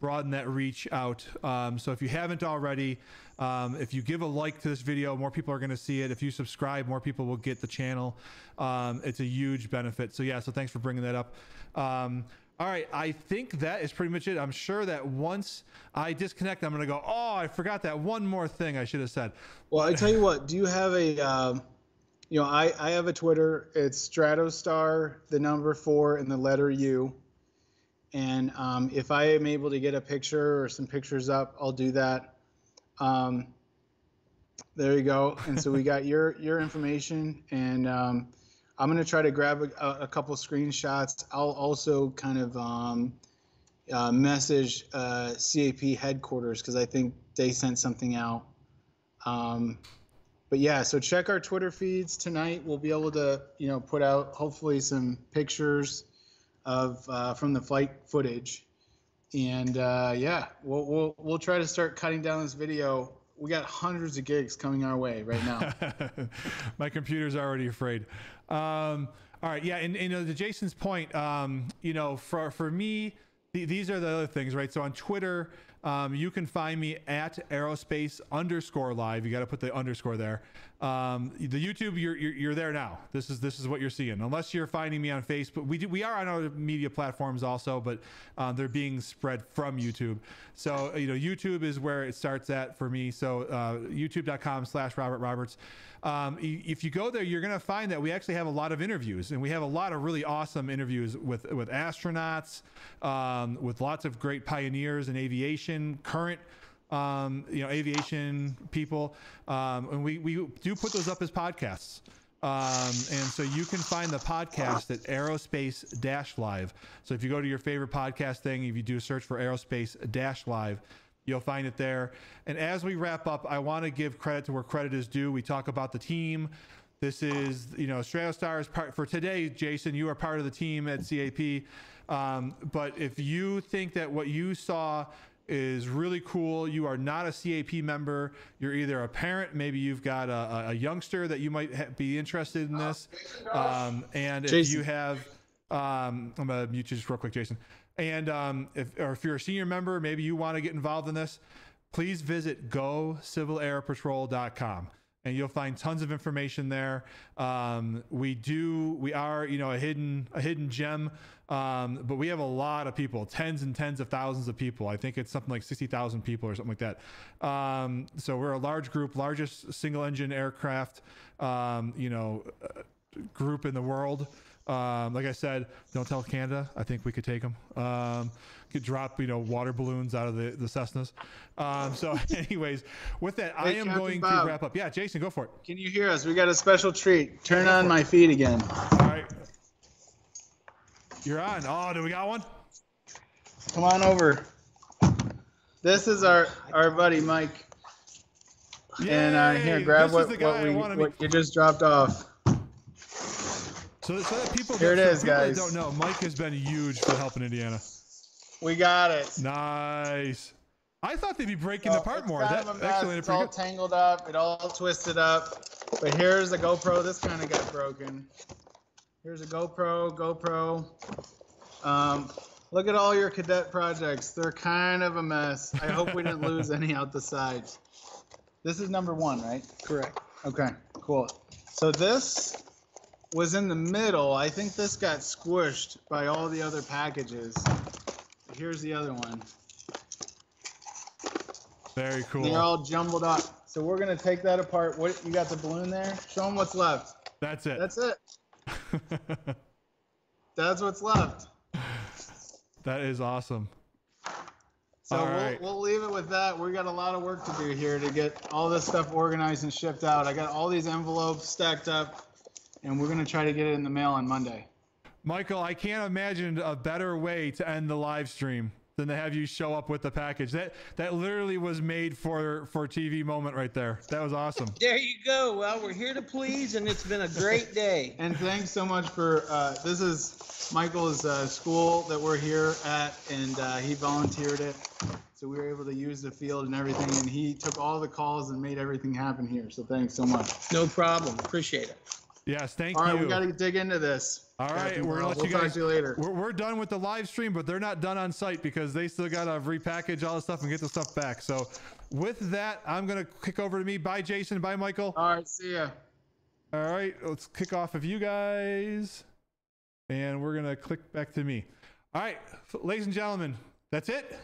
broaden that reach out. Um, so if you haven't already, um, if you give a like to this video, more people are going to see it. If you subscribe, more people will get the channel. Um, it's a huge benefit. So yeah, so thanks for bringing that up. All right, I think that is pretty much it. I'm sure that once I disconnect, I'm going to go, oh, I forgot that one more thing I should have said. Well, I tell you what, do you have a, um, you know, I, I have a Twitter. It's StratoStar, the number four, and the letter U. And um, if I am able to get a picture or some pictures up, I'll do that. Um, there you go. And so we got your your information, and um, I'm gonna try to grab a, a couple screenshots. I'll also kind of um, uh, message uh, CAP headquarters because I think they sent something out. Um, but yeah, so check our Twitter feeds tonight. We'll be able to, you know, put out hopefully some pictures of uh, from the flight footage, and uh, yeah, we'll, we'll we'll try to start cutting down this video. We got hundreds of gigs coming our way right now. *laughs* My computer's already afraid. Um, all right, yeah, and, and, you know, to Jason's point, um, you know, for for me, th- these are the other things, right? So on Twitter, um, you can find me at aerospace underscore live. You got to put the underscore there. Um, the YouTube, you're, you're, you're there now. This is this is what you're seeing. Unless you're finding me on Facebook, we do, we are on other media platforms also, but uh, they're being spread from YouTube. So you know, YouTube is where it starts at for me. So uh, YouTube.com/slash Robert Roberts. Um, if you go there, you're going to find that we actually have a lot of interviews, and we have a lot of really awesome interviews with with astronauts, um, with lots of great pioneers in aviation, current um, you know, aviation people. Um, and we, we do put those up as podcasts. Um, and so you can find the podcast at aerospace dash live. So if you go to your favorite podcast thing, if you do a search for aerospace dash live, you'll find it there. And as we wrap up, I want to give credit to where credit is due. We talk about the team. This is, you know, StratoStar is part for today. Jason, you are part of the team at CAP. Um, but if you think that what you saw is really cool. You are not a CAP member. You're either a parent, maybe you've got a, a youngster that you might ha- be interested in this. Um, and if Jason. you have, um, I'm gonna mute you just real quick, Jason. And um, if or if you're a senior member, maybe you want to get involved in this. Please visit gocivilairpatrol.com and you'll find tons of information there. Um, we do, we are, you know, a hidden, a hidden gem, um, but we have a lot of people, tens and tens of thousands of people. I think it's something like sixty thousand people or something like that. Um, so we're a large group, largest single-engine aircraft, um, you know, uh, group in the world. Um, like I said, don't tell Canada. I think we could take them. Um, could drop, you know, water balloons out of the, the Cessnas. Um, so, *laughs* anyways, with that, I am Captain going Bob. to wrap up. Yeah, Jason, go for it. Can you hear us? We got a special treat. Turn on my feed again. All right. You're on. Oh, do we got one? Come on over. This is our our buddy Mike. and uh, here, grab This what, what we what you just dropped off. So, so that people, Here it is, for people guys. don't know, Mike has been huge for helping Indiana. We got it. Nice. I thought they'd be breaking So apart more. That of a mess. actually It's all good. tangled up. It all twisted up. But here's the GoPro. This kind of got broken. Here's a GoPro. GoPro. Um, look at all your cadet projects. They're kind of a mess. I hope we didn't lose *laughs* any out the sides. This is number one, right? Correct. Okay, cool. So this was in the middle. I think this got squished by all the other packages. Here's the other one. Very cool. They're all jumbled up. So we're gonna take that apart. What you got the balloon there? Show them what's left. That's it. That's it. *laughs* That's what's left. that is awesome. So we'll, right. we'll leave it with that. We got a lot of work to do here to get all this stuff organized and shipped out. I got all these envelopes stacked up, and we're gonna try to get it in the mail on Monday. Michael, I can't imagine a better way to end the live stream than to have you show up with the package. That that literally was made for for TV moment right there. That was awesome. There you go. Well, we're here to please, and it's been a great day. *laughs* And thanks so much for uh, this is Michael's uh, school that we're here at, and uh, he volunteered it, so we were able to use the field and everything. And he took all the calls and made everything happen here. So thanks so much. No problem. Appreciate it. Yes, thank All right, you. we got to dig into this. All right, we're gonna let you we'll guys. talk to you later. We're, we're done with the live stream, but they're not done on site because they still gotta repackage all the stuff and get the stuff back. So, with that, I'm gonna kick over to me. Bye, Jason. Bye, Michael. All right, see ya. All right, let's kick off of you guys, and we're gonna click back to me. All right, ladies and gentlemen, that's it.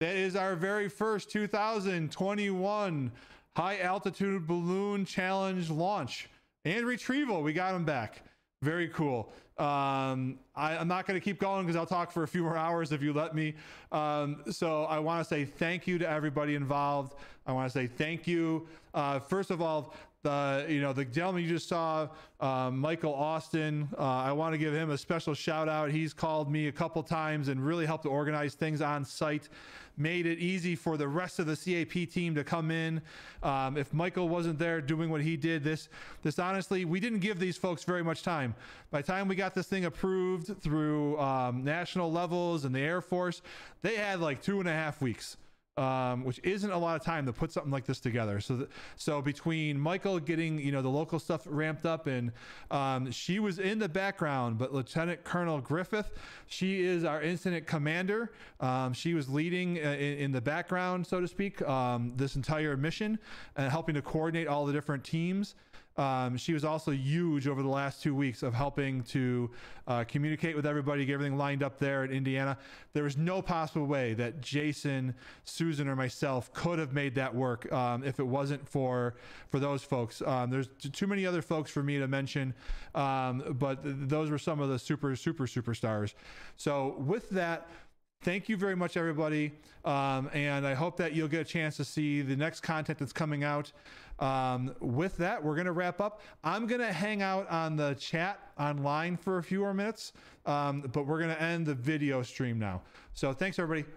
That is our very first 2021 high altitude balloon challenge launch and retrieval. We got them back. Very cool. Um, I, I'm not going to keep going because I'll talk for a few more hours if you let me. Um, so I want to say thank you to everybody involved. I want to say thank you. Uh, first of all, the you know the gentleman you just saw, uh, Michael Austin. Uh, I want to give him a special shout out. He's called me a couple times and really helped to organize things on site. Made it easy for the rest of the CAP team to come in. Um, if Michael wasn't there doing what he did, this this honestly, we didn't give these folks very much time. By the time we got this thing approved through um, national levels and the Air Force, they had like two and a half weeks um, which isn't a lot of time to put something like this together. So, th- so between Michael getting you know the local stuff ramped up, and um, she was in the background, but Lieutenant Colonel Griffith, she is our incident commander. Um, she was leading uh, in, in the background, so to speak, um, this entire mission and helping to coordinate all the different teams. Um, she was also huge over the last two weeks of helping to uh, communicate with everybody, get everything lined up there in Indiana. There was no possible way that Jason, Susan, or myself could have made that work um, if it wasn't for for those folks. Um, there's too many other folks for me to mention, um, but th- those were some of the super super superstars. So with that. Thank you very much, everybody. Um, and I hope that you'll get a chance to see the next content that's coming out. Um, with that, we're going to wrap up. I'm going to hang out on the chat online for a few more minutes, um, but we're going to end the video stream now. So thanks, everybody.